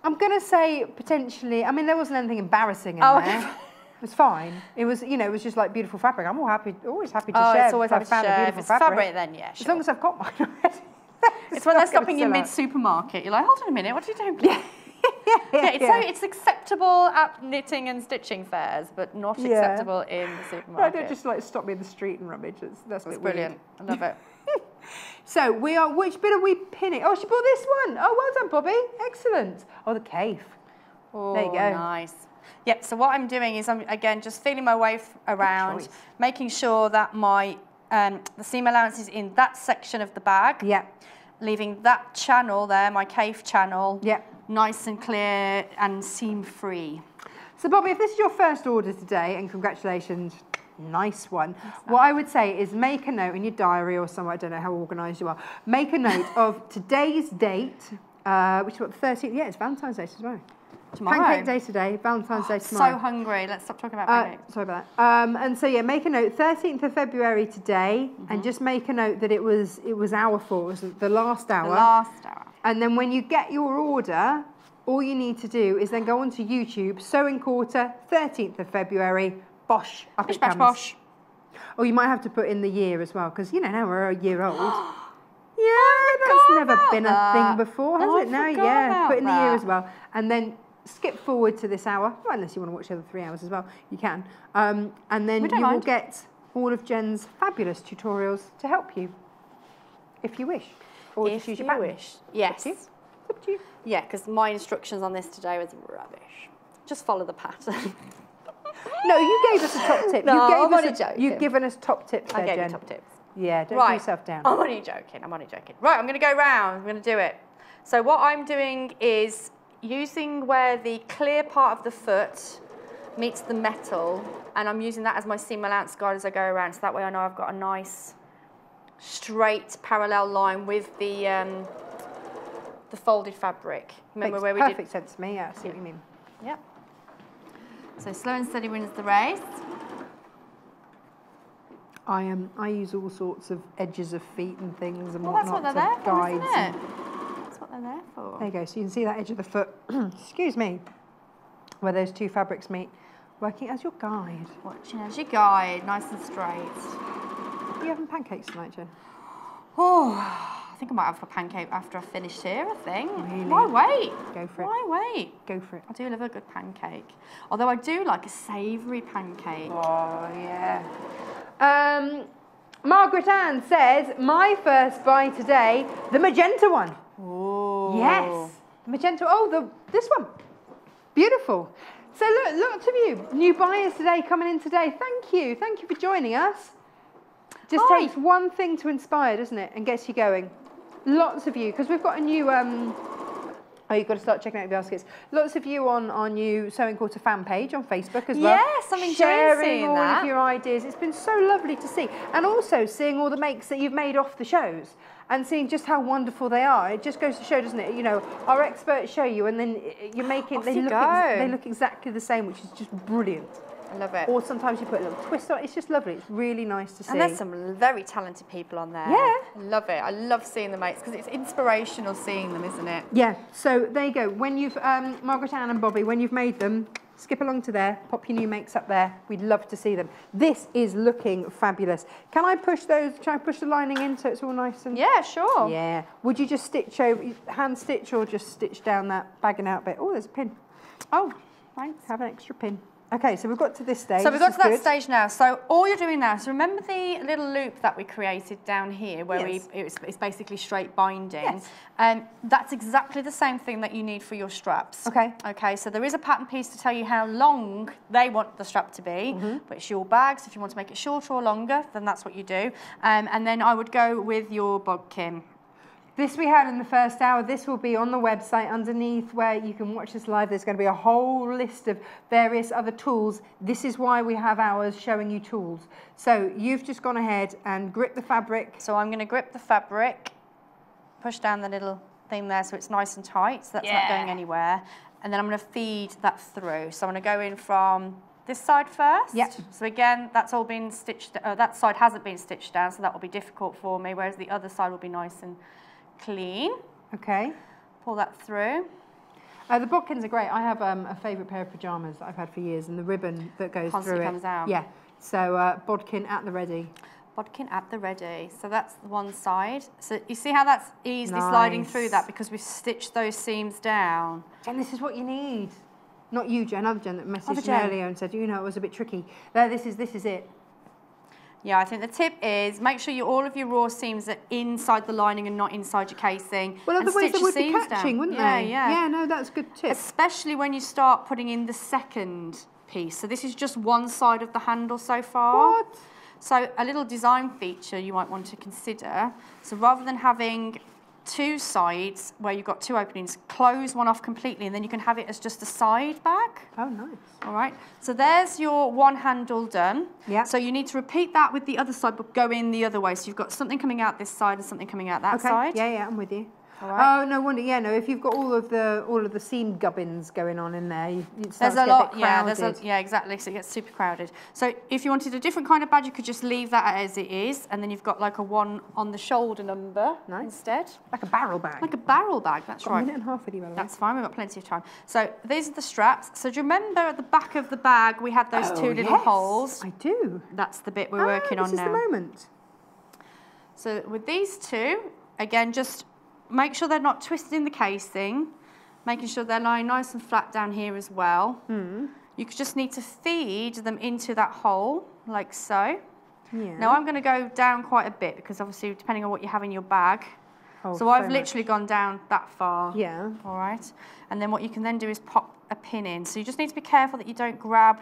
I'm gonna say potentially. I mean, there wasn't anything embarrassing in Oh, there. okay. It was fine. It was, you know, it was just like beautiful fabric. I'm all happy, always happy to Oh, share. it's always if happy to found a share. If beautiful it's fabric. fabric, then yeah, As long as I've got mine already. It's when they're stopping you mid supermarket. You're like, hold on a minute, what are you doing? please?" yeah, Yeah, it's, So it's acceptable at knitting and stitching fairs, but not Yeah. acceptable in the No, supermarket. don't just like stop me in the street and rummage. That's, that's, That's bit weird. brilliant. I love it. So we are. Which bit are we pinning? Oh, she bought this one. Oh, well done, Bobby. Excellent. Oh, the Kaffe. Oh, There you oh, go. Nice. Yep. So what I'm doing is I'm again just feeling my way around, making sure that my um, the seam allowance is in that section of the bag, Yeah. leaving that channel there, my Kaffe channel, Yeah. nice and clear and seam free. So, Bobby, if this is your first order today, and congratulations, nice one. What I would say is make a note in your diary or somewhere, I don't know how organised you are, make a note of today's date, uh, which is what, the 13th? Yeah, it's Valentine's Day tomorrow. Tomorrow. Pancake Day today, Valentine's Day tomorrow. So hungry. Let's stop talking about Uh, pancakes. sorry about that. Um, and so yeah, make a note. Thirteenth of February today, Mm-hmm. and just make a note that it was it was hour four, it was the last hour. The last hour. And then when you get your order, all you need to do is then go onto YouTube, sewing quarter, 13th of February, bosh, up Bish it bash bosh. Or you might have to put in the year as well, because you know now we're a year old. Yeah, that's never been a that. thing before, has Oh, it? Now, yeah, put in the year as well, and then skip forward to this hour. Well, unless you want to watch the other three hours as well, you can. Um, and then you don't will get all of Jen's fabulous tutorials to help you, if you wish, or if you your pattern. wish. Yes. It's up to you. Yeah, because my instructions on this today was rubbish. Just follow the pattern. No, you gave us a top tip. No, you gave I'm us only a, joking. You've given us top tips I gave Jen. you top tips. Yeah, don't do right. yourself down. I'm only joking. I'm only joking. Right, I'm going to go round. I'm going to do it. So what I'm doing is using where the clear part of the foot meets the metal, and I'm using that as my seam allowance guide as I go around. So that way I know I've got a nice straight parallel line with the um, the folded fabric. Remember Makes where we perfect did? sense to me. Yeah, I see what you mean. Yep. So slow and steady wins the race. I um, I use all sorts of edges of feet and things and Well, that's what whatnot they're there to for, they're there for. There you go. So you can see that edge of the foot. excuse me, where those two fabrics meet, working as your guide. Watching as your guide, nice and straight. Are you having pancakes tonight, Jen? Oh, I think I might have a pancake after I finish here, I think. Really? Why wait? Go for it. Why wait? Go for it. I do love a good pancake. Although I do like a savoury pancake. Oh yeah. Um, Margaret Ann says my first buy today, the magenta one. Oh. Yes, magenta. Oh, the this one, beautiful. So look, lots of you new buyers today coming in today. Thank you, thank you for joining us. Just Hi. takes one thing to inspire, doesn't it, and gets you going. Lots of you, because we've got a new. Um, oh, you've got to start checking out the baskets. Lots of you on our new Sewing Quarter fan page on Facebook as well. Yes, I'm enjoying sharing seeing all that. of your ideas. It's been so lovely to see, and also seeing all the makes that you've made off the shows. And seeing just how wonderful they are, it just goes to show, doesn't it? You know, our experts show you, and then you're making Off they you look ex- they look exactly the same, which is just brilliant. I love it. Or sometimes you put a little twist on. it. It's just lovely. It's really nice to see. And there's some very talented people on there. Yeah. Love it. I love seeing the mates because it's inspirational seeing them, isn't it? Yeah, so there you go. When you've, um, Margaret Ann and Bobby, when you've made them, skip along to there, pop your new makes up there. We'd love to see them. This is looking fabulous. Can I push those, can I push the lining in so it's all nice and... Yeah, sure. Yeah. Would you just stitch over, hand stitch or just stitch down that bagging out bit? Oh, there's a pin. Oh, thanks. Have an extra pin. Okay, so we've got to this stage. So we've got to that good. stage now. So all you're doing now, so remember the little loop that we created down here where Yes. we, it was, it's basically straight binding. Yes. Um, that's exactly the same thing that you need for your straps. Okay. Okay, so there is a pattern piece to tell you how long they want the strap to be, Mm-hmm. but it's your bag, so if you want to make it shorter or longer, then that's what you do. Um, and then I would go with your bodkin. This we had in the first hour. This will be on the website underneath where you can watch this live. There's going to be a whole list of various other tools. This is why we have ours showing you tools. So you've just gone ahead and grip the fabric. So I'm going to grip the fabric, push down the little thing there so it's nice and tight, so that's not going anywhere. And then I'm going to feed that through. So I'm going to go in from this side first. Yep. So again, that's all been stitched, uh, that side hasn't been stitched down, so that will be difficult for me, whereas the other side will be nice and clean. Okay. Pull that through. Uh, the bodkins are great. I have um, a favourite pair of pyjamas that I've had for years, and the ribbon that goes Constantly through comes out. Yeah. So uh, bodkin at the ready. Bodkin at the ready. So that's one side. So you see how that's easily sliding through that because we've stitched those seams down. Jen, this is what you need. Not you, Jen. Other Jen that messaged me earlier and said, you know, it was a bit tricky. There, this is this is it. Yeah, I think the tip is make sure you, all of your raw seams are inside the lining and not inside your casing. Well, otherwise they would be catching, down. wouldn't yeah, they? Yeah, Yeah, no, that's a good tip. Especially when you start putting in the second piece. So this is just one side of the handle so far. What? So a little design feature you might want to consider. So rather than having two sides where you've got two openings, close one off completely and then you can have it as just a side bag. Oh, nice. All right, so there's your one handle done. Yeah. So you need to repeat that with the other side, but go in the other way. So you've got something coming out this side and something coming out that Okay. side. Yeah, yeah, I'm with you. All right. Oh no wonder. Yeah, no. If you've got all of the all of the seam gubbins going on in there, you, it There's a lot, bit yeah, there's a, yeah, exactly. So it gets super crowded. So if you wanted a different kind of badge, you could just leave that as it is, and then you've got like a one on the shoulder number Nice. instead, like a barrel bag. like a barrel bag. That's Got a minute and a half with you, by the way. That's fine, we've got plenty of time. So these are the straps. So do you remember at the back of the bag we had those Oh, two little yes, holes? I do. That's the bit we're Ah, working this on is now. the moment. So with these two, again, just make sure they're not twisted in the casing, making sure they're lying nice and flat down here as well. Hmm. You just need to feed them into that hole, like so. Yeah. Now I'm going to go down quite a bit because obviously depending on what you have in your bag. Oh, so so I've much. literally gone down that far. Yeah. All right. And then what you can then do is pop a pin in. So you just need to be careful that you don't grab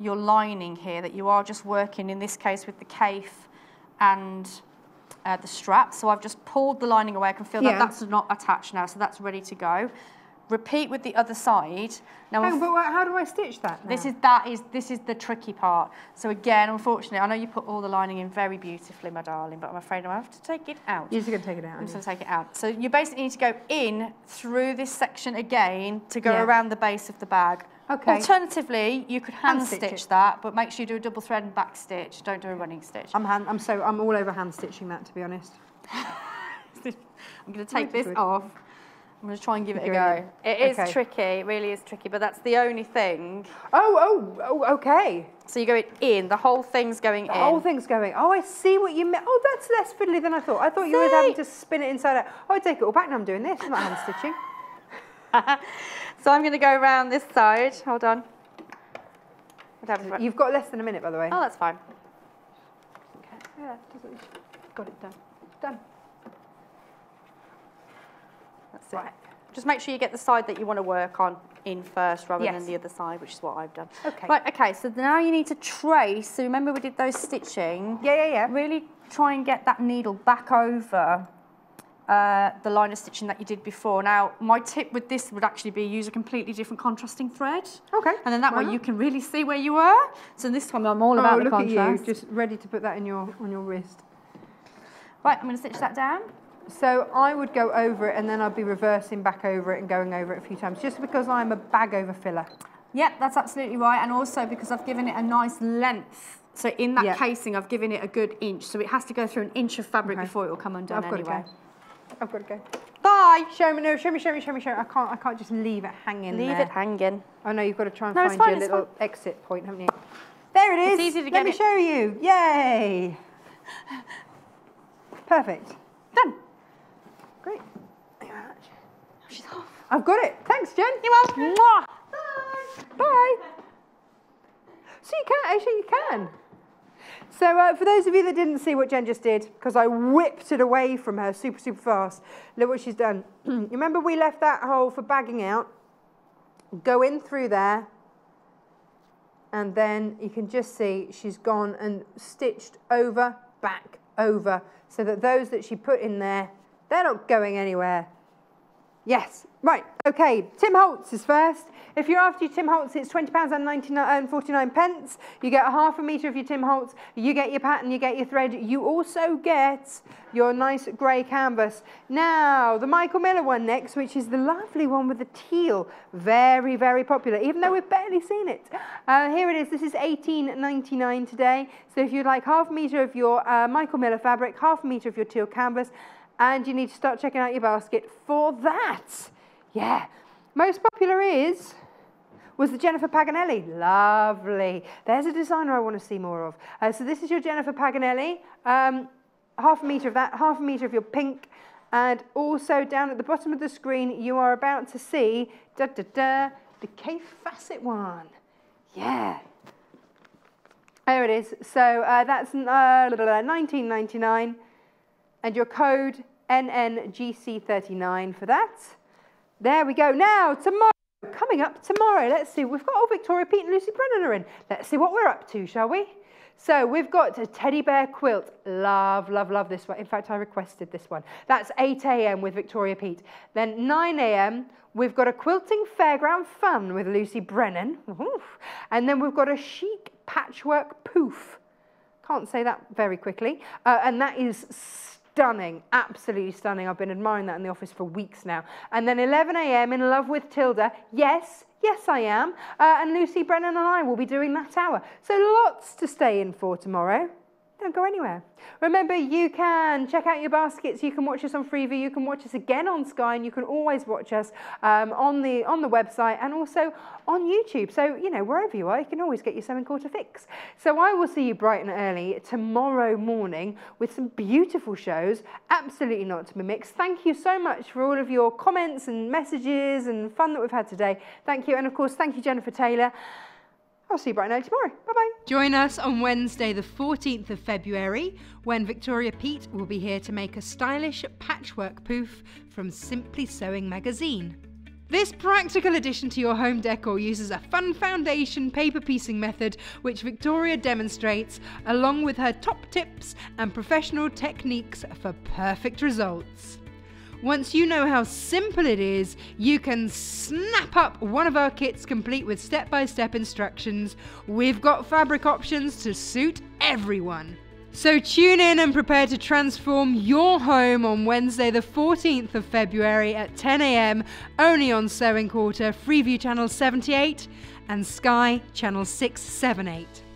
your lining here, that you are just working, in this case, with the Kaffe and uh, the strap. So I've just pulled the lining away. I can feel Yeah. that that's not attached now, so that's ready to go. Repeat with the other side. Now, Hang but how do I stitch that? this is that is this is the tricky part. So again, unfortunately, I know you put all the lining in very beautifully, my darling, but I'm afraid I have to take it out. You're just to take it out. I'm just to take it out. So you basically need to go in through this section again to go Yeah. around the base of the bag. Okay. Alternatively, you could hand, Hand stitch stitch that, but make sure you do a double thread and back stitch. Don't do a running stitch. I'm hand. I'm so. I'm all over hand stitching that, to be honest. I'm going to take this off. I'm going to try and give it a go. It is Okay. tricky. It really is tricky, but that's the only thing. Oh, oh, oh. Okay. So you go in. The whole thing's going The in. whole thing's going. Oh, I see what you meant. Oh, that's less fiddly than I thought. I thought you were having to spin it inside out. Oh, I take it all back. Now I'm doing this. I'm not hand stitching. so I'm going to go around this side. Hold on. You've got less than a minute, by the way. Oh, that's fine. Yeah, got it done. Done. That's it. Right. Just make sure you get the side that you want to work on in first rather Yes. than the other side, which is what I've done. Okay. Right, okay, so now you need to trace. So remember we did those stitching. Yeah, yeah, yeah. Really try and get that needle back over uh, the line of stitching that you did before. Now, my tip with this would actually be use a completely different contrasting thread. Okay, And then that way not? you can really see where you were. So this time I'm all about oh, the look contrast. at you, just ready to put that in your on your wrist. Right, I'm going to stitch that down. So I would go over it and then I'd be reversing back over it and going over it a few times, just because I'm a bag over filler. Yep, that's absolutely right. And also because I've given it a nice length. So in that Yeah. casing, I've given it a good inch. So it has to go through an inch of fabric Okay. before it will come undone I've anyway. I've got to go. Bye. Show me, no, show me, show me, show me, show me. I can't, I can't just leave it hanging Leave there. it hanging. Oh no, you've got to try and No, find fine, your little exit point, haven't you? There it is. It's easy to Let get me it. show you. Yay. Perfect. Done. Great. Thank you very much. She's off. I've got it. Thanks, Jen. You're welcome. Mwah. Bye. So you can, actually you can. So uh, for those of you that didn't see what Jen just did, because I whipped it away from her super, super fast, look what she's done. you remember we left that hole for bagging out? Go in through there, and then you can just see she's gone and stitched over, back, over, so that those that she put in there, they're not going anywhere. Yes, right, okay. Tim Holtz is first. If you're after your Tim Holtz, it's £20 and 99 and 49 pence. You get a half a metre of your Tim Holtz. You get your pattern, you get your thread. You also get your nice grey canvas. Now, the Michael Miller one next, which is the lovely one with the teal. Very, very popular, even though we've barely seen it. Uh, here it is. This is 18.99 today. So if you'd like half a metre of your uh, Michael Miller fabric, half a metre of your teal canvas, and you need to start checking out your basket for that. Yeah. Most popular is was the Jennifer Paganelli. Lovely. There's a designer I want to see more of. Uh, so this is your Jennifer Paganelli. Um, half a metre of that, half a metre of your pink. And also down at the bottom of the screen, you are about to see da, da, da, the Kaffe Fassett one. Yeah. There it is. So uh, that's uh, 19.99 and your code NNGC39 for that. There we go. Now, tomorrow, coming up tomorrow, let's see, we've got old Victoria Pete and Lucy Brennan are in. Let's see what we're up to, shall we? So we've got a teddy bear quilt. Love, love, love this one. In fact, I requested this one. That's 8 a.m. with Victoria Pete. Then 9 a.m. We've got a quilting fairground fun with Lucy Brennan. Oof. And then we've got a chic patchwork poof. Can't say that very quickly. Uh, and that is stunning, absolutely stunning. I've been admiring that in the office for weeks now. And then 11 a.m. in love with Tilda. Yes, yes, I am. Uh, and Lucy Brennan and I will be doing that hour. So lots to stay in for tomorrow. Don't go anywhere. Remember, you can check out your baskets. You can watch us on Freeview. You can watch us again on Sky, and you can always watch us um, on the on the website and also on YouTube. So you know wherever you are, you can always get your Sewing Quarter fix. So I will see you bright and early tomorrow morning with some beautiful shows. Absolutely not to be mixed. Thank you so much for all of your comments and messages and fun that we've had today. Thank you, and of course, thank you, Jenniffer Taylor. I'll see you bright and early tomorrow. Bye bye. Join us on Wednesday, the 14th of February, when Victoria Pete will be here to make a stylish patchwork poof from Simply Sewing magazine. This practical addition to your home decor uses a fun foundation paper piecing method which Victoria demonstrates, along with her top tips and professional techniques for perfect results. Once you know how simple it is, you can snap up one of our kits complete with step by step instructions. We've got fabric options to suit everyone. So tune in and prepare to transform your home on Wednesday, the 14th of February at 10 a.m. only on Sewing Quarter, Freeview Channel 78 and Sky Channel 678.